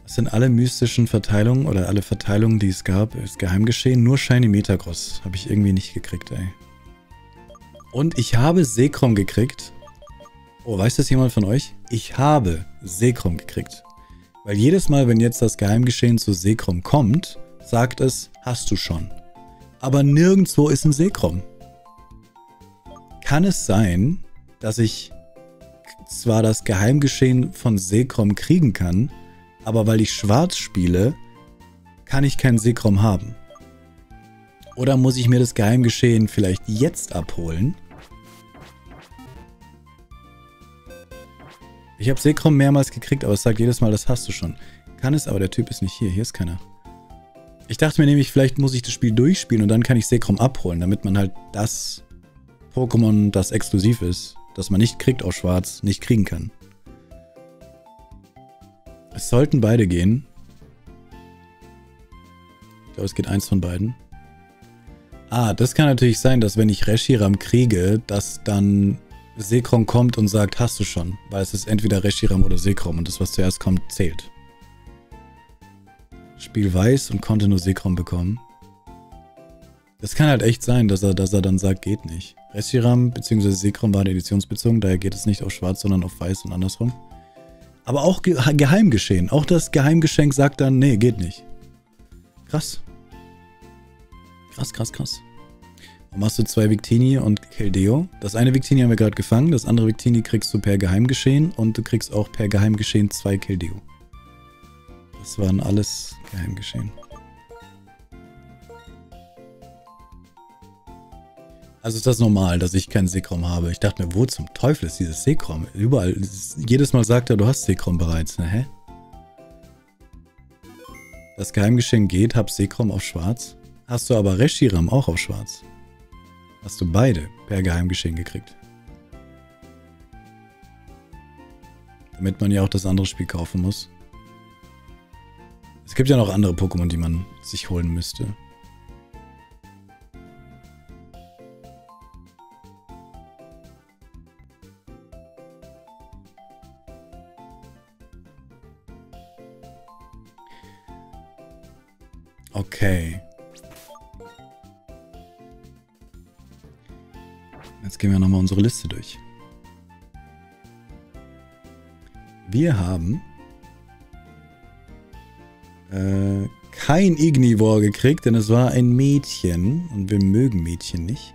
Das sind alle mystischen Verteilungen oder alle Verteilungen, die es gab. Ist geheim geschehen. Nur Shiny Metagross habe ich irgendwie nicht gekriegt, ey. Und ich habe Sekrom gekriegt. Oh, weiß das jemand von euch? Ich habe Sekrom gekriegt. Weil jedes Mal, wenn jetzt das Geheimgeschehen zu Sekrom kommt, sagt es, hast du schon. Aber nirgendwo ist ein Sekrom. Kann es sein, dass ich zwar das Geheimgeschehen von Sekrom kriegen kann, aber weil ich schwarz spiele, kann ich kein Sekrom haben? Oder muss ich mir das Geheimgeschehen vielleicht jetzt abholen? Ich habe Sekrom mehrmals gekriegt, aber es sagt jedes Mal, das hast du schon. Kann es, aber der Typ ist nicht hier. Hier ist keiner. Ich dachte mir nämlich, vielleicht muss ich das Spiel durchspielen und dann kann ich Sekrom abholen, damit man halt das Pokémon, das exklusiv ist, das man nicht kriegt auf Schwarz, nicht kriegen kann. Es sollten beide gehen. Ich glaube, es geht eins von beiden. Ah, das kann natürlich sein, dass wenn ich Reshiram kriege, dass dann Sekrom kommt und sagt, hast du schon. Weil es ist entweder Reshiram oder Sekrom und das, was zuerst kommt, zählt. Spiel weiß und konnte nur Sekrom bekommen. Das kann halt echt sein, dass er, dass er dann sagt, geht nicht. Reshiram bzw. Sekrom waren editionsbezogen, daher geht es nicht auf schwarz, sondern auf weiß und andersrum. Aber auch Ge Geheimgeschehen. Auch das Geheimgeschenk sagt dann, nee, geht nicht. Krass. Krass, krass, krass. Dann machst du zwei Victini und Keldeo. Das eine Victini haben wir gerade gefangen, das andere Victini kriegst du per Geheimgeschehen und du kriegst auch per Geheimgeschehen zwei Keldeo. Das waren alles Geheimgeschehen. Also ist das normal, dass ich keinen Sekrom habe. Ich dachte mir, wo zum Teufel ist dieses Sekrom? Überall, jedes Mal sagt er, du hast Sekrom bereits. Na, hä? Das Geheimgeschehen geht, hab Sekrom auf schwarz. Hast du aber Reshiram auch auf schwarz. Hast du beide per Geheimgeschehen gekriegt. Damit man ja auch das andere Spiel kaufen muss. Es gibt ja noch andere Pokémon, die man sich holen müsste. Okay. Jetzt gehen wir nochmal unsere Liste durch. Wir haben äh, kein Ignivore gekriegt, denn es war ein Mädchen und wir mögen Mädchen nicht.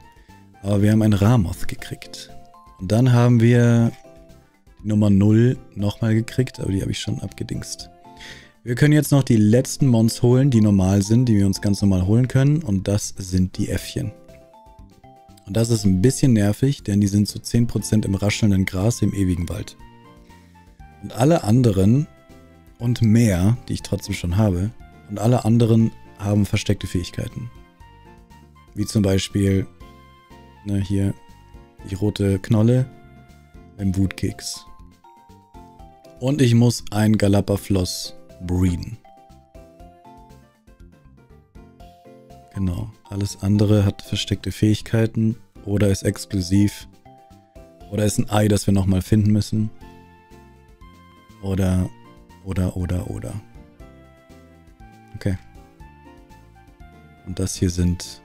Aber wir haben ein Ramoth gekriegt. Und dann haben wir die Nummer 0 nochmal gekriegt, aber die habe ich schon abgedingst. Wir können jetzt noch die letzten Mons holen, die normal sind, die wir uns ganz normal holen können. Und das sind die Äffchen. Und das ist ein bisschen nervig, denn die sind zu 10% im raschelnden Gras im ewigen Wald. Und alle anderen und mehr, die ich trotzdem schon habe, und alle anderen haben versteckte Fähigkeiten. Wie zum Beispiel, ne, hier die rote Knolle im Wutkeks. Und ich muss ein Galapafloss breeden. Genau. Alles andere hat versteckte Fähigkeiten oder ist exklusiv. Oder ist ein Ei, das wir nochmal finden müssen. Oder, oder, oder, oder. Okay. Und das hier sind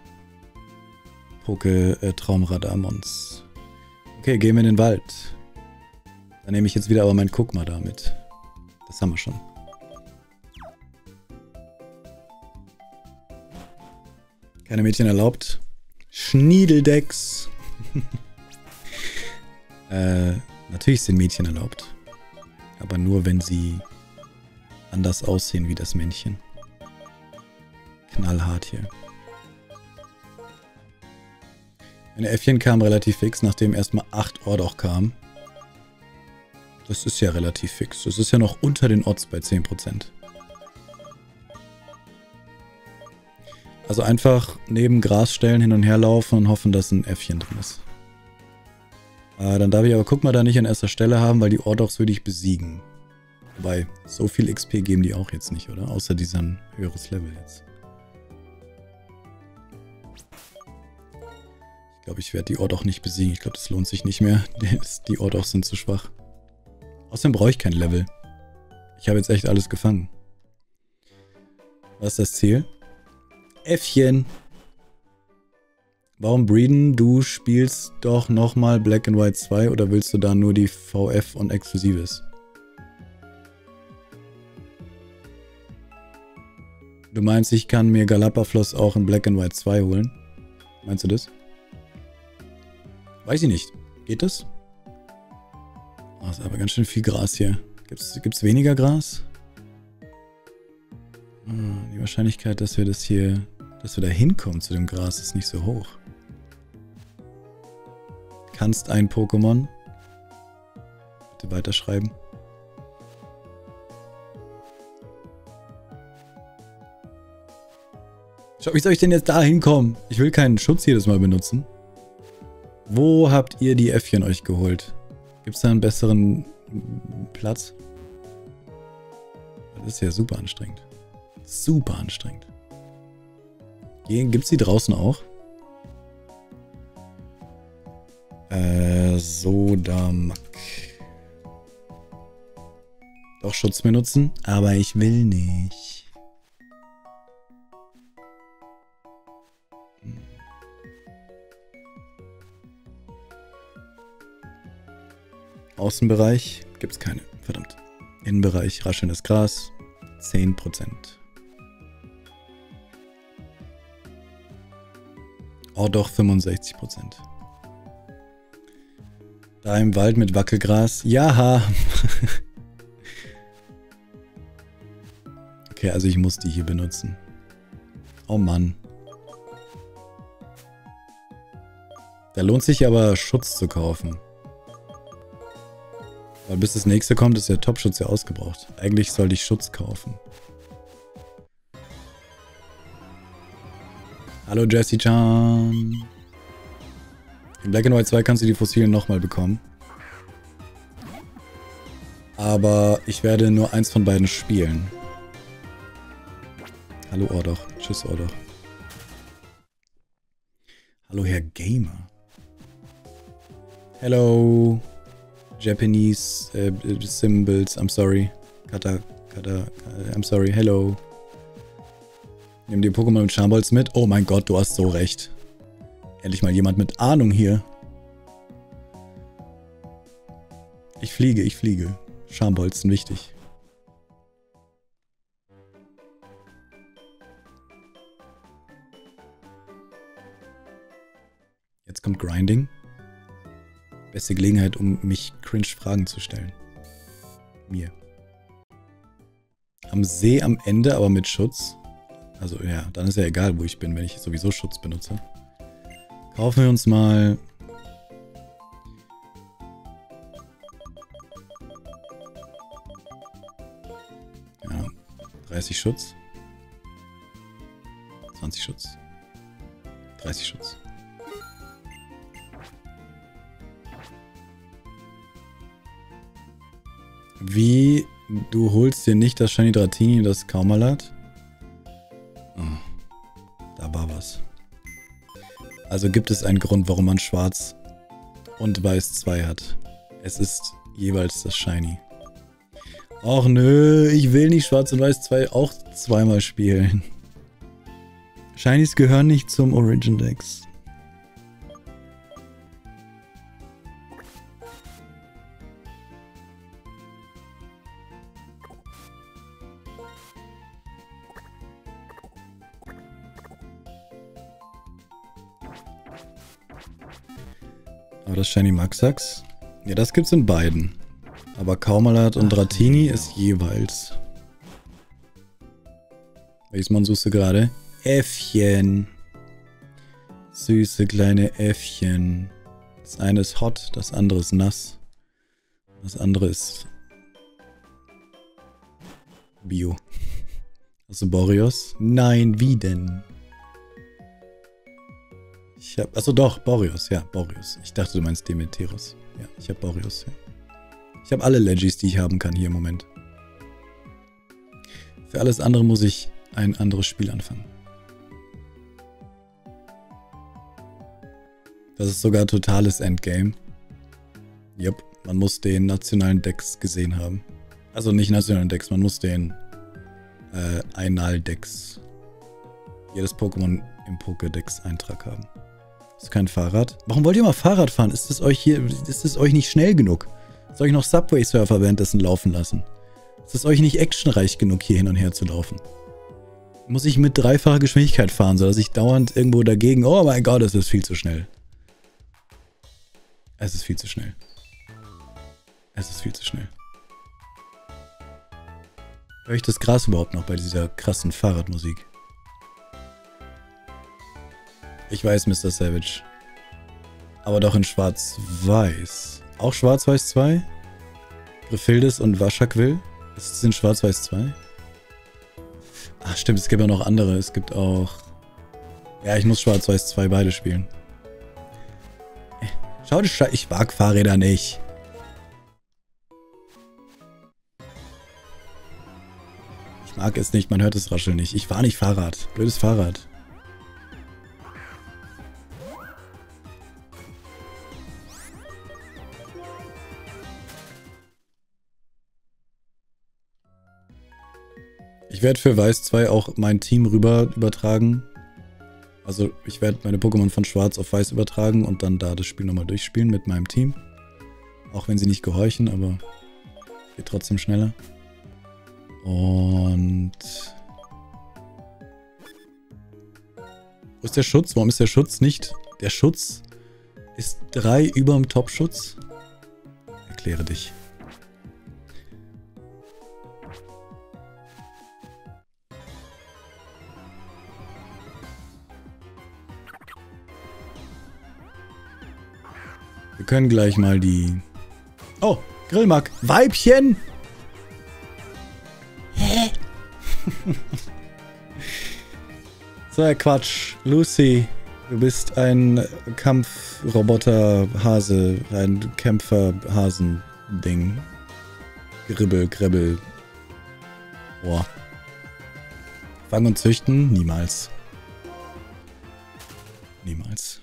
Poke-Traumradamons. Okay, gehen wir in den Wald. Dann nehme ich jetzt wieder aber mein Guckma da mit. Das haben wir schon. Keine Mädchen erlaubt. Schniedeldecks. äh, natürlich sind Mädchen erlaubt. Aber nur, wenn sie anders aussehen wie das Männchen. Knallhart hier. Meine Äffchen kam relativ fix, nachdem erstmal 8 Ordoch kam. Das ist ja relativ fix. Das ist ja noch unter den Odds bei 10%. Also einfach neben Grasstellen hin und her laufen und hoffen, dass ein Äffchen drin ist. Äh, dann darf ich aber, guck mal, da nicht an erster Stelle haben, weil die Ordochs würde ich besiegen. Wobei, so viel XP geben die auch jetzt nicht, oder? Außer die sind höheres Level jetzt. Ich glaube, ich werde die Ordoch nicht besiegen. Ich glaube, das lohnt sich nicht mehr. Die Ordochs sind zu schwach. Außerdem brauche ich kein Level. Ich habe jetzt echt alles gefangen. Was ist das Ziel? Äffchen. Warum breeden? Du spielst doch nochmal Black and White 2 oder willst du da nur die VF und Exklusives? Du meinst, ich kann mir Galapafloss auch in Black and White 2 holen? Meinst du das? Weiß ich nicht. Geht das? Oh, ist aber ganz schön viel Gras hier. Gibt's, gibt's weniger Gras? Ah, Die Wahrscheinlichkeit, dass wir das hier, dass wir da hinkommen zu dem Gras, ist nicht so hoch. Kannst ein Pokémon bitte weiterschreiben? Schau, wie soll ich denn jetzt da hinkommen? Ich will keinen Schutz jedes Mal benutzen. Wo habt ihr die Äffchen euch geholt? Gibt es da einen besseren Platz? Das ist ja super anstrengend. Super anstrengend. Gibt's die draußen auch? Äh, Sodamak. Doch Schutz benutzen, aber ich will nicht. Hm. Außenbereich gibt es keine, verdammt. Innenbereich rascheln das Gras, 10%. Oh doch, 65%. Da im Wald mit Wackelgras. Ja. okay, also ich muss die hier benutzen. Oh Mann. Da lohnt sich aber Schutz zu kaufen. Weil bis das nächste kommt, ist der Topschutz ja ausgebraucht. Eigentlich sollte ich Schutz kaufen. Hallo Jesse Chan. In Black and White 2 kannst du die Fossilien nochmal bekommen. Aber ich werde nur eins von beiden spielen. Hallo Ordoch. Tschüss Ordoch. Hallo Herr Gamer. Hello. Japanese äh, symbols. I'm sorry. Kata, kata, I'm sorry. Hello. Nimm die Pokémon mit Schambolz mit. Oh mein Gott, du hast so recht. Endlich mal jemand mit Ahnung hier. Ich fliege, ich fliege. Schambolzen wichtig. Jetzt kommt Grinding. Beste Gelegenheit, um mich cringe Fragen zu stellen. Mir. Am See am Ende, aber mit Schutz. Also ja, dann ist ja egal, wo ich bin, wenn ich sowieso Schutz benutze. Kaufen wir uns mal... Ja, 30 Schutz. 20 Schutz. 30 Schutz. Wie, du holst dir nicht das Shiny Dratini das Kaumalat? Da war was. Also gibt es einen Grund, warum man Schwarz und Weiß 2 hat. Es ist jeweils das Shiny. Och nö, ich will nicht Schwarz und Weiß 2 auch zweimal spielen. Shinies gehören nicht zum Origin Dex. Das Shiny Maxax? Ja, das gibt's in beiden. Aber Kaumalat und Dratini ist jeweils. Welches Mon suchst du gerade? Äffchen. Süße kleine Äffchen. Das eine ist hot, das andere ist nass. Das andere ist Bio. Hast du Boreos? Nein, wie denn? Ich hab, achso doch, Boreos, ja, Boreos. Ich dachte, du meinst Demeterus. Ja, ich hab Boreos, ja. Ich habe alle Legis, die ich haben kann hier im Moment. Für alles andere muss ich ein anderes Spiel anfangen. Das ist sogar totales Endgame. Jupp, man muss den nationalen Decks gesehen haben. Also nicht nationalen Decks, man muss den äh, Einal-Decks. Jedes Pokémon im Pokédex-Eintrag haben. Ist kein Fahrrad. Warum wollt ihr mal Fahrrad fahren? Ist es euch hier, ist es euch nicht schnell genug? Soll ich noch Subway Surfer währenddessen laufen lassen? Ist es euch nicht actionreich genug, hier hin und her zu laufen? Muss ich mit dreifacher Geschwindigkeit fahren, sodass ich dauernd irgendwo dagegen, oh mein Gott, es ist viel zu schnell. Es ist viel zu schnell. Es ist viel zu schnell. Höre ich das Gras überhaupt noch bei dieser krassen Fahrradmusik? Ich weiß, Mr. Savage. Aber doch in Schwarz-Weiß. Auch Schwarz-Weiß 2? Griffildes und Waschakwill? Ist es in Schwarz-Weiß 2? Ach stimmt, es gibt ja noch andere. Es gibt auch... Ja, ich muss Schwarz-Weiß 2 beide spielen. Schau, ich mag Fahrräder nicht. Ich mag es nicht, man hört das Rascheln nicht. Ich fahre nicht Fahrrad. Blödes Fahrrad. Werde für Weiß 2 auch mein Team rüber übertragen. Also ich werde meine Pokémon von Schwarz auf Weiß übertragen und dann da das Spiel nochmal durchspielen mit meinem Team. Auch wenn sie nicht gehorchen, aber geht trotzdem schneller. Und. Wo ist der Schutz? Warum ist der Schutz nicht? Der Schutz ist 3 über dem Top-Schutz? Erkläre dich. Wir können gleich mal die... Oh, Grillmark. Weibchen! Hä? so, Quatsch. Lucy, du bist ein Kampfroboter-Hase. Ein Kämpfer-Hasen-Ding. Gribbel, Grebbel. Boah. Fangen und züchten? Niemals. Niemals.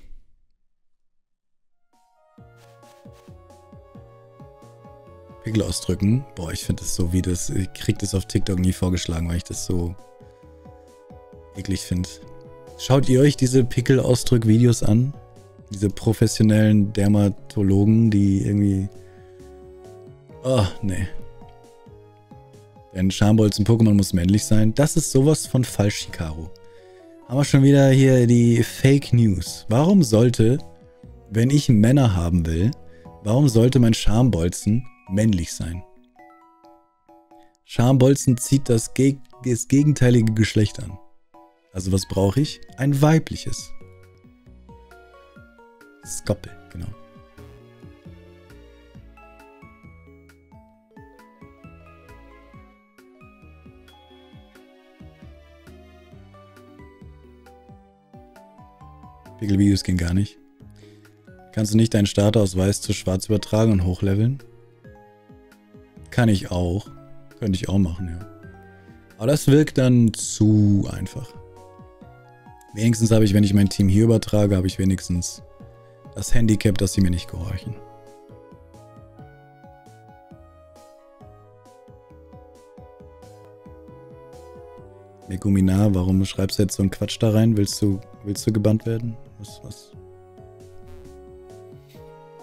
Pickel ausdrücken. Boah, ich finde das so wie das. Ich krieg das auf TikTok nie vorgeschlagen, weil ich das so eklig finde. Schaut ihr euch diese Pickel-Ausdrück-Videos an? Diese professionellen Dermatologen, die irgendwie. Oh, nee. Denn Schambolzen-Pokémon muss männlich sein. Das ist sowas von falsch, Hikaru. Haben wir schon wieder hier die Fake News. Warum sollte, wenn ich Männer haben will, warum sollte mein Schambolzen männlich sein? Schambolzen zieht das, Geg das gegenteilige Geschlecht an. Also was brauche ich? Ein weibliches. Skoppel, genau. Pickel-Videos gehen gar nicht. Kannst du nicht deinen Starter aus weiß zu schwarz übertragen und hochleveln? Kann ich auch. Könnte ich auch machen, ja. Aber das wirkt dann zu einfach. Wenigstens habe ich, wenn ich mein Team hier übertrage, habe ich wenigstens das Handicap, dass sie mir nicht gehorchen. Megumina, warum schreibst du jetzt so einen Quatsch da rein? Willst du, willst du gebannt werden? Was, was?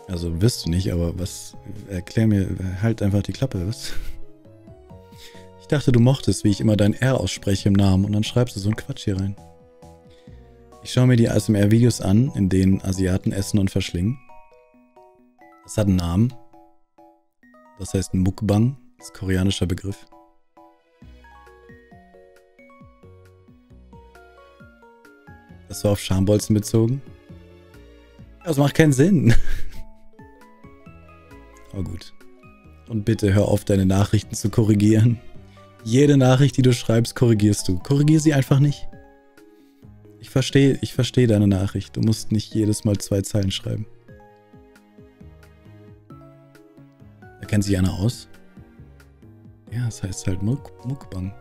Also wirst du nicht, aber was? Erklär mir, halt einfach die Klappe, was? Ich dachte, du mochtest, wie ich immer dein R ausspreche im Namen und dann schreibst du so einen Quatsch hier rein. Ich schaue mir die ASMR-Videos an, in denen Asiaten essen und verschlingen. Das hat einen Namen. Das heißt Mukbang, das ist koreanischer Begriff. Das war auf Schambolzen bezogen. Das macht keinen Sinn. Aber gut. Und bitte hör auf, deine Nachrichten zu korrigieren. Jede Nachricht, die du schreibst, korrigierst du. Korrigier sie einfach nicht. Ich verstehe, ich verstehe deine Nachricht. Du musst nicht jedes Mal zwei Zeilen schreiben. Da kennt sich einer aus. Ja, das heißt halt Muk Mukbang.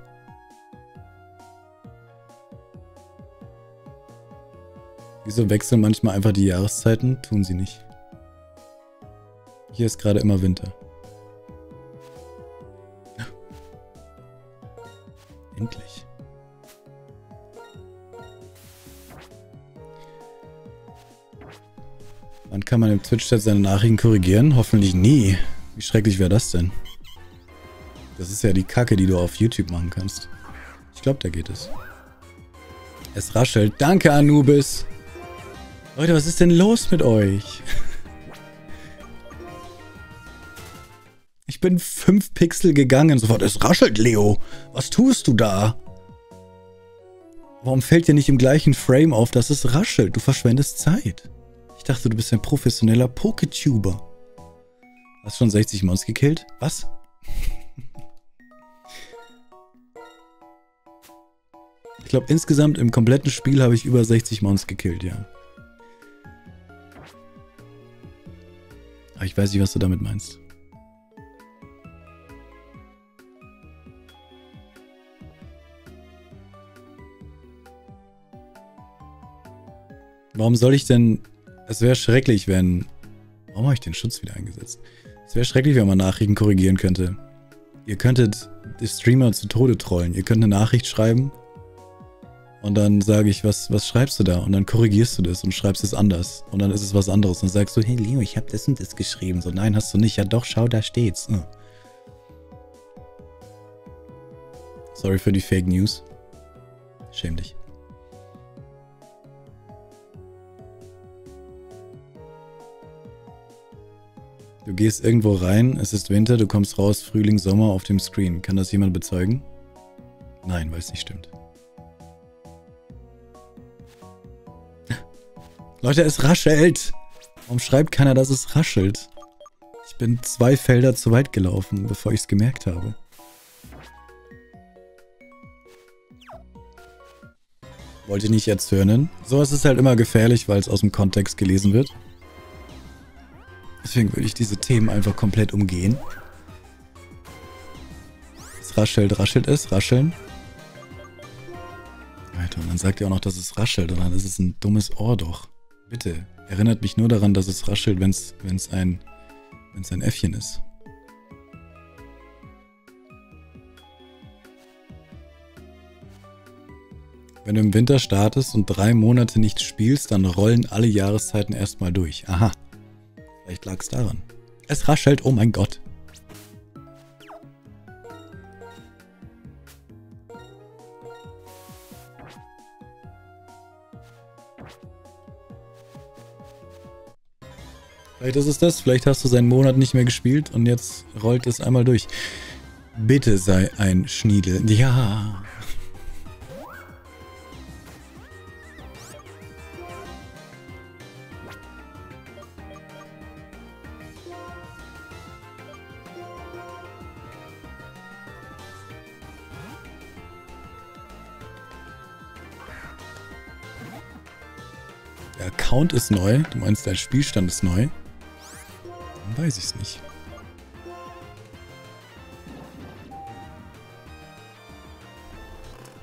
Wieso wechseln manchmal einfach die Jahreszeiten? Tun sie nicht. Hier ist gerade immer Winter. Endlich. Wann kann man im Twitch-Chat seine Nachrichten korrigieren? Hoffentlich nie. Wie schrecklich wäre das denn? Das ist ja die Kacke, die du auf YouTube machen kannst. Ich glaube, da geht es. Es raschelt. Danke, Anubis. Leute, was ist denn los mit euch? Ich bin fünf Pixel gegangen. Sofort, es raschelt, Leo. Was tust du da? Warum fällt dir nicht im gleichen Frame auf, dass es raschelt? Du verschwendest Zeit. Ich dachte, du bist ein professioneller Poketuber. Hast schon 60 Mons gekillt? Was? Ich glaube, insgesamt im kompletten Spiel habe ich über 60 Mons gekillt, ja. Aber ich weiß nicht, was du damit meinst. Warum soll ich denn... Es wäre schrecklich, wenn... Warum habe ich den Schutz wieder eingesetzt? Es wäre schrecklich, wenn man Nachrichten korrigieren könnte. Ihr könntet die Streamer zu Tode trollen. Ihr könnt eine Nachricht schreiben Und dann sage ich, was, was schreibst du da? Und dann korrigierst du das und schreibst es anders. Und dann ist es was anderes. Und dann sagst du, hey Leo, ich habe das und das geschrieben. So, nein, hast du nicht. Ja doch, schau, da steht's. Hm. Sorry für die Fake News. Schäm dich. Du gehst irgendwo rein, es ist Winter, du kommst raus, Frühling, Sommer auf dem Screen. Kann das jemand bezeugen? Nein, weil es nicht stimmt. Leute, es raschelt. Warum schreibt keiner, dass es raschelt? Ich bin zwei Felder zu weit gelaufen, bevor ich es gemerkt habe. Wollt ihr nicht jetzt hören? Sowas ist halt immer gefährlich, weil es aus dem Kontext gelesen wird. Deswegen würde ich diese Themen einfach komplett umgehen. Es raschelt, raschelt es, rascheln. Alter, und dann sagt ihr auch noch, dass es raschelt und dann ist es ein dummes Ohr doch. Bitte, erinnert mich nur daran, dass es raschelt, wenn es ein, wenn's ein Äffchen ist. Wenn du im Winter startest und drei Monate nicht spielst, dann rollen alle Jahreszeiten erstmal durch. Aha. Vielleicht lag es daran. Es raschelt, oh mein Gott. Vielleicht ist es das, vielleicht hast du seinen Monat nicht mehr gespielt und jetzt rollt es einmal durch. Bitte sei ein Schniedel. Ja. Account ist neu. Du meinst, der Spielstand ist neu? Dann weiß ich's nicht.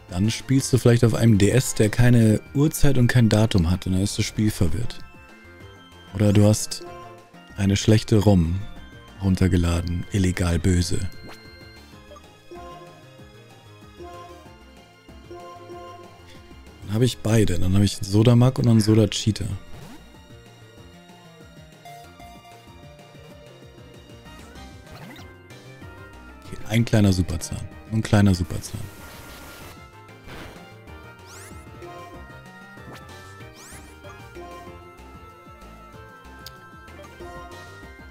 Dann spielst du vielleicht auf einem DS, der keine Uhrzeit und kein Datum hat und dann ist das Spiel verwirrt. Oder du hast eine schlechte ROM runtergeladen, illegal böse. Habe ich beide. Dann habe ich einen Sodamak und einen Soda Cheetah. Okay, ein kleiner Superzahn. Ein kleiner Superzahn.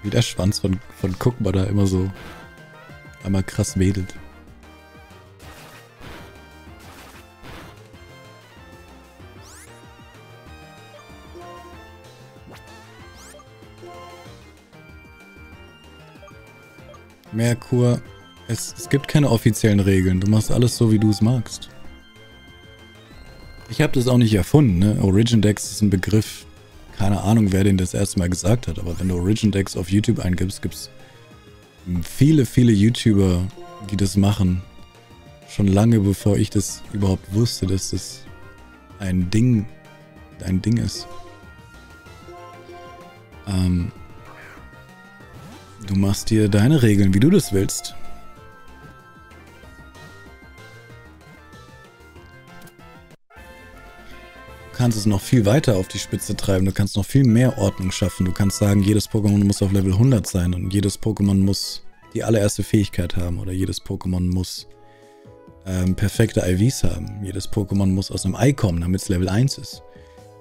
Wie der Schwanz von, von Guckma da immer so einmal krass wedelt. Merkur, es, es gibt keine offiziellen Regeln. Du machst alles so, wie du es magst. Ich habe das auch nicht erfunden, ne? Origin Dex ist ein Begriff. Keine Ahnung, wer den das erste Mal gesagt hat, aber wenn du Origin Dex auf YouTube eingibst, gibt es viele, viele YouTuber, die das machen. Schon lange bevor ich das überhaupt wusste, dass das ein Ding, ein Ding ist. Ähm, Du machst dir deine Regeln, wie du das willst. Du kannst es noch viel weiter auf die Spitze treiben. Du kannst noch viel mehr Ordnung schaffen. Du kannst sagen, jedes Pokémon muss auf Level 100 sein und jedes Pokémon muss die allererste Fähigkeit haben oder jedes Pokémon muss ähm, perfekte IVs haben. Jedes Pokémon muss aus einem Ei kommen, damit es Level 1 ist.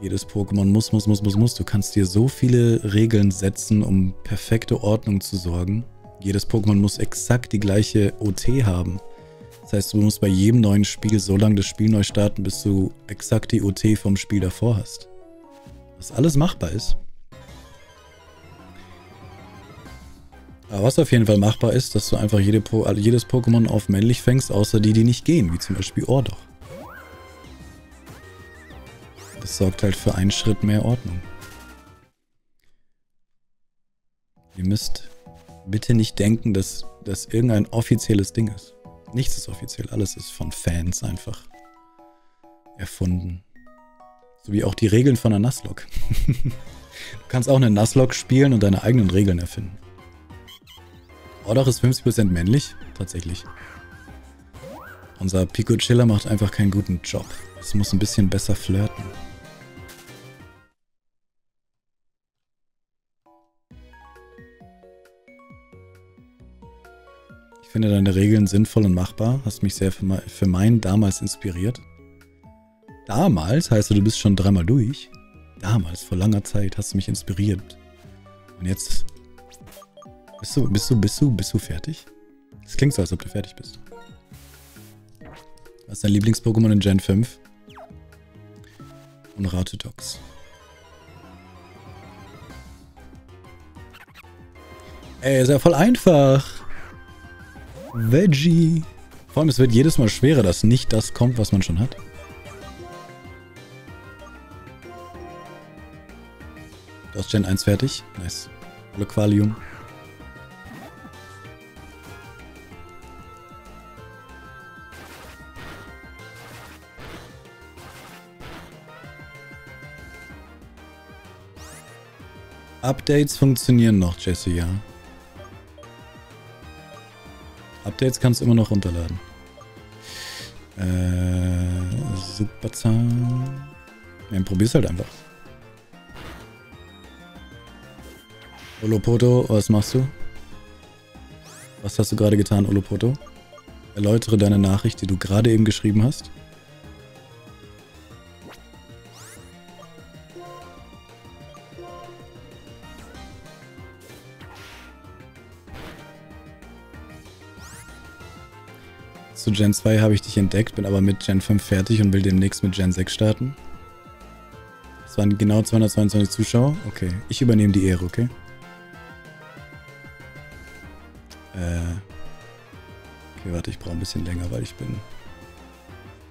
Jedes Pokémon muss, muss, muss, muss, muss. Du kannst dir so viele Regeln setzen, um perfekte Ordnung zu sorgen. Jedes Pokémon muss exakt die gleiche OT haben. Das heißt, du musst bei jedem neuen Spiel so lange das Spiel neu starten, bis du exakt die OT vom Spiel davor hast. Was alles machbar ist. Aber was auf jeden Fall machbar ist, dass du einfach jede po jedes Pokémon auf männlich fängst, außer die, die nicht gehen, wie zum Beispiel Ordoch. Das sorgt halt für einen Schritt mehr Ordnung. Ihr müsst bitte nicht denken, dass das irgendein offizielles Ding ist. Nichts ist offiziell, alles ist von Fans einfach erfunden. So wie auch die Regeln von einer Nuzlocke. du kannst auch eine Nuzlocke spielen und deine eigenen Regeln erfinden. Ordach ist 50% männlich, tatsächlich. Unser Pico Chiller macht einfach keinen guten Job. Es muss ein bisschen besser flirten. Finde deine Regeln sinnvoll und machbar. Hast mich sehr für, mei- für meinen damals inspiriert. Damals heißt du, du bist schon dreimal durch. Damals, vor langer Zeit, hast du mich inspiriert. Und jetzt bist du, bist du, bist du, bist du fertig? Es klingt so, als ob du fertig bist. Was ist dein Lieblings-Pokémon in Gen 5? Und Ratetox. Ey, ist ja voll einfach. Veggie. Vor allem, es wird jedes Mal schwerer, dass nicht das kommt, was man schon hat. Du hast Gen 1 fertig. Nice. Loqualium. Updates funktionieren noch, Jesse, ja. Updates kannst du immer noch runterladen. Äh, Superzahn. Ja, probier's halt einfach. Olopoto, was machst du? Was hast du gerade getan, Olopoto? Erläutere deine Nachricht, die du gerade eben geschrieben hast. Zu Gen 2 habe ich dich entdeckt, bin aber mit Gen 5 fertig und will demnächst mit Gen 6 starten. Es waren genau 222 Zuschauer. Okay, ich übernehme die Ehre, okay? Äh. Okay, warte, ich brauche ein bisschen länger, weil ich bin,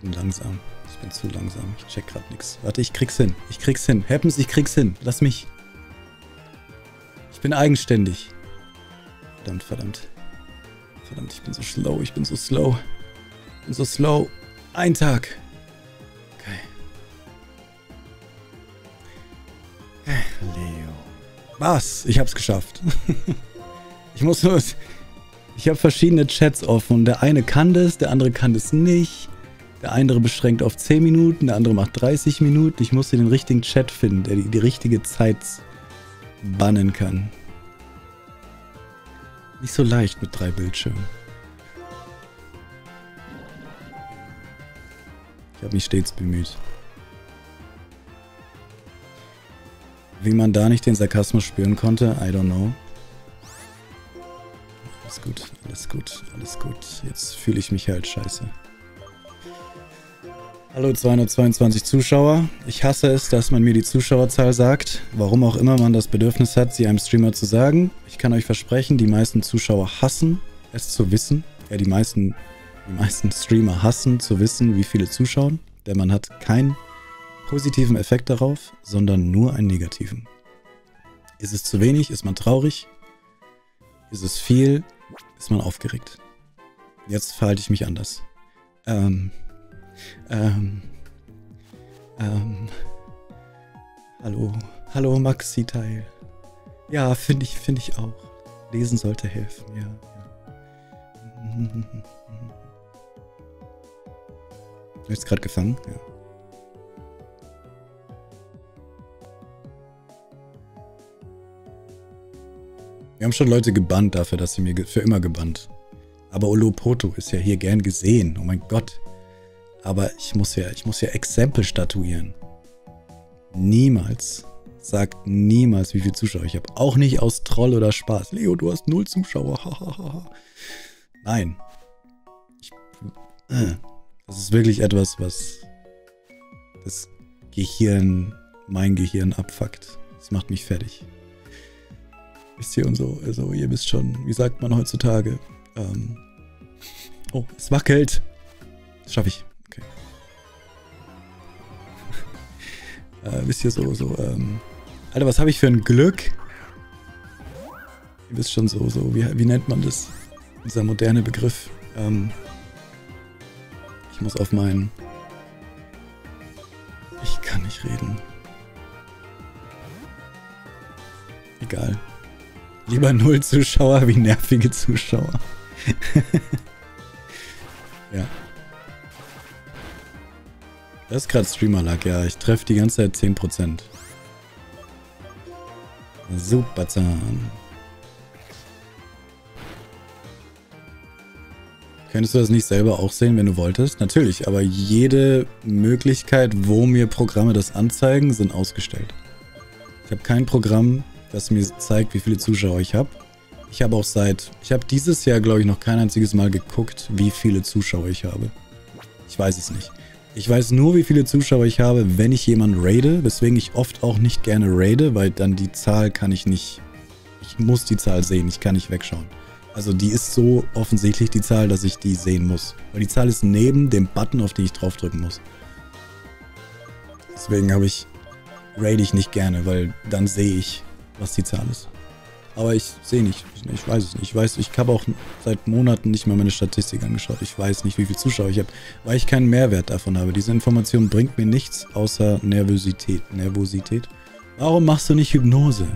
bin langsam. Ich bin zu langsam. Ich check grad nix. Warte, ich krieg's hin. Ich krieg's hin. Happens, ich krieg's hin. Lass mich. Ich bin eigenständig. Verdammt, verdammt. Verdammt, ich bin so slow. Ich bin so slow. Bin so slow. Ein Tag. Okay. Okay, Leo. Was? Ich hab's geschafft. ich muss nur... Ich habe verschiedene Chats offen. Der eine kann das, der andere kann das nicht. Der andere beschränkt auf 10 Minuten, der andere macht 30 Minuten. Ich musste den richtigen Chat finden, der die, die richtige Zeit bannen kann. Nicht so leicht mit drei Bildschirmen. Ich habe mich stets bemüht. Wie man da nicht den Sarkasmus spüren konnte, I don't know. Alles gut, alles gut, alles gut. Jetzt fühle ich mich halt scheiße. Hallo 222 Zuschauer. Ich hasse es, dass man mir die Zuschauerzahl sagt. Warum auch immer man das Bedürfnis hat, sie einem Streamer zu sagen. Ich kann euch versprechen, die meisten Zuschauer hassen es zu wissen. Ja, die meisten, die meisten Streamer hassen zu wissen, wie viele zuschauen. Denn man hat keinen positiven Effekt darauf, sondern nur einen negativen. Ist es zu wenig, ist man traurig. Ist es viel, ist man aufgeregt. Jetzt verhalte ich mich anders. Ähm, ähm, ähm, hallo, hallo Maxi-Teil. Ja, finde ich, finde ich auch. Lesen sollte helfen, ja. ja. Du hast gerade gefangen, ja. Wir haben schon Leute gebannt dafür, dass sie mir für immer gebannt. Aber Olopoto ist ja hier gern gesehen. Oh mein Gott. Aber ich muss ja, ich muss ja Exempel statuieren. Niemals. Sagt niemals, wie viele Zuschauer ich habe. Auch nicht aus Troll oder Spaß. Leo, du hast null Zuschauer. Nein. Ich, äh, das ist wirklich etwas, was das Gehirn, mein Gehirn abfuckt. Das macht mich fertig. Wisst ihr und so, also ihr wisst schon, wie sagt man heutzutage? Ähm, oh, es wackelt. Das schaffe ich. Okay. äh, wisst ihr so, so, ähm. Alter, was habe ich für ein Glück? Ihr wisst schon so, so, wie, wie nennt man das? Dieser moderne Begriff. Ähm, ich muss auf meinen. Ich kann nicht reden. Egal. Lieber null Zuschauer wie nervige Zuschauer. ja. Das ist gerade Streamer-Lag, ja. Ich treffe die ganze Zeit 10%. Super Zahn. Könntest du das nicht selber auch sehen, wenn du wolltest? Natürlich, aber jede Möglichkeit, wo mir Programme das anzeigen, sind ausgestellt. Ich habe kein Programm, das mir zeigt, wie viele Zuschauer ich habe. Ich habe auch seit, ich habe dieses Jahr, glaube ich, noch kein einziges Mal geguckt, wie viele Zuschauer ich habe. Ich weiß es nicht. Ich weiß nur, wie viele Zuschauer ich habe, wenn ich jemanden raide, weswegen ich oft auch nicht gerne raide, weil dann die Zahl kann ich nicht, ich muss die Zahl sehen, ich kann nicht wegschauen. Also die ist so offensichtlich, die Zahl, dass ich die sehen muss. Weil die Zahl ist neben dem Button, auf den ich draufdrücken muss. Deswegen habe ich, raide ich nicht gerne, weil dann sehe ich, was die Zahl ist. Aber ich sehe nicht, ich weiß es nicht. Ich weiß, ich habe auch seit Monaten nicht mehr meine Statistik angeschaut. Ich weiß nicht, wie viele Zuschauer ich habe, weil ich keinen Mehrwert davon habe. Diese Information bringt mir nichts außer Nervosität. Nervosität? Warum machst du nicht Hypnose?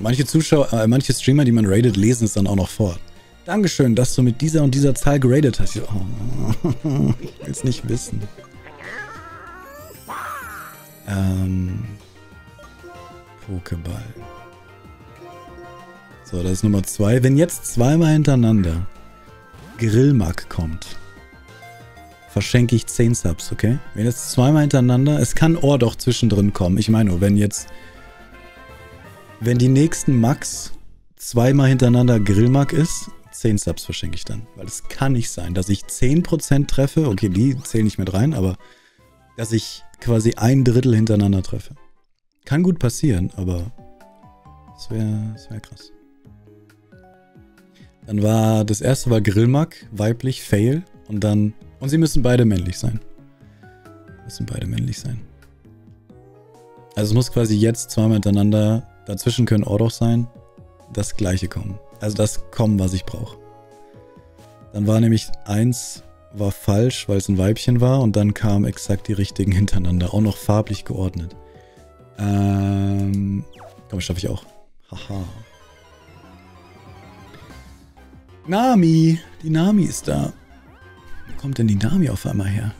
Manche Zuschauer, äh, manche Streamer, die man rated, lesen es dann auch noch vor. Dankeschön, dass du mit dieser und dieser Zahl geradet hast. Ich, oh, ich will es nicht wissen. Ähm, Pokéball. So, das ist Nummer zwei. Wenn jetzt zweimal hintereinander Grillmark kommt, verschenke ich 10 Subs, okay? Wenn jetzt zweimal hintereinander, es kann Ohr doch zwischendrin kommen. Ich meine nur, wenn jetzt, wenn die nächsten Max zweimal hintereinander Grillmark ist, 10 Subs verschenke ich dann. Weil es kann nicht sein, dass ich 10% treffe. Okay, die zählen nicht mit rein, aber dass ich quasi ein Drittel hintereinander treffe. Kann gut passieren, aber das wäre wär krass. Dann war das erste war Grillmark, weiblich, Fail. Und dann. Und sie müssen beide männlich sein. Müssen beide männlich sein. Also es muss quasi jetzt zweimal hintereinander. Dazwischen können auch doch sein. Das gleiche kommen. Also das kommen, was ich brauche. Dann war nämlich eins war falsch, weil es ein Weibchen war und dann kamen exakt die richtigen hintereinander, auch noch farblich geordnet. Ähm, komm, schaffe ich auch. Haha. Nami, die Nami ist da. Wo kommt denn die Nami auf einmal her?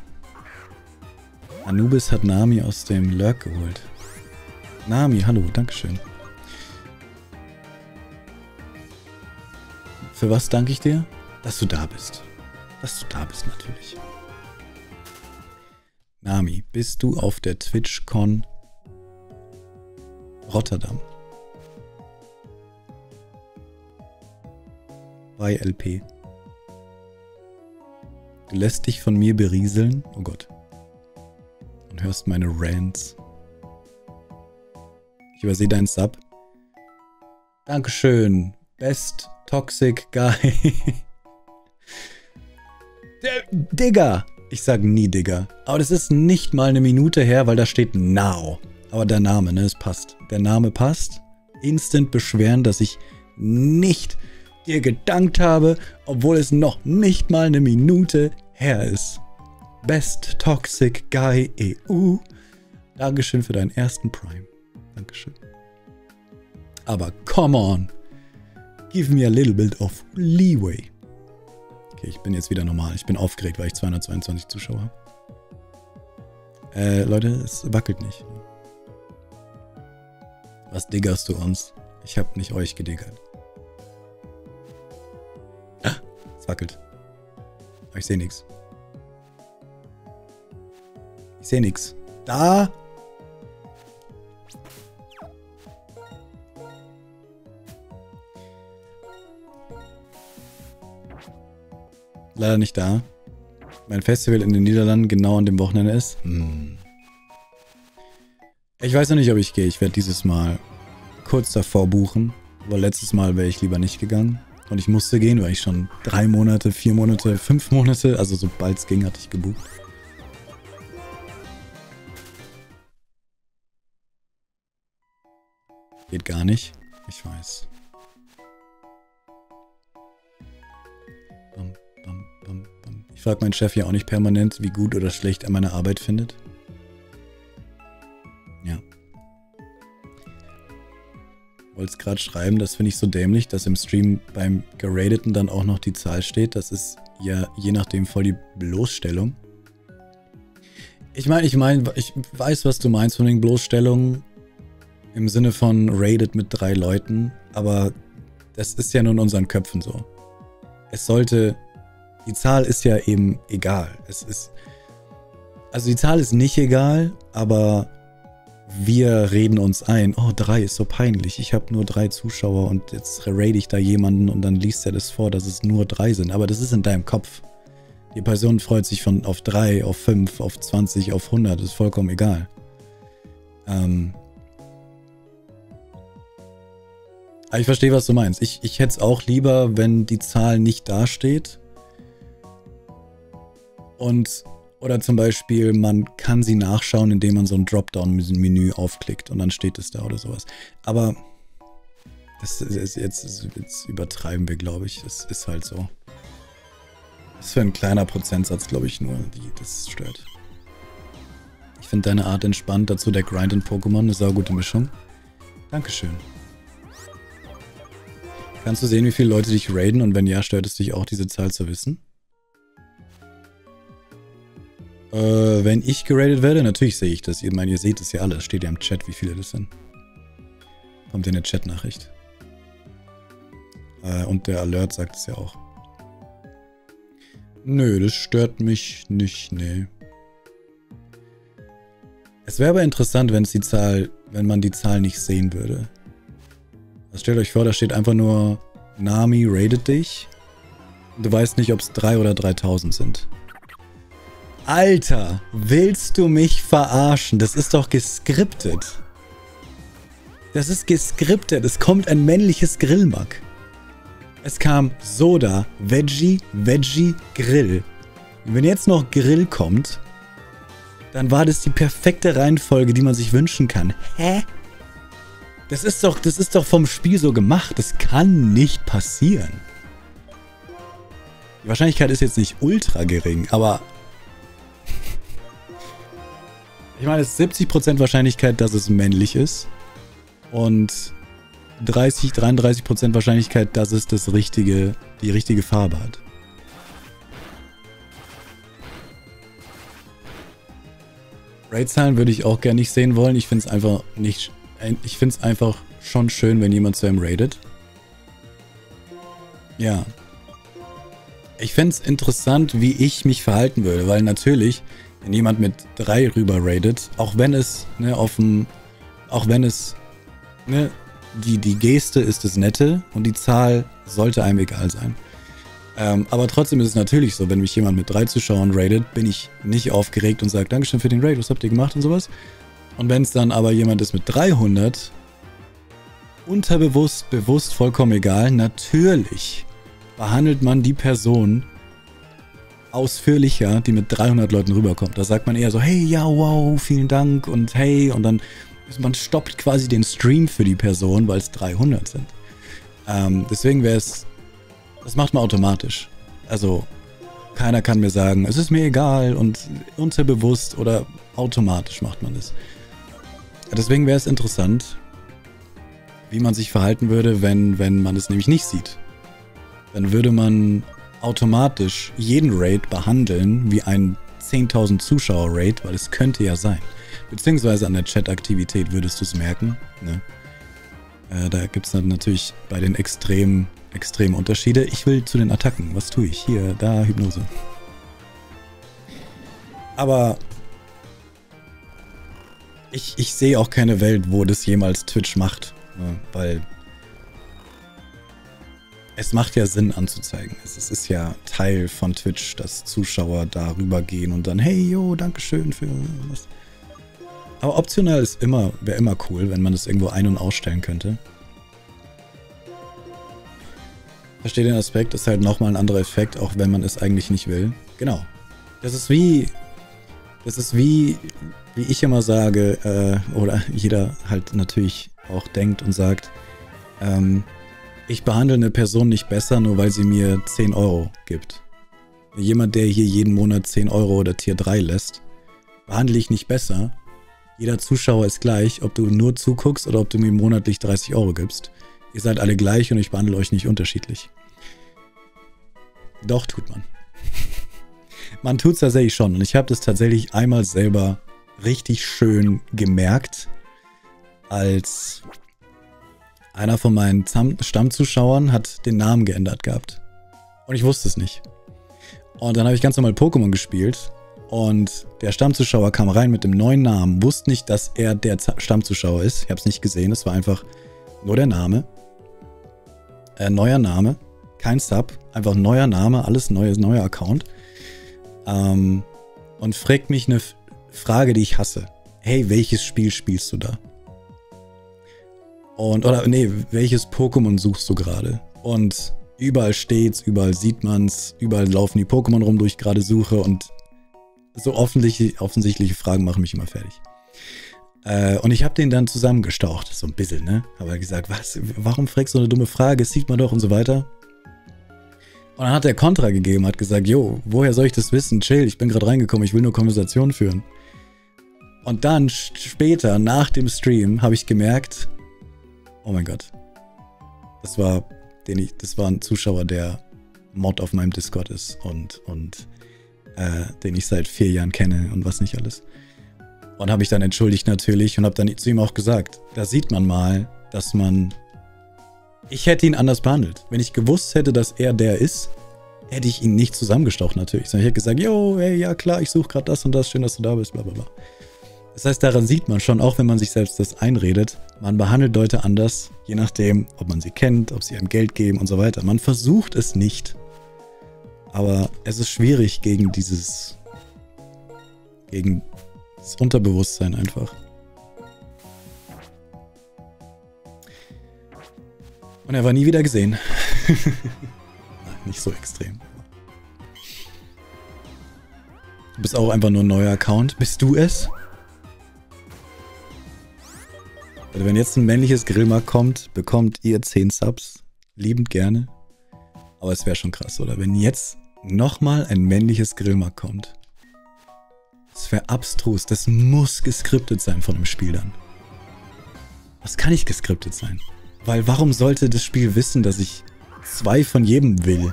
Anubis hat Nami aus dem Lurk geholt. Nami, hallo, Dankeschön. Für was danke ich dir? Dass du da bist. Dass du da bist natürlich. Nami, bist du auf der TwitchCon Rotterdam? Bei LP. Du lässt dich von mir berieseln. Oh Gott. Und hörst meine Rants. Ich übersehe deinen Sub. Dankeschön. Best Toxic Guy. Der Digger. Ich sag nie Digger. Aber das ist nicht mal eine Minute her, weil da steht Now. Aber der Name, ne, es passt. Der Name passt. Instant beschweren, dass ich nicht dir gedankt habe, obwohl es noch nicht mal eine Minute her ist. Best Toxic Guy EU. Dankeschön für deinen ersten Prime. Dankeschön. Aber come on. Give me a little bit of leeway. Okay, ich bin jetzt wieder normal. Ich bin aufgeregt, weil ich 222 Zuschauer habe. Äh, Leute, es wackelt nicht. Was diggerst du uns? Ich hab nicht euch gediggert. Ah, es wackelt. Aber ich sehe nichts. Ich sehe nichts. Da! Leider nicht da. Mein Festival in den Niederlanden genau an dem Wochenende ist. Hm. Ich weiß noch nicht, ob ich gehe. Ich werde dieses Mal kurz davor buchen. Aber letztes Mal wäre ich lieber nicht gegangen. Und ich musste gehen, weil ich schon drei Monate, vier Monate, fünf Monate, also sobald es ging, hatte ich gebucht. Geht gar nicht. Ich weiß. Ich frage meinen Chef ja auch nicht permanent, wie gut oder schlecht er meine Arbeit findet. Ja. wollte es gerade schreiben, das finde ich so dämlich, dass im Stream beim Gerateten dann auch noch die Zahl steht. Das ist ja je nachdem voll die Bloßstellung. Ich meine, ich meine, ich weiß, was du meinst von den Bloßstellungen im Sinne von rated mit drei Leuten, aber das ist ja nur in unseren Köpfen so. Es sollte, die Zahl ist ja eben egal. Es ist, also die Zahl ist nicht egal, aber wir reden uns ein, oh, drei ist so peinlich. Ich habe nur drei Zuschauer und jetzt raid ich da jemanden und dann liest er das vor, dass es nur drei sind. Aber das ist in deinem Kopf. Die Person freut sich von auf drei, auf fünf, auf 20, auf 100. Ist vollkommen egal. Ähm, aber ich verstehe, was du meinst. Ich, ich hätte es auch lieber, wenn die Zahl nicht dasteht. Und oder zum Beispiel, man kann sie nachschauen, indem man so ein Dropdown-Menü aufklickt und dann steht es da oder sowas. Aber das ist jetzt, jetzt übertreiben wir, glaube ich. Das ist halt so. Das ist für ein kleiner Prozentsatz, glaube ich, nur, die das stört. Ich finde deine Art entspannt, dazu der Grind in Pokémon eine saugute Mischung. Dankeschön. Kannst du sehen, wie viele Leute dich raiden und wenn ja, stört es dich auch, diese Zahl zu wissen? Äh, wenn ich geradet werde, natürlich sehe ich das. Ich meine, ihr seht es ja alle. Es steht ja im Chat, wie viele das sind. Kommt in der Chat-Nachricht. Äh, und der Alert sagt es ja auch. Nö, das stört mich nicht, nee. Es wäre aber interessant, wenn es die Zahl, wenn man die Zahl nicht sehen würde. Also stellt euch vor, da steht einfach nur Nami rated dich. Du weißt nicht, ob es 3 oder 3000 sind. Alter, willst du mich verarschen? Das ist doch geskriptet. Das ist geskriptet. Es kommt ein männliches Grillmack. Es kam Soda, Veggie, Veggie, Grill. Und wenn jetzt noch Grill kommt, dann war das die perfekte Reihenfolge, die man sich wünschen kann. Hä? Das ist doch, das ist doch vom Spiel so gemacht. Das kann nicht passieren. Die Wahrscheinlichkeit ist jetzt nicht ultra gering, aber Ich meine, es ist 70% Wahrscheinlichkeit, dass es männlich ist. Und 30, 33% Wahrscheinlichkeit, dass es das richtige, die richtige Farbe hat. Raidzahlen würde ich auch gerne nicht sehen wollen. Ich finde es einfach nicht. Ich finde es einfach schon schön, wenn jemand zu einem raidet. Ja. Ich fände es interessant, wie ich mich verhalten würde, weil natürlich wenn jemand mit drei rüber raidet, auch wenn es, ne, dem, auch wenn es, ne, die, die Geste ist das Nette und die Zahl sollte einem egal sein. Ähm, aber trotzdem ist es natürlich so, wenn mich jemand mit drei Zuschauern raidet, bin ich nicht aufgeregt und sage, Dankeschön für den Raid, was habt ihr gemacht und sowas. Und wenn es dann aber jemand ist mit 300, unterbewusst, bewusst, vollkommen egal, natürlich behandelt man die Person ausführlicher, die mit 300 Leuten rüberkommt. Da sagt man eher so, hey, ja, wow, vielen Dank und hey, und dann man stoppt quasi den Stream für die Person, weil es 300 sind. Ähm, deswegen wäre es, das macht man automatisch. Also keiner kann mir sagen, es ist mir egal und unterbewusst oder automatisch macht man das. Deswegen wäre es interessant, wie man sich verhalten würde, wenn, wenn man es nämlich nicht sieht. Dann würde man automatisch jeden Raid behandeln wie ein 10.000 Zuschauer Raid, weil es könnte ja sein. Beziehungsweise an der Chat-Aktivität würdest du es merken. Ne? Äh, da gibt es dann natürlich bei den extremen extrem Unterschiede. Ich will zu den Attacken. Was tue ich? Hier, da, Hypnose. Aber ich, ich sehe auch keine Welt, wo das jemals Twitch macht. Ne? Weil es macht ja Sinn anzuzeigen. Es, ist ja Teil von Twitch, dass Zuschauer darüber gehen und dann, hey, yo, Dankeschön für was. Aber optional ist immer, wäre immer cool, wenn man das irgendwo ein- und ausstellen könnte. Verstehe den Aspekt, ist halt nochmal ein anderer Effekt, auch wenn man es eigentlich nicht will. Genau. Das ist wie, das ist wie, wie ich immer sage, äh, oder jeder halt natürlich auch denkt und sagt, ähm, ich behandle eine Person nicht besser, nur weil sie mir 10 Euro gibt. Jemand, der hier jeden Monat 10 Euro oder Tier 3 lässt, behandle ich nicht besser. Jeder Zuschauer ist gleich, ob du nur zuguckst oder ob du mir monatlich 30 Euro gibst. Ihr seid alle gleich und ich behandle euch nicht unterschiedlich. Doch, tut man. man tut es tatsächlich schon. Und ich habe das tatsächlich einmal selber richtig schön gemerkt, als einer von meinen Stammzuschauern hat den Namen geändert gehabt. Und ich wusste es nicht. Und dann habe ich ganz normal Pokémon gespielt. Und der Stammzuschauer kam rein mit dem neuen Namen, wusste nicht, dass er der Z Stammzuschauer ist. Ich habe es nicht gesehen, es war einfach nur der Name. Äh, neuer Name, kein Sub, einfach neuer Name, alles neues, neuer Account. Ähm, und fragt mich eine Frage, die ich hasse. Hey, welches Spiel spielst du da? Und, oder, nee, welches Pokémon suchst du gerade? Und überall steht's, überall sieht man's, überall laufen die Pokémon rum, die ich gerade suche und so offensichtliche, offensichtliche Fragen machen mich immer fertig. Äh, und ich habe den dann zusammengestaucht, so ein bisschen, ne? Aber gesagt, was, warum fragst du so eine dumme Frage? Das sieht man doch und so weiter. Und dann hat er Kontra gegeben, hat gesagt, jo, woher soll ich das wissen? Chill, ich bin gerade reingekommen, ich will nur Konversation führen. Und dann später, nach dem Stream, habe ich gemerkt, oh mein Gott, das war, den ich, das war ein Zuschauer, der Mod auf meinem Discord ist und, und äh, den ich seit vier Jahren kenne und was nicht alles. Und habe mich dann entschuldigt natürlich und habe dann zu ihm auch gesagt, da sieht man mal, dass man, ich hätte ihn anders behandelt. Wenn ich gewusst hätte, dass er der ist, hätte ich ihn nicht zusammengestaucht natürlich. Sondern ich hätte gesagt, yo, hey, ja klar, ich suche gerade das und das, schön, dass du da bist, bla bla bla. Das heißt, daran sieht man schon, auch wenn man sich selbst das einredet, man behandelt Leute anders, je nachdem, ob man sie kennt, ob sie einem Geld geben und so weiter. Man versucht es nicht. Aber es ist schwierig gegen dieses, gegen das Unterbewusstsein einfach. Und er war nie wieder gesehen. Nein, nicht so extrem. Du bist auch einfach nur ein neuer Account. Bist du es? Also wenn jetzt ein männliches Grillmark kommt, bekommt ihr 10 Subs. Liebend gerne. Aber es wäre schon krass, oder? Wenn jetzt nochmal ein männliches Grillmark kommt. Das wäre abstrus. Das muss geskriptet sein von dem Spiel dann. Das kann nicht geskriptet sein. Weil warum sollte das Spiel wissen, dass ich zwei von jedem will?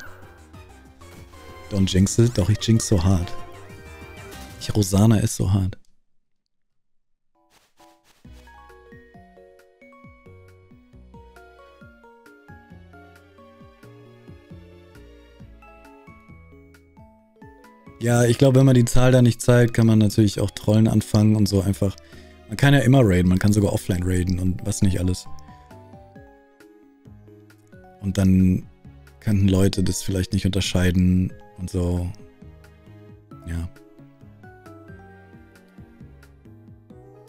Don't jinx it, doch ich jinx so hart. Ich Rosana ist so hart. Ja, ich glaube, wenn man die Zahl da nicht zeigt, kann man natürlich auch Trollen anfangen und so einfach. Man kann ja immer raiden, man kann sogar offline raiden und was nicht alles. Und dann könnten Leute das vielleicht nicht unterscheiden und so. Ja.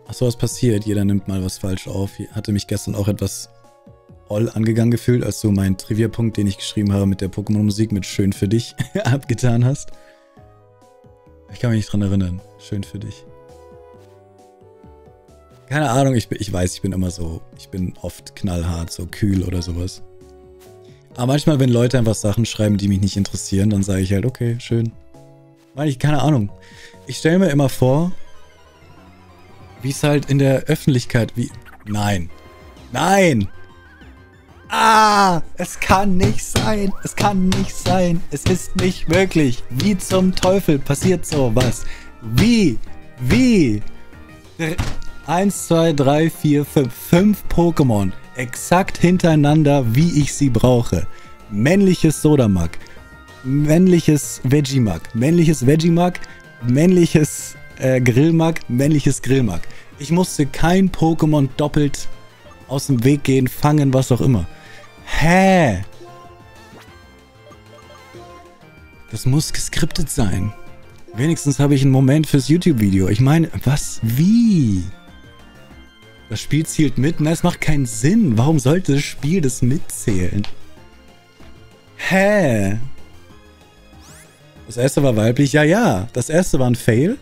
Ach so, was passiert? Jeder nimmt mal was falsch auf. Ich hatte mich gestern auch etwas all angegangen gefühlt, als du meinen Trivia-Punkt, den ich geschrieben habe mit der Pokémon-Musik mit Schön für dich abgetan hast. Ich kann mich nicht dran erinnern. Schön für dich. Keine Ahnung, ich, ich weiß, ich bin immer so, ich bin oft knallhart, so kühl oder sowas. Aber manchmal, wenn Leute einfach Sachen schreiben, die mich nicht interessieren, dann sage ich halt, okay, schön. Weil ich, keine Ahnung. Ich stelle mir immer vor, wie es halt in der Öffentlichkeit, wie. Nein. Nein! Ah! Es kann nicht sein! Es kann nicht sein! Es ist nicht möglich! Wie zum Teufel passiert sowas? Wie? Wie? Eins, zwei, drei, vier, fünf. Fünf Pokémon. Exakt hintereinander, wie ich sie brauche. Männliches Sodamak. Männliches Vegimak. Männliches Vegimak. Männliches äh, Grillmak. Männliches Grillmak. Ich musste kein Pokémon doppelt aus dem Weg gehen, fangen, was auch immer. Hä? Das muss geskriptet sein. Wenigstens habe ich einen Moment fürs YouTube-Video. Ich meine, was? Wie? Das Spiel zielt mit? Na, es macht keinen Sinn. Warum sollte das Spiel das mitzählen? Hä? Das erste war weiblich? Ja, ja. Das erste war ein Fail.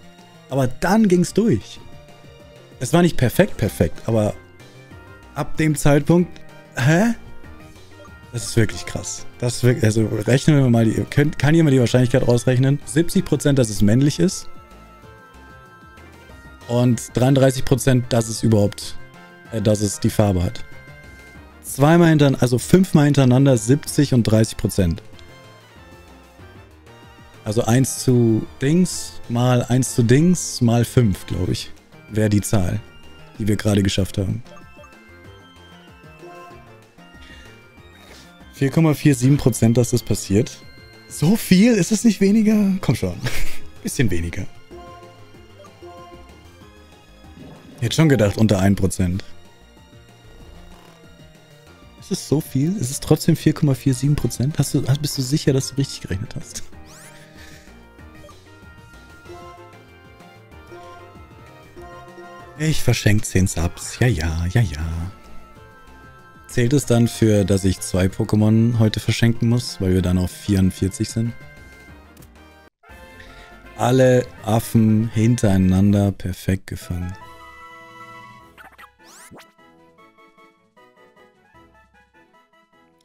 Aber dann ging's durch. Es war nicht perfekt, perfekt, aber ab dem Zeitpunkt, hä? Das ist wirklich krass. Das wirklich, also rechnen wir mal die, könnt, kann jemand die Wahrscheinlichkeit ausrechnen? 70%, dass es männlich ist. Und 33%, dass es überhaupt, äh, dass es die Farbe hat. Zweimal hintereinander, also fünfmal hintereinander 70 und 30 Prozent. Also 1 zu Dings mal 1 zu Dings mal 5, glaube ich. Wäre die Zahl, die wir gerade geschafft haben. 4,47 Prozent, dass das passiert. So viel? Ist es nicht weniger? Komm schon. Bisschen weniger. Ich hätte schon gedacht, unter 1 Prozent. Ist es so viel? Ist es trotzdem 4,47 Prozent? Hast du, bist du sicher, dass du richtig gerechnet hast? Ich verschenke 10 Subs. Ja, ja, ja, ja. Zählt es dann für, dass ich zwei Pokémon heute verschenken muss, weil wir dann auf 44 sind? Alle Affen hintereinander perfekt gefangen.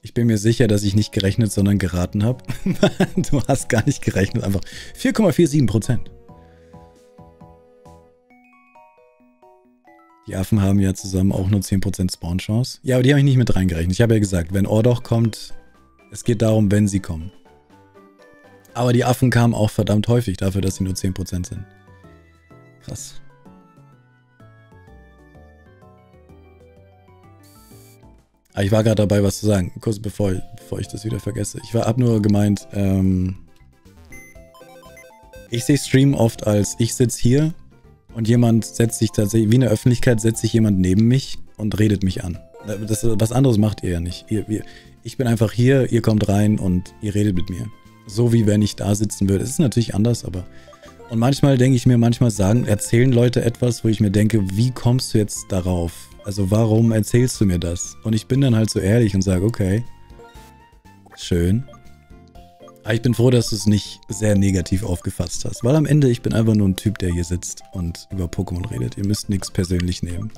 Ich bin mir sicher, dass ich nicht gerechnet, sondern geraten habe. du hast gar nicht gerechnet, einfach 4,47 Prozent. Die Affen haben ja zusammen auch nur 10% Spawn-Chance. Ja, aber die habe ich nicht mit reingerechnet. Ich habe ja gesagt, wenn Ordoch kommt, es geht darum, wenn sie kommen. Aber die Affen kamen auch verdammt häufig dafür, dass sie nur 10% sind. Krass. Ah, ich war gerade dabei, was zu sagen, kurz bevor, bevor ich das wieder vergesse. Ich war, hab nur gemeint, ähm, ich sehe Stream oft als, ich sitze hier und jemand setzt sich tatsächlich, wie in der Öffentlichkeit, setzt sich jemand neben mich und redet mich an. Das, was anderes macht ihr ja nicht. Ihr, ihr, ich bin einfach hier, ihr kommt rein und ihr redet mit mir. So wie wenn ich da sitzen würde. Es ist natürlich anders, aber. Und manchmal denke ich mir, manchmal sagen, erzählen Leute etwas, wo ich mir denke, wie kommst du jetzt darauf? Also warum erzählst du mir das? Und ich bin dann halt so ehrlich und sage, okay, schön. Aber ich bin froh, dass du es nicht sehr negativ aufgefasst hast. Weil am Ende, ich bin einfach nur ein Typ, der hier sitzt und über Pokémon redet. Ihr müsst nichts persönlich nehmen.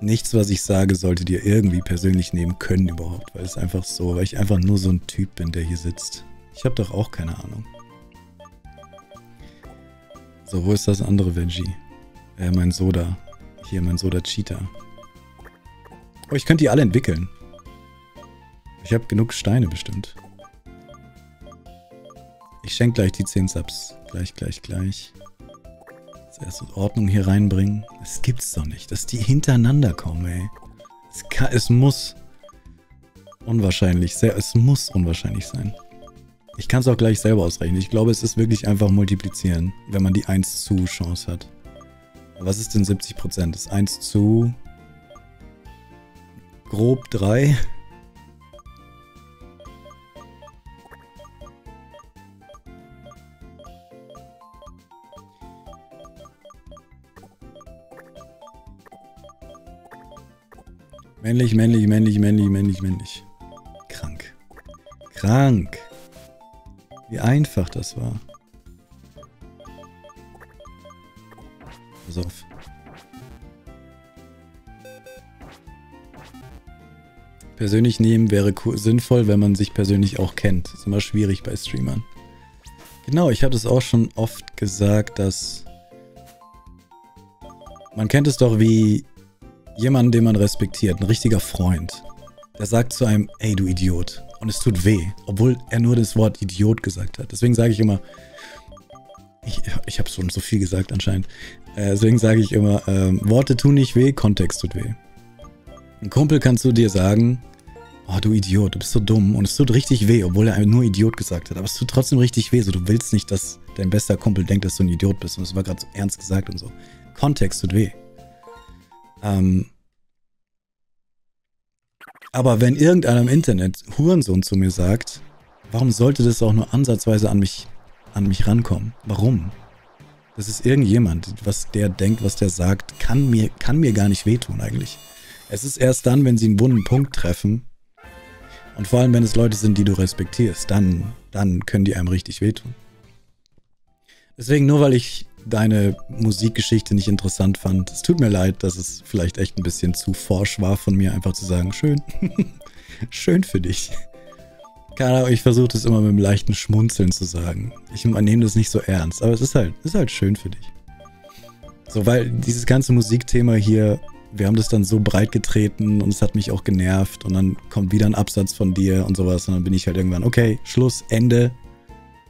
Nichts, was ich sage, solltet ihr irgendwie persönlich nehmen können überhaupt. Weil es einfach so, weil ich einfach nur so ein Typ bin, der hier sitzt. Ich habe doch auch keine Ahnung. So, wo ist das andere Veggie? Äh, mein Soda. Hier, mein Soda Cheetah. Oh, ich könnte die alle entwickeln. Ich habe genug Steine bestimmt. Ich schenke gleich die 10 Subs. Gleich, gleich, gleich. Zuerst Ordnung hier reinbringen. Das gibt's doch nicht, dass die hintereinander kommen, ey. Es, kann, es muss unwahrscheinlich, sehr, es muss unwahrscheinlich sein. Ich kann es auch gleich selber ausrechnen. Ich glaube, es ist wirklich einfach multiplizieren, wenn man die 1 zu Chance hat. Was ist denn 70%? Das ist 1 zu grob 3. Männlich, männlich, männlich, männlich, männlich, männlich. Krank. Krank. Wie einfach das war. Pass auf. Persönlich nehmen wäre sinnvoll, wenn man sich persönlich auch kennt. Ist immer schwierig bei Streamern. Genau, ich habe das auch schon oft gesagt, dass man kennt es doch wie jemanden, den man respektiert, ein richtiger Freund. Der sagt zu einem, ey du Idiot. Und es tut weh, obwohl er nur das Wort Idiot gesagt hat. Deswegen sage ich immer, ich, ich habe schon so viel gesagt anscheinend. Äh, deswegen sage ich immer, ähm, Worte tun nicht weh, Kontext tut weh. Ein Kumpel kann zu dir sagen, oh du Idiot, du bist so dumm und es tut richtig weh, obwohl er einem nur Idiot gesagt hat. Aber es tut trotzdem richtig weh, so du willst nicht, dass dein bester Kumpel denkt, dass du ein Idiot bist und es war gerade so ernst gesagt und so. Kontext tut weh. Ähm, aber wenn irgendeiner im Internet Hurensohn zu mir sagt, warum sollte das auch nur ansatzweise an mich, an mich rankommen? Warum? Das ist irgendjemand, was der denkt, was der sagt, kann mir, kann mir gar nicht wehtun eigentlich. Es ist erst dann, wenn sie einen wunden Punkt treffen und vor allem, wenn es Leute sind, die du respektierst, dann, dann können die einem richtig wehtun. Deswegen, nur weil ich deine Musikgeschichte nicht interessant fand, es tut mir leid, dass es vielleicht echt ein bisschen zu forsch war von mir, einfach zu sagen, schön. schön für dich. Keine Ahnung, ich versuche das immer mit einem leichten Schmunzeln zu sagen. Ich nehme das nicht so ernst, aber es ist halt, ist halt schön für dich. So, weil dieses ganze Musikthema hier, wir haben das dann so breit getreten und es hat mich auch genervt und dann kommt wieder ein Absatz von dir und sowas und dann bin ich halt irgendwann, okay, Schluss, Ende.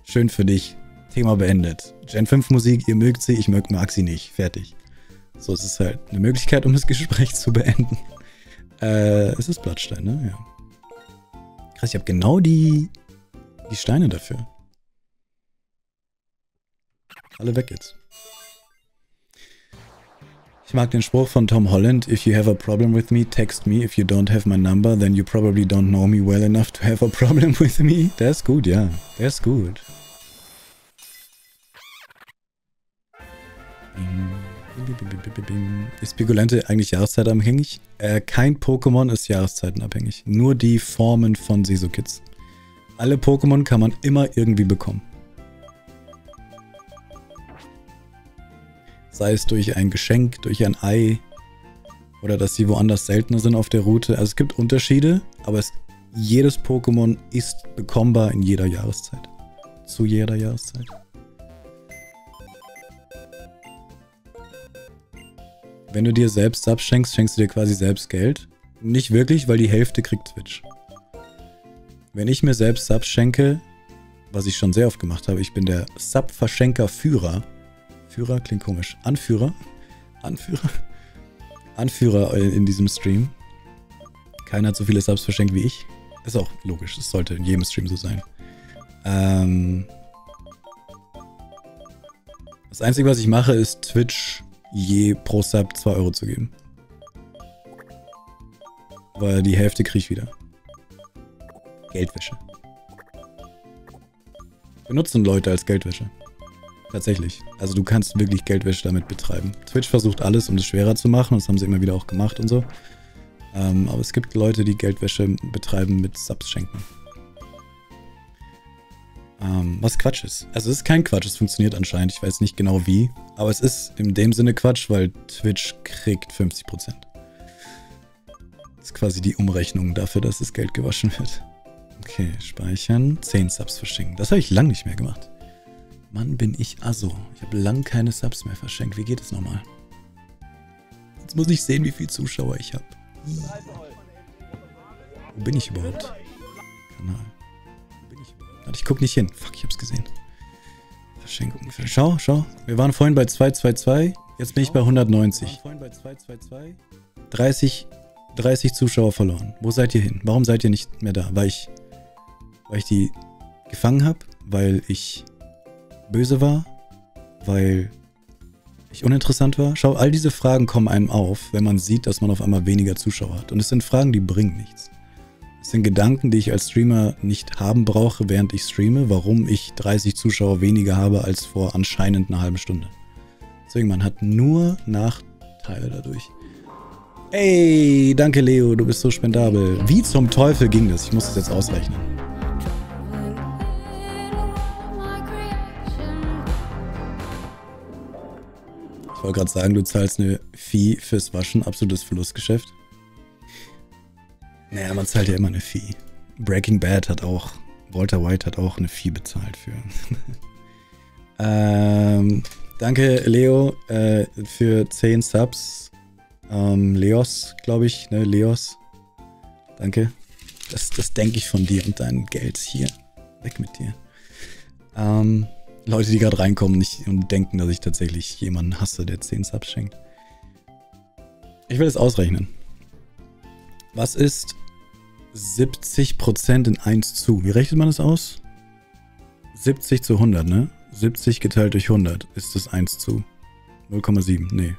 Schön für dich. Thema beendet. Gen 5 Musik, ihr mögt sie, ich mög, mag sie nicht. Fertig. So, es ist halt eine Möglichkeit, um das Gespräch zu beenden. Äh, es ist Blattstein, ne? Ja. Krass, ich habe genau die, die Steine dafür. Alle weg jetzt. Ich mag den Spruch von Tom Holland, if you have a problem with me, text me. If you don't have my number, then you probably don't know me well enough to have a problem with me. Der ist gut, ja. Der ist gut. Ist Spigulente eigentlich jahreszeitabhängig? Äh, kein Pokémon ist jahreszeitenabhängig. Nur die Formen von Sesukits. Alle Pokémon kann man immer irgendwie bekommen. Sei es durch ein Geschenk, durch ein Ei oder dass sie woanders seltener sind auf der Route. Also es gibt Unterschiede, aber es, jedes Pokémon ist bekommbar in jeder Jahreszeit. Zu jeder Jahreszeit. Wenn du dir selbst Subs schenkst, schenkst du dir quasi selbst Geld. Nicht wirklich, weil die Hälfte kriegt Twitch. Wenn ich mir selbst Subs schenke, was ich schon sehr oft gemacht habe, ich bin der Sub-Verschenker-Führer. Führer klingt komisch. Anführer? Anführer? Anführer in diesem Stream. Keiner hat so viele Subs verschenkt wie ich. Ist auch logisch, das sollte in jedem Stream so sein. Ähm das Einzige, was ich mache, ist Twitch je pro Sub 2 Euro zu geben. Weil die Hälfte kriege ich wieder. Geldwäsche. Benutzen Leute als Geldwäsche. Tatsächlich. Also du kannst wirklich Geldwäsche damit betreiben. Twitch versucht alles, um es schwerer zu machen. Das haben sie immer wieder auch gemacht und so. Ähm, aber es gibt Leute, die Geldwäsche betreiben mit Subs schenken. Ähm, was Quatsch ist. Also es ist kein Quatsch, es funktioniert anscheinend. Ich weiß nicht genau wie. Aber es ist in dem Sinne Quatsch, weil Twitch kriegt 50%. Das ist quasi die Umrechnung dafür, dass das Geld gewaschen wird. Okay, speichern. 10 Subs verschenken. Das habe ich lang nicht mehr gemacht. Mann, bin ich aso. Ich habe lang keine Subs mehr verschenkt. Wie geht es nochmal? Jetzt muss ich sehen, wie viele Zuschauer ich habe. Wo bin ich überhaupt? Kanal. Warte, ich guck nicht hin. Fuck, ich hab's gesehen. Verschenkung. Schau, schau. Wir waren vorhin bei 222. Jetzt bin ich bei 190. 30, 30 Zuschauer verloren. Wo seid ihr hin? Warum seid ihr nicht mehr da? Weil ich, weil ich die gefangen habe? Weil ich böse war? Weil ich uninteressant war? Schau, all diese Fragen kommen einem auf, wenn man sieht, dass man auf einmal weniger Zuschauer hat. Und es sind Fragen, die bringen nichts. Es sind Gedanken, die ich als Streamer nicht haben brauche, während ich streame, warum ich 30 Zuschauer weniger habe als vor anscheinend einer halben Stunde. Deswegen, man hat nur Nachteile dadurch. Ey, danke Leo, du bist so spendabel. Wie zum Teufel ging das? Ich muss das jetzt ausrechnen. Ich wollte gerade sagen, du zahlst eine Fee fürs Waschen, absolutes Verlustgeschäft. Naja, man zahlt ja immer eine Fee. Breaking Bad hat auch, Walter White hat auch eine Fee bezahlt für. ähm, danke Leo äh, für 10 Subs. Ähm, Leos, glaube ich, ne? Leos. Danke. Das, das denke ich von dir und deinem Geld hier. Weg mit dir. Ähm, Leute, die gerade reinkommen nicht, und denken, dass ich tatsächlich jemanden hasse, der 10 Subs schenkt. Ich will es ausrechnen. Was ist 70% in 1 zu? Wie rechnet man das aus? 70 zu 100, ne? 70 geteilt durch 100 ist das 1 zu. 0,7, nee.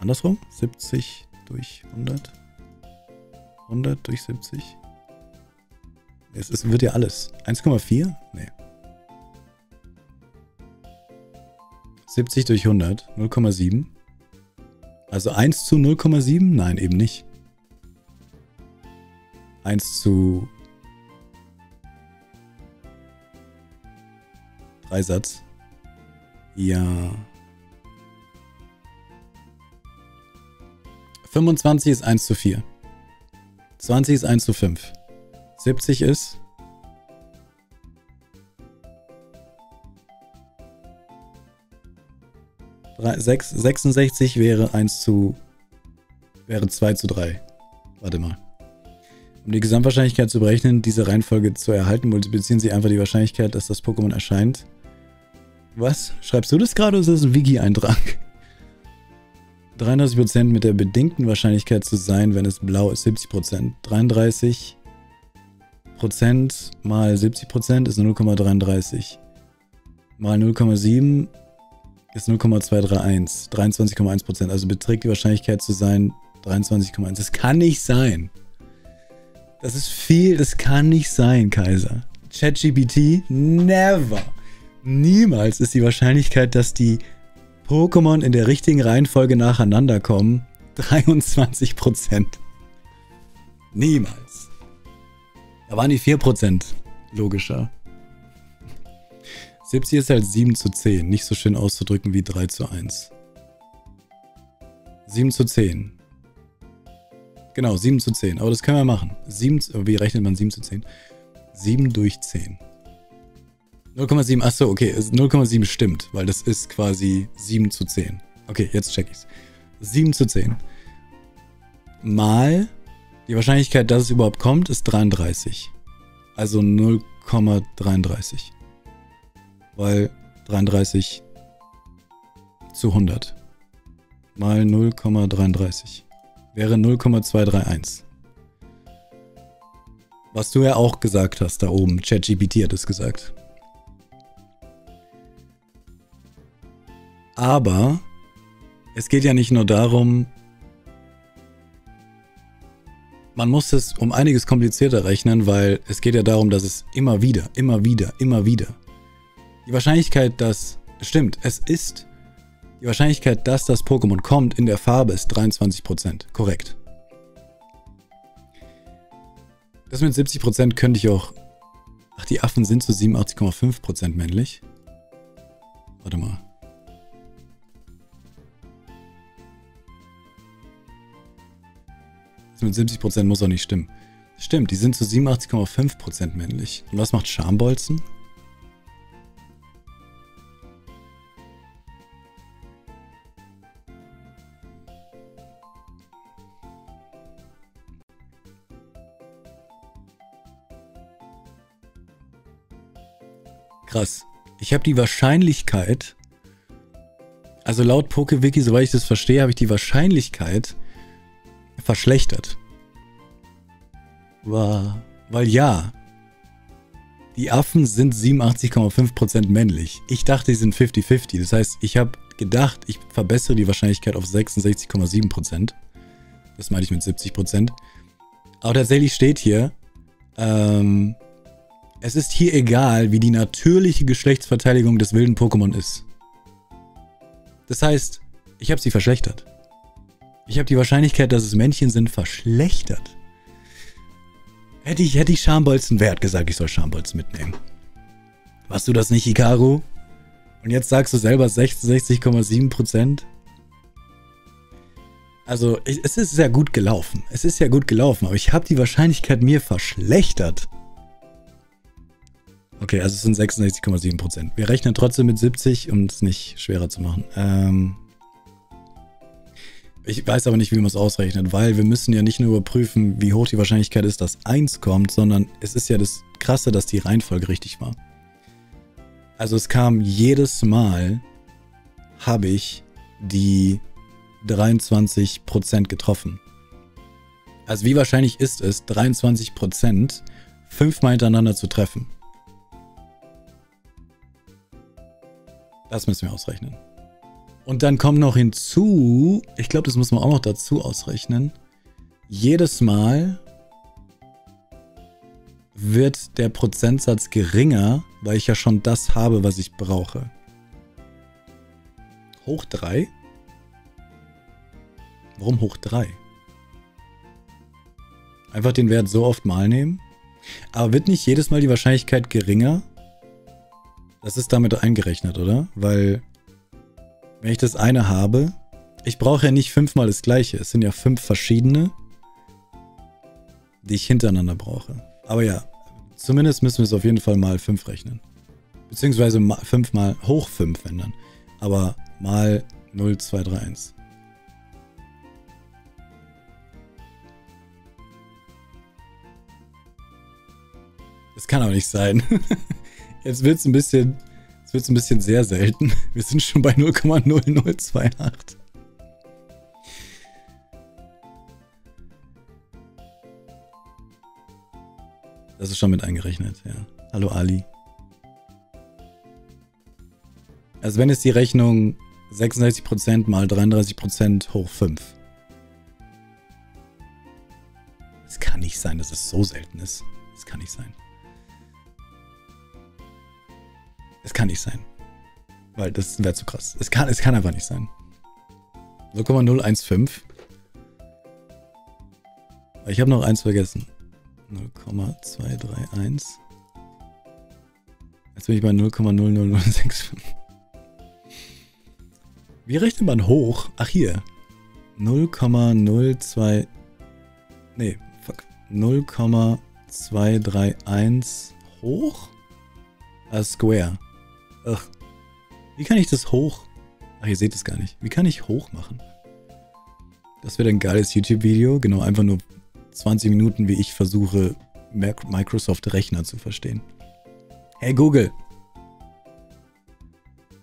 Andersrum? 70 durch 100? 100 durch 70? Es ist, wird ja alles. 1,4? Nee. 70 durch 100, 0,7. Also 1 zu 0,7? Nein, eben nicht. 1 zu Dreisatz. Ja. 25 ist 1 zu 4. 20 ist 1 zu 5. 70 ist Drei- sechs- 66 wäre 1 zu. wäre 2 zu 3. Warte mal. Um die Gesamtwahrscheinlichkeit zu berechnen, diese Reihenfolge zu erhalten, multiplizieren Sie einfach die Wahrscheinlichkeit, dass das Pokémon erscheint. Was? Schreibst du das gerade oder ist das ein Wiki-Eintrag? 33% mit der bedingten Wahrscheinlichkeit zu sein, wenn es blau ist, 70%. 33% mal 70% ist 0,33. Mal 0,7 ist 0,231. 23,1%. Also beträgt die Wahrscheinlichkeit zu sein 23,1. Das kann nicht sein. Das ist viel, das kann nicht sein, Kaiser. ChatGPT, never. Niemals ist die Wahrscheinlichkeit, dass die Pokémon in der richtigen Reihenfolge nacheinander kommen, 23%. Niemals. Da waren die 4% logischer. 70 ist halt 7 zu 10. Nicht so schön auszudrücken wie 3 zu 1. 7 zu 10. Genau, 7 zu 10. Aber das können wir machen. 7, zu- wie rechnet man 7 zu 10? 7 durch 10. 0,7, achso, okay, es- 0,7 stimmt, weil das ist quasi 7 zu 10. Okay, jetzt check ich's. 7 zu 10. Mal die Wahrscheinlichkeit, dass es überhaupt kommt, ist 33. Also 0,33. Weil 33 zu 100 mal 0,33 wäre 0,231. Was du ja auch gesagt hast da oben. ChatGPT hat es gesagt. Aber es geht ja nicht nur darum, man muss es um einiges komplizierter rechnen, weil es geht ja darum, dass es immer wieder, immer wieder, immer wieder. Die Wahrscheinlichkeit, dass, stimmt, es ist, die Wahrscheinlichkeit, dass das Pokémon kommt in der Farbe ist 23%. Korrekt. Das mit 70% könnte ich auch, ach, die Affen sind zu 87,5% männlich. Warte mal. Das mit 70% muss auch nicht stimmen. Stimmt, die sind zu 87,5% männlich. Und was macht Schambolzen? Krass. Ich habe die Wahrscheinlichkeit, also laut PokeWiki, soweit ich das verstehe, habe ich die Wahrscheinlichkeit verschlechtert. War, weil ja, die Affen sind 87,5% männlich. Ich dachte, die sind 50-50. Das heißt, ich habe gedacht, ich verbessere die Wahrscheinlichkeit auf 66,7%. Das meine ich mit 70%. Aber tatsächlich steht hier, ähm, es ist hier egal, wie die natürliche Geschlechtsverteidigung des wilden Pokémon ist. Das heißt, ich habe sie verschlechtert. Ich habe die Wahrscheinlichkeit, dass es Männchen sind, verschlechtert. Hätte ich, hätte ich Schambolzen wert gesagt, ich soll Schambolzen mitnehmen. Warst du das nicht, Hikaru? Und jetzt sagst du selber 66,7%? Also, es ist sehr gut gelaufen. Es ist ja gut gelaufen, aber ich habe die Wahrscheinlichkeit mir verschlechtert. Okay, also es sind 66,7%. Wir rechnen trotzdem mit 70, um es nicht schwerer zu machen. Ähm ich weiß aber nicht, wie man es ausrechnet, weil wir müssen ja nicht nur überprüfen, wie hoch die Wahrscheinlichkeit ist, dass 1 kommt, sondern es ist ja das Krasse, dass die Reihenfolge richtig war. Also es kam jedes Mal, habe ich die 23% getroffen. Also wie wahrscheinlich ist es, 23% fünfmal hintereinander zu treffen? Das müssen wir ausrechnen. Und dann kommt noch hinzu, ich glaube, das muss man auch noch dazu ausrechnen. Jedes Mal wird der Prozentsatz geringer, weil ich ja schon das habe, was ich brauche. Hoch 3? Warum hoch 3? Einfach den Wert so oft mal nehmen. Aber wird nicht jedes Mal die Wahrscheinlichkeit geringer? Das ist damit eingerechnet, oder? Weil, wenn ich das eine habe, ich brauche ja nicht fünfmal das gleiche. Es sind ja fünf verschiedene, die ich hintereinander brauche. Aber ja, zumindest müssen wir es auf jeden Fall mal fünf rechnen. Beziehungsweise mal fünfmal hoch fünf, wenn dann. Aber mal 0231. Das kann auch nicht sein. Jetzt wird's ein bisschen, jetzt wird's ein bisschen sehr selten. Wir sind schon bei 0,0028. Das ist schon mit eingerechnet, ja. Hallo Ali. Also wenn es die Rechnung 66% mal 33% hoch 5. Es kann nicht sein, dass es so selten ist. Es kann nicht sein. Es kann nicht sein. Weil das wäre zu krass. Es kann, es kann einfach nicht sein. 0,015. Ich habe noch eins vergessen. 0,231. Jetzt bin ich bei 0,00065. Wie rechnet man hoch? Ach hier. 0,02. Nee, fuck. 0,231 hoch? Ah, Square. Ach. Wie kann ich das hoch? Ach, ihr seht es gar nicht. Wie kann ich hoch machen? Das wäre ein geiles YouTube-Video. Genau, einfach nur 20 Minuten, wie ich versuche, Microsoft-Rechner zu verstehen. Hey Google.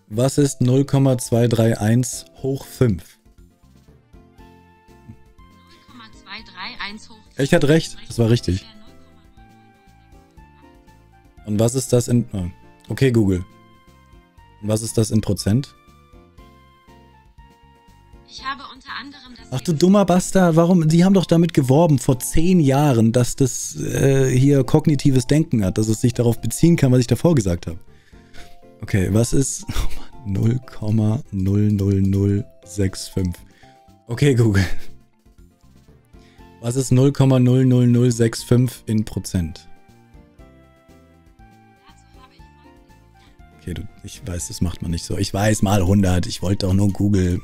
Was ist 0,231 hoch 5? 0,231 hoch. Ich hatte recht, das war richtig. Und was ist das in... ah, Okay, Google. Was ist das in Prozent? Ich habe unter anderem das Ach du dummer Bastard, warum? Die haben doch damit geworben vor zehn Jahren, dass das äh, hier kognitives Denken hat, dass es sich darauf beziehen kann, was ich davor gesagt habe. Okay, was ist oh Mann, 0,00065? Okay, Google. Was ist 0,00065 in Prozent? Okay, du, ich weiß, das macht man nicht so. Ich weiß, mal 100. Ich wollte auch nur Google.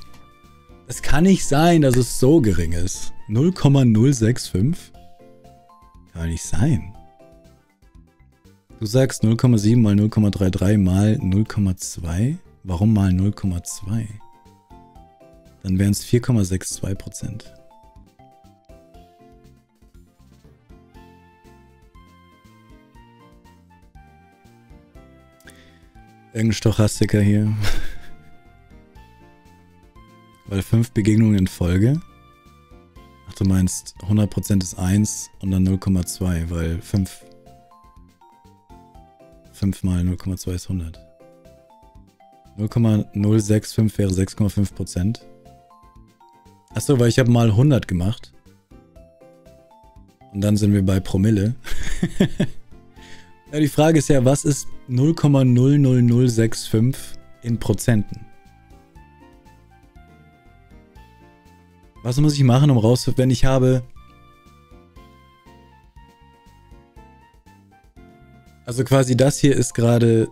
Es kann nicht sein, dass es so gering ist. 0,065? Kann nicht sein. Du sagst 0,7 mal 0,33 mal 0,2? Warum mal 0,2? Dann wären es 4,62 Prozent. Irgendein Stochastiker hier. Weil fünf Begegnungen in Folge. Ach, du meinst 100% ist 1 und dann 0,2, weil 5. 5 mal 0,2 ist 100. 0,065 wäre 6,5%. Achso, weil ich habe mal 100 gemacht. Und dann sind wir bei Promille. ja, die Frage ist ja, was ist 0,00065 in Prozenten? Was muss ich machen, um rauszufinden, wenn ich habe. Also quasi das hier ist gerade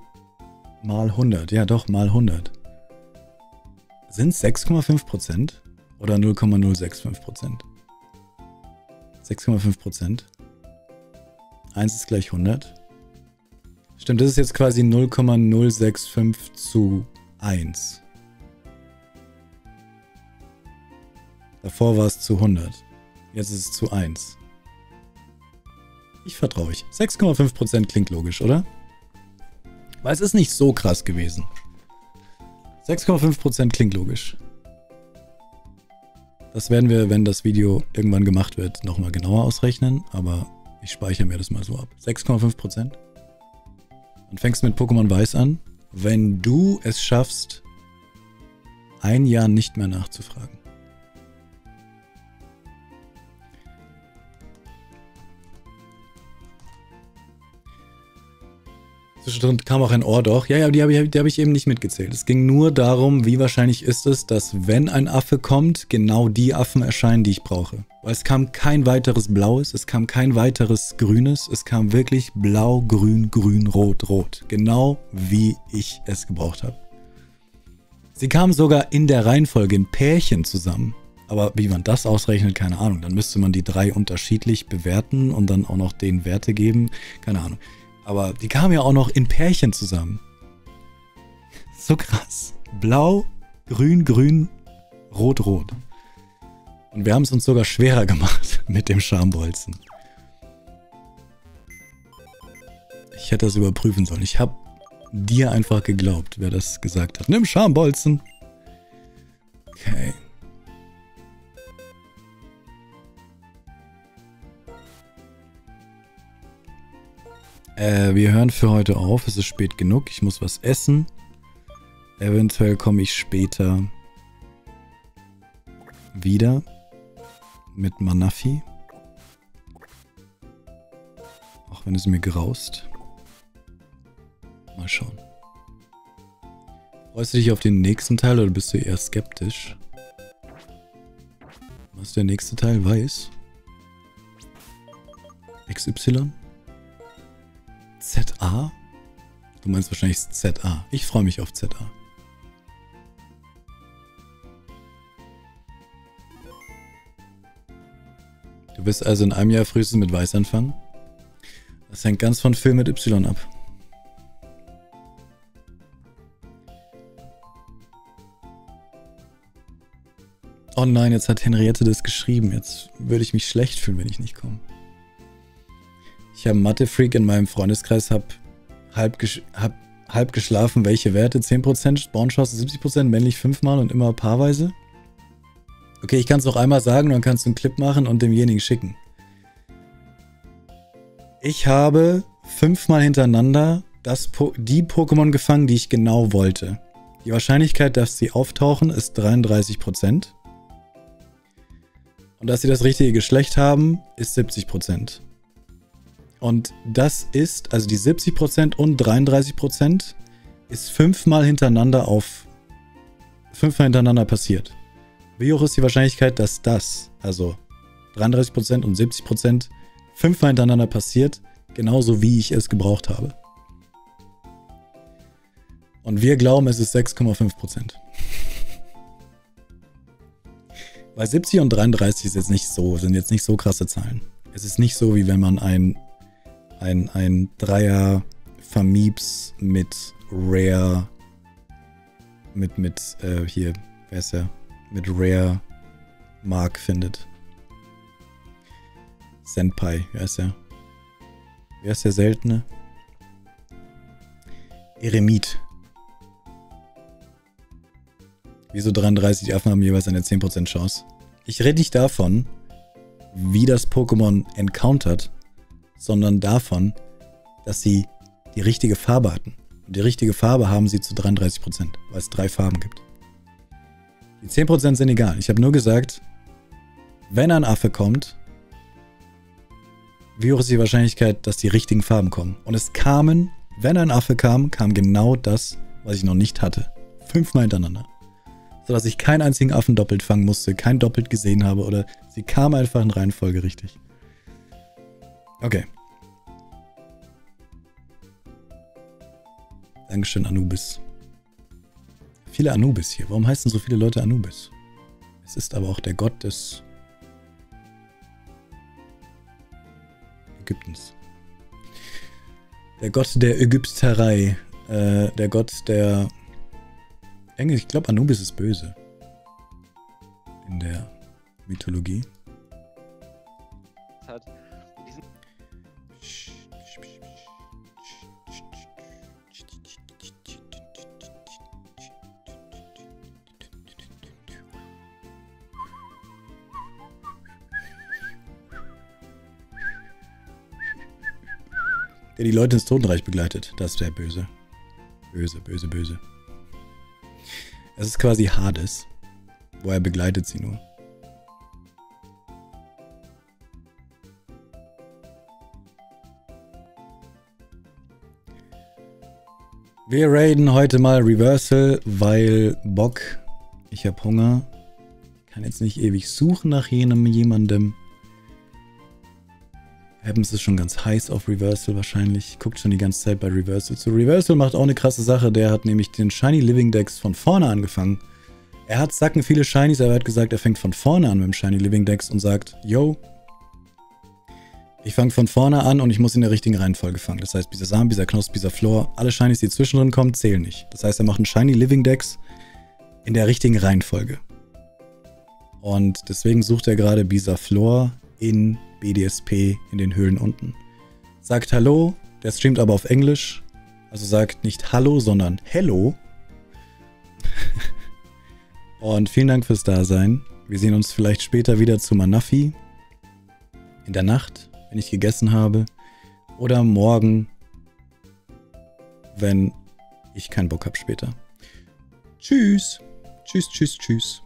mal 100. Ja, doch, mal 100. Sind es 6,5% oder 0,065%? 6,5%. 1 ist gleich 100. Stimmt, das ist jetzt quasi 0,065 zu 1. Davor war es zu 100. Jetzt ist es zu 1. Ich vertraue euch. 6,5% klingt logisch, oder? Weil es ist nicht so krass gewesen. 6,5% klingt logisch. Das werden wir, wenn das Video irgendwann gemacht wird, nochmal genauer ausrechnen, aber ich speichere mir das mal so ab. 6,5%. Dann fängst mit Pokémon Weiß an. Wenn du es schaffst, ein Jahr nicht mehr nachzufragen. Zwischendrin kam auch ein Ohr doch. Ja, ja, die habe ich, hab ich eben nicht mitgezählt. Es ging nur darum, wie wahrscheinlich ist es, dass wenn ein Affe kommt, genau die Affen erscheinen, die ich brauche. Weil es kam kein weiteres Blaues, es kam kein weiteres Grünes, es kam wirklich Blau, Grün, Grün, Rot, Rot. Genau wie ich es gebraucht habe. Sie kamen sogar in der Reihenfolge in Pärchen zusammen. Aber wie man das ausrechnet, keine Ahnung. Dann müsste man die drei unterschiedlich bewerten und dann auch noch den Werte geben. Keine Ahnung. Aber die kamen ja auch noch in Pärchen zusammen. So krass. Blau, grün, grün, rot, rot. Und wir haben es uns sogar schwerer gemacht mit dem Schambolzen. Ich hätte das überprüfen sollen. Ich habe dir einfach geglaubt, wer das gesagt hat. Nimm Schambolzen. Okay. Äh, wir hören für heute auf. Es ist spät genug. Ich muss was essen. Eventuell komme ich später wieder mit Manafi. Auch wenn es mir graust. Mal schauen. Freust du dich auf den nächsten Teil oder bist du eher skeptisch? Was der nächste Teil weiß? XY? ZA? Du meinst wahrscheinlich ZA. Ich freue mich auf ZA. Du wirst also in einem Jahr frühestens mit Weiß anfangen? Das hängt ganz von Film mit Y ab. Oh nein, jetzt hat Henriette das geschrieben. Jetzt würde ich mich schlecht fühlen, wenn ich nicht komme. Ich habe Mathe-Freak in meinem Freundeskreis, habe halb, gesch hab halb geschlafen. Welche Werte? 10%, Spawnchance 70%, männlich fünfmal und immer paarweise? Okay, ich kann es noch einmal sagen, dann kannst du einen Clip machen und demjenigen schicken. Ich habe fünfmal hintereinander das po die Pokémon gefangen, die ich genau wollte. Die Wahrscheinlichkeit, dass sie auftauchen, ist 33%. Und dass sie das richtige Geschlecht haben, ist 70%. Und das ist, also die 70% und 33% ist fünfmal hintereinander auf fünfmal hintereinander passiert. Wie hoch ist die Wahrscheinlichkeit, dass das, also 33% und 70%, fünfmal hintereinander passiert, genauso wie ich es gebraucht habe? Und wir glauben, es ist 6,5%. Weil 70 und 33 ist jetzt nicht so, sind jetzt nicht so krasse Zahlen. Es ist nicht so, wie wenn man ein, ein, ein Dreier Vermiebs mit Rare, mit, mit, äh, hier, wer ist der? Mit Rare Mark findet. Senpai, wer ist der? Wer ist der seltene? Eremit. Wieso 33 Affen haben jeweils eine 10% Chance? Ich rede nicht davon, wie das Pokémon encountert, sondern davon, dass sie die richtige Farbe hatten. Und die richtige Farbe haben sie zu 33%, weil es drei Farben gibt. Die 10% sind egal. Ich habe nur gesagt, wenn ein Affe kommt, wie hoch ist die Wahrscheinlichkeit, dass die richtigen Farben kommen? Und es kamen, wenn ein Affe kam, kam genau das, was ich noch nicht hatte. Fünfmal hintereinander. Sodass ich keinen einzigen Affen doppelt fangen musste, kein doppelt gesehen habe oder sie kam einfach in Reihenfolge richtig. Okay. Dankeschön, Anubis. Viele Anubis hier. Warum heißen so viele Leute Anubis? Es ist aber auch der Gott des Ägyptens. Der Gott der Ägypterei. Äh, der Gott der. Ich glaube, Anubis ist böse. In der Mythologie. Der die Leute ins Totenreich begleitet. Das wäre böse. Böse, böse, böse. Es ist quasi Hades. Wo er begleitet sie nur. Wir raiden heute mal Reversal, weil Bock. Ich hab Hunger. Kann jetzt nicht ewig suchen nach jenem jemandem. Heavens ist schon ganz heiß auf Reversal wahrscheinlich. Guckt schon die ganze Zeit bei Reversal zu. Reversal macht auch eine krasse Sache. Der hat nämlich den Shiny Living Dex von vorne angefangen. Er hat sacken viele Shinies, aber er hat gesagt, er fängt von vorne an mit dem Shiny Living Dex und sagt, yo, ich fange von vorne an und ich muss in der richtigen Reihenfolge fangen. Das heißt, dieser Samen, dieser Knosp, dieser Flor, alle Shinies, die zwischendrin kommen, zählen nicht. Das heißt, er macht einen Shiny Living Dex in der richtigen Reihenfolge. Und deswegen sucht er gerade Bisaflor in BDSP in den Höhlen unten. Sagt Hallo, der streamt aber auf Englisch. Also sagt nicht Hallo, sondern Hello. Und vielen Dank fürs Dasein. Wir sehen uns vielleicht später wieder zu Manafi. In der Nacht, wenn ich gegessen habe. Oder morgen, wenn ich keinen Bock habe später. Tschüss. Tschüss, tschüss, tschüss.